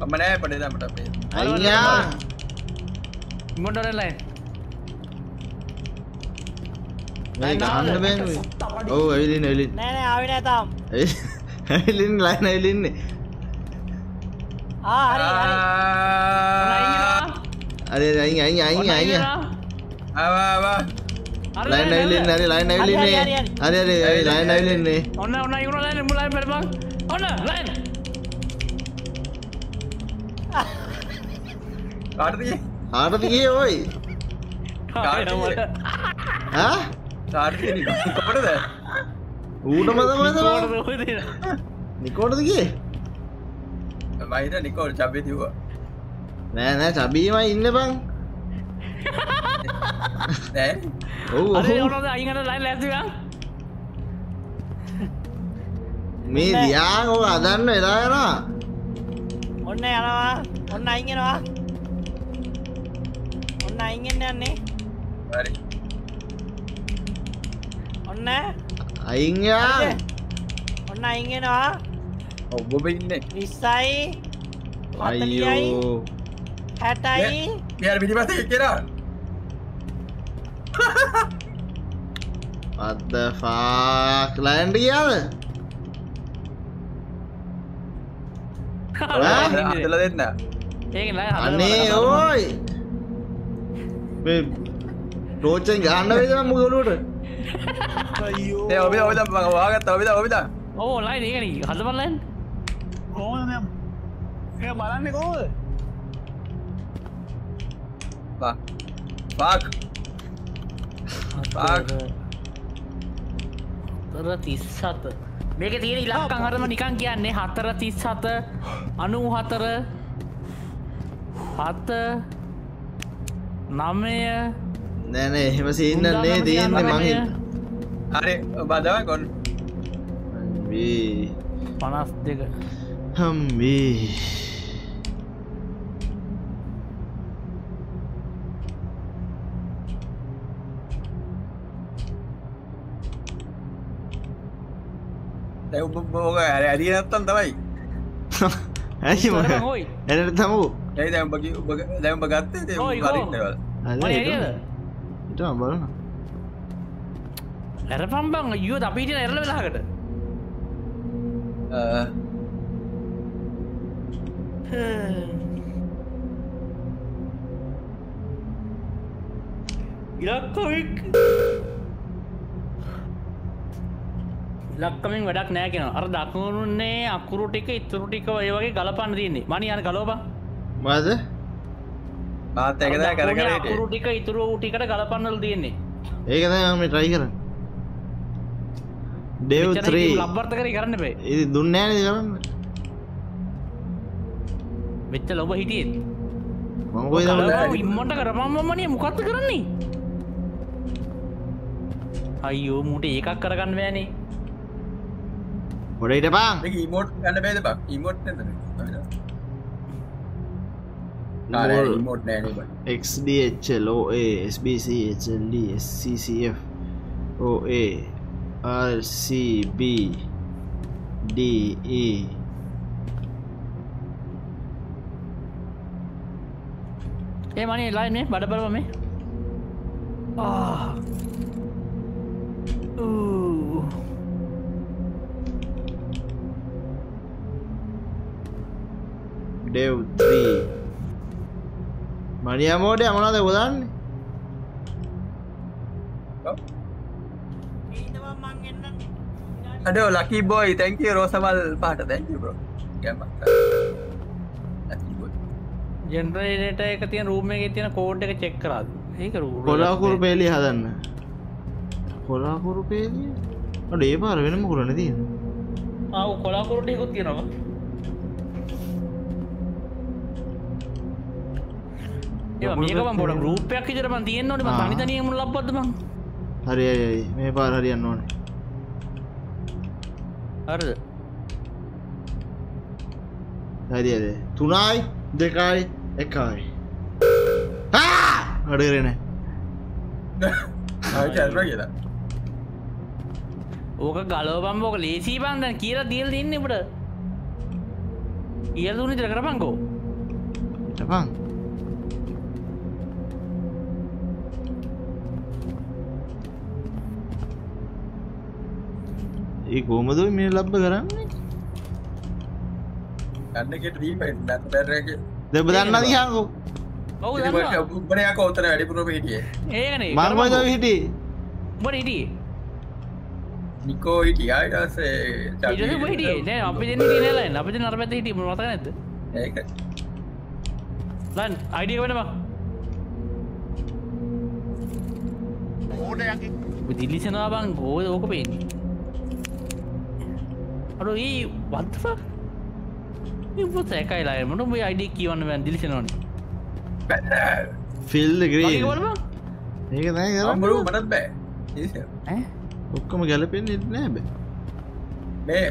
නෑ පඩේ දමට අපේ අයියා මොටරලයි මේ ගහන්න බෑනුවේ ඔව් ඇවිලින් ඇවිලින් නෑ නෑ ආවේ නෑ තාම ඇවිලින් ලයින් ඇවිලින්නේ ආ හරි හරි අර අයින් අයින් අයින් අයිය ආවා ලයින් ඇවිලින් හරි ලයින් ඇවිලින්නේ හරි, හරි, හරි හරි හරි ලයින් ඇවිලින්නේ ඔන්න ඔන්න ඉගුණ ලයින් මුලයින් පෙරපන් ඔන්න ලයින් ආරතිය ඔයි? කාටද ඌට මද නිකෝටදගේ මයිත නිකෝල් චබි තිවා නෑනෑ චබීම ඉන්න බං මේ දයා ඕ අදන්න එදායනා ඔන්න යනවා. ඔන්න අයින් වෙනවා. ඔන්න අයින් වෙන්න යන්නේ. හරි. ඔන්න අයින් යා. ඔන්න අයින් වෙනවා. ඔබ ඉන්නේ. 20යි. අයියෝ. 60යි. මෙයා පිටිපස්සේ කියලා. What the fuck? ලෑන්ඩ් ගියාද? හදලා දෙන්න අනේ ඕයි මේ රෝචෙන් ගන්න වේද නම් මුගේ ඔලුවට අයියෝ ඒ ඔබේ ඔබේ මම වාගත්තා ඔබේ ඔබේ දා ඕ ලයින් ඒකනේ හදපන් ලයින් කොහොමද මේ ඒ බලන්නේ කොහොමද බා බාක් බාක් තර 37 මේක තියෙන ඉලක්කං හරම නිකන් කියන්නේ හතර තිස් හත අනු හතර හත නමය නෑන එහෙම සින්නන්නේ තියෙන්නේ මහින් හරි බදව කොන් පනස් දෙක. හම්බී ඇර ඇරිය නත්තන් තමයි. හොයි. එනට තමු ඇයි දැම් දැම්ම ගත්තේ ඉට බලන ඇර පම්බං යුව අපිට ඇරල වෙලාකට (sighs) ඉලක්කවික් ලක්කමින් වැඩක් නෑකෙන අර දකුණුන්නේ අකුරු ටික ඉතුරු ටික ඔය වගේ ගලපන්න තියන්නේ. මනි යන කලෝබ මද අකුරු ටික ඉතුරු ටිකට ගලපන්නල් තියෙන්නේ. ඒකද මම ට්‍රයි කර ඩෙව් ත්‍රී ලබ්බර්ත කර කරන්න බේ. ඉ දුන්නෑන කරන්න වෙච්ච ලොබ මංකොයි ඉම්මට කරමම්මමනය මොකක්ත කරන්නේ? අයියෝ මුට ඒකක් කරගන්න වෑනේ ගොඩ ඉට පා මෝට් ගන්න බේද බක්? ඉමෝට් XDHLO SBC HLD SCCF OA RCB DE ඒ මනේ ලයි මේ බඩ බලව මේ. ආ. ඌ. ඩෙව් 3 මනියමෝඩ අමනාද ගොදන්නේ අඩෝ ලකි බෝයි තැන්කිය රෝසමල් පාට තැන්කි බෝ ජෙනරේට එක තිය රූම එක තියෙන කෝඩ් එක චෙක් කරාද ඒක කොලාකුරු පේලි හදන්න. කොලාකුරු පේලිය අඩ ඒ පාර වෙනම කරන තිය ආව කොලාකුරට එකකුත් තියෙනවා මේකම පොට ගරුපයක් විතරම තියෙන්න්නට. තනිතනියම ලබ්බදම හරි අයි මේ පාර හරියන්න ඕන. හරද? හරිද තුනයි දෙකයි එකයි. අඩරෙන කියලා ඕක ගලෝපම්බෝක ලේසී බන්දන් කියලා දියල් දෙන්න එපට කියල් දුනි තර කරපංකෝ පන් ඒ කෝමද මේ ලබ්බ කරන්නේ? දෙබ දන්න දිහාකෝ ඔවු උබනයක් ඔත්තන වැඩිපුරම හිටිය. ඒකන මංගොද හිටි බට හිටිය? නිකෝ හිටිය අයිටසේ හිටිය. නෑ අපි කියනලා අපිට නරපැත හිටිය. මත ඒක. ලන් අයිඩිය වෙනවා. දිල්ලිසනවා බං. ගෝද ඕක පේන්නේ අඩු ඒ වත්වා පොත් ඇකයි ලාය මට මේ අයිඩිය කියවන්න වැන් දිලිසනවන. ෆිල්ද ග්‍රී ඒක නෑ අම්බරු මටත් බෑ. ඔක්කොම ගැලපෙන් නෑ බෑ. මේ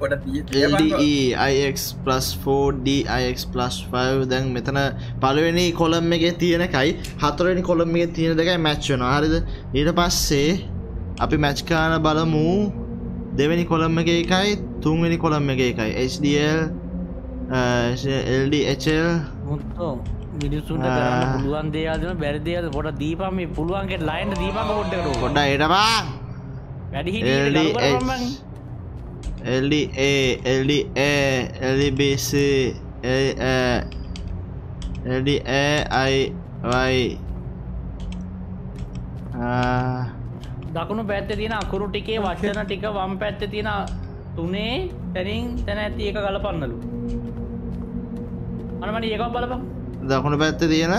පොට LDEIX+4DIX+5 දැන් මෙතන පළවෙනි කොළම් එක තියෙනකයි හතරනි කොළම් එක තියෙන දෙකයි මැච්චන හරිද? ඊට පස්සේ අපි මැච්කාන බලමු දෙවැනි කොළම්ම එක එකයි තුන්වෙනි කොළම්ම එක එකයි HDL LDHL මුත්තෝ ආ. කරන්න පුළුවන් දේයාදන බැරිදේද පොට දීපම මේ පුළුවන්ගේ ලයින්ට දීපම ොඩ්ඩකරු පොඩ්ඩ එටවා වැඩි LDH LDA LDA දකුණු පැත්ත තියෙන අකුරු ටිකේ වචන ටික වම් පැත්ත තියෙන තුනේ තැනින් තැන ඇති ඒක ගලපන්නලු. අනමන ඒක බලපම් දකුණු පැත්ත තියෙන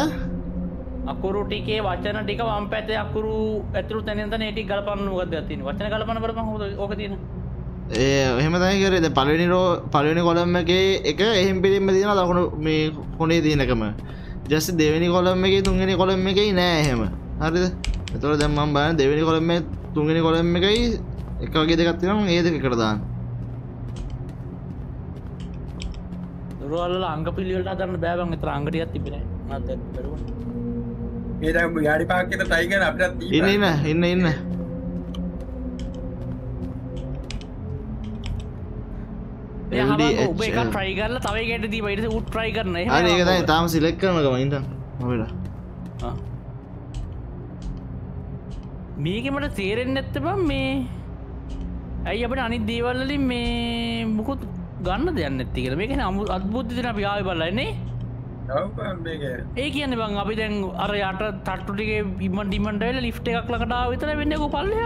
අකුරු ටිකේ වචන ටික වම් පැත්ත අකුරු ඇතුරු තැනත ඒටි ගලපන්න ගද තින වචන ගලපන බලප ඕක තියෙන ඒ එහෙම තයි කරේද පලවෙනි රෝ පලවෙනි කොළම්ම එක එක එහෙම පිළිම තියෙන දකුණු මේ කොනේ තියෙනකම. ජස්ස දෙවැනි කොළම්ම එක තුන්ගෙන කොළම්ම එකයි නෑ එහෙම හරිද? එතොට දැම්මම් බාන දෙවැනි කොළම්ම තුන්ගෙන කොළම්ම එකයි එක වගේ දෙකත්තිනම් ඒ දෙක කරදාන්න දුරවල්ල අංග පිළිවලට අදන්න බෑබන් එතර අංගටියත් තිබෙන මත බැරුව ඒ යාඩි පාක්කත ටයිගන අපිට ඉන්න ඉන්න ඉන්න ඉන්න. ඔබ එක ට්‍රයි කරල තවයි ගැට දී පයිට උත් ට්‍රයි කරන ඒක තාම සිලෙක් කරනකම ඉට මට මේකමට තේරෙන් නැත්ත බම් මේ. ඇයි අපට අනි දේවල්ලින් මේ මුකුත් ගන්න දෙයන්න ඇති කර මේක අමු අත්බුද්ධතින අපි ආය බලන්නේ ඒ කියන්න බං අපි දැන් අර යට තට්ටුටිගේ ඉම ඩිමන්ටල ලිෆ්ට එකක් ලකටා විතර වෙන්නකු පල්ලය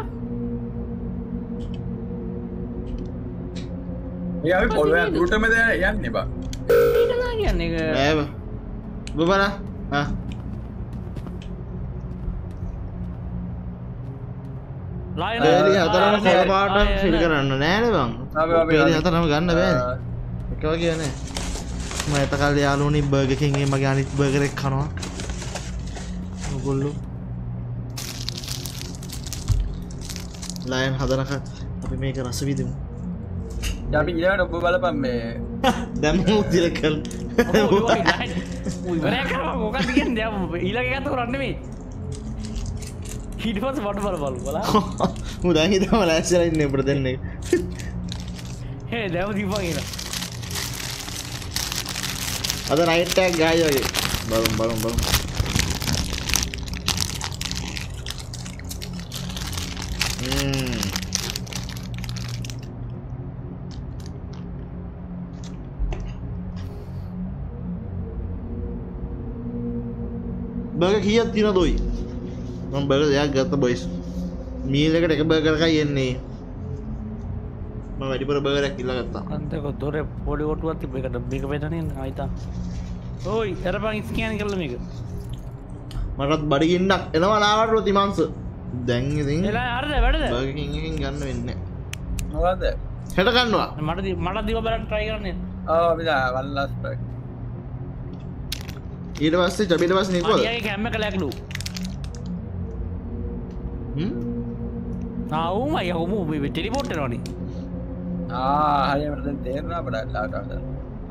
ඒ පොල ටම ද යන්න බා. කියන්න එක පේරි හතරම කොලපාට ෆිල් කරන්න නෑන බං. පේරි හතරම ගන්න බෑ එකව කියන ම ඇතකල් යාලුනි බර්ගකින්ගේ මගේ අනිත් බර්ගරෙක් කනවා. ගොල්ලු ලයන් හදනක අපි මේක රස විදමු යපි ඉලාට ඔබ බලපම් මේ. දැම තිරකල් මොක තියෙන් දෙ ඊලක ගත කරන්න මේ හිටපස පට බල බලු. බලා (laughs) මුදන් හිතම ලෑස්සල ඉන්න එපට දෙන්නේ (laughs) හේ දැම තිීපගෙන අද නයිට්ටක් ගාය වගේ. බලම් බලම් බලම්. බග කියත් තින දොයි මම බග දෙයක් ගත්ත බොයිස් මීලකට එක බග කරකයි එන්නේ ම වැඩිපුර බගරැක් ඉල්ල ගත්තා අන්තක තොර පොඩි ඔටුවත් තිබ එකට බික පෙටන අයිතා ඕයි ඇරපං ස්කෑන කරල මේක මටත් බඩිගින්නක් එනවා නාවට රොතිමන්ස දැන් ඉතින් එලා අරද වැඩද බගකින් ගන්න වෙන්න මොකද හෙටකන්නවා මට මට දිව බල ට්‍රයි කරන්නේ ආ විදා වල්ලස් ඊට පස්සේ චබිට පස් නිකෝද මගේ කැම්ම කලැක්ලු අවුම යහුම ටෙලිපොට්ට නොනේ හරිමට තේරනා පඩල්ලාට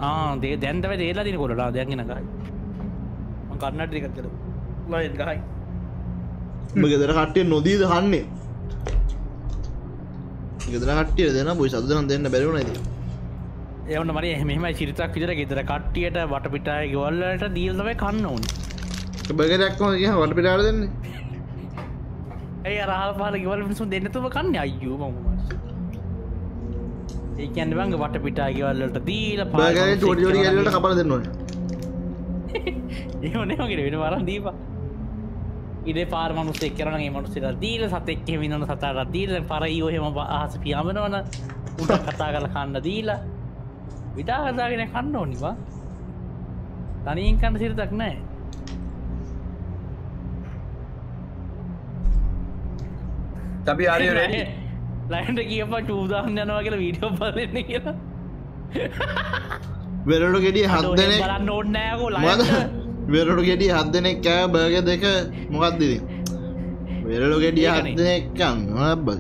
ආදේ දැන්ටව දේලා දින කොටලා දැන්ගෙන ගයි කන්නට ටිකත් කර ගයි ගෙදර කට්ටිය නොදීද හන්නේ? ගෙදර කට්ටිය දෙන බොයි සදනම් දෙන්න බැරිවුණ ඇති එවන මරි එහම චිරිතක් විතර ගෙතර කට්ටියට වටපිටාය ගවල්ලට දීල්ලවයි කන්න ඕන. බගරක්ම කිය වට පිටාර දෙන්නේ ඇයි අරහල් පාල ගවල මිසු දෙන්නතුව කන්න? අයූ මම ඒකන්න බංග වට පිටාගවල්ලට දීල බගර චෝඩි ජෝඩි ගලට කපල දෙන්නවා ඒමනමගෙන වෙන වරන් දීපා ඉඩ පාර මනුස්ස එක්කරනගේ මනුස්සට දීල සතෙක් විනන සතාට දීල පරයෝහෙම අහස පියාමනවන උට කතා කල කන්න දීලා. විටා කතාගෙන කන්න ඕනිවා තනියෙන් කන්න සිරතක් නෑ තබි ආරය (laughs) ලයින්ට කියප චූදාහන් යනවා කියලා (laughs) වීඩියෝ බලන්න කියලා. වෙරඩු ගෙඩිය මද ලයින්ට. වෙරඩු ගෙඩිය හත් දෙනෙක් කෑ බර්ග දෙක මොකක්දිද වෙරලු ගෙඩිය හත් ඒකනේ. දෙනෙක්කන් නොබල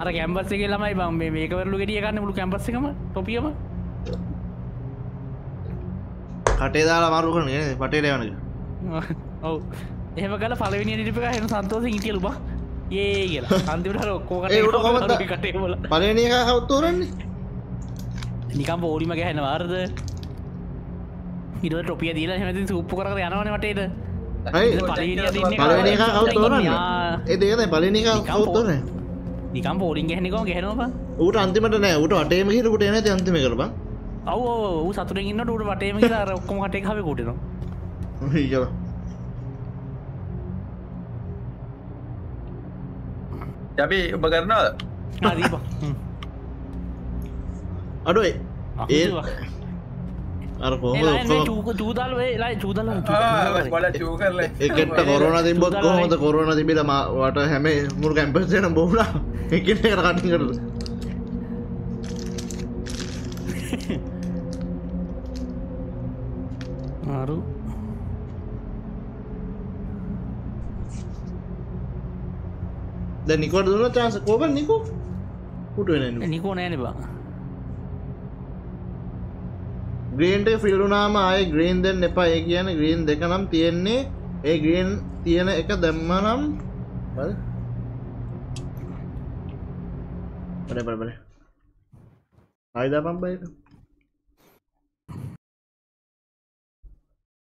අර කැම්පස්සේ ළමයි බම් මේ මේකවරලු ගෙටිය ගන්න මුළු කැම්පස්සකම ටොපියම? කටේ දාලා මරු කරන පටේ යනක (laughs) ඔව එහම කල පලවිනි නිිපක හෙන සන්තෝස හිටියලු බා ඒ කියලා. අන්තිමට කොහොමද? කටේවල පලනක කවත්තුරන්නේ නිකම් පෝඩිම ගැහෙන වාර්ද? ඉඩ ටොපිය දීලා හැමති සුප්පු කර යනවන වටේට පලන කවත්තුරන නිකම් පෝඩින් ගැහෙනකෝ ගැහෙනවා ඌට අන්තිමට නෑ. ට අටේම හිරකුට එන අන්තිම කරබ ඔව ඌ සතුරෙන්න්න ටට වටේම කියලා ඔක්කොම කටේ හම කොටනවා ජබි ඔබ කරනවාද අඩුවේ ඒ එකට කොරන තිබොත් කොහොමද කොරන තිබිල වට හැම මුරු කැම්පසන බෝලා එකට කර කටින් කරද මාරු ද නිකොට දුන්න චාස කෝබ නිකු? පුටුවෙන නිකෝ. නෑන බා. ග්‍රීන්ට ෆිල්රුනාම ආය ග්‍රීන් දෙන්න එපා. ඒ කියන ග්‍රීන් දෙක නම් තියෙන්නේ. ඒ ග්‍රීන් තියෙන එක දැම්ම නම් බඩ බඩ බඩ ආයිදා පම්බයික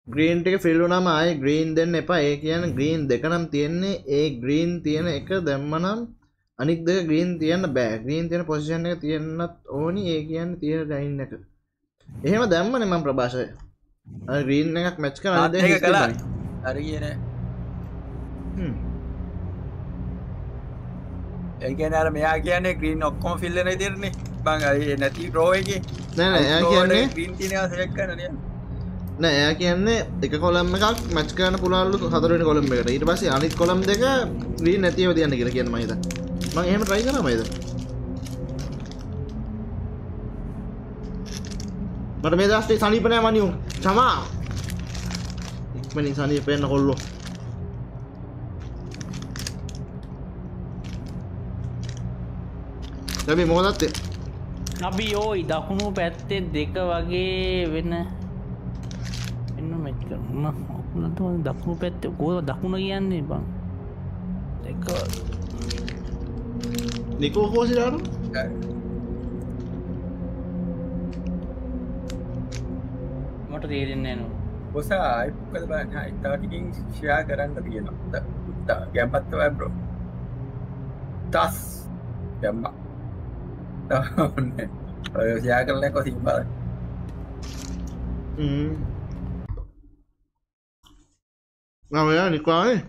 ග්‍රීන්ට එක ෆිල්රුනාම ආය ග්‍රීන් දෙන්න එපා. ඒ කියන ග්‍රීන් දෙකනම් තියෙන්නේ. ඒ ග්‍රීන් තියෙන එක දැම්මනම් අනික් දෙක ග්‍රීන් තියන්න බෑ. ග්‍රීන් තියෙන පොසිෂන් එක තියෙන්න්නත් ඕනි. ඒ කියන්න තියෙන ඩයින් එක. එහෙම දැම්මන මම ප්‍රභාෂය ග්‍රීන් එකක් මැච් කර ඒක කලා හරි කියන ඒකන අර මෙයා කියන්නේ ග්‍රීන් ඔක්කොම ෆිල්ලන තිරන්නේ බං නැති රෝයක නෑ එයා කියන්නේ ග්‍රීන් තිනසයක්කන නෑ එයා කියන්නේ එක කොළම් එකක් මච් කරන පුලාල්ලු හතරට කොළම් එකට. ඊට පස්සේ අනිත් කොළම් දෙක ග්‍රීන් නැතිව තියන්න කියලා කියන මහිත මං එහෙම ට්‍රයි කරමයිද මට මේ දස්ටේ සනීපනෑ මනියුම් තමා ඉක්මනින් සනීපයන්න කොල්ලො. ලැබි මෝදත්තේ අපි යෝයි දකුණු පැත්තේ දෙක වගේ වෙන්න එන්න මෙච් කරන්න ඔකුලට දකුණු පැත්ත කෝද දකුණ කියන්නේ බං? දෙක නිකෝ කෝසිලාරු මට තේරෙන්නේ නු පොසා අයිපකද බන්න ඉතාටිකින් ෂයා කරන්න තියෙනවා. උත්තා ගැම්පත්තවයි බ්‍රෝ. තස් ගැම්ම ඔය ෂයා කරල කොසිම් බල නමයා නිකානේ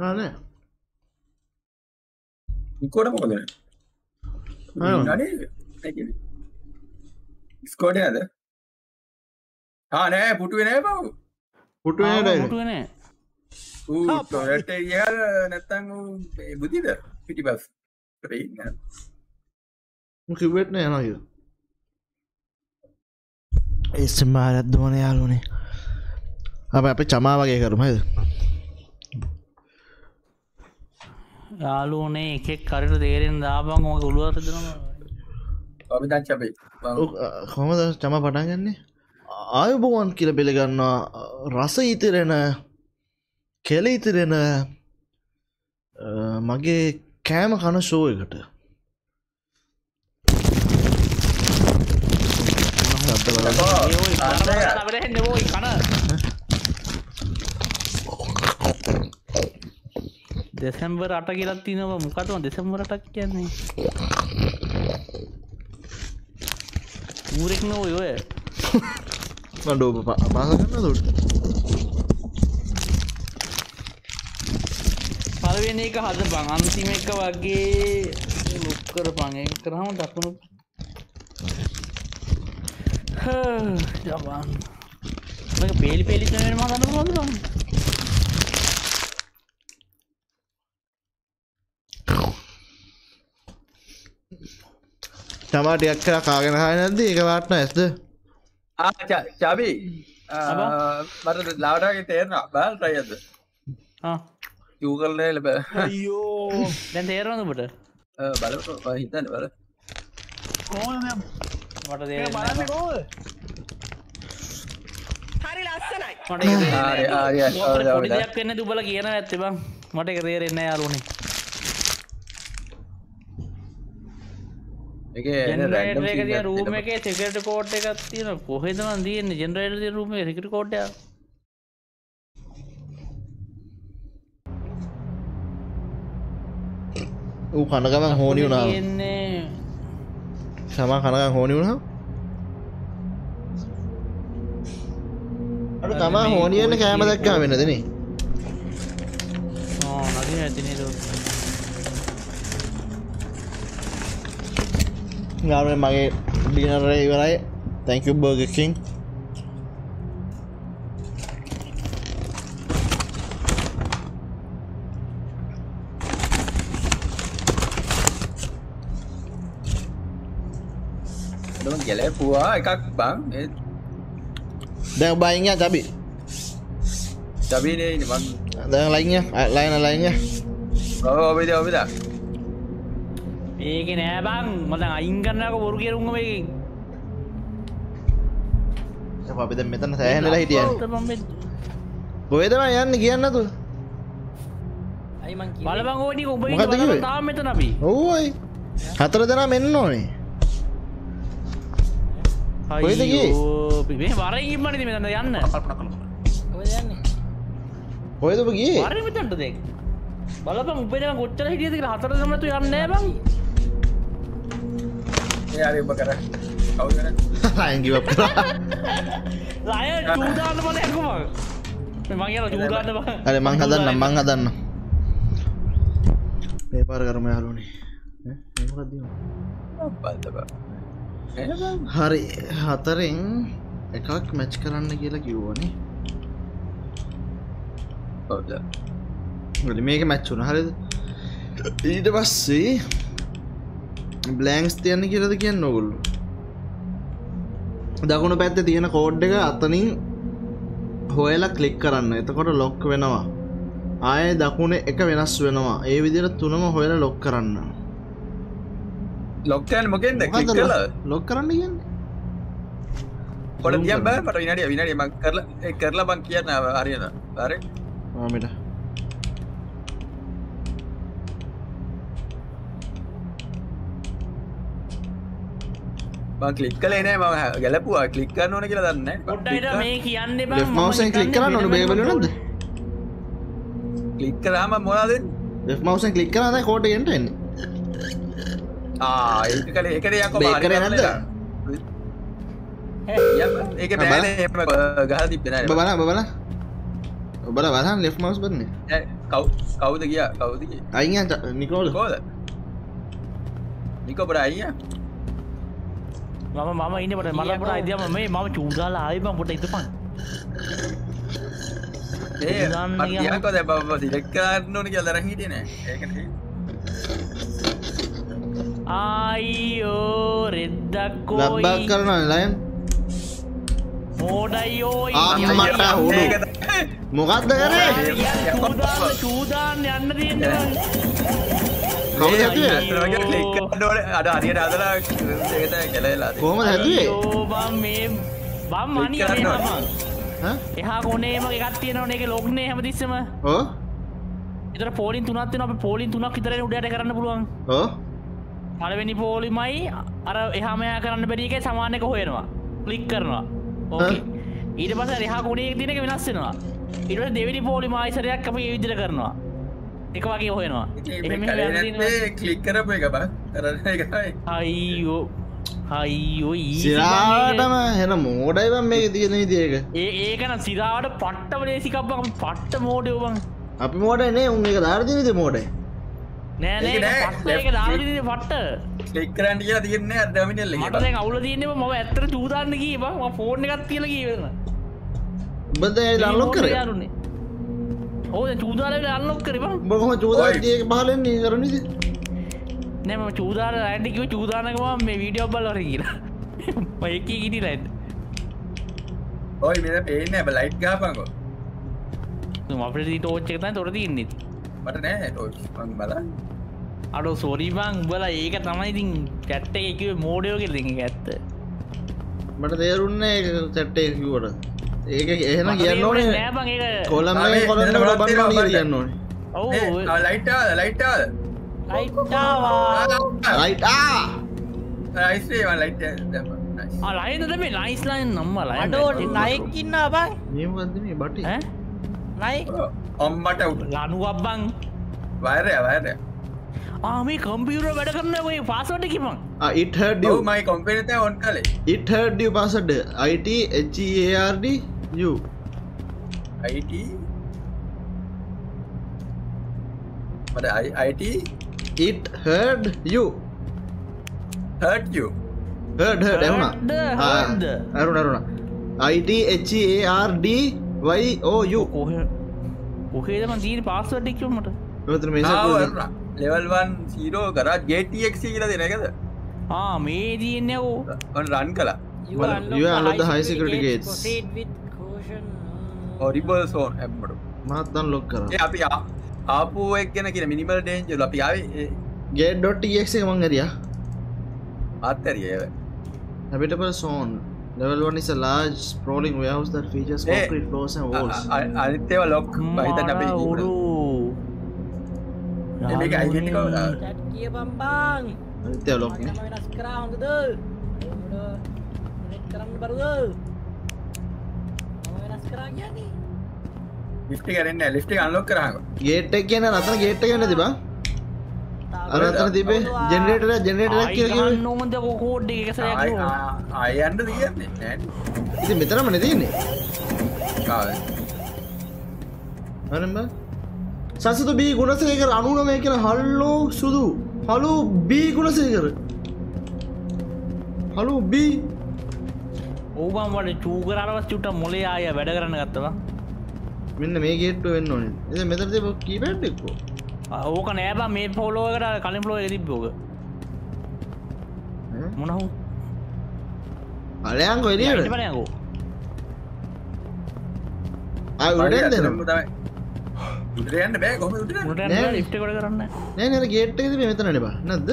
ආනේ ඉකොට මොකද ස්කෝඩ අද ආනෑ පුටුවනෑ බව පුටුවන පුටුවනේ ට නැත්තං බුදිද පිටි බස් කිවෙට්න යනය එස්මාරත් දුවන යාලුනේ අප අප චමා වගේ කරුමද යාලුනේ එකෙක් කරට තේරෙන් දාබං ඕක උළුවරදනවා අපි? දච්චපේ කොමද චම පටන්ගන්නේ ආයුබෝවන් කියල පිළිගන්නවා රස ඉතිරෙන කෙල ඉතිරෙන මගේ කෑම කන ෂෝ එකට දෙසැම්බර් අට කියලත් තිනව මොකටම දෙසම්බරටක් කියන්නේ? ඌරෙක් නොව ඔය. මඩෝප පාසගන්න දුට පලවෙන එක හද බං අන්තිම එක වගේ ලොක්කර පං කරහම දක්ුණු ජබන් පේලි පෙලි කනම ගන්න හොඳ තමාටයක් කර කාගෙන හය නැද්ද? එක වාටන ඇස්ද චාබී මට ලාවටගේ තේරන බල් රයද යූ කරලේ ලබ අයෝ දැන් තේරනකට බල හිතන්න බල මට ඒ බලන්න කෝද පොඩි දෙයක් වෙන්න දුබල කියන ඇත්ත බං. මට එක තේරෙන්න යාලුනේ රූම එක සෙකට කෝට් එකක් තියෙන කොහෙදම තියන්න ජෙනරේට රූම සිකට කෝඩ්ඩ ඌ කනගමන් හෝනි වුණා තියෙන්නේ. සමා කනග හෝනි වුණා අට තමා හෝනියන්න කෑම දක්කා වෙන දෙනේ නදී? ඇතිනේ ගාරය මගේ ඩිනරේ ඉවරයි තැංක බර්ගකින් ගැලපුවා එකක් බං දැ බයිං චබි චබීනේ මං දැ ලයිය ලයින ලයිය ඔබද ඔබද ඒක නෑ බං. මත අයින් කරන්නක බොරු කෙරුම එකකින්. අපිද මෙතන සෑහනලා හිටිය බොයදම යන්න කියන්නතු බලබං මොකක්ද කිව්වේ? තාම මෙතන අපි. ඔවයි හතර දෙනා මෙන්න ඕනේ. වරගින් මනිති මෙතන්න යන්න? ඔබ දෙක් බලප උපෙන ගොච්චර හිටියතික හතර දමතු යන්න බං ඒ ඔබ කර අයිගිවක් ලය චූදාන්න බල ඇකුම මගේ චූදාන්න අර මං හදන්න මං හදන්න පේපාර කරම යාලුනේ හරි හතරෙන් එකක් මැච් කරන්න කියලා කිව්වනේ. ගොඩ මේක මැච්චුන හරිද? ඊට පස්සේ බ්ලෑන්ක්ස් තියන්න කියලද කියන්න නොගුල්ලු දකුණු පැත්ත තියෙන කෝඩ් එක අතනින් හොයලා කලික් කරන්න. එතකොට ලොක් වෙනවා. ආය දකුණ එක වෙනස් වෙනවා. ඒ විදිර තුනම හොයලා ලොක් කරන්න. ලොක්කෑන් මොකෙන්ද? ලොක් කරන්න කියන්න? පොට දියම් බෑ පට විනාඩිය විනාඩිය මං කරලා කරලා බං කියන්න හරියන හරි කලික් කලේ නෑ ම ගැලපුවා. කලික් කරන්න ඕන කියලා දන්න මේ කියන්න මවසෙන් කලික් කරන්න ඕන බේබල නද කලික් කරාම මොනාද ලෙෆ් මවසෙන් කලික් කරන්න කෝට ගෙන්ට එන්න ඒ කල ඒකට යක කරේ නැද්ද? ඒක බෑන ගහ තිබෙන බල බල ඔබල බලන් ලෙෆ් මවස් බන්න කව් කවුද කිය කවුද අයිය නිකෝල. කෝද නිකොපට අයිය මම මම ඉන්නට මලපුර අයිදම මේ මම චූදාලා ආයම පොට ඉතපන් ඒ දන්න ගියාම- අයකො දැ බ සිලෙක් කරන්න ඕන කියල් දර හිටියන ඒකට ආයිෝ රෙද්දක්කෝ ලබ්බක් කරන ලයන්. මෝඩයියෝ අම්මට හුඩු මොකක්ද කරේ? චූදාන්න යන්න තියෙන හැදුවේ? අඩ අරියට අදලා කෙලලා. කොහොම හැදුවේ? බම් මේ බම් මනි හම එහා කොනේම එකත් තියෙනවන එක ලොග්නේ හැමතිස්සම. ඕ එතර පෝලින් තුනත්වන අප පෝලින් තුනක් විතර උඩට කරන්න පුළුවන්. ඕ පලවෙනි පෝලිමයි අර එහාමයා කරන්න බැරික සමානක හොයෙනවා. කලික් කරනවා. ඕකේ ඊට පස රහා ගුණේ තිනක වෙනස්සෙනවා ඉට දෙවිනි පෝලි මායිසරයක් අප විදිර කරනවා එක වගේ හොයෙනවා. කලික් කරපු එක බ. කරන්න එකයි අයියෝ. අයියෝ සිරාටම හෙන මෝඩයිවන් මේ තියෙන විදික ඒ ඒකන සිරාවට පට්ටම ලේසිකක්බ පට්ට මෝඩයෝබන් අපි මෝඩනේ උන් එක ධර්දිනද මෝඩයි. පට්ට ඒක දාවිදින පට්ට කලික් කරන්න කියලා තියන්නේ අදමිනල් අවුල තියන්නේ ම ඇත්තර චූදාන්න කී බ. ෆෝර්න එකත් කියල කියවෙන උබද ලල්ලොක් කර? යාරුන්නේ ඕ චූදාලට අල්ලොක් කරබ බොහොම චූදාගේ පහලෙන්නේ කරනද නෑම චූදාර ඇන්ටිකිව චූදානකම මේ වීඩියෝ බල්ලර කියලා. ඔයක ගිටි ලයිද ඔයි මෙ පේන්න ඇබ ලයිට් ගාපංකෝ අපට තෝච්චකතයි තොර තින්නෙත් මට නෑ ටෝච් බල අඩෝ සෝරීබං බල ඒක තමයි ඉතින් කැට්ට එකව මෝඩයෝ කෙ දෙක ඇත්ත. මට තේරුන්න සැට්ටේ කිවට ඒක එහෙම කියන්න ඕනේ. මෙතන බන්න බලන්න කියන්න. ඕනේ. රයිට් රයිස්ේවා ලයිට් ලයිද මේ? ලයිස්ලයින් නම්ම අඩෝ ලයි නයිකින්න බං නියමගත්ද මේ බටි? නයි ඔම්මට උට. ලනුවබ්බං වෛරය වෛරය ආමේ කම්පියුර වැඩ කරන්න ඔය පාසට heard you. මයි කොම්පිනත ඔන් කලේ it heard you. It අයිට මට අයිට it heard you. Heard you? Heard heard ඇහුණා Heard, ආ, heard. ඇරුණ ඇරුණ it h-e-a-r-d y o u. කොහ කොහේදම තීර පාස්වඩ් එක්මට ඔතන මේ ලෙවල්වන් සීරෝ කරත් ජේටක් කියල දෙනකද ආ මේ තියන්නකෝ ඔන් රන් Well, you unlock the high security gates. ඔරිබල් සෝන් ඇම්මට මාත්තන් ලොක් කර. අපි ආ- ආපු එක් ගැන කියන මිනිමල් ඩේන්ජ අපි ආවේ ගේ.ටක් මං හරිය අත්තරිය habitable zone level 1 is a large sprawling warehouse that features concrete floors and walls. අනිත්තේව ලොක් බහිතන් අපේ උරු මේක අයිඩෙන්ටි කවුද? ටැට් කිය බම්බාන් අනිත්‍ය ලොක් වෙනස් කරා හොඳද? කරන්න බරුද ලිස්ටි කරන්න ලිස්ටි අන්ලොක් කරහක ගේට් එක කියන රතන ගේට් එක ගන්න තිබා අර අතන තිබේ ජෙනරේටර් ජෙනරේටර් කියලා කිව්වේ. නොමද කෝඩ් එක සයක් අයන්ට තියන්නේ. නෑ ඉතින් මෙතනම නේ තියෙන්නේ. කාද අරම්බ සසතු බී ගුණසේකර 99 කියන හල්ලෝ සුදු. හලු බී ගුණසේකර. හලු බී ඕබම් වඩ චූකරරවත් චුට මොලේ ආය වැඩ කරන්න ගත්තවා? මෙන්න මේ ගේට්ටුව වෙන්න ඕනේ. ඉතින් මෙතන තිබ්බ කීපෑඩ් එක්කෝ ඕක නෑබ මේ පොලෝකට කලින් පලෝ තිබ්බෝක මොනහු අලයන්කො එලියට පනයකෝ ආ උඩෙන් දෙනවා. ඉදිරියන්න බෑ. කොම උට නෑ. ලිප්ට කොට කරන්න. නෑ නේද ගේට් එක තිබේ මෙතන නේ බා. නැද්ද?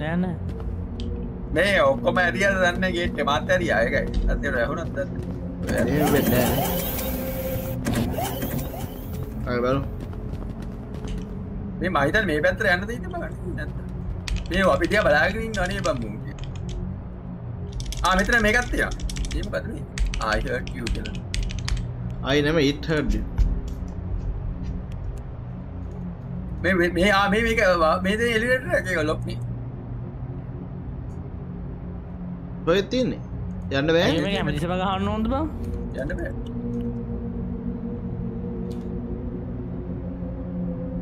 නෑන මේ ඔක්කොම ඇරිියද දන්න ගේට මාත ඇරිය අයකයි නෑ අය බලමු. මේ මහිතන් මේ පැත්තර යන්න නැත මේ අපිටිය බලාගරින් ගනේ බම්මු ආ මෙතන මේකත්තිය ඒම පත්න ආයිට කිය කියල. අයි නැම you. මේ මේ ආ මේ මේක මේ එලිට ලොක්න ඔය තියන්නේ යන්න බෑ. ඇමතිසම ගහන්න ඕොද බ? යන්න බෑ.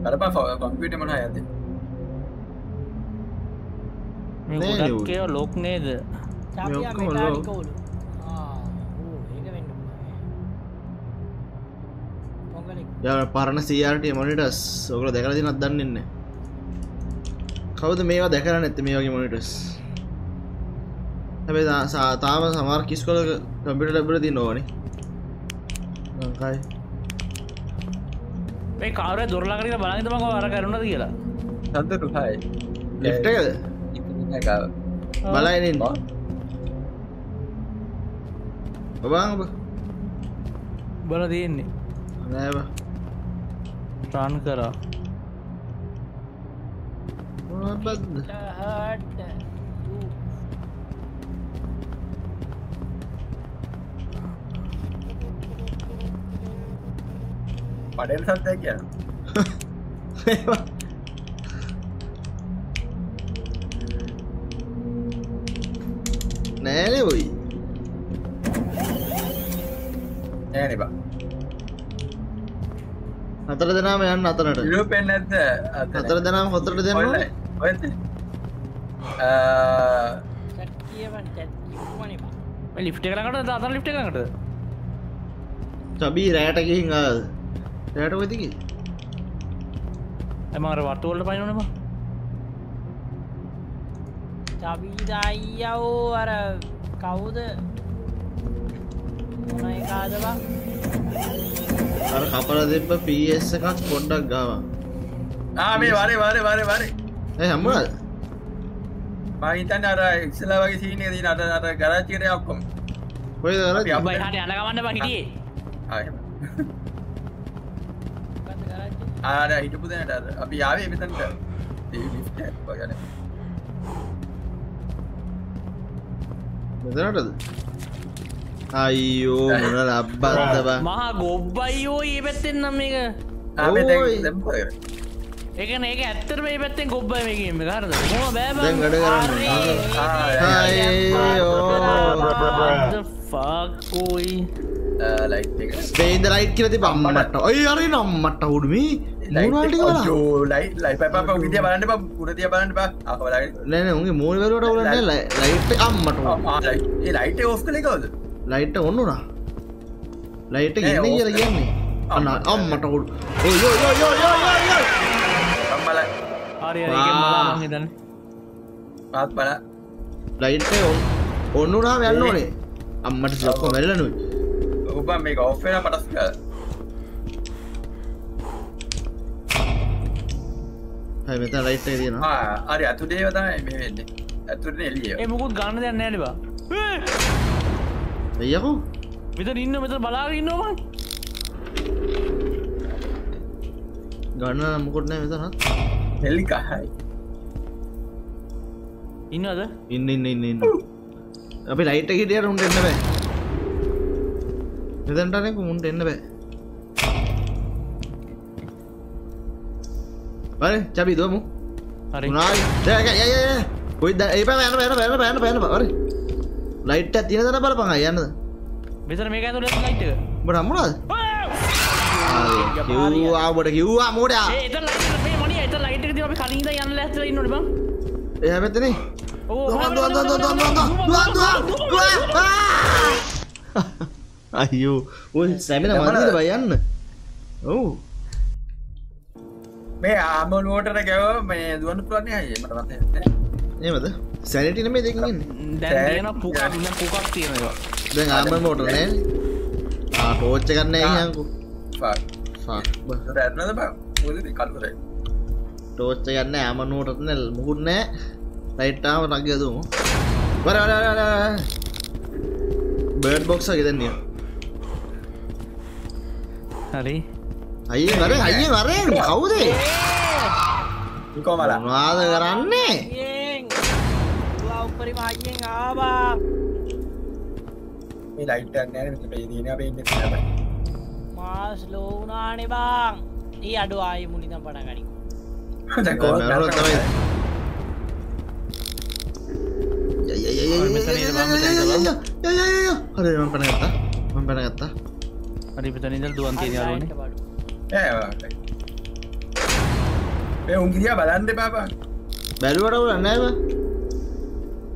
කරපා කම්පිට මන ඇත ගොඩක්කය ලොක් නේද? චාපිය ඔක්කොම මෙකානිකවලු ඒක වෙන්න පොගලෙක් ය පරණ සට මොනිටස් ඔකල දැකර දිනත් දන්නන්න කවද මේවා දැකර නැත්ත මේ වගේ මොනිටස් හැබේ තාම සමාර් කිස්කොල කම්පිට ලැබල ති නොවනි ලංකායි මේ කාර දොරලාකට බලගතම අර කරුණද කියලා. සන්තරු හයි ලිට්ටකද බලයිනින් ඔබාං බල තියෙන්නේ. නෑබ රාන් කරා. බද්ද පඩෙල් සත්ය කියන නෑනේ ඔයි නෑනිබා හතර දෙනාම යන්න අතරට යුරෝපෙන් ඇත්ත හතර දෙනාම හොතරට දෙන්න ඕනේ. ලිප්ට කරකට අතර ලිප්ට කරට චබී රෑට ගිහින් ආද රෑට වෙතිකි ඇමර වටුවල්ට පයිනනවා චබීදයියවෝ අර කවුද මොන එකාදවා අර කපල දෙප පස් එකක් පොඩ්ඩක් ගාව. ආමේ වරේ වරේ වරේ වරේ. ඇ හම්බුණද මහිතන් අර එක්සලා වගේ සීනය දී අට අට ගරච්චිරය ඔක්කොම. දර අපි අප- හට යනගමන්න බහිටියේ ආර හිටපු දැනට අර. අපි යාවේ එපතන්ට ගන මෙතනටද අයියෝ මොන ලබ්බන්ද බා මහා ගොබ්බයියෝ ඒ පැත්තෙන් නම් මේක. ඕයි. ඒකන ඒක ඇත්තර මේ පැත්තෙන් ගොබ්බ මේකම කරද මොම දැන් වැඩ කරන්න. ෆාකෝයි ස්ටේන්ද ලයිට් කියලති බම්මට ඔයි අරි නම්මට හුඩුමි මුණටික ලයි පප විදිය බලන්න බ පුරතිය බලන්න නැන උගේ මූල්වලට වලන්න ලයිට් අම්මට ලයිට ඔස් කලෙකවද ලයිට් ඔන්නුනා ලයිට නෑ, ගන්න කියල. කියන්නේ. අන්න අම්මට. හුඩු හරි පාත් බල ලයිට් ඔන්නුනා ඕනේ අම්මට ලොක්කො වෙල්ලනුයි ඔබ මේ ඔෆෙන පටස්ක හයි මෙත ලයිට් තියෙනවා. අරි අතුඩේ වතම මේ වෙන්නේ. ඇතුරන එලිය ඒ මුකුත් ගන්න දෙන්න නෑනවා එයකු මෙත ඉන්න මෙත බලාග ඉන්නවා ගන්න මුකොටනෑ මෙතනත්. හෙල්ලිකහයි ඉන්නද ඉන්න ඉන්න ඉන්න අපි ලයිට හිටියට උන්ට එන්න බෑ මෙතැන්ටනෙකු මුන්ට එන්න බෑ බල චබි දොමු කොයි ඒ පැන යන පැන පැන පැන පැන පර ලයිට් තියන තන බල පඟ යන්නද මෙතර මේක ඇතුළ ලයිට්. බට අම්මුණද කිව්වාබට කිව්වා මෝඩා ලයිට් එක මේ මණි එතන ලයිට් එක තියලා අපි කලින් ඉඳන් යන්න ලෑස්තිලා ඉන්නවනේ බං එය පැත්තනේ ඕ අයෝ ඔය සැමෙන මදීද බයන්න ඔවු. මේ ආමනුවටට ගැව මේ දුවන්න පුලන්නේ හය මටමත ඒමද සැනටින මේ දෙකින් දැන් පුකක් පුකක් තියෙනවා දැන් ආම මෝට නෑ ටෝච්ච කරන්න යකු ඇත්නද බ? කල්තරයි ටෝච්ච ගන්න ඇමනුවටත් නැල් මුකුත් නෑ ලයිට්ටාව රගයදුමු වර බර්ඩ් බොක්ස ගෙදන්නේ හරි. අයි වර අයි වරෙන්. කවුදේ? කොමලා වාද කරන්නේ? උපරි මහයෙන් ආබා මේ ලයිට් නෑ පේදීන පේන්න මාස් ලෝනානෙ බාං. ඒ අඩු ආය මුලිතම් පට ගනි. මැරුණොත් තමයි. හරි මම පණ ගත්තා. මම පණ ගත්තා හරි පිටන ඉඳලා දුවන් තියෙන යාළුවනේ ඒ උන්ගිදියා බලන්ඩ පාපා බැලුවට වල නෑම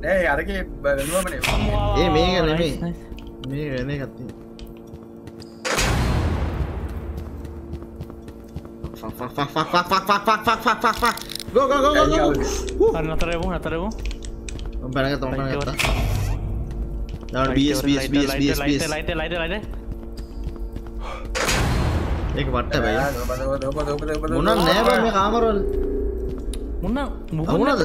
නෑ අරගේ බලුවමනේ ඒ මේක නෙමේ මේ වෙන එකත්ති ගෝ ගෝ ගෝ ගෝ හරි නතරෙමු නතරෙමු පැනග තම ගත්තා දාන්න bus bus bus bus bus light light light ඒක වට්ට බැයි මොන මොනක් නෑ බං මේ කාමරවල. මුන්න මුකුණද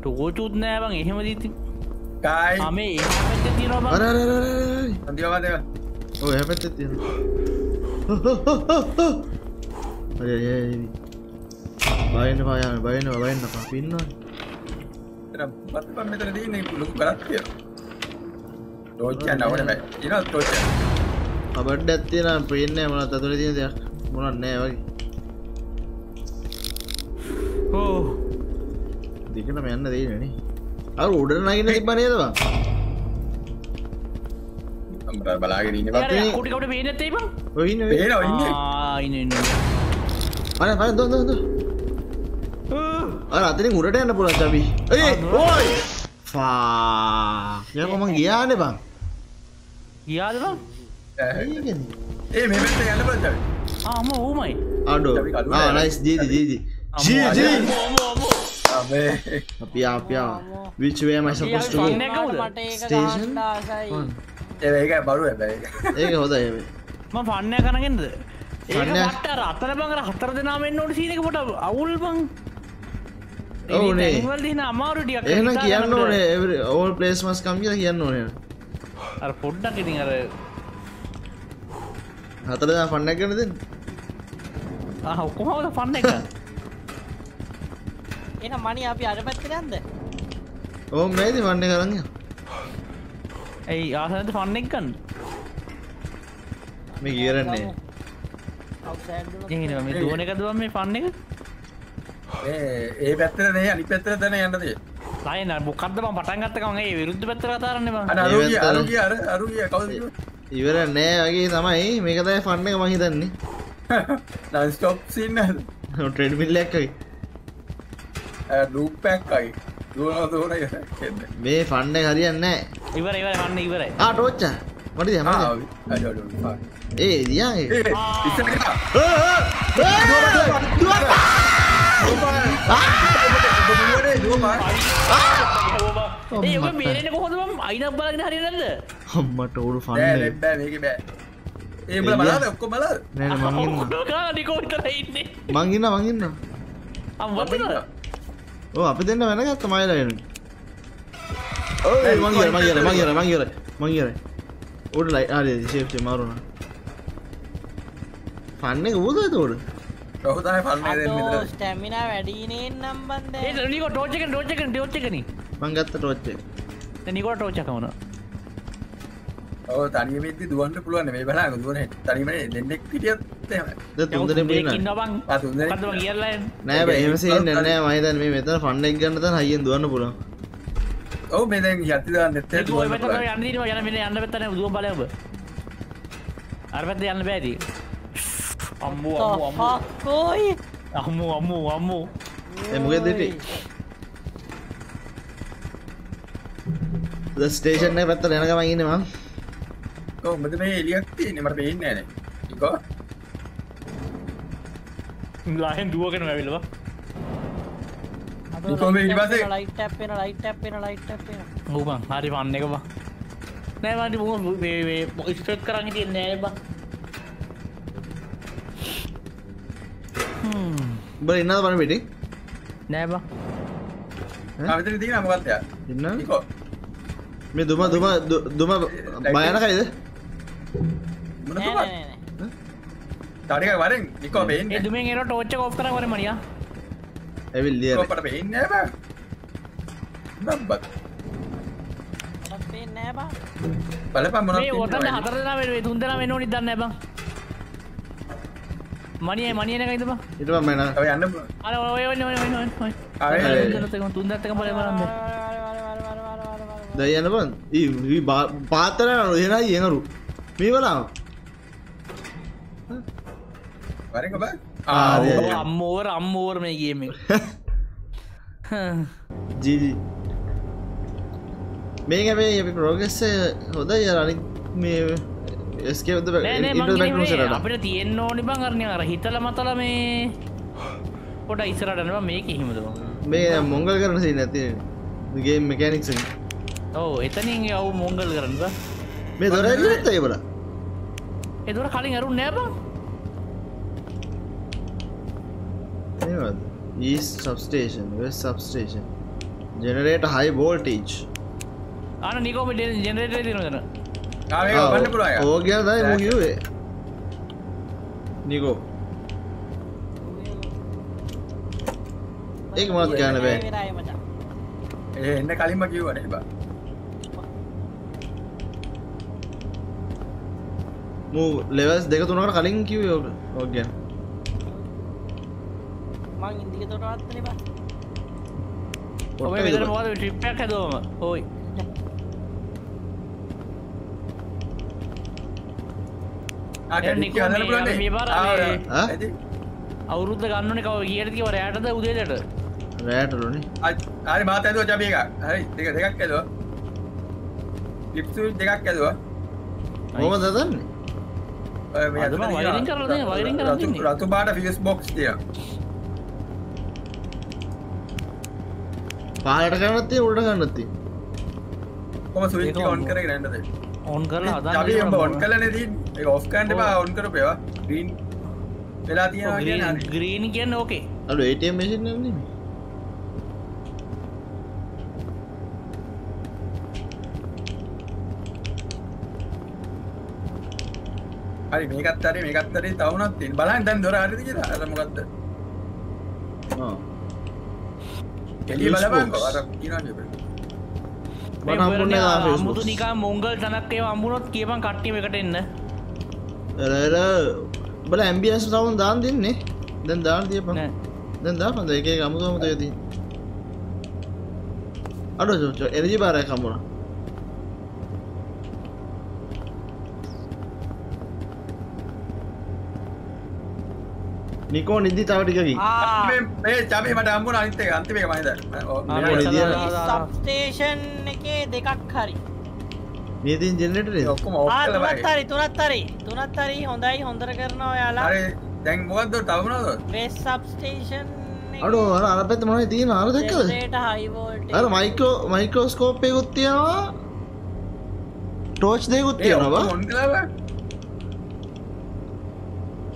ටෝචුත් නෑබං එහෙම දීති. කායි අමේ ඒ තියනවා අර අර අර අර අර. අන්තිවාදය ඔය පැත්තේ තියෙන බයන්න පායන බයන්න බයන්න පා පින්නවා මත් මෙතර දීන ලොකු කරත්ය අවන බැ. ඉන ටෝච කබඩ්ඩ ඇත්තියෙන ප්‍රේන්න මොන තතුර තියෙන දෙයක්. මොනත් නෑ වගේ. ඕ දිකටම යන්න දෙනන අර උඩ නගෙන තිබනේදවා බලාගෙන ඉන්න කුටිකට පේන ඉන්න. ආයින්න අන පල දො අර අතරින් උරට යන්න පුළන් චබි ඒ ඕයි ෆා යකොම ගියාන බං. ගියාද බං? ඒ මෙමට යන්න පලච ආම ඕමයි අඩෝ නයිස් ජීදි ජීදි ජී ජී අබේ අපියා අපියා go? ෆන්න එකවුද මට ඒක බරු ඇබයි ඒක හොඳයි ම පන්න කරගෙන්ද ඒක ෆන්නය? පට අත්තර බංගර හතර දෙනාමෙන් නොට සීනක පොට අවුල් බං ඔවුනේ. දින අමාරුටියක් එහෙනම් කියන්න ඕනේ. ඕල් පලේස් මස් කම් කියලා කියන්න ඕනේ. අර පොඩ්ඩක් ඉතින් අර හතර දා පන්නක් ගැන දෙන්න ඔක්කොමවද පන්න එක? (laughs) එන මනි අපි අර පැත්තට යන්ද? ඕම් නේද පන්න කරන්න ඇයි ආසනත පන්නෙක් ගන්න මේ කියරන්නේ ඒ මේ දුවන එක. දුවම් මේ පන්න එක ඒ පැත්තර නේ අනි පැත්තර තැන යන්නද ලයින බොකක්ද බ පටන්ගත්තකම ඒ විරුද්ධ පැත්තර කතාරන්න බ අන අරුගිය අරුගිය අර අරුගිය කවු ඉවර නෑ වගේ තමයි මේකතයි පන්න එක මහිතන්නේ නන්ස්ටොප් සින්න ට්‍රෙඩ් මිල්ලක්කයි ලූපැක්කයි දුවන මේ පන්න හරියන්න ඉවර ඉවර කන්න ඉවරයි ආටෝච්ච මටි හම ඒ දියාගේ ඒ ඔක මේරෙන කොහොදම අයින බලගෙන හරිනද හම්මට ඔවුරු ෆන්න බෑ මේක බෑ. ඒබල බලාද ඔක්කො බල නිකෝතර ඉන්නේ. මංගන්න මංගන්න ඕ අපි දෙන්න වෙනගත්ත මයිලගෙන මංගර මංගර මංගර මංගර මංගර උඩ ලයි ආරය ශේප්ච මාරුණ. පන්න ඌද තෝඩ රහතයි පන්නේ දෙන්න ස්ටැමිනා වැඩීනයෙන් නම් බන්ද. ඒ නික ටෝච්චක ටෝච්චක ටෝච්චකන මංගත්ත ටෝච්චේ නිකොට ටෝච්චකවන ඔව තනියමෙති දුවන්න පුළුවන් මේ බලා දුවන තනිමේ දෙන්නෙක් පිටියත් නෑ එහමසේ නෑ. මයිතන් මේ මෙතන ෆන්ඩක් ගන්නත හයිියෙන් දුවන්න පුළන් ඔව මේ දැන් යතිදා නෙත්තේ යන්න යන්න පත්තන දුව බලබ අරපැත්ත යන්න බෑදී අම්මු අම්මු අම්මු කෝයි අම්මු අම්මු අම්මු එමුගේ දෙටේ ස්ටේෂන පැත්ත ලැනක මගන්නවා ඔව මද මේ එලියක් තියෙන මට පේන්න ෑන ඉකෝ ලාහෙන් දුවගෙන ඇවිල්වා නිකෝම ඊට පස්සේ- ලයිට් ඇප්පෙන ලයිට් ඇප්පෙන ලයිට් ඇප්පෙන ඕබන් හරි පන්න එක බා නෑවාට මු ස්ට්‍රට් කරන්න තිය නෑ බා බල ඉන්නද පන පිටි නෑබා අවිතර තින මොකක්තය ඉන්න. නිකෝ මේ දුම දුම දුම බයනකයිද මුණතුමත් තඩික වරෙන්. නිකෝ පේන්න. එදුමෙන් එර ටෝච්ච කෝප් කර වර මනියා ඇවිල් ලිය පට පේන්න බ. බත් අපේ නෑ බා. බලප මොන මේ ඔතන්න හතරදනා වෙේ තුන්දෙන වෙන නිදන්න නැබ මනිය මනියන එකයිද බා? ඉට මන යන්න අර ඔය ඔය ඔය ඔය ඔය ආවේ. තුන්දත්තක පල බලන්න දයන්න බන් පාතර හෙන ඒනරු මේ වලාව. වරක බ? ආ, අම්මෝවර අම්මෝවර මේ ගේම. (laughs) ජීජී මේක මේ අපි ප්‍රෝගෙස්ස හොද යරනි මේ එස්කේද අපිට තියෙන් ඕනි බං අරණය අර හිතල මතල මේ පොට ඉස්සරටනවා මේක හිමද මේ මොංගල් කරන සි නැති ගේ මෙකැනික්ස ඕ එතනින් අවු මොංගල් කරන්න මේ දොර ඇත් ඒබල එතුර කලින් අරුන් නෑබ ඊස් substation substation generator high voltage අන නිකෝම ජනරේට තිනගෙන ආවේ ගන්න පුළුවන් ඕගය දයි මුහිවේ නිකෝ. ඒක මත් ගන්න බෑ. වෙනයි මචං. ඒ එන්න කලින්ම කිව්වනේ බා මූ ලෙවස් දෙක තුනකට කලින් කිව ඕක ඕගැන් මං ඉන්දික තොට වත්තන බා ඔබ වෙදර මොද ටිප්පයක් හැදෝම හෝයි නිකෝ මේ- මේ බාර මේ- අවුරුද්ධ ගන්නන කව කියරතිව රෑටද? උදේට රෑටලනේ හරි මාත ඇදුව චබ එක. හරි දෙක දෙකක් ඇදුව. ලිප්සු දෙකක් ඇදුව. හොම දදන්නේ අදම වයිරින් කරලා දෙන්න, වයිරින් කරලා දෙන්නේ. රතු පාට ෆිස් බොක්ස් තිය. පාලට කරනත්තේ උඩ ගන්නත්ති කොම සුවිච් ඒක ඔන් කර ගන්නද ඔන් කරලා ඔබ ඔන් කලන දී ඒ ඔෆ්කන්ට බා ඔන් කර පේවා ග්‍රීන් වෙලා හරි. ග්‍රීන් කියන්න. ඕකේ. අඩු ඒටම් මසින් නෙ හරි මේකත් හරි මේකත් හරි. තවුනත් තියෙන. බලන්න දැන් දොර හරිද කියලා. අර මොකද්ද? එළිය News බලපන්කෝ. අර කියනවා නේද අමුතු නිකා මොංගල් තනක් ඒවා අම්බුණොත් කියපන් කට්ටිය එකට එන්න. එල බල ඇම්බියස් සවන් දාන් දෙන්නේ. දැන් දාන තියපන්. දැන් දාපන්ද එක අමුතුමත ඇති අඩු එරජි බාරය කමුණ නිකෝ නිදි තව ටිකකි. ආ. මේ මේ චබි මට හම්බුණ අනිත් එක. අන්තිම මේ නිදිය- සබ්ස්ටේෂන් එකේ දෙකක් හරි. නීතින් ජෙනට ඔක්කොම ඔෆ් ආ කළා තුනත් හරි තුනත් හරි. තුනත් හරි හොඳයි හොඳර කරනවා ඔයාලා. හරි දැන් මොකද්ද? තවුනද වෙස් සබ්ස්ටේෂන් අඩු අර අර පැත් මොන තියෙන අර දෙක්කද ජෙනරේට හයිවෝල්ට අර මයිකෝ මයිකෝස්කෝප්යකුත් තියෙනවා? ටෝච් දෙකුත් ඒ තියෙනවා?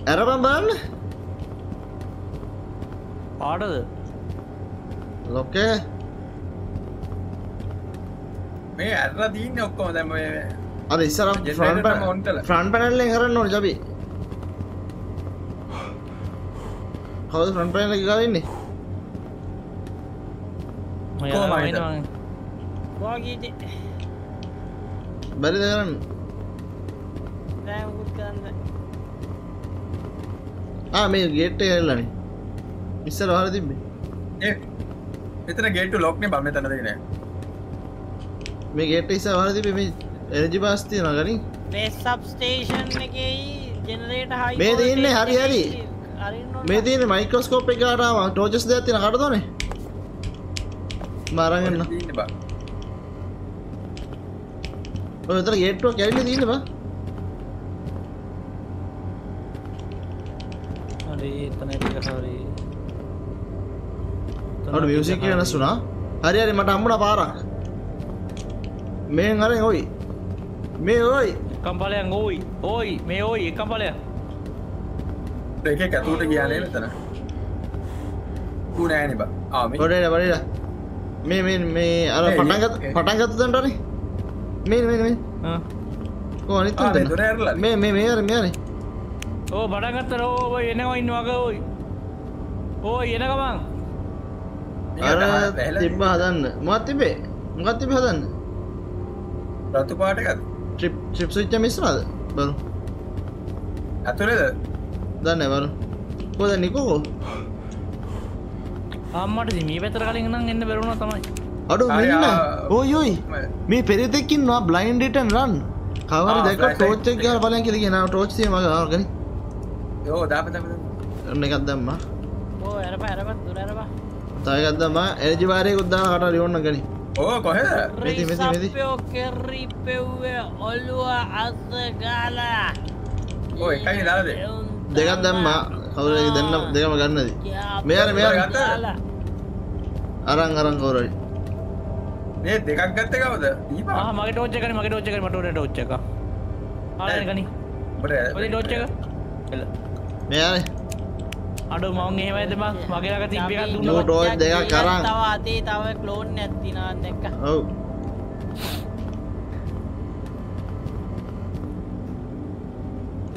ඇරපම් බලන්න පාටද ලොකේ මේ ඇරලා තියන්නේ ඔක්කොම දැන් මේ අද ඉස්සර Generator එක on කළා. ෆ්‍රන්් පැනල්ලෙන් කරන්න ඕන ජබි කවද ෆ්‍රන්් පැනල ගවෙන්නේ කොහොමද? ඉස්සර හර තිබේ ඒ එතන ගේට්ටු ලොක්නේ බම් මෙතන දෙන්නේ මේ ගේට ඉස්ස හර තිබේ මේ එරජි පාස්තිය නගනින් වෙස් සබ්ස්ටේෂන් එකයි ජෙනරේට හයි මේ තියෙන්නේ හරි හරි. මේ තියෙන මයිකෝස්කෝප් එක කාටාව ටෝචස් දෙයක් තියෙන කටදනේ මරගන්න තියන්නේ බා. ඔය තර ගේට්ටුව කැවිල බා. හරි එතන හරි අඩු මියසික් වෙනස් වුනා හරි හරි මට අම්මුණ පාරක්. මේ අර ඔයි මේ ඔයි කම්පලයන් ඕයි ඕයි මේ ඕයි එකම්පලය ඒක ඇතුළට ගියානේ මෙතන ඌ නෑනේ බා. ආ මේ. ගොඩට බඩට මේ මේ මේ අර ඒ, පටන්ගත් ඒ. පටන්ගත්තු දන්ටනේ මේ මේ මේ. ඕ අනිත් ආ, මේ. මේ මේ මේ අර මෙයානේ ඕ බඩගත්තර ඕ එනවා ඉන්න වග ඕයි ඕ එනකමං අර තිබ්බ හදන්න. මොත් තිබේ මොකත් තිබ හදන්න? රතු පාට ට්‍රිප් ට්‍රිප් විච්ච මිස්නාද බරු ඇතුළේද දන්න බරු කොද නිකෝකෝ? අම්මට මේ පැතර කලින් නම් එන්න බැරුණ තමයි. අඩු මෙන්න. ඕයෝයි මේ පෙරිතෙක්කින්වා බ්ලයින්ඩටන් රන් කවර දෙක. ටෝච්චක් ගල බලන් කිලිගෙන ටෝච්චය මග ආගන යෝ දාප දාප ඔන්න එකක් දම්ම. ඕ ඇරප ඇරපත් දුරරවා තයගත්දම එජි වාරය ගුද්දා කට ලියන්න ගනි. ඕ කොහෙද? මෙති, මෙති, මෙති. රිසප්පයෝ කෙරි පෙව්ව ඔල්ලුව අස ගාලා. ඕ එකයි දාලාද දෙකක් දැම්ම. කවුර දෙන්න දෙකම ගන්නද? මෙයාර මෙයාර ගත්තා? අරං. අරං කවුරයි මේ දෙකක් ගත්ත කවද මගේ ටෝච්ච කන මගේ මටට ටෝච්ච එක ආගනි එක? එල. මෙයානේ අඩු මං එහෙමයිද බං මගේ ළඟ තිබ්බ එකක් නෝ දුන්නා ටෝච් දෙකක් කරන්. තව අතේ තව කලෝන් ඇත්තිනා දැක්ක. ඔව්.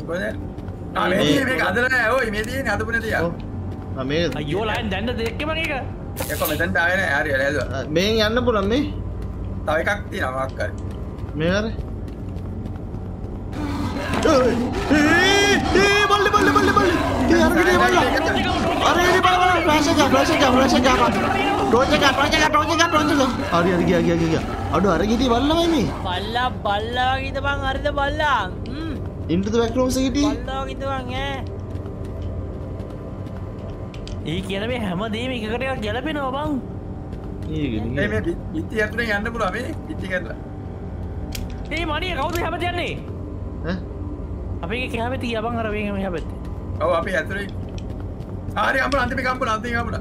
මේ අදර ඔයි මේ තිය අදපන තිය. ඔව්. ආ, මේ අයෝ ලයින් දැන්න දෙක්කම එක? එක මෙතැන්ට ආයන හරි ලැද ආ, මේෙන් යන්න පුළන් මේ? තව එකක් තිය නමක්කර මේර බල්ල බල්ල බල්ල බල්ල අරගෙන බල්ල අරගෙන බල්ල ප්‍රශක ප්‍රශක ප්‍රශක ටෝචක ටෝචක ටෝචක ටෝචක හරි හරි ගියා ගියා ගියා අඩු අරගිටි බල්ලමයි මේ බල්ලා බල්ලා වගේද බං හරිද බල්ලා ම්, into the back rooms එකේ බල්ලා වගේද බං ඈ ඒ කියන මේ හැම දේම එකකට එකක් ගැලපෙනවා බං මේ ඉති ඇතුන යන්න පුලා මේ ඉති කරලා ඒ මනිය කවුද හැමත යන්නේ ඈ අපේ කැමති යබං අරවීම හැපැත්ත ඔව අපි ඇතුර ආරි අම්බ අන්තිමි කම්පල අන්ති කමට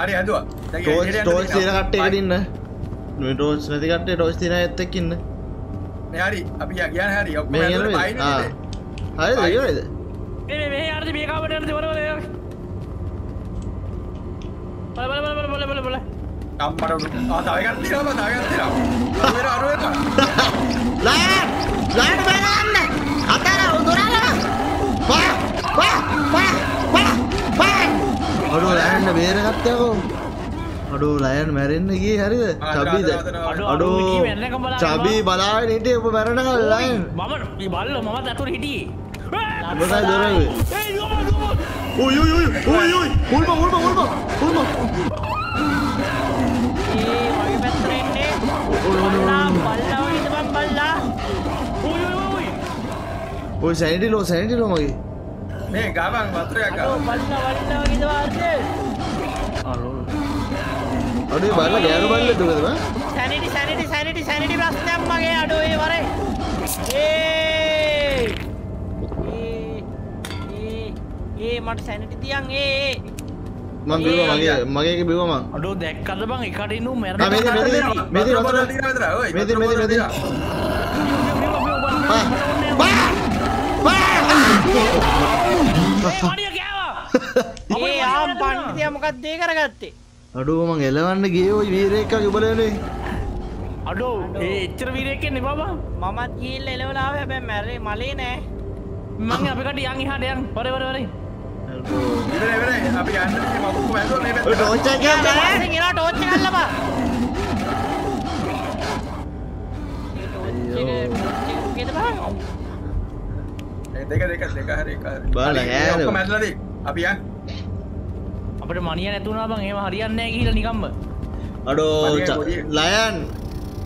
හරි ඇදවා. ටෝච් ටෝච් තියෙන කට්ටයකට ඉන්න. මේ ටෝච් නැති කට්ටේ ටෝච් තියෙන ඇත්ත එක්ක ඉන්න. හරි අපි කියන හරි. ඔක්කොම මේ ඇතුලේ පයින් ඉන්නේ. හරිද? ඉවරද ඒ මේ අරදි මේ කාමරේ අරදි වල වල බල බල බල බල බල බල අම්මට උඩු. ආ තව එකක් තියෙනවා තව එකක් තියෙනවා අරුවෙර අරුවෙර ලයන් ලයන් බලන්න අතර උදුරලා පා පා පා පා පා අඩෝ ලයන් බේරගත්තකෝ අඩෝ ලයන් මැරෙන්න ගියේ හරිද චබීද අඩෝ චබී බලාගෙන හිටියේ ඔබ මැරෙනකල් ලයන් මම මේ බල්ල මම අතුර හිටියේ මොකයි දොරවේ ඔයි ඔයි ඔයි ඔයි ඔයි උල්ම උල්ම උල්ම උල්ම ඒ මගේ පැත්තට එන්නේ. බල්ලා බල්ලා වගේද බං බල්ලා. ඔයි ඔයි ඔයි ඔය සැනිටි ලෝ සැනිටි ලෝ මගේ මේ ගාවන් වතුර එකක් අඩෝ ගාව බල්ලා බල්ලා වගේද වාර්ද අඩේ බල්ල ගෑනු බල්ල දුකද බං? සැනිටි සැනිටි සැනිටි සැනිටි ප්‍රශ්නයක් මගේ අඩෝ ඒ වරේ. ඒ ඒ ඒ ඒ මට සැනිටි තියන් ඒ ඒ මං බිව මගේ මගේ බිව මං. අඩෝ දැක්කද බං? එකට වතුර මේක තියෙනවා. පා පා පා මනිය කෑවා ඒ ආම් පණ්ඩිතයා මොකක්ද ඒ කරගත්තේ? අඩුව මං එලවන්න ගිය ඔයි වීරයෙක්ක යුබලනේ අඩෝ ඒ එච්චර වීරයෙක්ෙන් බබා. මමත් ගිහිල්ල එලවලා ආවේ. හැබැයි මැරේ මලේ නෑ. මං අපිකට යන් එහාට යන්. පොර පොර පොර ටෝච් එක ගන්න එනවා ටෝච් එක එක එක ඒ දෙක දෙක දෙක හරි එක හරි. බලන්න ඈ. ඔක්කොම ඇදලාද අපි යන් අපට මනිය නැතුනා බං ඒම හරියන්නේ ගිහිල නිකම්ම අඩෝ ලයන්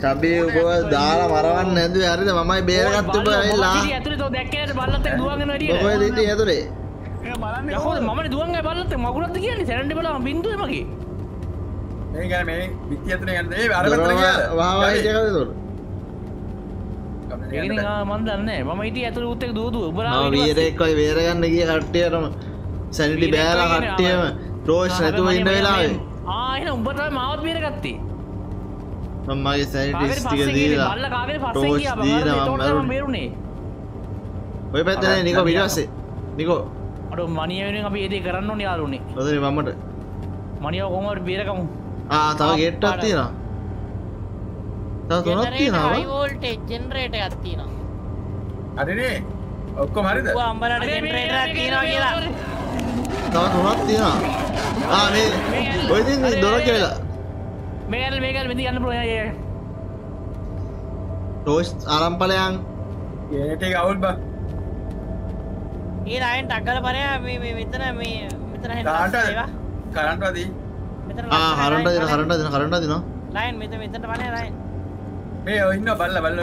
චබේ උබ දාලා මරවන්න නැදුව හරිද? මමයි බේරගත්තු උබ ඇවිල්ලා. ඇතුලේ තෝ දැක්කේ බල්ලත් එක්ක දුවගෙන වැඩිය මොකද ඉතින් ඇතුලේ ඒ බලන්න යකෝ මම දුවන්ගේ එක්ක මගුලත් කියන්නේ? සැරෙන්ඩ බලම බින්දුවේ මගේ. මේ ගැන මේ ඇතුලේ යන්න. ඒ අර බෑ. මන් දන්නේ මම හිටිය ඇතුළේ උත් එක්ක දුව දුව. මම උඹලා වීරයෙක් වගේ බේරගන්න ගිය කට්ටියටම සැනිටි බෑලා කට්ටියම. ටෝච් නැතුව ඉන්න වෙලාවේ. ආ එහෙනම් උඹ තමයි මාවත් බේරගත්තේ මම මගේ සැනිටිස් කාගෙට ටික පස්සේ ගියේ දීලා බල්ල කාගෙට පස්සේ ටෝච් ගියා බං. දීලා මම මැරුණේ. ඔය පැත්තේ නේ නිකෝ පිටිපස්සේ නිකෝ අඩෝ මනිය වෙනුවෙන් අපි ඒ දේ කරන්න ඕනේ යාළුවනේ. ඔතන මමට? මනිය කොහොමද බේරගමු. ආ තව ගෙට්ටක් තියෙනවා. තව තුනක් තියෙනවා හයි වෝල්ටේජ් ජෙනරේටර් එකක් තියෙනවා. හරිනේ. ඔක්කොම හරිද? ඌ අම්බලට ජෙනරේටර් එකක් තියෙනවා කියලා. තව තුනක් තියෙනවා. ආ මේ ඔය ඉතින් දොර කියලා. මේකල් මේකල් මෙදි යන්න පුළුවන් අය ටෝච් ආරම්පලයන් ඒටේ අවුල් බා ඒ ලයින් ටක්ගල පරයා මේ මේ මෙතන මේ මෙතන හෙන්න දාන්න ඒවා. කරන්ට් වදී මෙතන ආ හරන්ට දෙන හරන්ට දෙන හරන්ට දෙනවා ලයින් මෙතන මෙතනට පනේ ලයින්. මේ ඔය ඉන්න බල්ල බල්ල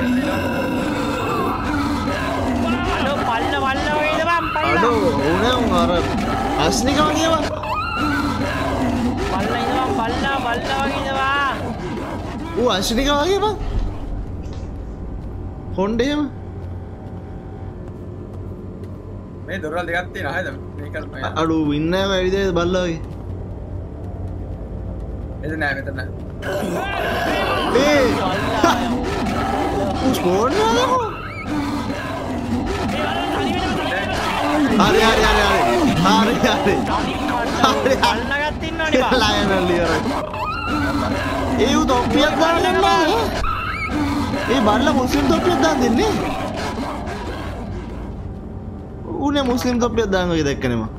පල්ල වල්ල වගේද බං පල්ල ඕනෑ උන් අර අස්නිකම කියවා. පල්ල ඉදවා පල්ලා පල්ල වගේදවා ඌ අශ්නික වගේ බං හොන්ඩේම මේ තියෙනවා. හරිද? මේක අඩු ඉන්න ඇවිදේ බල්ලගේ එද නෑ මෙතන ඒ ස්පෝර්න් (laughs) හරි හරි හරි හරි. හරි හරි. කල්න්නගත්තින්න නිවා ලයනල් ලියර ඒ උ තොප්පියක් දාන්න (laughs) ඒ බල්ල මුස්ලිම් තොප්පියක් දාන්න දෙන්නේ ඌනේ මුස්ලිම් තොප්පියක් දාන්න ඔය දැක්කනවා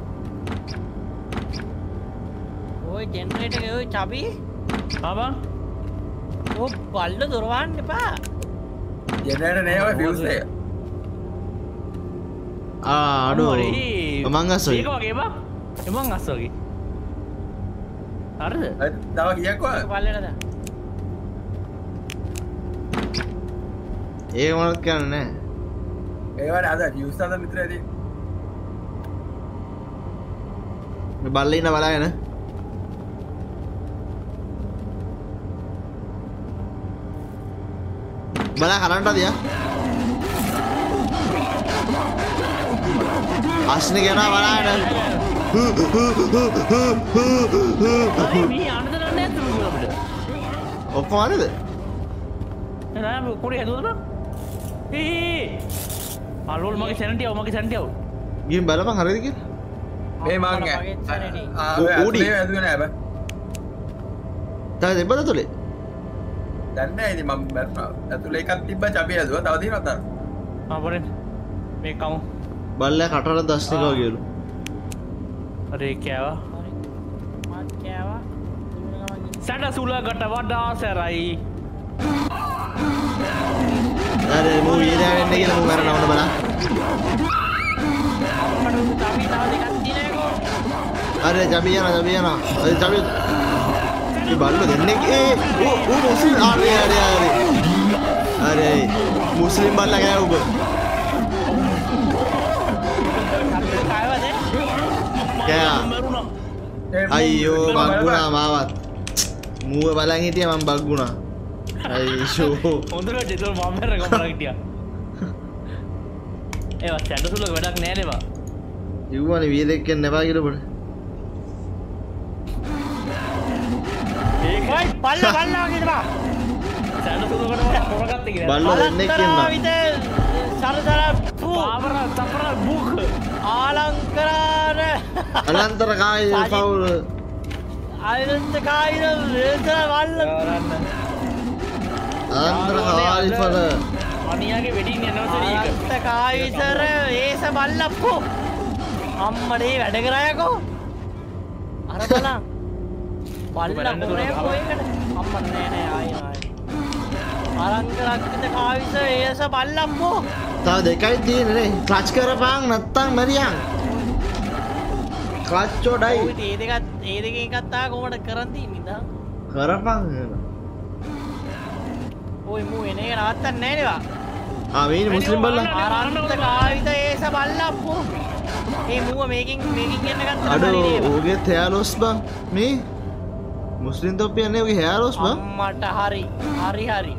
ඔය ජෙනරේට ඔය චබී. ආබං ඕ බල්ල දොරවාන්න එපා. ජනට නෑව ෆියස්ේ ආඩු මං අස්සොයි ඒක වගේ බා. එමන් අස්සෝගේ හරිද? දව කියක්වා පල්ලටද ඒ මනත් කියන්න නෑ. ඒවට අද ියස්තද මිත්‍ර මේ බල්ල ඉන්න බලාගෙන බලා කරන්ට දිය අස්න ගෙන බලාගෙන මේ අනතරන්න ඇතුට ඔක්කොමරිද කොඩ හැදුවද? ඒ අලුල් මගේ සැනටිය ඔමගේ සැන්ටියව් ගින් බලපන් හරිදික මේ මං ඌඩි. දෙබද තුළේ දන්න ඇති මම් බැරන ඇතුළ එකත් තිබ චපිය ඇදුව. තවදී නත අපරෙන් මේ කමු බල්ල කටට දශ්නකව කියලු. රේ කෑවා. කෑවා. සැට සුලකට වඩා සැරයි අර මූ වීරවෙන්න කියල මු මැර නවන බලා අර ජබියන ජබියන අ ජබි බල්ල දෙන්නෙක්. ඒ ඌ මුස්ලිම් ආරය අරය අර අර මුස්ලිම් බල්ල ගෑ කායවද කෑ අයියෝ බක්ගුණා මාවත්. මුව බලන් හිටිය මං බක්ගුණා අයිෂෝ හොඳට ජෙතුල් මම්මර කමරගටිය ඒවා සැට සුල වැඩක් නෑනවා ඉව්වන වීදෙක්කෙන් නැවා කියලපට ඔයි පල්ල හොරගත්ත බල්ල දෙන්නෙක් අලන්තරා ඉන්න විත සරසර පාවර තපර බුක් ආලංකරාර අලන්තර කායි පවුල්. අයරන්ත කායිර රේත වල්ල අලන්තර කාලිපල අනියාගේ වෙඩින් යනවසරක අරන්ත කායිසර ඒස බල්ලප්පෝ. අම්මඩේ වැඩ කරයකෝ අර බලන් බල්ල පුරේ පොයකට අම්මන් නෑනෑ ආය අරංකරක්කිත කාවිස ඒස බල්ලම්පෝ තව දෙකයි තියනේ ක්ලච් කරපාං නත්තං මැරියන්. කච්චෝඩයි ඒ දෙකත් ඒ දෙක එකත්තා කොමට කරන්දී නිදා කරපං ඔය මූ එන එක නවත්තන්න නෑනවා ආවීන මුස්ලිම් බල්ල. ආරන්ත කාවිත ඒස බල්ලප්පෝ ඒ මුව මේකින් මේකින් කියන්න ගත්ත අඩ ඕගේ තයාලොස් බං මේ මුස්ලිම් තොපියන්නේ ඔගේ හයාලොස් බං. අම්මට හරි හරි හරි.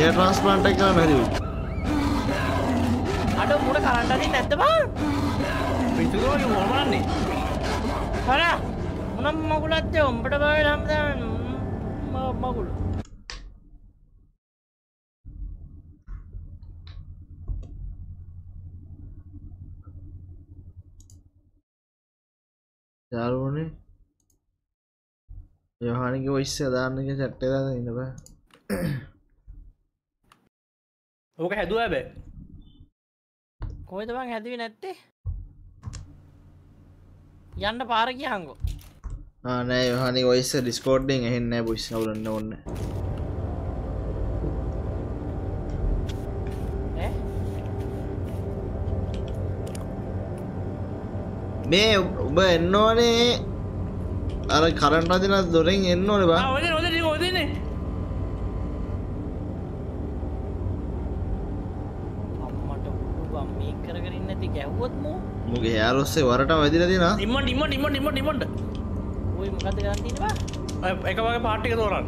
එය ට්‍රන්ස්පලන්ට එක මැරිව් අඩ මුට කරන්ටදී නැත්ත බා? පිතුරෝගේ හොමන්නේ හර. මොනම් මකුලත්ය උඹට බය හම්ද මකුළු යාලුවනේ යහනක ඔයිස්ස දාන්නක චට්ටද ඉන්න බෑ. ඕක හැදුව බෑ බං හැදවි නැත්තේ? යන්න පාර කියහංගෝ ආනෑ යහනි ඔයිස්ස ඩිස්කෝඩ්ඩෙන් එහෙන්න පුයිස් නවලන්න ඔන්න? මේ උඹ එන්න ඕනේ අර කරන්ට අදින දොරෙන් එන්න ඕන බා. ඔද ඔද ඔදන්නේ අම්මට උඩු බම් මේ කරකරින් නැති ගැව්වොත් මෝ. මුගේ යාරොස්සේ වරට වැදිල දින ඉම්මට ඉම්මට ඉම්මට ඉම්මට ඉම්මට ඔය මොකද කරන්තිනවා එක වගේ පාට්ටික තෝරන්න.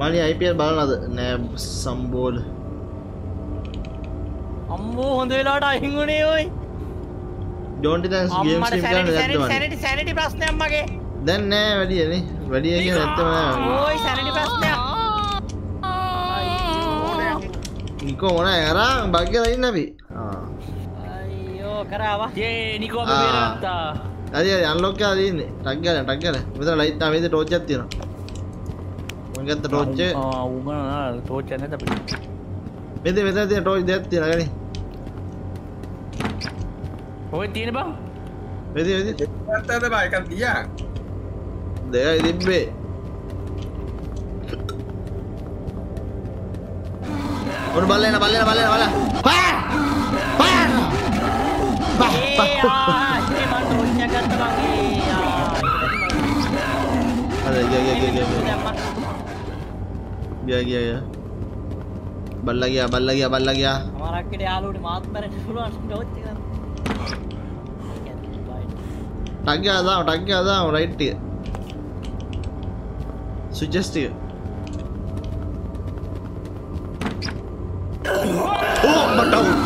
මනි අයිපල් බලනද? නෑ සම්බෝල. අම්මෝ හොඳ වෙලාට අහිංගුණේ ඔයි ජෝන්ටි තැන්ස් ගේම් ම් සැනටි කරන්න ඇත්තවන්න සැනටි සැනටි ප්‍රශ්නයක් මගේ. දැන් නෑ වැඩියනේ වැඩිය කිය ඇත්තම ඕයි සැනටි ප්‍රශ්නයක්. නිකෝ මොන ඇරා බග්ගල ඉන්න අපි. අයියෝ කරාවා. ඒ නිකෝ ආ. පේරත්තා. අද අන්ලොක්කා දන්නේ ටක්ගල ටක්ගල මෙත ලයිට් මේද ටෝච්චත් තියෙන මගත්ත ටෝච්චේ උගන තෝච්චන අපිට? මෙද මෙත තිය ටෝච් දෙයක් තියෙනගන ඔය තියෙන බං? ඇත්තද බයකක් තියා දෙකයි තිබ්බේ ඔන්න බල්ලන බල්ලන බල්ලන බල ඒ ආ ඒ මන් ටෝච්චයක් ගත්ත ආ අද ගිය ගිය ගිය ගිය. ගිය ගිය බල්ලා ගියා බල්ලා ගියා බල්ලා ගියා. අමාරක්කට යාලුවට මාත් මැරෙන්න පුළුවන්. ටෝච් එක ටක් ගියා දාම ටක් ගියා දාම රයිට් එක ස්විචස් ටික ඕ මට අවුල්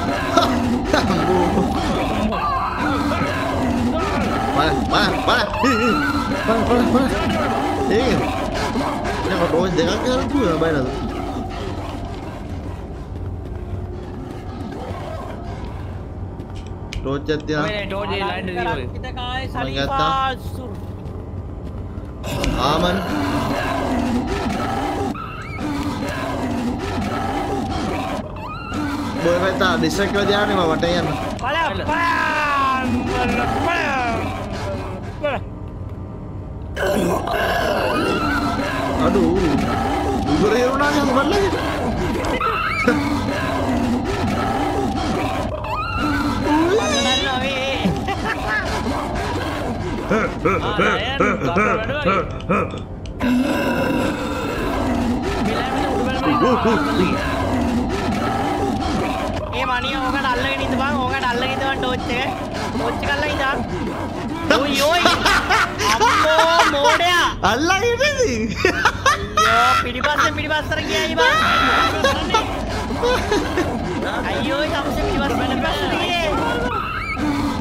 බල බල බල බල බල බල ඒක නෑ ටෝච් දෙකක් ගන්න පුළුවන් බයනද ටෝච් එකක් තියෙනවා ටෝජේ ලයින්ඩ දීවල හිත කාය ගත්තා. සලිපාසුරු ආමන් බොය පැත්තා ඩිස්ට්‍රක් කරලා දාන්නේ මම වට යන්න පල පල අඩු උගර යරුණා යන්න බල්ලගේ ඒ මනිය ඕකට අල්ලගෙන ඉඳ බං ඕකට අල්ලගෙන ඉඳවන් ටෝච් එක ටෝච් එක අල්ලගෙන ඉඳන් ඔයි ඔයි අම්මෝ මෝඩයා අල්ලගෙන ඉතින් අයියෝ පිටිපස්සෙන් පිටිපස්සට ගියයි බං අයියෝ සම්සේ පිටිපස්සෙන් පිටිපස්සට ගියේ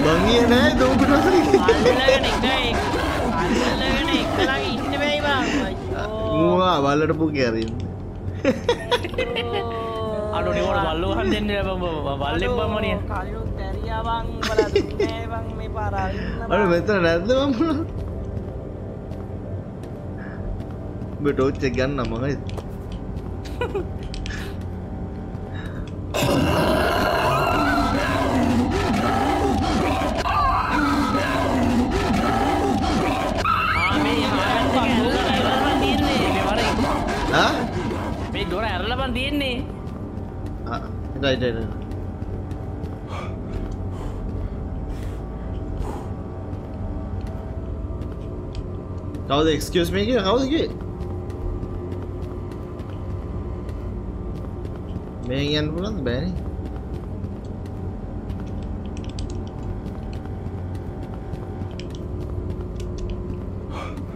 මං ගියේ නෑ දෝකට අල්ලගෙන එකයි අල්ලගෙන එකලා ඉන්න බෑයි බං මූවා බල්ලට පුකේ අරින්න අඩු නිවට බල්ලු හන් දෙන්න බල්ලෙක් බම්මනිය කලිනුත් තැරියා බං බලා දුන්නේ බං මේ පාර අරින්න අඩු මෙතන නැද්ද මම උඹ ටෝච් එක ගන්න මගයිද ආ (laughs) මේ දොර ඇරලබන් තියෙන්නේ ආ රයිට් කවුද එක්ස්කියස් මේ කිය කවුද කිය මේ යන්න පුළන්ද බෑනේ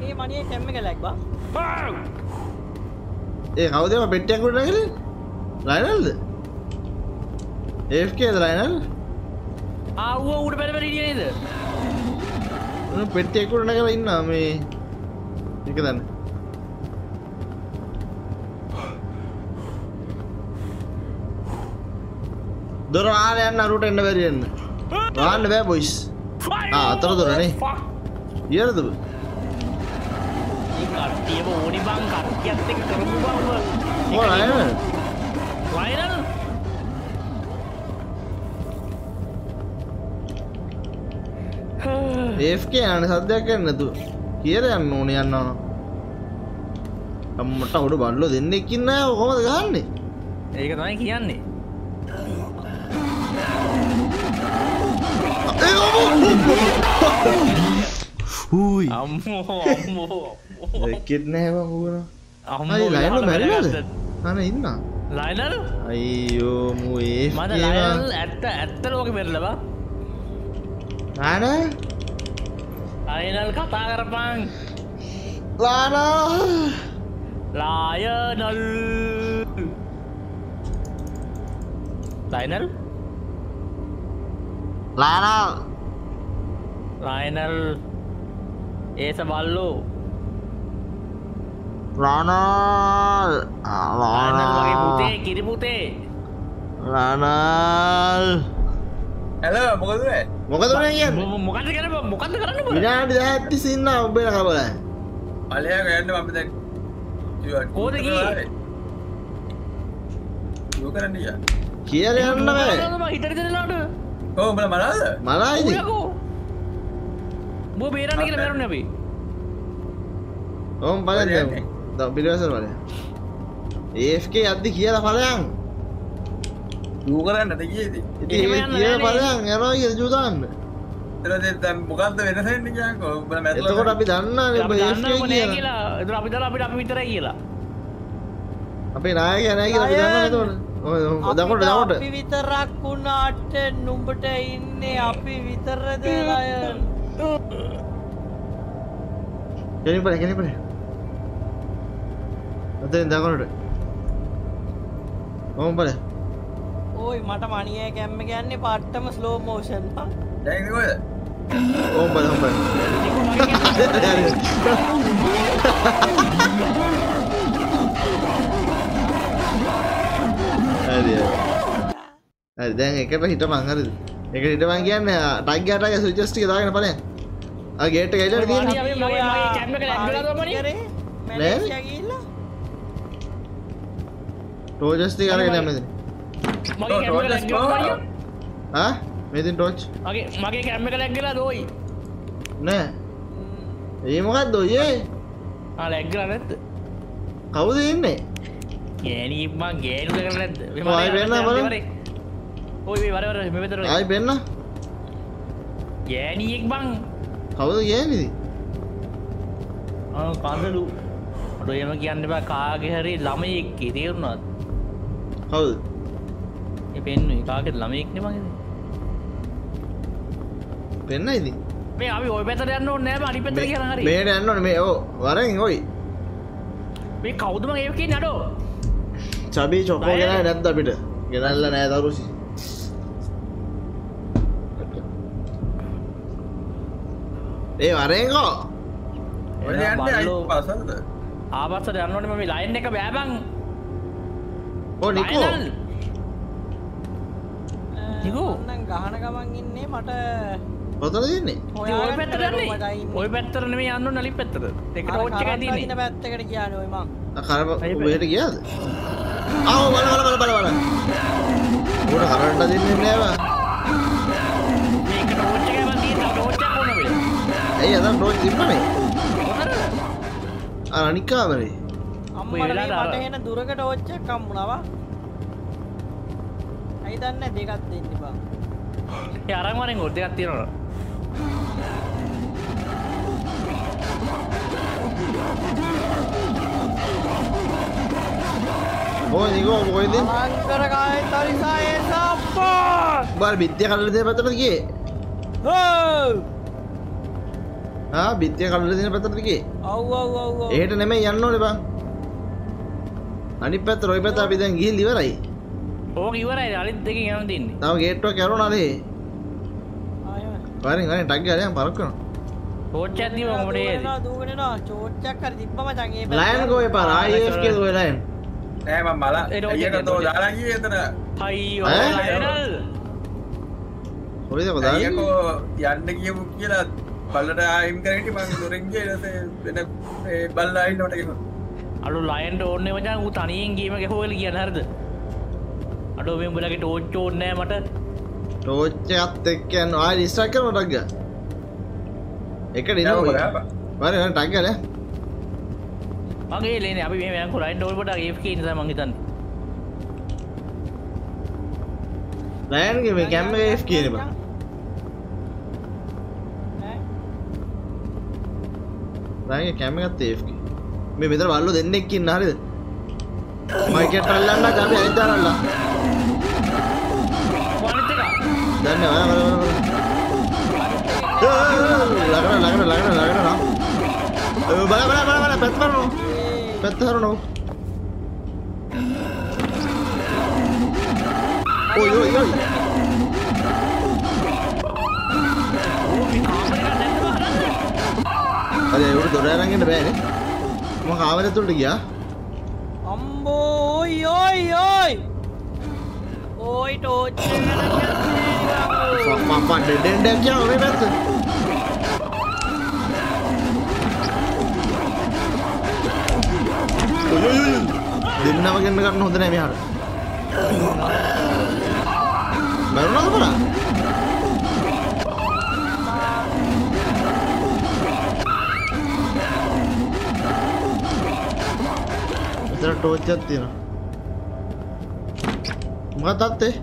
ඒ මනිය කැම්ම එක ලැක්බා ඒ කවදම පෙට්ටයකුට නැකල ලයිනල්ද? ඒකේද ලයිනල්? ආව්ව උඩ පැරපැර නේද? පෙට්ටයකුට නැකල ඉන්න මේ. එක දන්න. දොර ආරයන්න අරුට එන්න බැරියන්න රාන්න බෑ බොයිස් අතර දොරනේ කියරද කට්ටියම ඕනි බං කට්ටියත් එක කරපු බව ඕ ලයිනල් වයිරල් ඒක යන සද්‍යයක් නැතු කියර යන්න ඕන යන්න අම්මට ඔඩු බල්ලො දෙන්නෙක්කින්න කොමද ගන්නේ ඒක තමයි කියන්නේ හූයි. අම්මෝ අම්මෝ කෙත් නෑම හුවන අම්මෝ අයි ලයින යහල මැරිලද? වැඩගත්ත. අන ඉන්න. ලයිනල් අයියෝමු ඒ මද ලයිනල් ඇත්ත ඇත්ත ලෝක පෙරලබා ආන අයිනල් කතා කරපං ලානා? ලායනල් ලයිනල් ලානා? ලයිනල් ඒස බල්ලෝ. රනල්. පුතේ කිරිපුතේ රනල්. ඇල මොකද මොකද මොකද කර මොකද කරන්න? විනාඩි දැහැත්ති සින්න ඔබෙන කබල පලයා ගන්න මම දැන් කෝද කරන්න ය කියල යන්න බෑ. මොකද මං හිතට දෙනලාට ඕමල මලාද මලායිද යකෝ බෝ බේරන්න කියලා මැරුණ අපි. ඔවුම් පල පිළිවසර වල ඒFK අද්දි කියලා පලයන් යෝ කරන්න ගියේද ඉති එහෙම යන්න කිය බෑනේ. පලයන් යනවා කිය ජූදාන්න මොකක්ද වෙනසෙන්ට කියකෝ එතකොට අපි දන්න අපි දන්නම නෑ කියලා. කියලා. එතන අපි දන්න අපිට අපි විතරයි කියලා. අපේ නායක නෑ කියලා අපි දන්න එතකොට ඔය දකොට දකොට අපි විතරක් වුණාට නුඹට ඉන්නේ අපි විතරද ලයන් කෙනපට කෙනපට අතෙන් දකොනට ඔවුම් පල ඕයි මට මනිය කැම්ම ගන්නේ පට්ටම ස්ලෝ මෝෂන් දැකකොද ඕම් පල හොම් පල හරි දැන් එකට හිට මංහරද එක හිටමන් කියන්න ටයිගටය සුචස්ටික දාගෙන පලය ගේට ගයිල අපි තියෙන අපි මගේ කැම්ම එක ලැග්ගලා තමනේ මැලේසියාගල්ල ටෝජස්ටි කරගෙන නැමද මගේ කැම්ම එක ලැග්ගලා මරියෝ. මෙතින් ටෝච්? මගේ මගේ කැම්ම එක ලැග්ගලා දෝයි නෑ? ඒ මොකක් දොයේ ආ ලැග්ගලා නැද්ද? කවුද ඉන්නේ? ගෑනී මං ගෑනු කරලා නැද්ද? වෙන්න බලන්න. ඔය මේ වර වර මෙ වෙතර ආයි පෙන්න ගෑනියෙක් බං. කවුද ආ කඳලු ඔඩ එම කියන්න බෑ කාගේ හරි ළමයෙක් තේරුණාත් කවුද? ඒ පෙන්නුයි. කාගෙත් ළමයෙක්න මගේ පෙන්න ඉදි මේ අපි ඔය පැතර යන්න ඕනේ නෑ අනි පැතර කියන හරි. මේට යන්නන මේ ඕ වරෙන් ඔයි. මේ කවුදම ඒකේ නඩෝ චබී චොකෝ ගෙන නැත්ද අපිට? ගෙනල්ල නෑ දරුසි ඒ වරේකෝ. ආපස්සට. යන්නෝනේ මම ලයින් එක බෑබං ඕ නිකෝ. නිකෝ? ගහන ගමන් ඉන්නේ මට. දෙන්නේ ඉතින් ඔය පැත්තට යන්නේ. ඔය පැත්තට නෙමෙයි යන්න ඕනේ අනිත් පැත්තට. දෙකට ඔච්ච එකයි ඉන්න තියෙන්නේ පැත්තකට කියන ඔය මං. කර අයි බෑ. වයට ගියාද? ආව බල බල බල බල බල. උඩ කරන්ට දෙන්නේ නෑවා ඇයි අද මොකද අර අනිකාමරේ එන දුරකට ඔච්චක් කම්මුණවා ඇයි දන්න දෙකක් දෙන්න බං. ඒ අරන් වරෙන් ගොඩ දෙකක් තියෙනවා ඕ නිකෝ මොකයිද අංකර කාය තරිසායේ සප්පා බල් බිත්තිය කල්ල දෙන පැත්තට ගියේ. හෝ ආ බිත්තිය කල්ල දෙන පැත්තට ගියේ ඔව් ඔව් ඔව් ඔව් එහෙට නෙමෙයි යන්න ඕනේ බං. අනිත් පැත්ත රොයි පැත්ත අපි දැන් ගිහින් ඉවරයි. ඕක ඉවරයි අනිත් දෙකෙන් යන්න තින්නේ තව ගේට්ටුවක් කරුණාලේ ආයෙම. වරින් වරින් ටක් ගාලා යන් පරක් කරනවා එකක් දීම මොකටද දූගෙනවා, දූගෙනවා. චෝට්ටක් හරි තිබ්බ මචං ඒ ලයන් ගෝ එපා ආයිඑෆ් කියලා ඔය ලයන් නෑම මල ඒ රෝජ ඒක තෝ රෝජ. දාලාගිය එතන. අයියෝ? ලයනල් කොයිද කොදාන්නේ ඇයකෝ යන්න කියමු කියලා බල්ලට ආයම් කරට මං දොරෙන්ගේ රස වෙන බල්ලායින් නොටක අඩු ලයන්ට ඕන්න මචන් ඌ තනියෙන් ගේම ගැහෝල කියන හරද? අඩු මේ උඹලගේ ටෝච් ඕන්නෑ මට. ටෝච් එකත් එක්ක යන ආයි රිස්ටාර්ට් කරනවා ටක් ගා එක. දින යන්න වරි බලාපන්. වරි ටක් ගාලා මගේ ලේන. අපි මේ යක ලයින් ෝල්පට ඒක නිසා මංහිතන්න ලයන්ගේ මේ කැම්ම ඒෆ් කියන බං ලයන්ගේ කැම්ම ගත්ත ඒෆ් මේ මෙතන බල්ලෝ දෙන්නෙක් ඉන්න හරිද? මයිකෙට් අල්ලන්න අපි අනිත් දාන අල්ලන්න වනිත එක දන්න වල වල වල. ලගන ලගන ලගන ලගන නා බල බල බල බල පැත්ත කරනෝ පැත්ත කරනෝ ඔය ඔය ඔය. අර ඒවට දොර අරන්ගන්න බෑනේ ම කාමරතුළට ගියා අම්බෝ ඔයි ඔයි ඔයි ඕයි ටෝච්ච පපන් ඩෙඩෙන්ඩක් කියා ඔේ පැත්ත දෙන්නම ගන්න ගන්න හොඳ නෑ මෙහාට මැරුණාද බලා මෙතන ටෝච් එකක් තියෙනවා මොකක්ද අත්තේ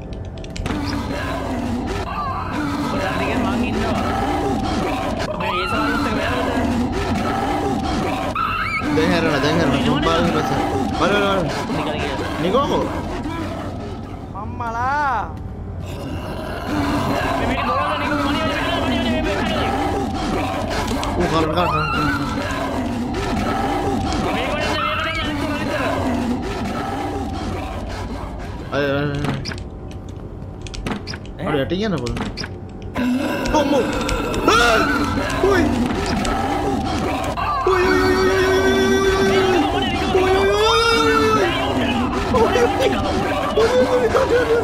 ඔබදන්දික මං ඉන්නවා මේ ඒ සමන්නත් එක වැරද දැන් හැරෙනවා දැන් හැරෙනවා සම්පාදනය පස්සේ බල බල බල නිකන් කියලා නිකෝකෝ මම්මලා මේක දොරවල් නිකන් මණි මණි මණි මණි මේ මේ ඌ කලන කලන කලන මේක වලට මේකට අනිත් අනිත් අය අර යටින් යන්න බලන්න අම්මෝ ආ! උයි උයි උයි උයි උයි උයි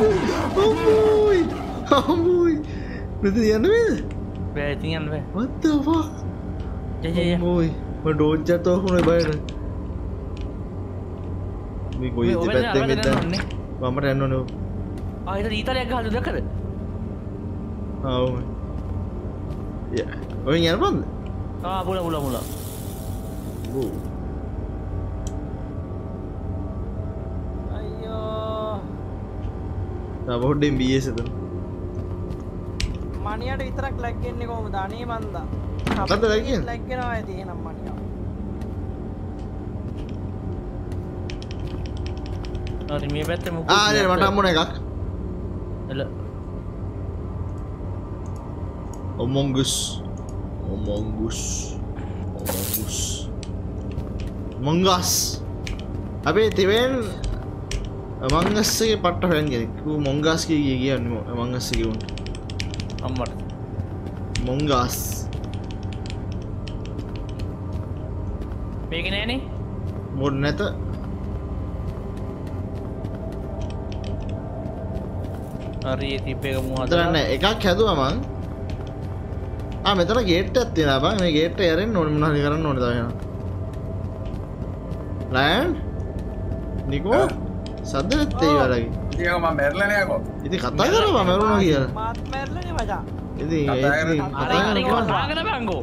උයි අම්මෝයි අම්මෝයි මෙතන යන්න වේද බෑ ඉතින් යන්න බෑ what the fuck ජය ජය ජය අම්මෝයි මම ඩෝජ් එකක් වමට යන්න ඕනේ ආ ඉතින් ඊතලයක් ගහලා දැක්කද? ආ ඔව්. ය ඔය යන්න බන්ද ආ මුල මුල මුල. ඕ අයියෝ. තා පොඩ්ඩෙන් බීඑස් එතන. මනියට විතරක් ලැක්ගෙන්නේ කොහොම දනේ මන්දා? ලැක්ගෙනවා ඇති එහෙනම් මනිය හරි මේ පැත්තේ මුකුත් ආ නේද මට නැත. හම්බුණ එකක්. එල. ඔමොංගුස් ඔමොංගුස් ඔමොංගුස් මොංගස් අපේ තිවෙන් මංගස්සගේ පට්ට ෆැන් කෙනෙක්. ඌ මොංගස් කිය කිය කියන්නේ මංගස්සගේ උන්ට අම්මට. මොංගස් මේක නෑනේ. මොඩ නැත හරි තිප් එක මු හතරන්න එකක් හැදුව මං. ආ මෙතන ගේට් ඇත් තියෙනවා බං. මේ ගේට් එක ඇරෙන්න ඕනේ මොනවා හරි කරන්න ඕනේ තව යනවා ලෑන්ඩ් නිකෝ? සද්ද නැත්තේ ඒ වලගේ ඉතින් මම මැරලනයකෝ ඉතින් කතා කරපන් මරුණා කියලා. මාත් මැරලනේ මචං ඉතින් කතා ඒ- කරන්න- ඉතින් අර කතා. නාගන බංගෝ.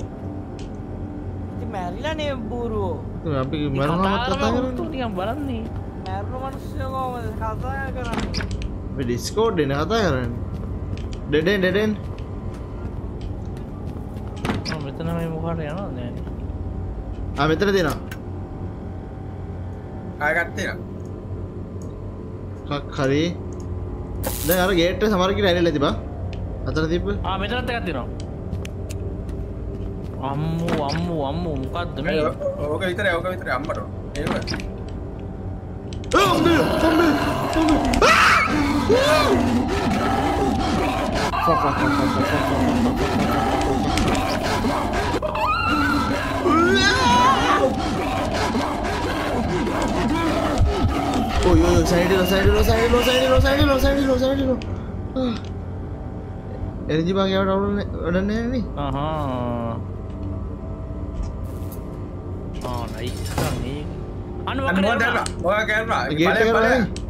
ඉතින් මැරිලානේ බූරුවෝ. ඉතින් අපි මරුණාම කතා කරන්නේ. නිකන් බලන්නේ. මැරුණු මිනිස්සු කොහොමද? කතා කරන්නේ ඩිස්කෝඩ් එන කතා කරන්නේ. ඩෙඩෙන් ඩෙඩෙන් මෙතන මේ මොකට යනවද? නෑනේ ආ මෙතන තියෙනවා. ආයගත්තේ කක් හරි. දැන් අර ගේට් එක සමහර කියලා ඇරිලා තිබා අතන තිබ්බ. ආ මෙතනත් එකක් තියෙනවා. අම්මෝ අම්මෝ අම්මෝ මොකද්ද මේ? ඕක විතර ඕක විතර අම්මට ඒක ආ අම්බේ අම්බේ අම්බේ Uy, uy, uy, සයිඩිලෝ සයිඩිලෝ සයිඩිලෝ සයිඩිලෝ සයිඩිලෝ සයිඩිලෝ සයිඩිලෝ එනජි බාගයාවට අවුලන්නේ වැඩන්නේ නේ අහා ආ නයිස් මේ අන්න අන්න වකඩ මොකද කරලා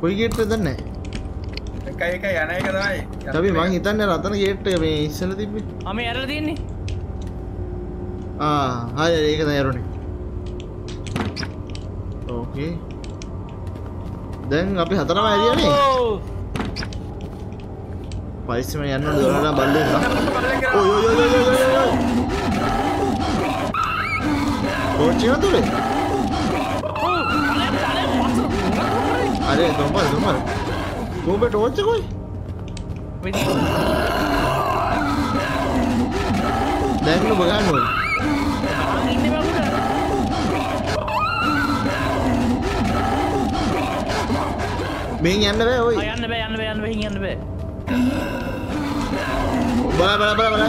කොයි ගේට් එකද දන්නේ? එකයි එකයි යන එක තමයි. තබි මං හිතන්නේ රතන ගේට් එක මේ ඉස්සෙල්ලා තිබ්බේ. ආ මේ ඇරලා තියෙන්නේ? ආ හරි ඒක තමයි යරුනේ ඕකේ දැන් අපි හතරම ඇරියානේ. පරිස්සම යන්න ඕනේ දොරලා බල්ලේ ඔය ඔය ඔය ඔය ඔය ඔය ඔය තුලේ අරේ දොම්බර දොම්බර ගෝබේ ටෝච් එක කොයි දැන් නුඹ ගන්න ඕනේ මෙන් යන්න බෑ ඔයි යන්න බෑ යන්න බෑ යන්න බෑ යන්න බෑ බල බල බල බල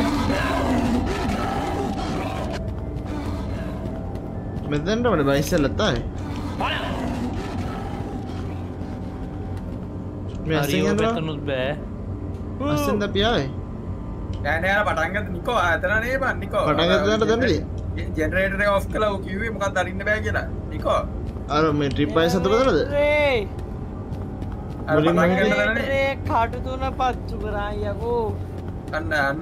මෙතැන්ට මට බයිස්සල් ඇත්තයි මේ අසින් යනවා පැතනුත් බෑ අස්සෙන්ද පියායි ෑනයාල පටන්ගත නිකෝ අතනනේ බන් නිකෝ පටන්ගතට දැමලි ජෙනරේටර ඔස් කලා කිවේ මොකක් දරින්න බෑ කියලා නිකෝ අර මේ ට්‍රිප්පයි සතුරදරද අර මුලින්ම පටන් හිටියේ- ගන්න දරනේ. කටු තුන පත්තු කරයකෝ අන්න අන්න?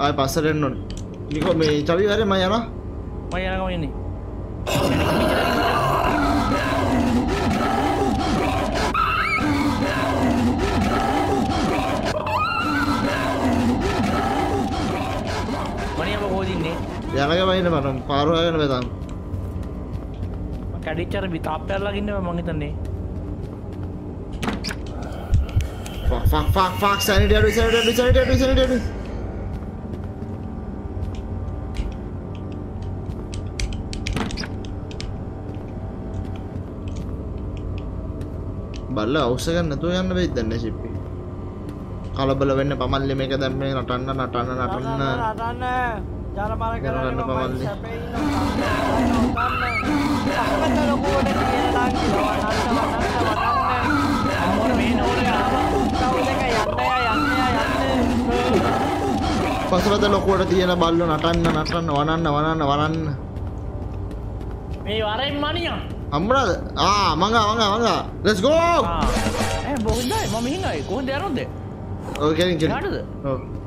ආය පස්සට එන්න ඕනේ නිකෝ මේ චවි හරි මම යනවා යනක බයින්න මට පාරුවාගෙන වෙතම් කැඩිච්චර විතාප්පැල්ලගන්න මං හිතන්නේ. ෆක් ෆක් ෆක් සැනිට අඩු සැනිට අඩු බල්ල අවසගන්න නැතුව යන්න වෙයි දන්න ශිප්පි කලබල වෙන්න පමල්ලි මේක දැම්මේ නටන්න නටන්න නටන්න. රටන්න ජනමර කරන්න යනකන්න පමල්ලි. සැපයින්න ලොකුවට තියෙන අම්මෝට මේ නෝට පසලත ලොකුවට තියෙන බල්ල නටන්න නටන්න වනන්න වනන්න වනන්න මේ වරෙන් මනියා හම්බරද ආ මඟ මඟ මඟ ලෙස් ගෝ බොහිදයි මම හින්නයි කොහොද යනොද ඔය කෙලින් කෙලින් ඔව්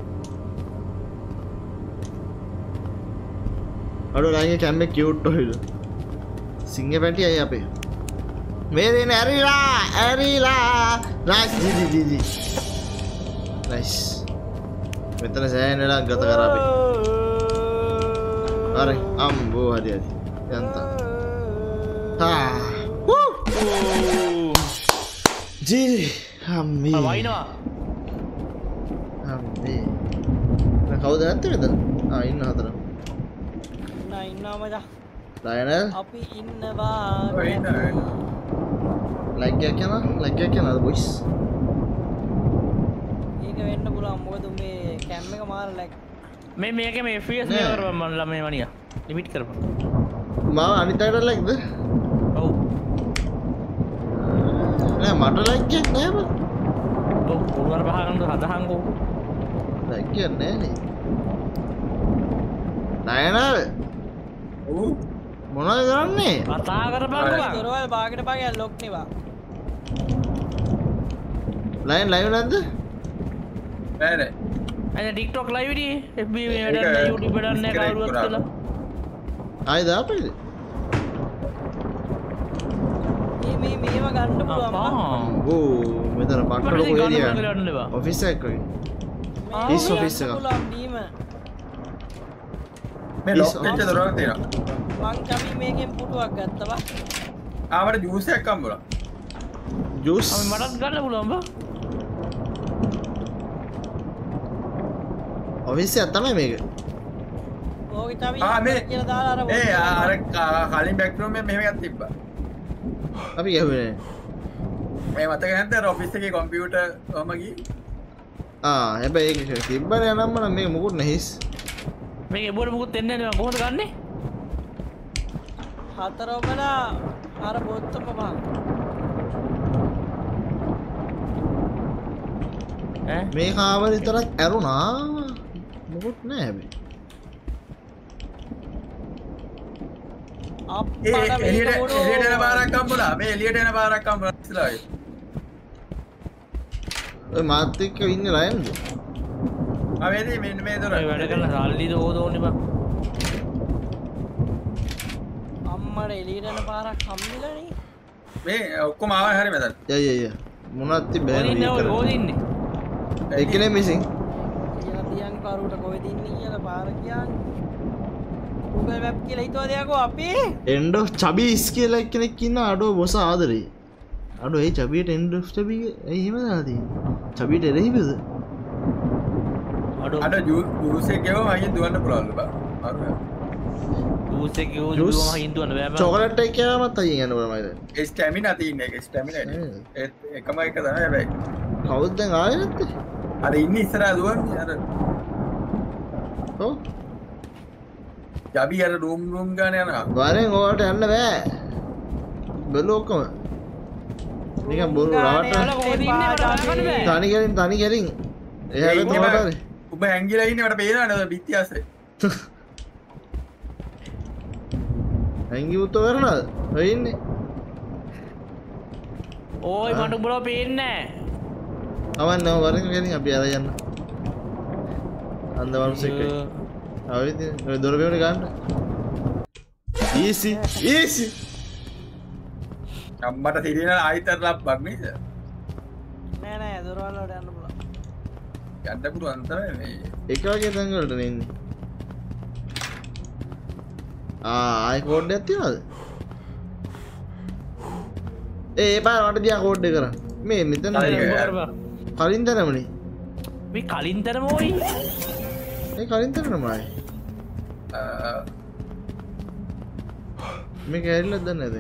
අඩු ලයිගේ කැම්ම කිව්ට් ඔහිද සිංහ පැටි අයි අපේ. මේ දෙන ඇරිලා ඇරිලා. නයිස් ජීජි ජීජි නයිස් මෙතන සෑහෙන වෙලාවක් ගත කරා අපි. හරි අම්බෝ හරි හරි. යන්තා. වූ ජීජි අම්මී. වයිනවා අම්මේ. කවුද නැත්තේ මෙතන? ආ ඉන්න හතර ඉන්නමද ලයනල් අපි ඉන්නවා ඔය ඉන්න, ඔය ඉන්න. ලයික් එකක් යනවා? ලයික් එකක් යනවා බොයිස් ඒක වෙන්න පුළන් මොකද මේ කැම්ම එක මාර ලැක් මේ මේක මේ ෆස් නෑ. කර මල්ල මේ වනිය. ලිමිට් කරප මාව අනිත් අයට ලයික්ද ඔව්. නෑ මට ලයික් එකක් නෑ බං. පුරුවර පහගන්නට හදහන්කෝ ලයික් එකක් නෑනේ ලයනල් ඔව්. මොනවද කරන්නේ? කතා කරපන්න දොරවල් බාගට පගේ ලොක්නවා ලයින් ලයිව් නැද්ද? නෑ නෑ. ඇ ටික්ටොක් ලයිවිඩි එබ ඒක යුටි පටන්න disconnect කවරුවත් කරා. කලා ආයි දාපේද මේ මේම ගණ්ඩ පුළුවන් ඕ මෙතන ලොකු ඒරියා කරන්නවා ඔෆිස් එකක් වගේ Is office එක. මේ ලොක් වෙච්ච දොරක් තියෙනවා. මං චමි මේකෙන් පුටුවක් ගත්තවා. ආවට ජූස් එකක් හම්බුණා. ජූස් මටත් ගන්න පුලුවන්බ ඔෆිස් එකක් තමයි මේක. ඕක චමි ආ මේ කියල දාලා අර ඒ අර කලින් බැක්රූම් එකේ මෙහෙම එකක් තිබ්බා. අපි ගැහුවේ මේ මතක නැද්ද? අර ඔෆිස් එකේ කම්පියුටර් ඔහම ගියේ? ආ හැබැයි ඒක තිබ්බනේ නම්ම නම් මේක මුකුත් නැහිස් මේ එබොට මුකුත් එන්න කොහොද ගන්නේ? හතරෝමලා අර බොත්තම බං ඈ? මේ කාමර විතරක් ඇරුණා. මුකුත් නෑ හැබැයි අප්පට ඒ මේක එළියට එන පාරක් හම්බුණා. මේ එළියට එන පාරක් හම්බුණා ඉස්සලාවේ. ඔය මාත් එක්ක ඉන්නේ ලයන්ද ආ වේදී මෙන්න මේ දොර. වැඩ කරන සල්ලිද ඕදෝනි බා අම්මට එලීටන පාරක් කම්මිලනේ මේ ඔක්කොම ආව හරි මෙතන. යය යය මොනත් තිබ්බේ ඕදින්න ඔය ඕදින්නේ එකනේ මිසින් කියලා තියන් කරුට කොහෙද ඉන්නේ කියලා පාර කියන්නේ Google Map කියලා හිතුවා දෙයක්ෝ අපි එන්ඩ චබිස් කියලා කෙනෙක් ඉන්න අඩෝ බොස ආදරේ අඩු ඒ චබියට එන්ඩ චබි එහිම දාදී චබිට එරෙහිබද අඩු අඩ ජූස් ගෙවම අයියෙන් දුවන්න පුළුවන්ලු බා. චොකලට එකයාමත් අයි යනවමයිද ස්ටැමිනා හ්ම්. ඒත් එකම එක තමයි හැබැයි. කවුද්දැන් ආයනත්ත අර ඉන්නේ ඉස්සරහා දුවන්නේ අර. ජබි අර රූම් රූම් ගාන යනවා. වරෙන් ඕට යන්න බෑ. බැලෝක්කම නික බොරු රවට තනි කරින් තනි කරින් එහ උබ හැංගිලයින්නට පේනට බිත්තියාසේ ඇංගි උත්ත කරනද ඔයින්නේ ඕයි මට බොල පේන්න අවන්න වරක කරින් අපි අර යන්න. අන්ද වරුසෙක් අවිති දොරපවට ගන්න. ඊසි ඊසි අම්මට තිරෙන අයිතර ලබ් බක්නීද නෑ නෑ දොරවල්ලට යන්න යන්නපුරු අන්තර එකගේ තැන්ගලට නන්නේ ආය කෝඩ් ඇතිවද ඒ පා වට දියා කෝඩ්ඩ කර මේ මෙතන කලින් තැනමනේ මේ කලින් තරමෝයි ඒ කලින් තරනමයි මේ කැරිල්ල දන්න ඇද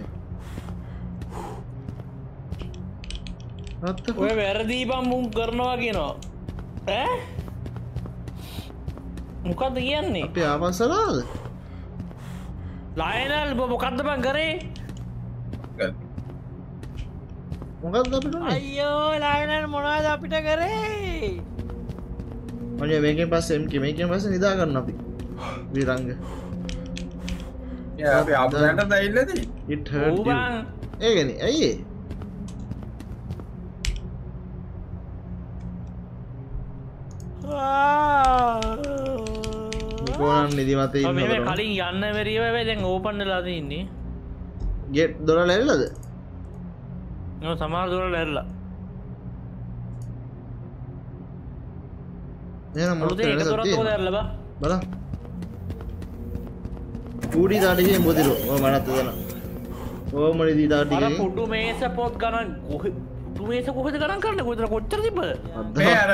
ඔය වැරදිී බම් මුම් කරනවා කියනවා මොකක්ද කියන්නේ? අපි ආපස්සලාද ලයනල් බ මොකක්ද බං කරේ? මොකක්ද අපිට අයියෝ ලායනල් මොනවද අපිට කරේ? මනේ මේකෙන් පස්සෙම් මේකෙන් පස්ස නිදා කරන්න අපි. විරංග. අපට දයිල්ලද ඉට ඒගැන ඇයි කෝනන් නිදිමත මේ කලින් යන්න වැරීව දැන් ඕපන්ඩලාද ඉන්නේ? ගෙට් දොර ලැල්ලද සමාර දුර ලබ බල ඌඩි තාටිකෙන් බොදිරු මනත්ත දන ඕමනි දී තාටික පුඩු මේස පොත් ගණන් මේස කොහෙද ගණන් කරන්න? කොතර කොච්චර තිබ අර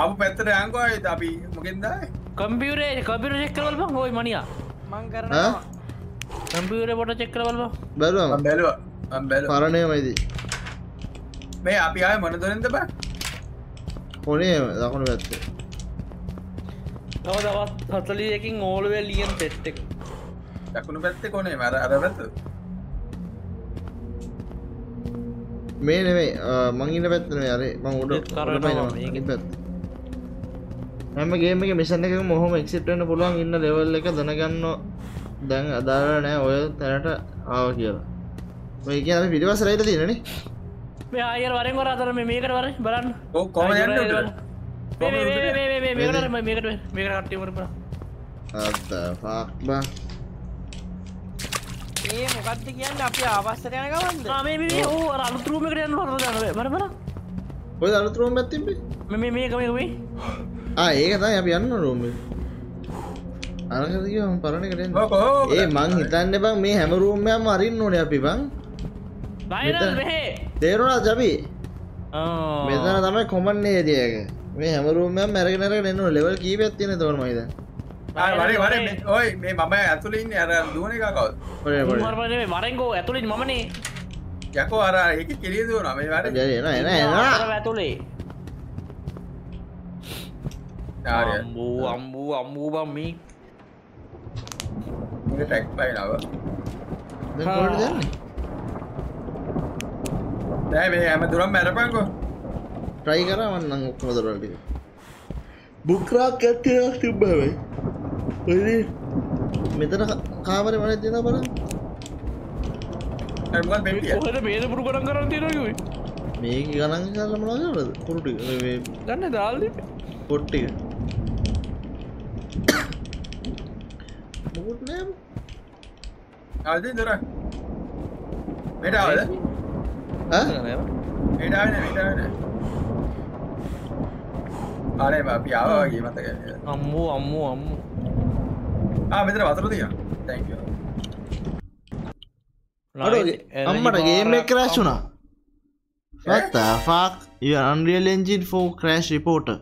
ආපු පැත්තර යංකෝයි අපි. මොකෙන්ද කම්පියරේ කපිර චෙක්කවල් හොයි මනියා. මං කරන කම්පියරේ පොට චෙක්කරවල් බැලුව. බැලුව. පරණය මයිදී මේ අපි ආය මොන දොරෙන්ද බ? කොනේ දකුණු පැත්තේ. නව දවත් හතලියකින් ඕලුවේ ලියන් තෙට්ටෙක් දකුණු පැත්තේ කොනේ මර අර පැත්ත මේ නෙවේ මංගින්න පැත්තන අරේ මං උඩ පැත් හැම ගේම මිසන එක මොහොම එක්සිට්වන්න පුළුවන් ඉන්න ලෙවල් එක දැනගන්න දැන් අදාර නෑ ඔය තැනට ආව කියලා ඔය කියන පිටිවස රයිට තිනන මේ අයර වරෙන් වර අතර මේකට වර බලන්න කොම මේකට මේක කට්ටිවරප අත්ත ෆාක්බා ඒ මොකක්ද කියන්න අපි ආවස්සර යන ගවන්ද මේ ඕ අලුතුරුමකට යන්න වරදනව බරබර ඔය අලුතුරුවම් ඇතිබේ මේ මේකමේ ඒක තයි අපි යන්න රෝම අරකතික පරණ කරෙන් ඒ මං හිතන්න බං මේ හැමරූම්යම අරින්න ඕන අපි බං තේරුණා ජබි මෙතන තමයි කොමන්නේ දියක මේ හැමරූම්යම් මැරගෙනර එන්න ලෙවල් කී පැත්තින තෝරමයිද වරේ වර ඔයි මේ මම ඇතුලින් අර දුවන එකකවත් වරෙන්ගෝ ඇතුලින් මමනේ. යකෝ අර එක කිරියදුව නමේ වර. එන එන ඇතුලේ. අම්බූ අම්බූ අම්බූ බම්මී. ටැක් පයි නව දැ මේ ඇම දුරම් මැරපංකෝ ට්‍රයි කරවන්න ඔක්කොම දොරල්ටි බුක්රාක් ඇත්තක් තිබ්බවයි මෙතන කාමර වන තින බල හොට බේද පුරු කරන් කරන්න? තිරකුයි මේ ගණන් කරල මලාගලද පුරුටි ගන්න දාල්ද පොට්ටික මුකුත් නෑ ආද දොර මෙටාවද මෙටාවෙන මෙටාවෙන ආනේ අපි ආවගේ මතක අම්මූ අම්මූ අම්මු මෙතර වතුර තිය අම්මට ගේම කරශ් වුණා What the fuck? You Unreal Engine 4 crash reporter.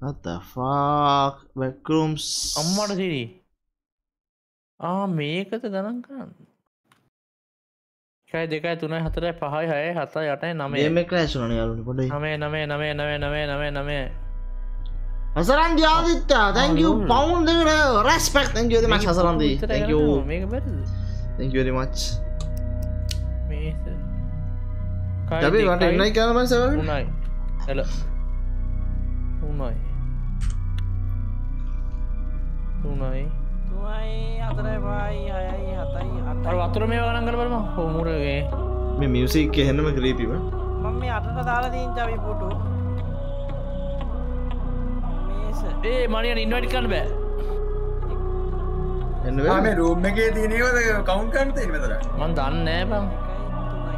What the fuck? Backrooms. අම්මට සිරි. ආ මේකද ගණන් කරන්න. එකයි දෙකයි තුනයි හතරයි පහයි හය හතා යටයි නමේ මේ ක්‍රේශ් වන යාලු පොඩ නමේ නමේ නමේ නමේ නමේ නමේ නමේ හසරන් ජාදිත්තා තැක පවුන් දෙකට රස්පෙක් තැක ම හසරන්දී. මේක බැරිද? තැකරි මච් ජබි වට එන්නයි කරම සව උනයි එල උනයි තුනයි තුනයි හතරයි පහයි හයයි හතයි අර අටයි වතුර මේ ගණන් කර බලම හොමුරගේ මේ මියසික් එහෙන්නම ක්‍රීපිව මම මේ අටට දාලා තින් චවි පුටු ඒ මනිය ඉන්වටි කන්න බෑ. එන්න? මේ රූම් එකේ තියනවද කවුන්් කන්තේ මෙතර මන් දන්න නෑ බං.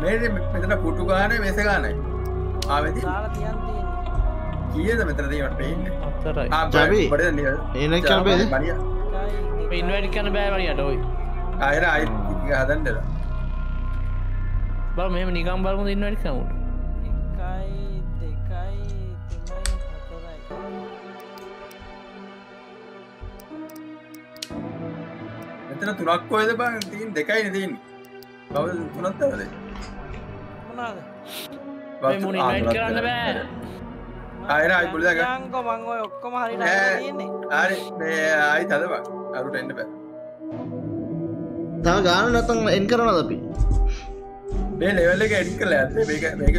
මේ මෙතන පුටු ගාන වෙස ගානයි ආවෙති දාලා තියන් තියෙන්නේ. කියද පේන්න අතරයි ජබි. එන කරබේද? ඉන්වටි කන්න බෑ වනියට ඔයි. අයර අයි හදන්ඩල බ මෙම නිකම් බලමු ඉන්නවටි කමුට මෙතන තුනක් ඔයද බං? තින් දෙකයි තින් බව ඉන්වයිට් කරන්න බෑ. අයර අයි පුලිදක යංකො මං ඔය ඔක්කොම හරි මේ අයි තදවා අරුට එන්න බෑ. තව ගාන නැතන් එන් කරන අපි? මේ ලෙවල්ල එක එඩි කල ඇත මේක මේක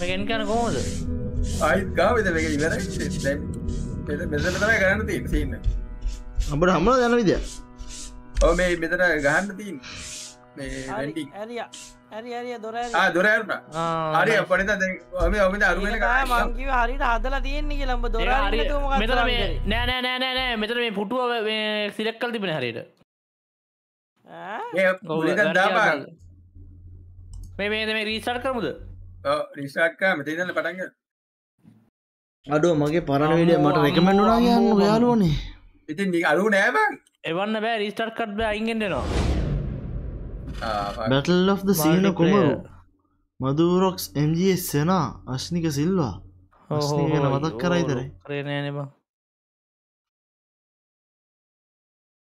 මේගෙන් කන කෝමද අයිත් ගාවිද මේක ඉවර මෙතන තමයි ගන්න තින් සින්න අපට හමල යන විදිය ඕ මේ මෙතන ගහන්න තින් මේ වැඩි ඇරිය. ඇරි ඇරිය දොර දොරෑරුණ හරි අපනිත ඔම ඔමද අරුමෙන මංකිව හරිට හදලා තියෙන්නේ කියලම්බ දොර මෙතන මේ නෑ නෑ නෑ නෑ නෑ. මෙතන මේ පුටුව සිලෙක් කල් තිබෙන හරියට. දාපා මේ මේ මේ රීසර් කරමුද? රිසාක්කා මෙතදන්න පටන්ග අඩුව මගේ පරණ විඩිය මට රැකමෙන්ඩුනා කියන්න යාලුවනේ ඉතින් අරු නෑබං එවන්න බෑ රීස්ටර් කට් බෑ අයිගෙන්න්නවා බැටල් of සීන කුමරු? මදුරොක්ස් MGS සෙනා අශ්නික සිල්වා ගැන මතක් කරයිතරයි කරනෑනවා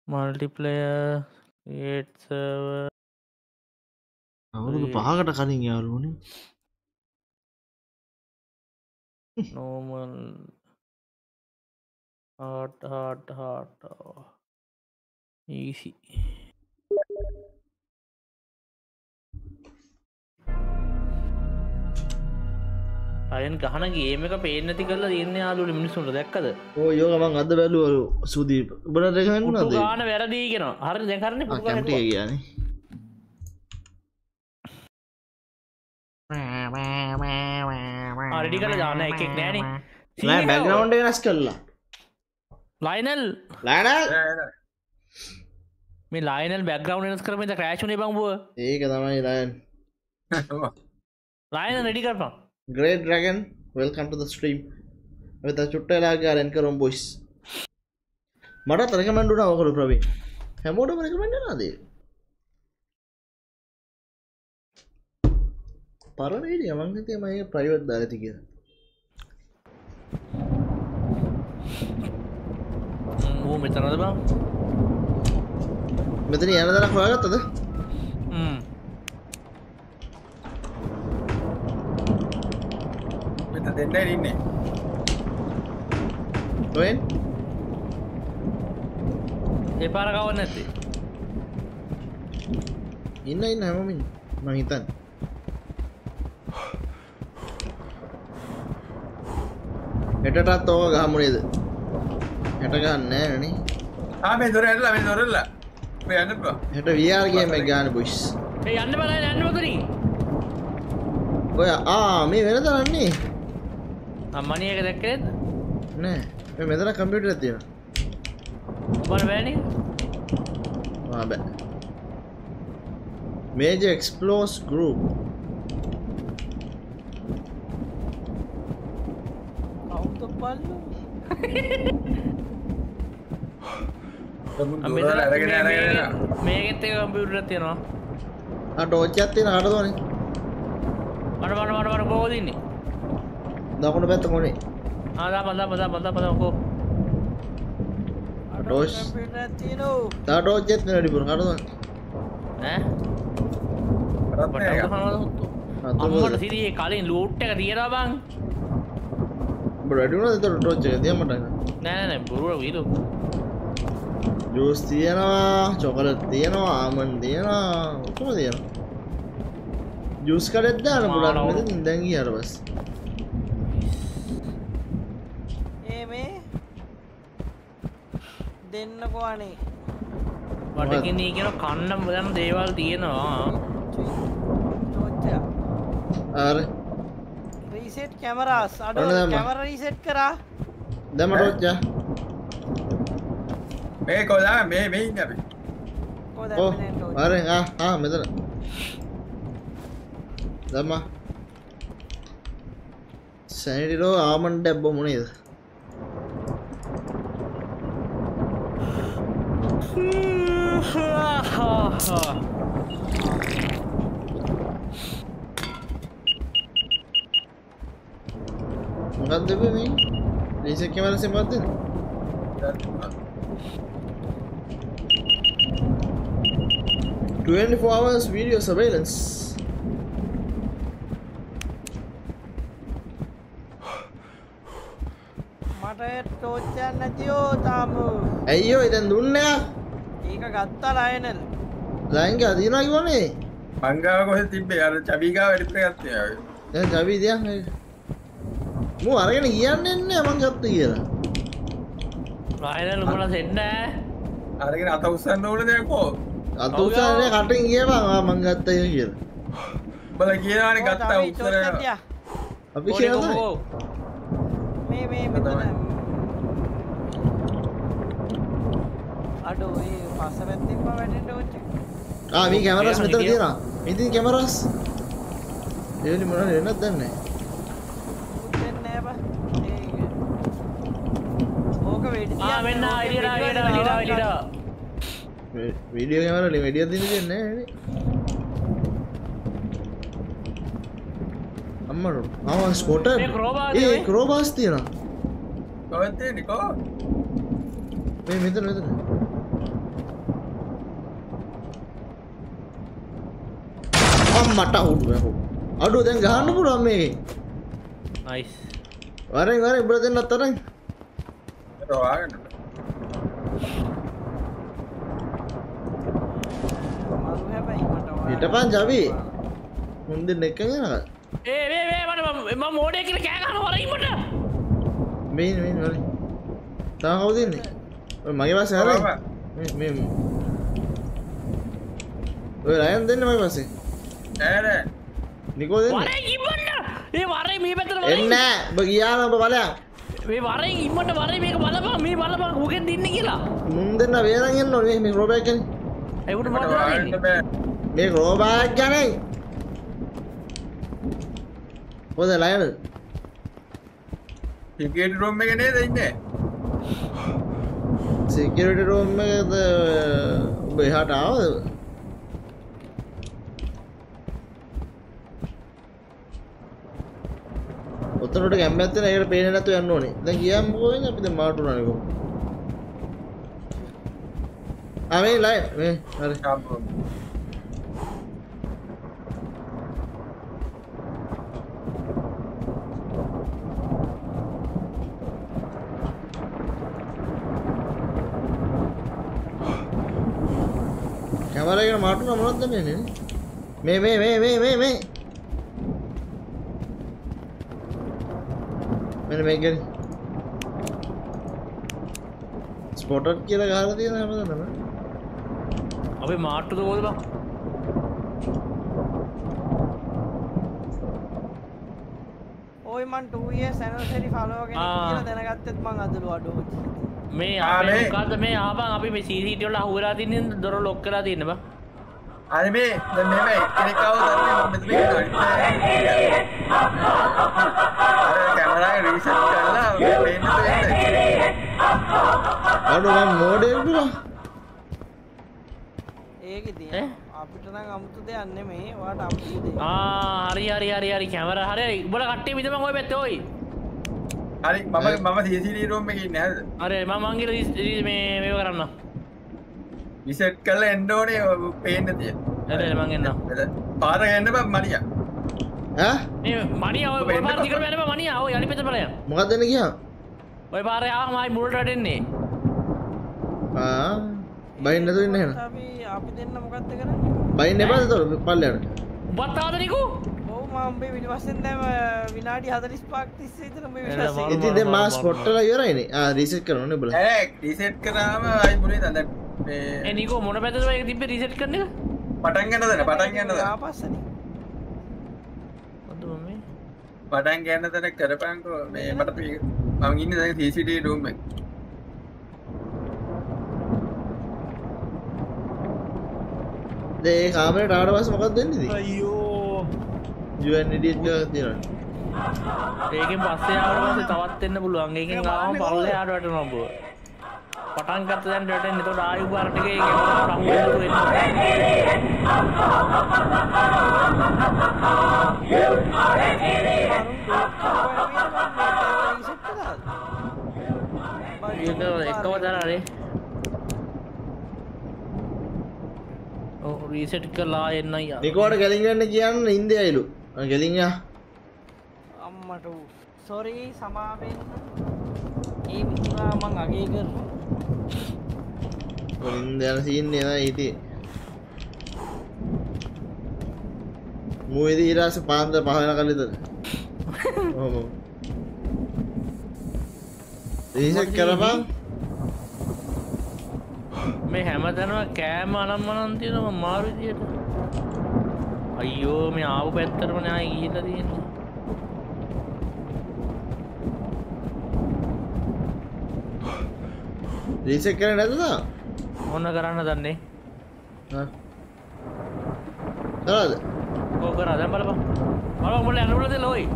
මල්ටිපලය අවුරුදු පහකට කලින් යාලුවනේ නෝමල් හාට හාට හාට ඊසි අයන් ගහන ගේම එක පේනති කරලා තියන්න යාලුට මිනිසුන්ට දැක්කද? ඕ යෝගමන් අද බැලුවරු රැකමෙන්ු පුටු නද ගාන වැරදිගෙන හරි දැකරන්න කැමටිය කියන්නේ. අරඩි කල දාන එකෙක් නෑන. බැග්‍රවන්් වෙනස් කරලා. ලයිනල් ලෑන මේ ලයිනල් බැග්‍රවන්් වෙනස් කරමත ක්‍රේෂණ බංබුව ඒක තමයි ලයන් ලයින රෙඩි කරපා ග්‍රේඩ් රැගන් වෙල්කම්ට ස්ට්‍රීම් වෙත චුට්ටලාගේ රැන් කරුම් බොයිස් මට තරකමෙන්ඩුන ඕකරු ප්‍රවී හැමෝටම රකමෙන්ඩ නාදේ පරණට යමන්ගතය මය ප්‍රයිවට් දාගති කිය ඌ මෙතනද බං මෙතන යන දරක් හොයාගත්තද? මෙත දෙන්න ඉන්නේ. ඔයෙන්? ඒ පාර කවන්න ඇති ඉන්න ඉන්න හැමමින් මහිතන් හෙටටත් ඕක ගහමුණේද හැට ගන්න නෑනේ. ආමේ දොර ඇල්ලා මේ දොරල්ලා මේ යන්නපුවා හෙට වයාර්ගේ මේ ගාන බුෂ් ඒ යන්න බල යන්නවතුරින් ඔය ආ මේ වෙන දරන්නේ අම්මනියක දැක්කෙත් නෑ මේ මෙතන කම්පියුටර් තියෙන බල වැෑන බෑ මේජ එක්ස්පලෝස් ගරුප් කවුද පල්ලු දොර අරගෙන අරගෙන මේකෙත් එක කම්පියුටර් තියෙනවා ටෝච්චත්තින අටදෝන මට මට මට මට කෝදන්නේ දකුණු පැත්ත කොනේ ආදා පදා පදා පදා පදකෝ ටෝස් තියනෝ තාටෝච්චත් වැඩිපුර කටදන්න අම්මට සිරියේ කලින් ලෝට් එක තියෙන බං වැඩුණ තොට ටෝච්ච දියමට නෑනෑ බොරුව වීරු ජූස් තියෙනවා චොකලත් තියෙනවා ආමන් තියෙනවා ඔක්කොම තියෙනවා. ජූස් කඩෙත්දාන පුලන් දැගී අරවස් ඒ මේ දෙන්නකෝ අනේ. වටකිනී කියෙන කන්නම් බදන්න දේවල් තියෙනවා. ආර. රීසෙට් කැමරස් අඩ. කැමර රීසෙට් කරා. දැමටෝච්චා මේ කොලා මේ මේ ඉන්න අපි. කොලා මලෙන් කොලා. අර ආ ආ මෙතන. දම්මා. සැනිටිරෝ ආමන්ඩ් ඇබ්බ මොනේද? මොකක්ද මේ? ලීසෙක් කැමරා සෙමවත්ද? දන්නවා. 24 hours video surveillance. මට ටෝච් එකක් නැතිෝ තාම. ඇයි ඔය දැන් දුන්නේ? ඒක ගත්තා ලයනල්. ලයන් ගා දිනවා කිව්වනේ. මංගාව කොහෙද තිබ්බේ? අර චබී ගාව වැඩිපුර ගත්තේ ආවේ. දැන් චබී දියක් නේද? මෝ අරගෙන කියන්නේ නැහැ මං ගත්තා කියලා. ලයනල් උඹලා සෙන්න. අරගෙන අත උස්සන්න ඕනේ දැන් කොහොමද? උසානේ කටින් කියවා මං ගත්තය කියලා. බල කියවාන ගත්තා උත්සර අපි කියනවා මේ මේ මෙතන. අඩු ඒ පස්ස පැත්තිම වැටෙන්ට ෝච්ච ආ මේ කැමරස් මෙතන තියෙනවා. ඉතින් කැමරස් එවනි මොනවද වෙනත් දන්නේ ඕක වෙඩි වෙන්න අයිඩියලා වැඩිලා වැඩිලා වීඩියෝ කැමරා වලින් වැඩියක් දින දෙන්නේ නැහැ අම්මට ආ ස්පොටර් මේ crowbar ඒ. ක්‍රෝබාස් තියෙනවා කොවත්තේ නිකෝ මේ මෙතන මෙතන අම්මට උඩු වැහු අඩු දැන් ගහන්න පුළුවන් මේකෙන් නයිස් වරෙන් වරෙන් උඹලා දෙන්නත් තරම් හිටපන් ජවි. මුන්ද එකගෙන ඒ වේ වේ මට එම මෝඩය කියල කෑගන වරීමට මේ වල තා කවුදන්නේ මගේ පස්සේ හරි. ඔය රයන් දෙන්න මගේ පස්සේ. ඈ නිකෝ ඒ වරේ මේ පැතර එන්න ඔබ ගියාම ඔබ බලයක් මේ වරේ ඉම්මට වරේ මේක බලපා මේ බලපා හුගෙන් දින්න කියලා. මුන් දෙන්න ඕනේ. මේ රෝබෑක් වාගන්න බෑ මේ රෝබෑක් ගැන හොද ලයන? ටිකේට් රෝම් එක නේද ඉන්නේ? සිකරට රෝම් එකද? ඔබ එහාට ආවද? ඔතනට ගැම්මැත්තන ඒකට පේන නැතු යන්න ඕනේ. දැන් ගියාම මොකද අපිට මාටු නනිකෝ ආ මේ ලයි මේ හරි කැමරාගෙන මාටු නම් මොනවද දන්නේ නේ? මේ මේ මේ මේ මේ මේ. මෙන්න මේක ගනි. ස්පොටර් කියලා ගහලා තියෙන හැමදාම. අපි මාට්ටුද කෝද බං ඔයි මන් 2 සැනසරි ෆලෝගෙන දැනගත්තෙත් මං අදලු අඩෝ මේ ආ, අපේ මේ. මොකද්ද? මේ ආපන් අපි මේ සීසීටවල අහුවෙලා තින්නේ දොර ලොක් කරලා තියෙන බං. අර මේ දැන් මෙහෙම එක්කෙනෙක් ආව දන්නේ මම මෙතන අර කැමරාවේ රීසෙට් කරලා මේ පේන්න දෙන්න. අඩු මම මෝඩයෙක් නේ ඒක ඉතින් ඈ? අපිට නම් අමුතු දෙයක් නෙමේ වාට අමුතු දෙයක් ආ හරි හරි හරි හරි. කැමර හරි හරි. උඹලා කට්ටිය මිදමන් ඔය පැත්තේ ඔයි හරි මම මම CCTV රූම් එකේ ඉන්නේ හරිද අර මම මංගිල මේ මේව කරන්න. රිසෙට් කරලා එන්න ඕනේ පේන්න තිය හරි මං එන්නම්. පාර ගන්න බම් මනියා ඈ? මනිය ඔය වෙන්න පාර දිගට යනවා මනිය ඔය යලි පෙත බලය මොකක්ද දෙන්න කියා? ඔය පාරේ ආවම ආයි මුලට වැටෙන්නේ බයින් නැතුව ඉන්න එහෙනම් අපි අපි දෙන්න මොකක්ද කරන්නේ? බයින් එපාද තොර? පල්ලයට උඹත් ආවද නිකු ඔව් මම උඹේ පිටිපස්සෙන් දැන් විනාඩි 45ක් තිස්සේ එළ පිටිපස්සේ මරු. ඉතින් දැන් මා ස්පොට්ටල ඉවරයිනේ ආ රීසෙට් කරන්න ඕනේ බලන්න ඇ ඩීසෙට් කරාම අයි මුලේ තඳ ඒ නිකෝ මොන පැත්තද ඔය තිබ්බේ රීසෙට් කරන එක? පටන් ගන්න දෙන පටන් ගන්න දෙන ආපස්සනේ. මොකද මම පටන් ගන්න තැන කරපංකෝ මේ මට මම ඉන්න දැන් CCTV room එක ඒ කාමරේට ආවට පස්සේ මොකක්ද වෙන්නේ ඉතින්? අයියෝ. UN idiot එකක් තියෙනවා ඒකෙන් පස්සේ ආවට පස්සේ තවත් එන්න පුළුවන්. ඒකෙන් ආවම පල්ලෙහාට වැටෙනවා බෝ පටන් ගත්ත දැන් වැටෙන්නේ එතකොට ආයු බාර ටික ඒකෙන් රහු වෙනතුරු ඒක එකම තරනේ රීසෙට් කරලා එන්න යා නිකෝට ගැලින් ගන්න කියන්න ඉන්දේ අයලු ගැලින් යා අම්මට සොරී සමාවෙන්න. ඒ මිතුරා මං අගේ කරනවා. ඉන්ද යන සීන්නේ නෑ හිටියේ මූවේදී ඊට පස්සේ පාන්දර පහ වෙනකල් විතර (laughs) ඔව් ඔව්. රීසෙට් කරපන් මේ හැමතැනම කෑම අනම්මනන් තියෙනවා මාරු විදියට. අයියෝ මේ ආපු පැත්තටම නෑ ගිහිල්ලා තියෙන්නේ. රීසෙට් කරේ නැද්ද මොන කරන්න දන්නේ? හා කරාද? ඕක කරා. දැන් බලපන්. බලපන් මොකද යන්න පුළුවන්ද ලෝයි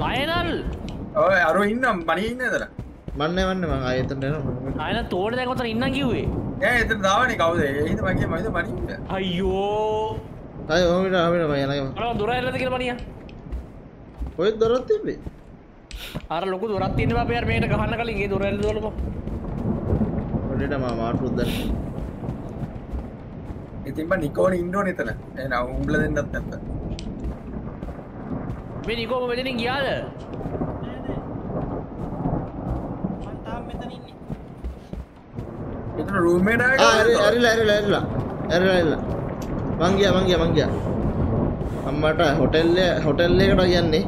ලයනල් ඔය අරු ඉන්න මනි ඉන්න එතන මන්නේ මන්නේ මං ආයෙත් එනවා අයන තෝට ඔතන ඉන්න කිව්වේ? එතන දාවනේ කවුද? එහෙනම් මගේ මයිද මනි ඉන්න අයියෝ අය ආමිට මම යනවා බලපන් දොර ඇරලාද කියලා මනියා? ඔය දොරත් තිබ්බේ? අර ලොකු දොරක් තියෙනවා අපි අර මේකට ගහන්න කලින් ඒ දොර ඇරලා බලපන් ඔඩේට මම මාට්ටුත් දැන්. ඉතින් බා නිකෝන ඉන්න ඕනේ එතන. එහෙනම් උඹලා දෙන්නත් නැත්ත මේ නිකෝම මෙතනින් ගියාද මං තාම මෙතන ඉන්නේ එතන රූම් එකට ආ ඇරි ඇරිලා ඇරිලා ඇරිලා. ඇරිලා ඇරිලා. මං ගියා මං ගියා මං ගියා. අම්මට හොටෙල් එක හොටෙල් එකට යන්නේ.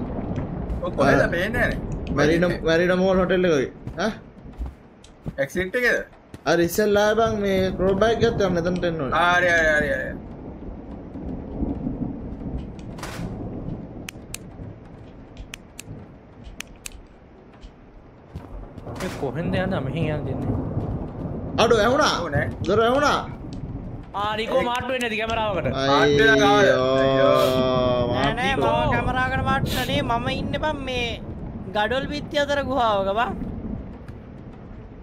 ඔය කොහෙද? පේන්නේ නැහැ මැරින මැරින මෝල් හොටෙල් එක වගේ හා එක්සිට් එකේද? අර ඉස්සෙල්ලා බං මේ ක්‍රෝ බෑග් එකත් යන්න එතනට එන්න ඕනේ. ආ හරි හරි හරි හරි. මේ කොහෙන්ද යන්නේ? මෙහෙන් යන්න දෙන්නේ අඩු ඇහුණා. දොර ඇහුණා? ආ නිකෝ මාට්ටු වෙන්නේ නැති කැමරාවකට. අයියෝ නෑ නෑ මම කැමරාකට මාට්ටනේ මම ඉන්න බම් මේ ගඩොල් බිත්ති අතර ගුහාවක බා.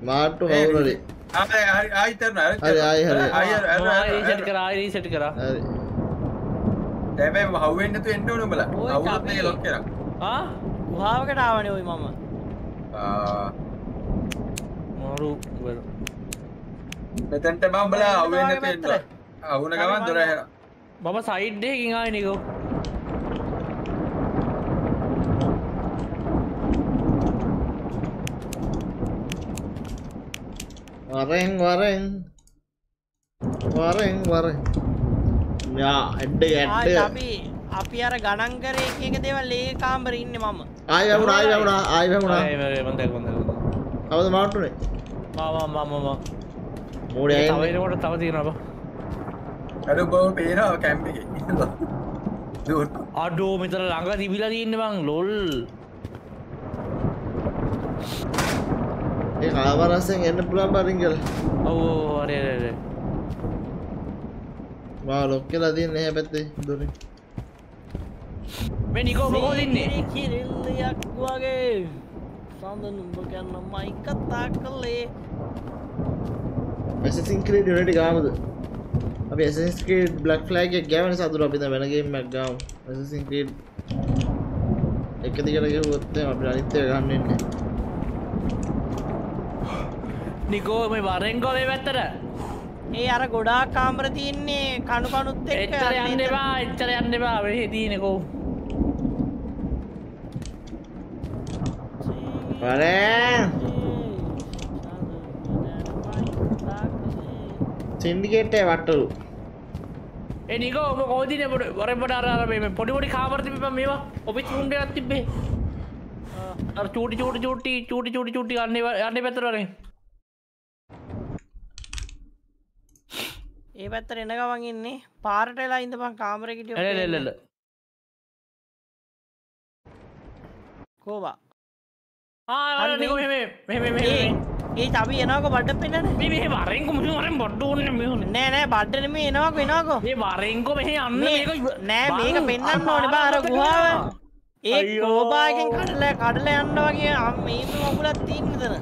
මාට්ටු කවුරුරි ආයි හරි ආයි තරන හරි ආයි හරි. ආයි රීසෙට් කරා ආයි රීසෙට් කරා. හරි. හැබැයි හවුවෙන් නැතු එන්න ඕනේ උඹලා. කපි. එක ලොක් කරා. ආ? ගුහාවකට ආවනේ ඔයි මම. ආ. මාරු වල මෙතනට බා උඹලා හවුවෙන් නැතු එන්න ඕනේ. අවුන ගමන් දොර ඇහෙනවා. මම සයිඩ් එකකින් ආවේ නිකෝ. වරෙන් වරෙන්. වරෙන් වරෙන්. යා ඇඩ්ඩ ඇඩ්ඩ අපි අපි අර ගණන් කරේ එක එක දේවල් ඒ කාමරේ ඉන්නේ මම. ආයි වැහුණා ආයි වැහුණා ආයි වැහුණා ආයි දැක්ක කවද මාට්ටුනේ මම මම මම මෝඩේ තව තියෙනවා බෝ. පේනවා කැම්ප් එකේ. දුර අඩෝ මෙතන ළඟ තිබිලා තියෙන්නේ බං ලොල්. ඒ කාමරස්සෙන් එන්න පුළුවන් බරින් කියලා ඔව් ඔව් හරි හරි හරි. මා ලොක් කියලා තියන්නේ නැහැ පැත්තේ දොරින් මේ නිකෝ මොකෝද ඉන්නේ? සීනි කිරිල්ලියක් වගේ. සඳ නුඹ ගැන මයි කතා කළේ Creed Unity ගාමුද අපි Black Flag එක ගෑවෙන සතුට අපි දැන් වෙන ගේම් එකක් ගාමු. Assassin's Creed එක දිගට ගෙවුවොත් එහෙනම් අපිට අනිත් එක ගන්න ඉන්නේ නිකෝ මේ වරෙන් ගෝ මේ පැත්තට ඒ අර ගොඩා කාම්ර තියන්නේ කණු කනුත් එක්ක එච්චර අන්න යන්න එතන. එපා එච්චර යන්න එපා. වෙහෙ තියෙනකෝ වරේ සින්ඩිකේට්ටේ වට්ටලු. එනික ඔබ කෝදින පොට වරපට අර මේ පොඩිපොඩි කාමර්තිප මේවා. ඔපිත් රුන්ඩ තිබේ අර චූටි චූටි චූටි චූටි චූටි චුටි අන්න යන්න පැතරනේ ඒ පැත්තර එන ගවන් ඉන්නේ. පාරටලා ඉඳපන් කාමරකට එලෙල්ල කෝවා ඒ තබි එනක බඩ පෙන්නන මේ වරෙන්කු මුහරෙන් බොඩ්ඩුවන්න මෙහුණ නෑ නෑ බඩ්ඩනම එනවාක එනවාකෝ. ඒ වරෙන්කෝ මෙහ අන්න නෑ මේක පෙන්න්න ඕන බාර ගුහාව. ඒ අයියෝ. කෝබාගෙන් කඩල කඩල යන්න වගේ අම් මේම ඔගුලත් තිීන්නතන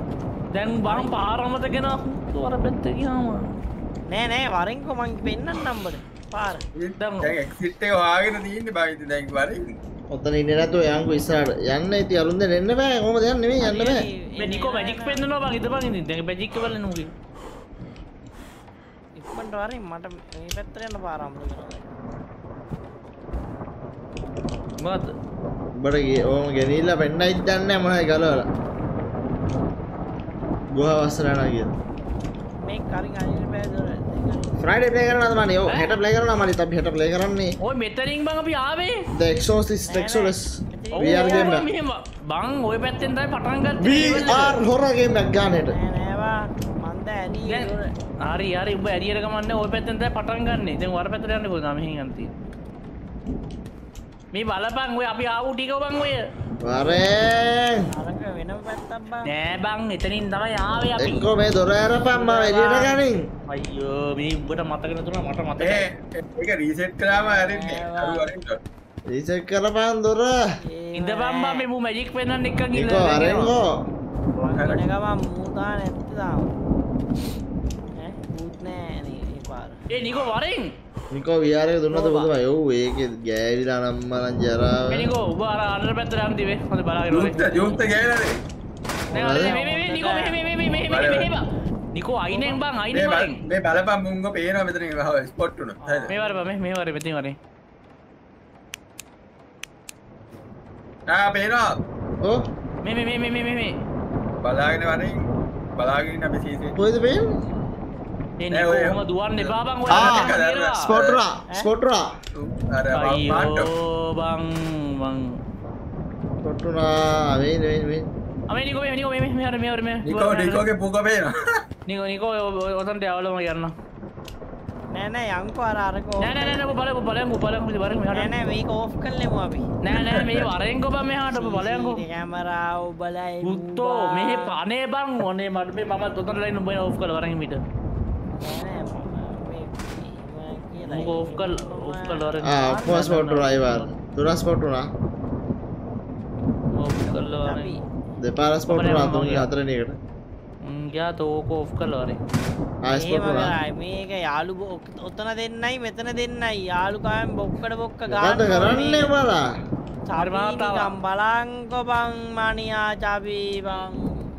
දැන් බං පාරමතගෙන තුවර පැත්තකයාම නෑ නෑ වරෙන්කො මං පෙන්න්න නම්බට පාර. එක්සිට් එක වාගෙන තියන්න බවිත දැන් වරින් ඔතන ඉන්න නැතුව යංකු ඉස්සාට යන්න ඇති අරුන්ද එන්න බෑ. හොම යන්න? නෙමේ යන්න බෑ. නිකෝ මැජික් පෙන්න්නවා බං. ඉත බං දැ පැජික් වල නුගේ ඉක්මට වරින් මට මේ පැත්තරයන්න පාරම්ල මත් බට ඕම ගෙනල්ල පෙන්න්න ඉදන්න මනයි කලවල ගුහ වස්සරන කිය මේ කරින් අනිල් පෑදර ්‍රයිඩ පලේ කරන මන යෝ හැට පලේ කරන මලි තබ හට පලේ කරන්නේ. ඔය මෙතරින් බං අපි ආවේ? ඔව්, වර්ගම මෙහෙම. බං ඔය පැත්තෙන් තමයි පටන් ගත්තේ. වර් හොරගේ මැක්ගානයට හරි උඹ ඇරියට ගමන්න ඔය පැත්තෙන් තමයි පටන් ගන්න. දැන් වර යන්න කොහොමද මෙහෙන් යන්ති. මේ බලපන් ඔය අපි ආපු ටික බං ඔය. වරේ වෙන පැත්තක් බා නෑ බං එතනින් තමයි ආවේ අපි. එක්කෝ මේ දොර ඇරපම්ම එලියට ගනින්. අයියෝ මේ උඹට මතක නැතුණා මට මතකයි. ඒ ඒක රීසෙට් කරාම ඇරෙන්නේ අරු අරින්න රීසෙක් කරපන් දොර. ඉඳපන් බං මේ මු මැජික් පෙන්නන්න එක්ක නිකෝ ගිහලා. අරෙන්ගෝ ගම මූතා නැත්ති තාම ූත් නෑනේ ඒ පාර. ඒ නිකෝ වරෙන්. නිකෝ වියාරය දුන්නද බුදුම යව් ඒක ගෑවිලා නම්මලන් ජරාව නිකෝ උඹ අර අnder පැත්තට යන්න තිබේ. හොඳ බලාගෙන ඔය. යුත්ත යුත්ත ගෑනද නෑ අර මේ මේ මේ නිකෝ මෙහෙ මෙහෙ මෙහෙ මෙහෙ මෙහෙ. නිකෝ අයිනෙන් බං අයිනෙන් වරෙන්. මේ බලපන් මුංග පේන මෙතන හව ස්පොට් උන මේ වර බං මේ වර මෙතන වරේ. ආ පේනවා ඕ මේ මේ මේ මේ මේ මේ බලාගෙන වරින් බලාගෙන අපි සීසේ කොයිද පේ ඒ නෑ, නිකෝ ඔය- ඔහම දුවන්න එපා බං ඔය ආ, අතට කියලා. ස්පොට්රා ස්පොට්රා අර පාට අයියෝ බං බං ස්පොට්ටුනා වෙයි වෙයි වෙයි අමේ නිකෝ මේ නිකෝ මේ මේ මේ මේ මේ නිකෝ නිකෝගේ පුක පේනවා නිකෝ නිකෝ ඔතනට යවලම යන්න නෑනෑ යංකු අර අරකෝ නෑ නෑ නෑ ඔබ බලමු බලමු මෙහාට නෑනෑ මේක ඕෆ් කල්ලෙමු අපි නෑ නෑ මේ වරෙන් කොබ මෙහාට ඔබ බලයන්කෝ කැමරාව බලයි උත්තෝ මෙහෙ පනේ බං ඔනේ මට මේ මම තොතන ලයින් උඹ ඕෆ් කරලා වරෙන් මිට මොක ඕෆ් කරලා ඕෆ් කරලා වරෙන් ආ ඔක්කොම ස්පොට්ටුනා අයිවාර තුන ස්පොට්ටුනා ඕෆ් කරලා වරෙන් දෙපාර ස්පොට්ටුනා තුන්ගේ හතරෙන එකට ම් ගියා තෝ ඕක ඕෆ් කරලා වරෙන් ආය ස්පොට්ටුනා මේක යාලු බො- ඔතන දෙන්නයි මෙතන දෙන්නයි යාලුකායම් බොක්කට බොක්ක මොකද කරන්නේ බලා චරිමාතාවම් බලංකොබං මනියා චබී බං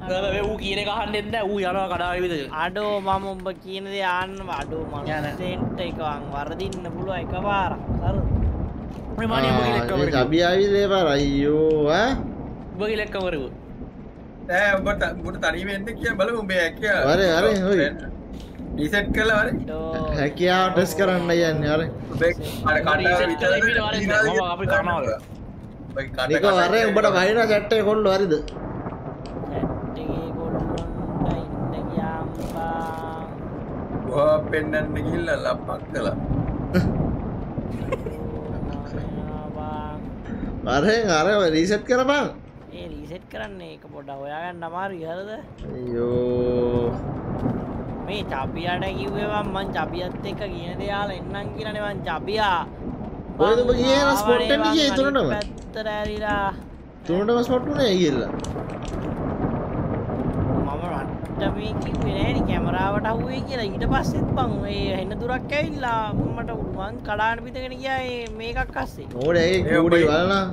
ඌ කියන එක අහන්න එන්න ඌ යනවා කඩාවේ විතර අඩෝ මම උඹ කියන දේ ආන්න අඩෝ මනසෙන්ට එකවන් වරදින්න පුළුව එක පාර සර මේ මානිය උඹ කියලා එක්ක වරෙන් ජබි ආවිලේ පාර අයියෝ ඈ? උඹ කියලා එක්ක වරෙන් ඈ උඹට උඹට තනියම එන්න කිය බලමු උඹේ හැකියාව. වරේ, හොයි. රීසෙට් කරලා වරේ. හැකියාව ටෙස් කරන්න යන්නේ අර අර අපි කඩ නිකෝ වරේ උඹට වහින චැට්ටේ කොල්ල හරිද ගෝවා පෙන්නන්න ගිහිල්ලා ලප්පක් කළා. වරෙන් අර රීසෙට් කරපන්. ඒ රීසෙට් කරන්නේ එක පොඩ හොයාගන්න අමාරු ඉහරද අයියෝ. මේ චපියට කිව්වවන් මං චපියත් එක්ක කියන දෙයාල එන්නම් කියනවන් චපියා කොහෙද උඹ ගියේ spot එකට ගියේ තුනටම? පැත්තර ඇරිලා. තුනටම ස්පොට්ටුනේ ගිල්ලා මම රට්ටමේ කිව්වේ නෑනි කැමරාවට අහුවේ කියලා. ඊට පස්සෙත් බං ඒ හෙන්න දුරක් ඇවිල්ලා මට උළුවන් කඩාන පිටගෙන ගියා මේකක් අස්සේ ඕඩ ඒ උඹයි. බලනා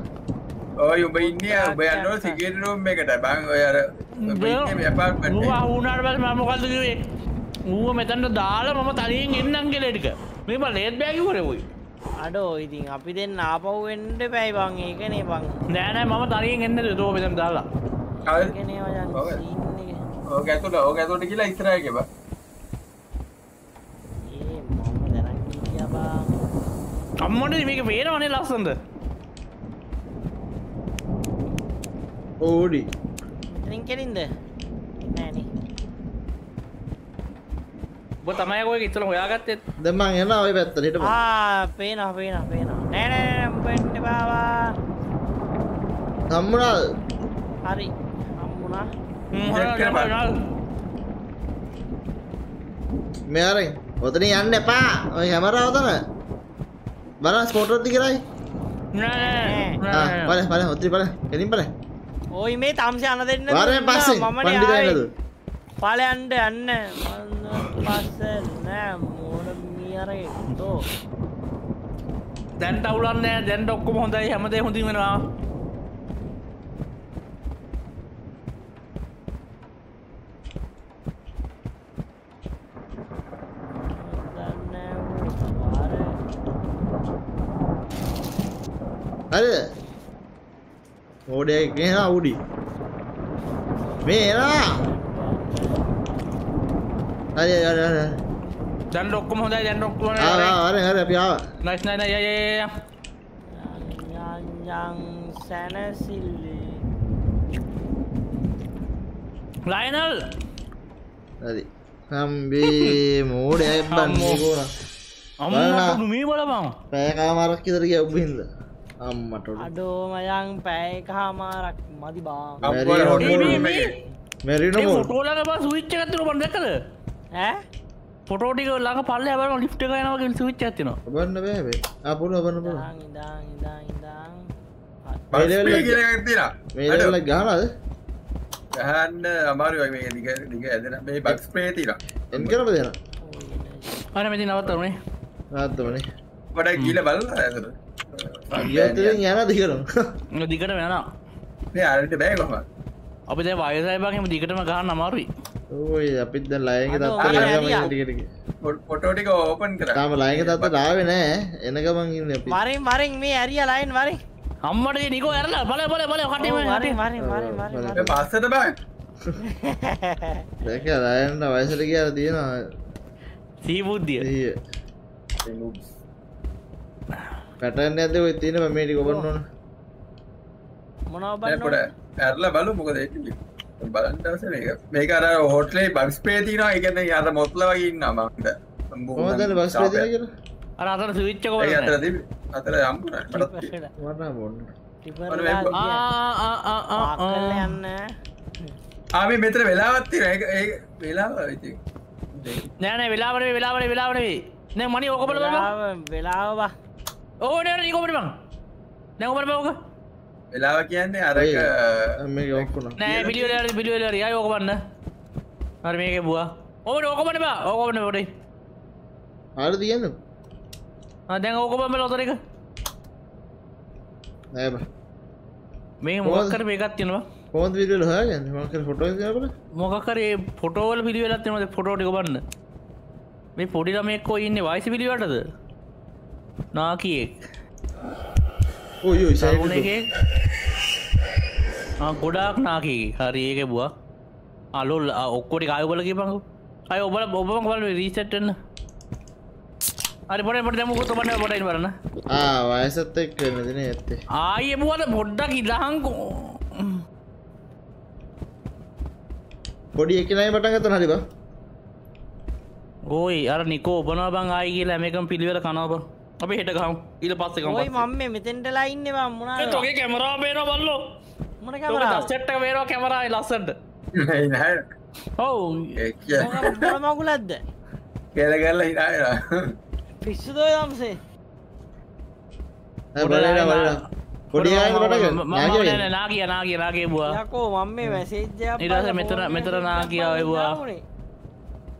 ඔය උඹ ඉන්නේ උඹ යන්න ඕන සිගරට් රූම් එකට බං ඔය අර උඹ ඉන්නේ මේ ඌ ඇපාර්ට්මන්ට් ආ වුණාට පස්සේ මම මොකද්ද කිව්වේ? ඌව මෙතැන්ට දාලා මම තනියෙන් එන්නම් කෙලෙටික මෙම ලේත් බෑකිවරවයි අඩෝ ඉතින් අපි දෙන්න ආපව් එන්ඩ පැයි බං. ඒකනේ බං. නෑනෑ මම තනියෙන් එන්න තෝ මෙතම් දාලා. එක. ඕක ඇතුළ ඕක ඇතුළට කියලා ඉස්සරහට ගෙබ මම අම්මට මේක පේනවනේ ලස්සන්ද ඕඩි. ඉතින් කෙලින්ද? නෑනේ. ඔබ තමයකොය ඉතල හොයාගත්තෙත් දෙමන් එන්න ඔය පැත්තට හිට ආ පේනවා පේනවා පේනවා. නෑ නෑ නෑ උඹට බාවා. සම්මුණල් හරි. හම්බුණා මෙයාරෙන් ඔතන යන්න එපා. ඔය හැමරාවතන බල ස්පෝටරති කරයි පල පල ඔත්‍රි පල කෙලින් පල ඔයි මේ තම්සය අන දෙන්න වාරය පස්සේ පණ්ඩිකයනද පලයන්ඩ යන්න. පස්ස නෑ මෝඩ මියරේ තෝ දැන්ට අවුලන්න දැන් ඩොක්කොම හොඳයි. හැමදේ හොඳි වෙනවා හරි ඕඩය ගෙන අවුඩි මේ එනා හරි හරි හරි දැන් ඩොක්කොම හොඳයි දැන් ඩොක්කොම ආර හරි අපි ආව. නයිස්නයින යය යං සැනසිල්ලි ලයිනල් හරි. හම්බේ මෝඩ ඇබ්බන් අම්මෝ. අම්ම මේ බලබං පෑකාමාරක් ඉදර කිය ඔබ්බහින්ද අම්මටොට අඩෝමයන් පැයක හාමාරක් මදි බා. බ සවිච්ච ඇතුර බන්දකද ඈ? පොටෝටික ලාක පල්ල ඇබන ලිප්ට යනවගේ සවිච්ච ඇතින ඉදාං ඉදාං ඉදාං කියලතිලා මේල ගානද ගහන්න අමාරු මේ දිග දිග ඇදෙන මේ බක්ස් ප්‍රේතිලා එන්? කරප දෙන අන මෙති නවත්තරුණේ රාත්තමනේ ගොඩ ගීල බල ඇතර ගතෙන් යන දිකරු දිකට මේ අරට බෑ කොම අපි දැ වයසයිබගේම දිකටම ගහන්න අමාරුයි. ඔය අපිත් දැන් ලයක තත්ත පොටෝටික ඕපන් කර. තාම ලයක තත්ත රාව නෑ. එනකමන් ඉන්න අපි. මරින් මරින් මේ ඇරිය ලයින් වරින්. අම්මට නිකෝ ඇරලා. බල බල බල කටේ මරින් මරින් මරින් මරින් පස්සට බෑ. දැක රයන්ට වයසට කියලා තියෙනවා සීබුද්ධිය එය පැටන්න ඇද ඔය තියෙන මේටි කොබන්න ඕන. මොනව පොඩ බන්න ඇරල බලු මොකද බලන්ටස මේක මේක අර හොටලේ බක්ස් පේතිනවා එකන අර මොත්ල වගේ ඉන්න මට හොදල බස් පේතින කියලා? අර අතර සවිච්චකෝ අතර අතර යම්පුන වටා බොන්න. යන්න. ආම මෙතර වෙලාවත්ති ඒ වෙලාව ඉති නෑන වෙලාවන වෙලාවන වෙලාවනේ නෑ මනි ඕකපල වෙලාව බා ඕන නිකොමට බං නැවකට බෝක වෙලාව කියන්නේ අරක නෑ පිළිවල පිළිවල රිය ඕකබන්න හර මේක බවා ඕට ඕකමට බා ඕකමට ොටේ ආර තියන්න දැන් ඕකබම ලොතර එක නෑබ මේ මොකර මේකත් තියෙනවා හෝද විඩල් හයගන්න මකර ෆොටෝ ට මොකකරේ පොටෝවල පිළිවෙලත්නමද පොටෝටික බන්න මේ පොඩිරමෙක්කෝ ඉන්න වයිසි පිළිවටද නාකියෙක්. සරුණ එක ගොඩාක් නාකී හරි ඒක බවා. අලුල් ඔක්කොට කායබල පංකු අය ඔබල ඔබම බල රීසට්ටන්න හරි පොට පට මුකුත් බන්න පොටයි වරන්න වයසත් එක් නදින ඇත්තේ? ආය බුවද පොඩ්ඩක් ඉදහංකෝ පොඩි එකනයි පටන් ගත හරිබ ගෝයි අර නිකෝ ඔබන බං ආය කියලා මේකම් පිළිවෙල කනවබ අප හෙට කම් ඉල පස්සකම් ඔයි මම මේ මෙතෙන්ටලා ඉන්නවා මුණා තොගේ කැමරා බේන බල්ලෝ. මොන කැමරාව සෙට්ට වේරෝ කැමරයි ලස්සට ඔවු. මොන මකුලක්ද කෙලගල්ල හිනාලා පිස්සුදෝ යම්සේ පොඩි පට නා කිය නා කියලාගේ බවා යකෝ මම මේ වැසේජ්ජ ඉරස මෙතන මෙතර නා කියාවවා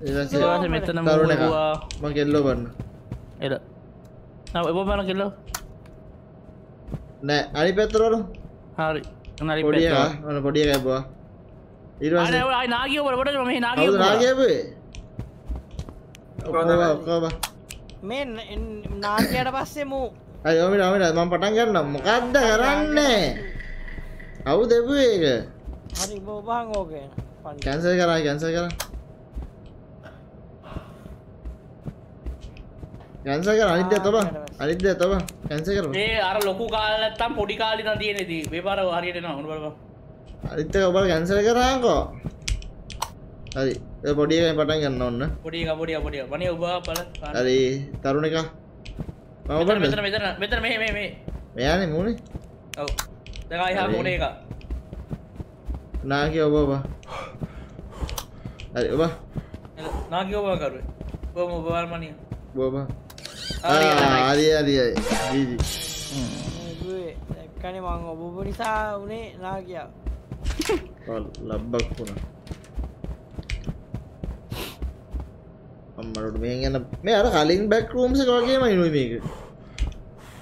ඊට මෙතන තරුණ මුවා ම කෙල්ලෝ බන්න එද එබ බන කෙල්ලෝ නෑ අනි පැත්තරවල හරි නරි පොඩිය ඕන පොඩිය කැබවා ඉරස නාකිව ට මේ ඔක්කෝම මේ නාගයට පස්සේ මූ අයෝමිට අමිට මම පටන් ගන්න මොකක්ද කරන්නේ අවු දෙපු ඒක හරි බෝබහන් ඕකෙන පන් කැන්සල් කරා කැන්සල් කර කැන්සල් කර. අනිත්‍ය තබ. අනිත්‍ය තබ. කැන්සල් කර ඒ අර ලොකු කාලත්තම් පොඩි කාලින තියෙනෙදී වේපාර හරියට හොඳ බල අනිත්‍ය ඔබ කැන්සල් කරාකෝ. හරි. ඒ පොඩි එකෙන් පටන් ගන්න ඔන්න පොඩි පොඩිය පොඩිය වනි ඔබ පල හරි. තරුණ එක. මම මෙතන ඔබට මෙතන මෙතන. මේ මේ මේ මෙයානේ මූනේ ඔව්. දැන් ආයි මුණේ එක. නාකි ඔබ ඔබ. හරි ඔබ. නාකි ඔබ කරුවේ. ඔබ ඔබ වල්මනිය බෝබ හරි, හරි. හරි ජීජි දැක්කන මං ඔබපු නිසා වනේ නා කියා ලබ්බක් වුණා. අම්මරට මේ ගැන මේ අර කලින් බැක් රූම්ස වගේම ඉනුව මේක.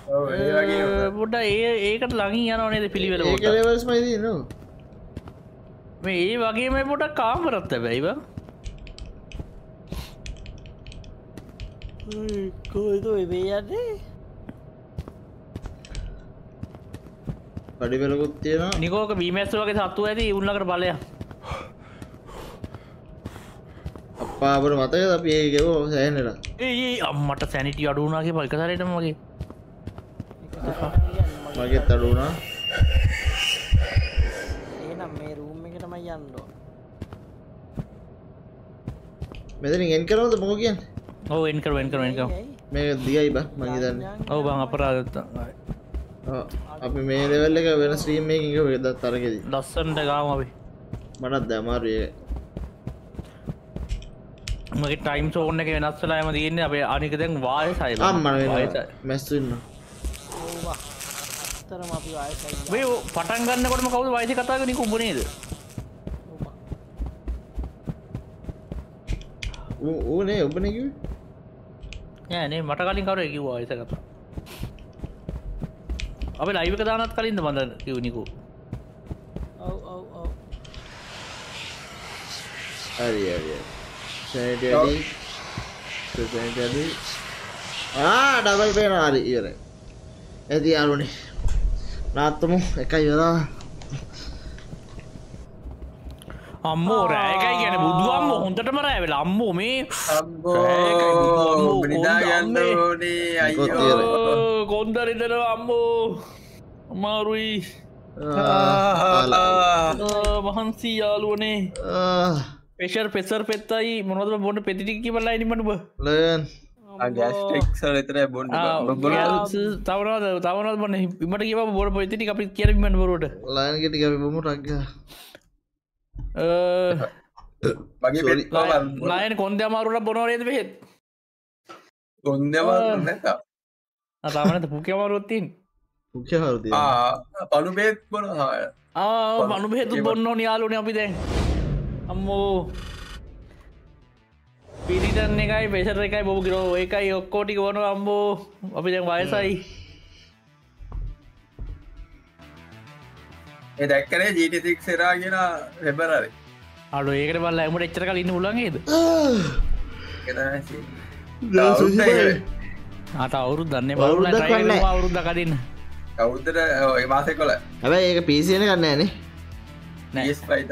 පොඩ්ඩ ඒ ඒකට ලඟින් යනවනේද පිළිවෙල ඒක ලෙවල්ස් මයිදී නවා මේ ඒ වගේ මේ පොට කාමරත්ත බැයිව කෝතු වෙබේ යන්නේ? පඩි පෙලකුත් තියෙනවා. නිකෝක බීමැස්ස වගේ සත්තු ඇති උන්නකට බලය. අප්පාපට මතක අපි ඒ ගෙවෝ සෑනලා ඒ අම්මට සැනිටි අඩුනාගේ පල්කසරටම වගේ. මගෙත් අඩුනා ඒනම් මේ රූම් එකටම යන්නෝ මෙතන එන් කරවද මොක කියන්න ඕ එන්කර වෙන්කර වෙන්ක මේ දියයි බ මගේදන්න ඔව බං අපරාගත්ත අපි මේ ලෙවල්ල එක වෙන ස්ත්‍රීම් මේකික වෙදත් තරගෙද ලස්සන්ට ගාම අපි මටත් දැමාරුය මගේ ටයිම් සෝන්න එක වෙනස්සලාම තියන්නේ අපේ අනික දැන් වාය සයි අම්මන මැස්තුන්න මේ පටන් ගන්නකොටම කවුද වයිසි කතාගෙන කුඹනේද ඕනේ ඔබනකිව යනේ මට කලින් කර කිව් වයිස කතා අප ලයිවක දානත් කලින්ද බඳ කිවනිකු ඔව් ඔව් ඔව්. හරි හරි සැනටඩි සැනටඩි ආ ඩබල් පේන හරි ඉවර ඇති අරුණේ නාත්තමු එකයි වෙලා අම්මෝ රෑකයි ගැන බුදුුවම්ම හොඳටම රෑවෙල. අම්මෝ මේ කොන්දරිදර අම්මෝ. අමාරුයි. වහන්සී යාලුවනේ පේෂර් පෙසර් පෙත්තයි. මොනොද බොන්න පෙතිටිකි බල්ලා නිමටබ ලයන් තවනද තවනත් බන්න ඉමට කිව බොඩ පොතිටි අපි කියරමට බොරට ලයන්ගෙට අපි බොමු රක්ග මගේ ලයන කොන්ද අමාරුට බොනවරේද පෙහෙත් ගොන්දම නැත අතාමනත පුකමරුත්තින් පුක්ෂ හරුති පලු බේත් බොන මනු බෙතු බොන්න යාලුන අපි දැන්. අම්මෝ. පිරිටන්න එකයි පෙසර එකයි බොබ ගරෝ. එකයි ඔක්කෝටික වන අම්බෝ අපි දැන් වයසයි දැක්කනේ ජීටිතික් සෙරා කියෙන හෙබරරි අඩු ඒකට බල්ල ඇමට එච්චර කලින්න උලන්ගේද අත අවුරු දන්න බවුල. අවුරුද්ධ කඩන්න කවුද්දට ඔය මාසය කොල. හැබැයි ඒක පිසියන කන්න ෑනේ. ස් පයිත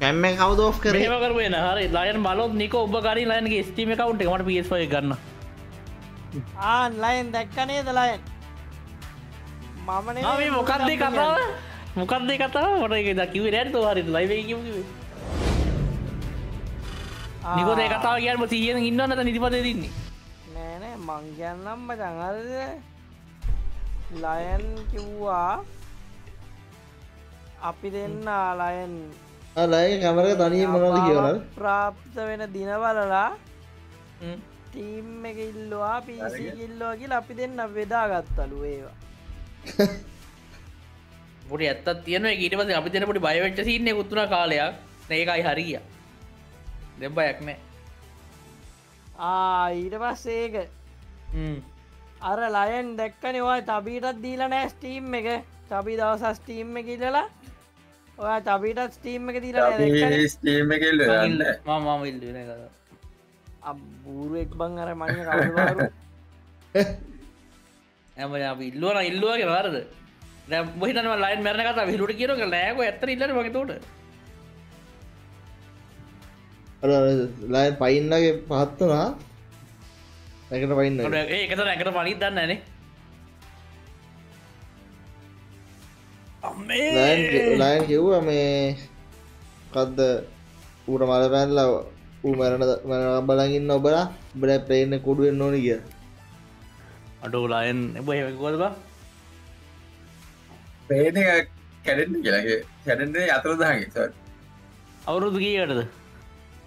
කැම්ම කවදෝ් කර. කරවෙන හරි ලයන් බලොත් නික ඔබ කරි ලයන්ගේ ස්ටීම කවුන්ට මට පිස්පය ගන්න ආන් ලයින් දැක්කනේ දලයන් මමන මොකක්දේ කතාව? මොකක්දේ කතාව? මට එක දකිව රැට හරි ලයිව නිකොදේ කතාව කියන්න සියෙන් ඉන්නන්නත නිතිපත දෙන්නේ නෑනෑ මං කියන්නම් බචංහරද ලයන් කිව්වා අපි දෙන්න ලයන්. ලයි කැමර තනිය මොනද කියවන ප්‍රාප්ත වෙන දිනවලලා ටීම් එක ඉල්ලවා පිසි ඉල්ලෝගිල් අපි දෙන්න වෙදා ගත්තලු ඒවා පොට ඇත් තියන ඊට පස අපි දෙන පොටි බයවෙච්ච සින්න උත්තුන කාලයක්. ඒකයි හරිිය. දෙබ්බයක් නෑ. ආ ඊට පස්සේ ඒක. අර ලයන් දැක්කනවා තබීටත් දීල නෑ ස්ටීම් එක. තබි දවසස් ටීම් එක ඉල්ලලා. ඔයා චපිට ස්ටීම් එක දීලා ස්ටීම යන්න. මම ඉල්ලන කර බූරුවෙක් බං අර මං කවරු ඇම (laughs) ඉල්ලුවන ඉල්ලුවගේ වාරද බහිතන ලයින් මැරන කත විරුට කියරක ලෑක ඇතර ඉල්ලට වගතෝට ලයි පයින්නගේ පහත්වනා ඇකට පයින්න ඒකත ඇකට පනිත් දන්න නේ ලයින් කිව්ව මේ කදද ඌට මල පැන්ලා ඌ මැරණ මැන බලගන්න ඔබලා බල පේන්න කොඩුවෙන් ඕනි කිය අඩු ලයන් එබ හෙකොද බා? පේන කැඩෙන්න්න කියලගේ කැඩෙන්න්නේ අතර දහගේ අවුරුදු කීකටද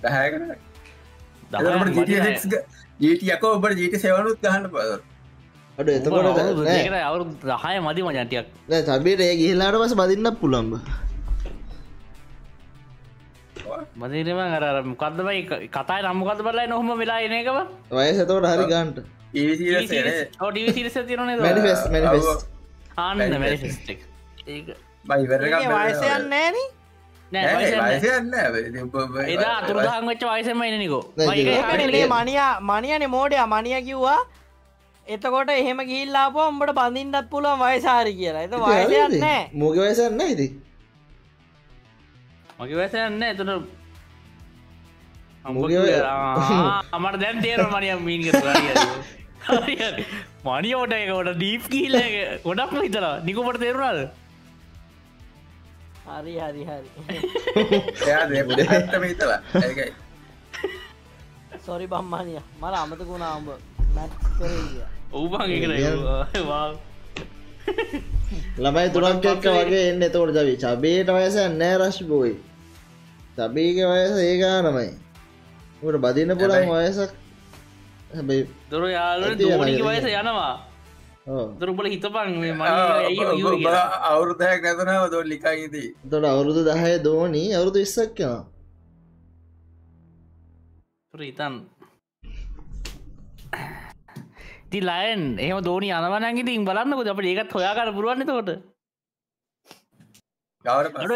දහයකට. ජීටයකෝ ඔබට ජීට සෙවනුත් ගහන්න පද අඩ එතකොට අවුරු දහය මදි මජන්ටයක්. සබේට ඒ ගිහිලාට පස බදින්න පුළම්බ මදිනම අර මොකක්දමයි කතා නම්මකත් බලයි නොහොම වෙලා එනකව වයස එතකොට හරි ගන්ට ආන්න මැනිෆෙස්ටක් ඒ බයිවර වයසයන් නෑන එදා අතුරදාහන් වෙච්ච වයසම එනනිකෝ මනියා මනියන මෝඩය. මනිය කිව්වා එතකොට එහෙම ගිල්ලාප උඹට බඳින්ටත් පුළුවන් වයසාරි කියලා. එත වයසයන්න මෝග වයසන්න ඉති මගේ වැසයන්න මුගේ අමට දැන් තේර මනිය මීන් මනිියෝට එකට ඩීප් කියීල ගොඩක් හිතලා නිකුමට තේරුණාද? හරි හරි හරි. එයා හිතලා. ඒකයි. සොරි බම්මානිය මල අමතකුණා උඹ මැට් කරේ ඔවබන් එක ළමයි තුරක් එක්ක වගේ? එන්න. එතකොට ජවි චබේට වයස නෑ රශ් බෝයි. චබීක වයස ඒගානමයි. ට බදින්න පුළන් වයසක්? හැබයි දොර යාල වයස යනවා. දොරබල හිතපන් අවුරුදයක් නැතනාව දො ලිකායිදී තොට අවුරුදු දහය දෝනී අවුරුදු ඉස්සක් යනවා. ඉතන් ති ලයන් එහම දෝනි අනවනගිතින් බලන්නක. අපට ඒකත් හොයාකර පුරුවන්න තකොට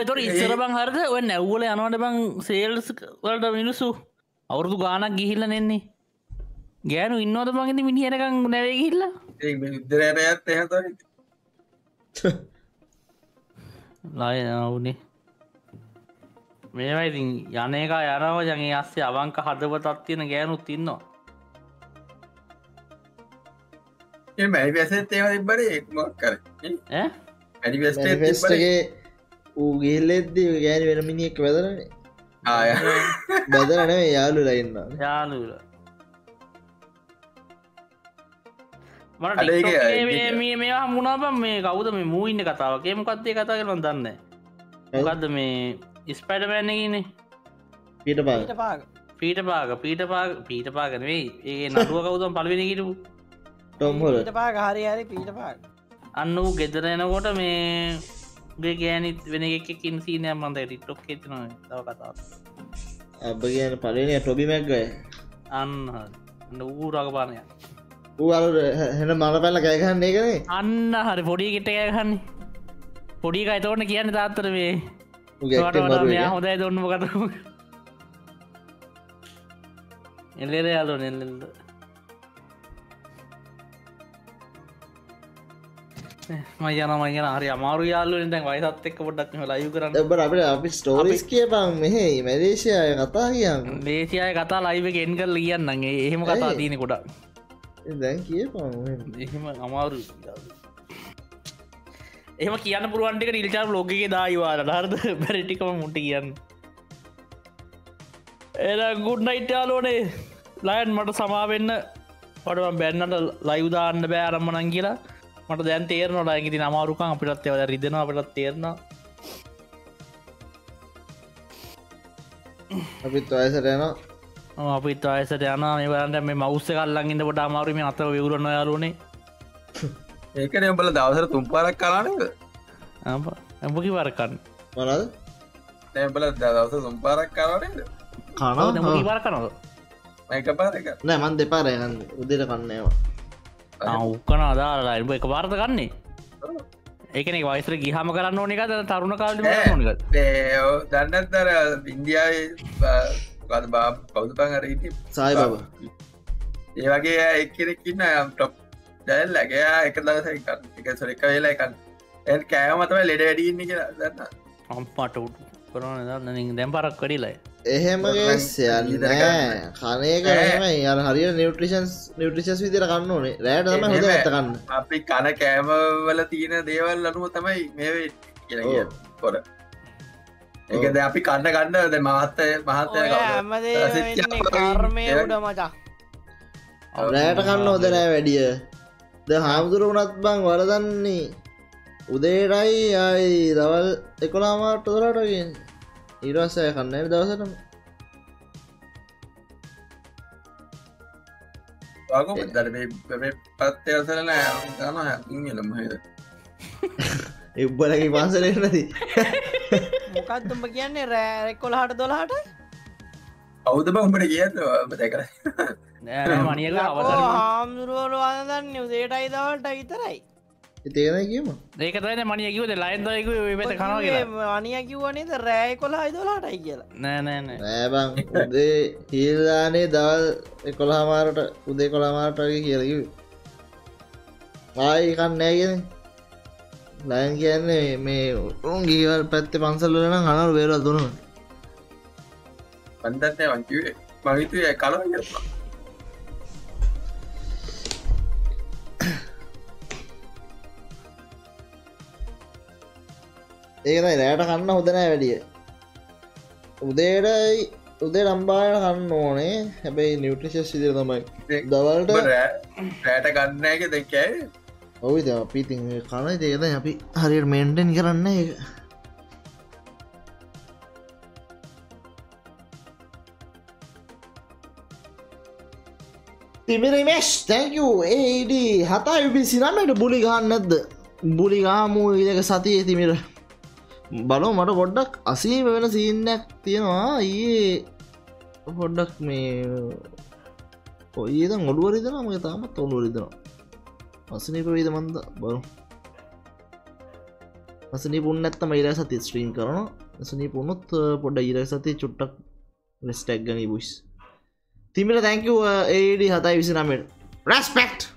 තොට ඉස්සර බං හරද? ඔය නැව්වල යනවට බං සේල්ස් වලට මිනිස්සු? අවුරුදු ගානක් ගිහිල්ල නෙන්නේ. ගෑනු ඉන්නවද බංගති මිනිහනකං නැවේ ගිල්ල ඉදරයට එහත ලය නවුනේ මේවා ඉතින් යනක යනව. ජගේ අස්සේ අවංක හදවතත් තියෙන ගෑනුත් ඉන්නවා මැයි වැසත් ඒව තිබ්බට එක්මක් කර ඇනිවස්ටගේ ඌ ගිල්ලෙද්දී ගෑනි වෙන මිනිියෙක් වැදරනේ ආය බැදරන යාලු ලයින්න යාලුල මේ මේවා මුණබ මේ කවුද මේ මූඉන්න කතාවගේ මොකක්දේ කතා කරන දන්න මොකක්ද මේ ඉස්පයිඩමෑන්නගනේ පිට පා පාග. පීට පාග. පීට පාග පීට පාගන වෙයි ඒ නඩුව කවුදම් පලවෙෙන කිටපු ටොම්හොල පාග හරි හරි පීට පාග අන්න වූ ගෙදර එනකොට මේ ගෑනිත් වෙන එකකින් සීනය මන්ද ටික්ටොක් එතින තව කතා අබ කියන පලනය ටොබි මැක්ගය අන්න ඌ රගපානය ඌ අර හෙන මල පැල්ල කෑගන්නේ කනේ අන්න හරි පොඩි ගෙට ගහන්නේ. පොඩි අයිතවන කියන්න තාත්තර මේ මෙයා හොදයි දොන්නම කතම එල්ලෙර යාලෝ නෙල්ලද මයන මයන හරි අමාරු යාල්ලු දැන් වයිසත් එක්ක පොඩක් ලයු කරන්න. එබ අපට අපි ස්ටෝරිස් කියපං මෙහෙ මැදේශය කතා කියන්න. දේශයය කතා ලයිව ගෙන් කර ලියන්නගේ එහෙම කතා තියනෙ කොඩක් දැන් කියපං එහෙම අමාරු. එහම කියන්න පුරුවන්ටික නිල්චා ලෝකගේ දායිවාට හරද? බැරිටිකම මුට කියන්න. එ ගුඩ්නයිට්යාලෝනේ ලයන් මට සමාවෙන්න පටම බැන්නට ලයිවදාන්න බෑ අරම්මනන් කියලා මට දැන් තේරනොට ඇගති නමාරුකන් අපිටත් එවද රිදෙන අපටත් තේරන අපිත් අයසට යන අපිත් අයසට යන ඒවරට මේ මෞස්ස කල්ලඟින්ට පොට අමාරුම අතර විවරන්න යාලුනේ ඒකන උඹල දවසර තුම්පාරක් කලානක ඇඹකි වරකන්න මොනද නැබල දවස තුම්පාරක් කලානද කන වර කනද එක පාරක නෑ මන් දෙපාරයගන්න උදෙට කන්නේවා උක්කන අදාලා එක පාර්ත කන්නේ ඒකන වයිසර ගිහම කරන්න ඕනික තරුණ කාල දන්නත්තර ඉන්දියාව බා කෞද පං අර ඉති සායි බබ. ඒ වගේ එක්කෙනෙක්කින්න ටොප් දැල් ලැගයා එක. දවස එක සොරක වෙලා එකන් එ කෑමතම ලෙඩ වැඩියන්නේ කියලා දන්න අම්පට උටු කරන දන්න දැම් පරක් කඩිලයි ගීත කනයක හෙමයි අර හරිය නිවට්‍රිෂන්ස් නිවට්‍රිෂස් විදිර කන්න ඕනේ. රෑට තම හොද එහෙම. ඇතකන්න අපි කන කෑමවල තියෙන දේවල් අනුව තමයි මේ කිය කොර ඒකද අපි කන්න ගන්න ද මහත්තය මහත්තය ඔය හැමදේ කර්මය උඩ මචා. රෑට කන්න හොදනෑ වැඩිය. ද හාමුදුර වනත් බං වරදන්නේ උදේටයි අයි දවල් එකොලාමාට දොරටගෙන් ඉරස්සය කන්නෑ දවසටම. වග දර පත්තයසරන ගන ඉලමහද එබ්බලගේ පන්සලේ නැති (laughs) මොකක්තුම්ඹ කියන්නේ? රෑරෙක්කොලහට දොලාට අවුදම උඹට කියත දැකර අවසර හාමුදුරුවල අදන්න උදේටයි දවල්ට විතරයි තේන කියම? ඒකතන මනියකිවද ලයින්දයක වෙත කියලා. අනිය කිව්වනේද රෑ කොලා දොලාටයි කියලා. නෑනෑනෑ නෑබං උදේ හිල්දානේ දවල් එකොළහමාරට උදේ කොළමාරටගේ කියලකිව ආයි කන්නෑගෙන ලයන් කියන්නේ මේ උන් ගීවල් පැත්ත පන්සල්ලන හනල් වේර දුන පන්දත්ය වංකිවේ මහිතුය කල ඒකයි රෑට කන්න හොදනෑ වැඩිය. උදේටයි උදේ රම්බායන කන්න ඕනේ. හැබැයි නිවට්‍රිෂස් සිදිර තමයි. දවල්ට රෑට ගන්නෑක දෙකෑ ඔවි අපිති කන දේද අපි හරියට මෙන්ටෙන් කරන්න ඒ තිමිරිමේශ් තැකූ ඒඩ හතා යුබි සිනමට බුලි ගන්නත්ද බුලිගාමූ ඉදක සතිය තිමිර බලෝ මට පොඩ්ඩක් අසීම වෙන සීන්නක් තියෙනවා. ඒ පොඩ්ඩක් මේ ඔයද ගොඩුවරිදන මගේ තාමත් ඔොළුවරිදනවා අසනීප වීද මන්ද බරු අසනි පුන්න ඇත්තම ඉර සති ස්ත්‍රීන් කරන සනී පුුණොත් පොඩ ඉර සති චුට්ටක් වෙස්ටක් ගනී බුයිස් තිමිට තැංකව ඒඩ හතයි විසි නමට රස්පෙක්්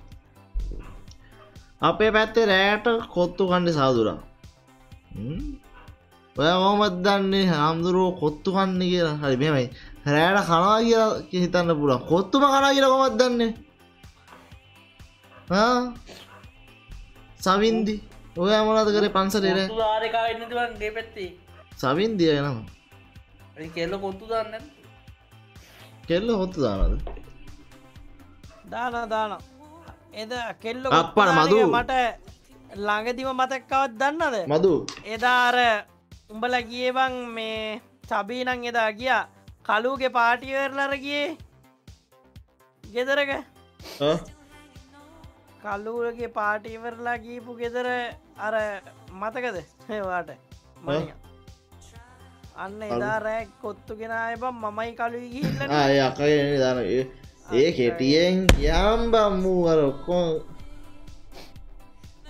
අපේ පැත්තේ රෑට කොත්තු කණ්ඩ සාදුරා. ඔය මොහමත් දන්නේ? හාමුදුරුව කොත්තු කන්න කියලා. හරි මෙමයි රෑට කනා කියලා හිතන්න පුළා කොත්තුම කනා කියලා කොමත් දන්නේ? සවින්දි. ඔය මොනද කර එන්නතිවන්ගේ පැත්තේ. සවින්දිය ගෙනම කෙල්ල කොත්තු දන්න කෙල්ල හොත්තු දානද දාන දාන එද කෙල්ල අප්පන මදු. මට ළඟදිම මතක්කවත් දන්නද මදු. එදාර උඹල ගියබං මේ සබීනං එදා ගියා. කලුගේ පාටිවරලරගියේ ගෙදරක. කල්ලූරගේ පාටිවරලා ගීපු ගෙදර අර මතකද? වාට. මනිය අන්න එදා රෑක් කොත්තු ගෙනය බම් මමයි කලුයි ගිල්ල ආය අකගෙන දාන. ඒ- කෙටියෙන් යම් බම්මූ අර ඔක්කෝ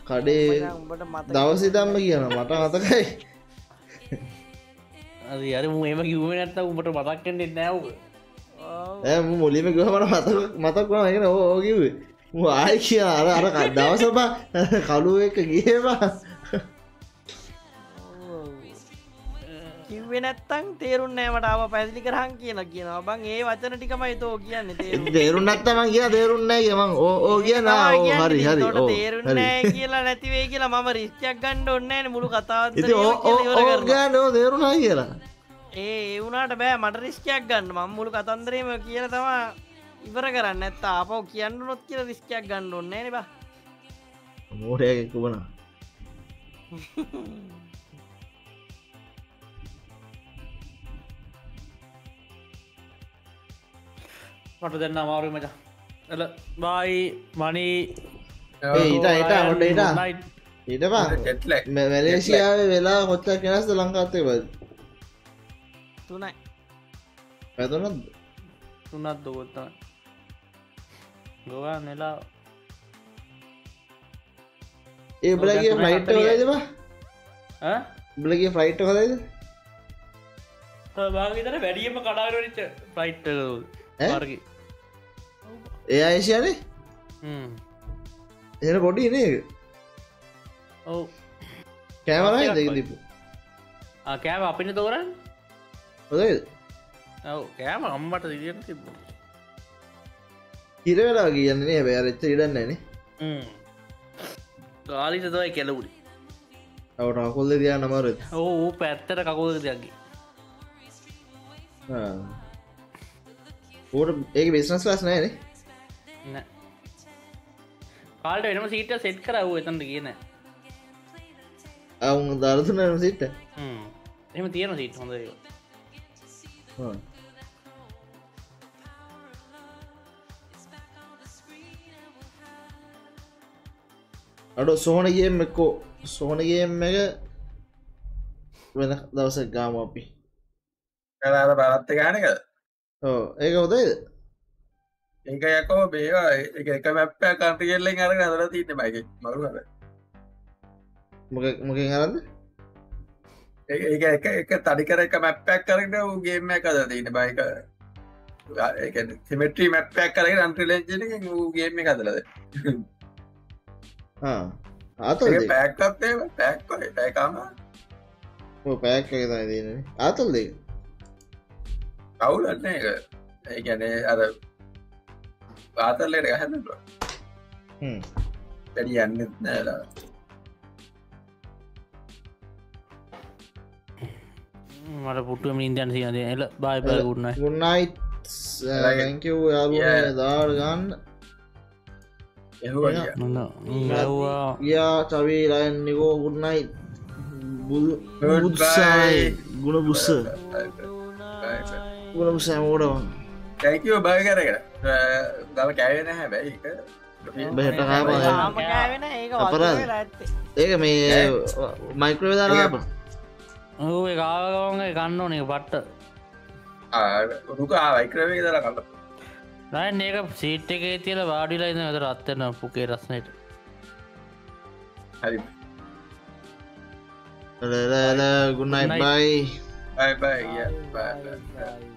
කඩේ මත දවසිතම්ම කියන මට මතකයි අර මුම කිව්ව නැත්ත උඹට මතක්කෙන් නැව් ඇ මුලිම ගහමට මතක මතක් වන එන ඕකිවේ ආය කිය අර අර දවසබා කලුව එක ගේවා කිව්වෙ නැත්තං තේරුන් නෑමටාව පැදිලි කරහන් කියලා කියනවා. බං ඒ වචන ටිකමයි තෝ කියන්න තේරු තේරුන් නැත්තම කිය තේරුන්නෑ යමන් ඕ කියන හරි හරි තේරුන්නෑ කියලා නැතිවේ කියලා මම රිස්්චක් ගණ්ඩ ඔන්නෑ මුළු කතාවත් ඉති ඕගෑන තේරුණා කියලා. ඒ ඒවුනාට බෑ මට රිස්කයක් ගන්න. මම්මුළු කතන්දරීම කියල තමා ඉවර කරන්න. ඇත්ත අපෝ කියන්න නොත් කියල රිස්කයක් ගන්න ඔන්න නෙබා මෝටයකුබන මට දෙන්න අමාරු මච. එල බයි මනී ඊට එට ඔොට ඊට ඊටපා ජෙට්ලක් මැලේසියාව වෙලා කොච්චක් කෙනස්ද ලංකාත්තය බද තුනයි. පැතුනත් තුනත් දොගොත්ත ගොවා නෙලා. ඒ බලගේ ෆ්ලයිට්. හොදයිදවා බලගේ ෆ්ලයිට් හොදයිද බාගතර වැඩියම කඩාරනිච්ච ෆ්ලයිට් ඈ? වර්ග ඒ අයිශයනේ එන පොඩි නේ ඔව් කෑමරයි දෙක. දිපු කෑම අපින තෝරන් හොදයිද ඔව කෑම අම්මට දිියට තිබ හිරවෙලා කියන්නේ බෑරච්ච ඉඩන්නේනේ ගාලිත තවයි කෙලවුඩි අවට කොල්ල දයා නමරත් ඕ පැත්තට කකුද දෙයක්ගේ ඌට ඒක බිස්නස් ලස් නෑන නෑ. කාල්ට වෙනම සීට සෙට් කරව එතන්ට කියන අවුන් දරතුනම සිට එම තියෙන සීට හොඳ අඩ සෝනගේම් එක්කෝ සෝනගේම් එක වෙන දවස ගාම අපි. කලාද බලත්ත ගානක ඕ ඒක හොදයිද ඒක යකෝ බේවා එක මැප්ප කන්ටි කෙල්ලෙන් අර අදර තිීට බයික මරු කර මොකින් අරන්න ඒක එක එක තඩිකර එක මැප්පැක් කරට ගේම එකද තිීන බයික සිමට්‍රී මැප්පැක් කරගෙන අන්ට්‍රලෙන්ජන ගේම කදලද ආතල් පැක්කත්තේ පැක් පැකාම පැක් දන ආතල් දෙක කවුලන්න එක ඒගැනේ අර ආතල්ලට ගහන්න වැඩි යන්න නෑලා මට පුටුවම ඉන්දයන් සියද එල බයි බයගුන්න ගුන්නයි ඇකව යාලුව දාර ගන්න. එහවා යා චවී රයන්නිකෝ ගුන්නයි. බුත්සායි ගුණ බුස්ස. ගුණ බුසෑමෝඩවන් තැකව බය කරකට දල කෑවෙන හැබැයි බෙහෙට ඒක මේ මයික්‍රව දාලාප ඕ කාගවන්ග කන්න ඕනේ පට්ට රුකා වයික්‍රවේ දර රයන් ඒක සීට් එක තියල වාඩිලා ඉන්න වෙතර අත්තන පුකේ රස්නයට හරි. ගුන්නයි. බයි බයි බයි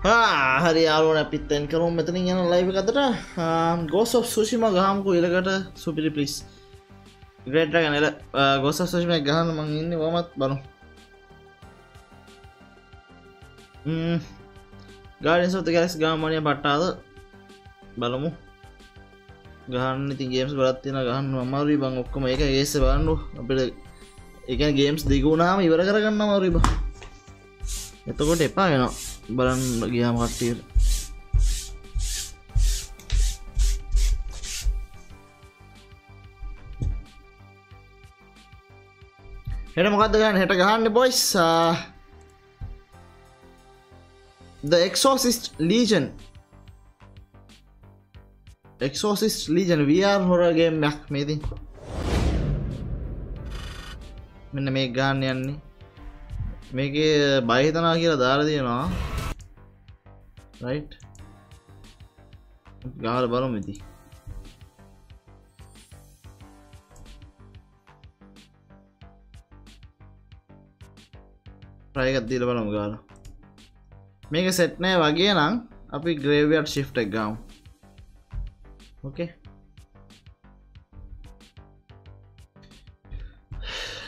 හරි යාලුවන පිත්තෙන් කරුම් මෙතනින් යන ලයිව කතට ගෝස් ඔ් සුෂිම ගහමකු ඉලකට සුපිරි පිස් ග්‍රේට්ට ගැනල ගොස සුෂිම ගහන්න මං ඉන්න වමත් බලු ගාඩන් සොත ගැස් ගාමනය පට්ටාද? බලමු. ගහන්න ඉතින් ගේම්ස් ගොලත්තින ගහන්න අමාරුයි. බං ඔක්කොම එක ඒස බන්නු අපට එක ගේම්ස් දිගුණාම ඉවර කරගන්න අමාරුයි බා. එතකොට එපා වෙන බලන්න ගියාම කට්ටියට හෙට මොකක්ද ගන්න හෙට ගහන්න boys The Exorcist Legion. Exorcist Legion VR horror game එකක් මේදී මෙන්න මේ ගන්න යන්නේ මේක බහිතනා කියලා දාර තියෙනවා. රයි් ගාල බලම ඉති ප්‍රයකත් දීල බලම ගාල මේක සෙට්නෑ වගේ නම් අපි ග්‍රේවියට් ශිෆ්ට එක ගම්. ඕකේ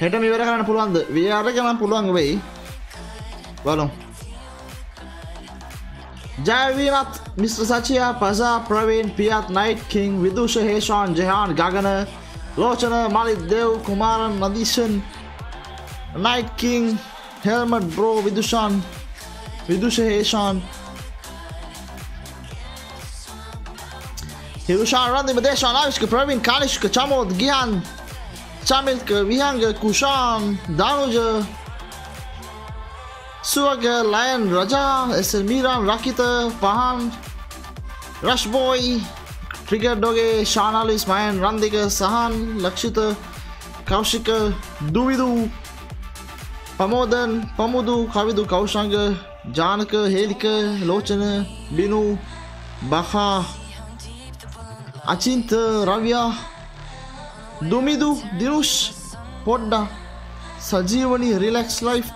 හෙට මිවර කරන්න පුළුවන්ද? ව්‍යාර කරන්න පුළුවන් වෙයි. බලු ජයවීමත් මිස්ට්‍ර සචයා පසා ප්‍රවීන් පියත් නයිට් කින් විදුෂ හේෂාන් ජහාන් ගගන ලෝචන මලිත් දෙව් කුමාරන් නදීශන් නයිට් කින් හෙල්මට බ්‍රෝ විදුෂාන් විදුෂ හේෂාන්. හිරුෂාන් රන්දිම දේශාන් ආවිශ්ක ප්‍රවීන් කාලිෂ්ක චමෝද් ගියන් චමිල්ක විහංග කුෂාන් දනුජ සුවග ලයන් රජා එසල් මීරන් රකිත පහන් රශ්බෝයි ට්‍රිගඩ්ඩෝගේ ශානාලිස් මයන් රන්දික සහන් ලක්ෂිත කෞෂික දුවිදූ පමෝදන් පමුදු කවිදු කෞෂංග Janaka හේලික ලෝචන Binu බහා Dumidu, Dirush, Podda, Sajivani, Relax Life,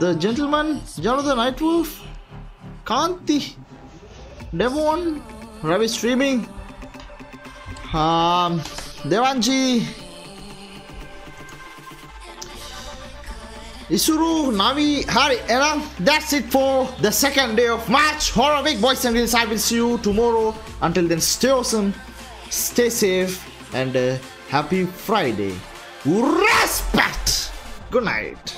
The Gentleman, Jaro the Night Wolf, Kanti, Devon, Ravi Streaming, um, Devanji, Isuru, Navi, Hari, Elan. That's it for the second day of March Horror Week, boys and girls. I will see you tomorrow. Until then, stay awesome, stay safe, and uh, happy Friday. Respect! Good night.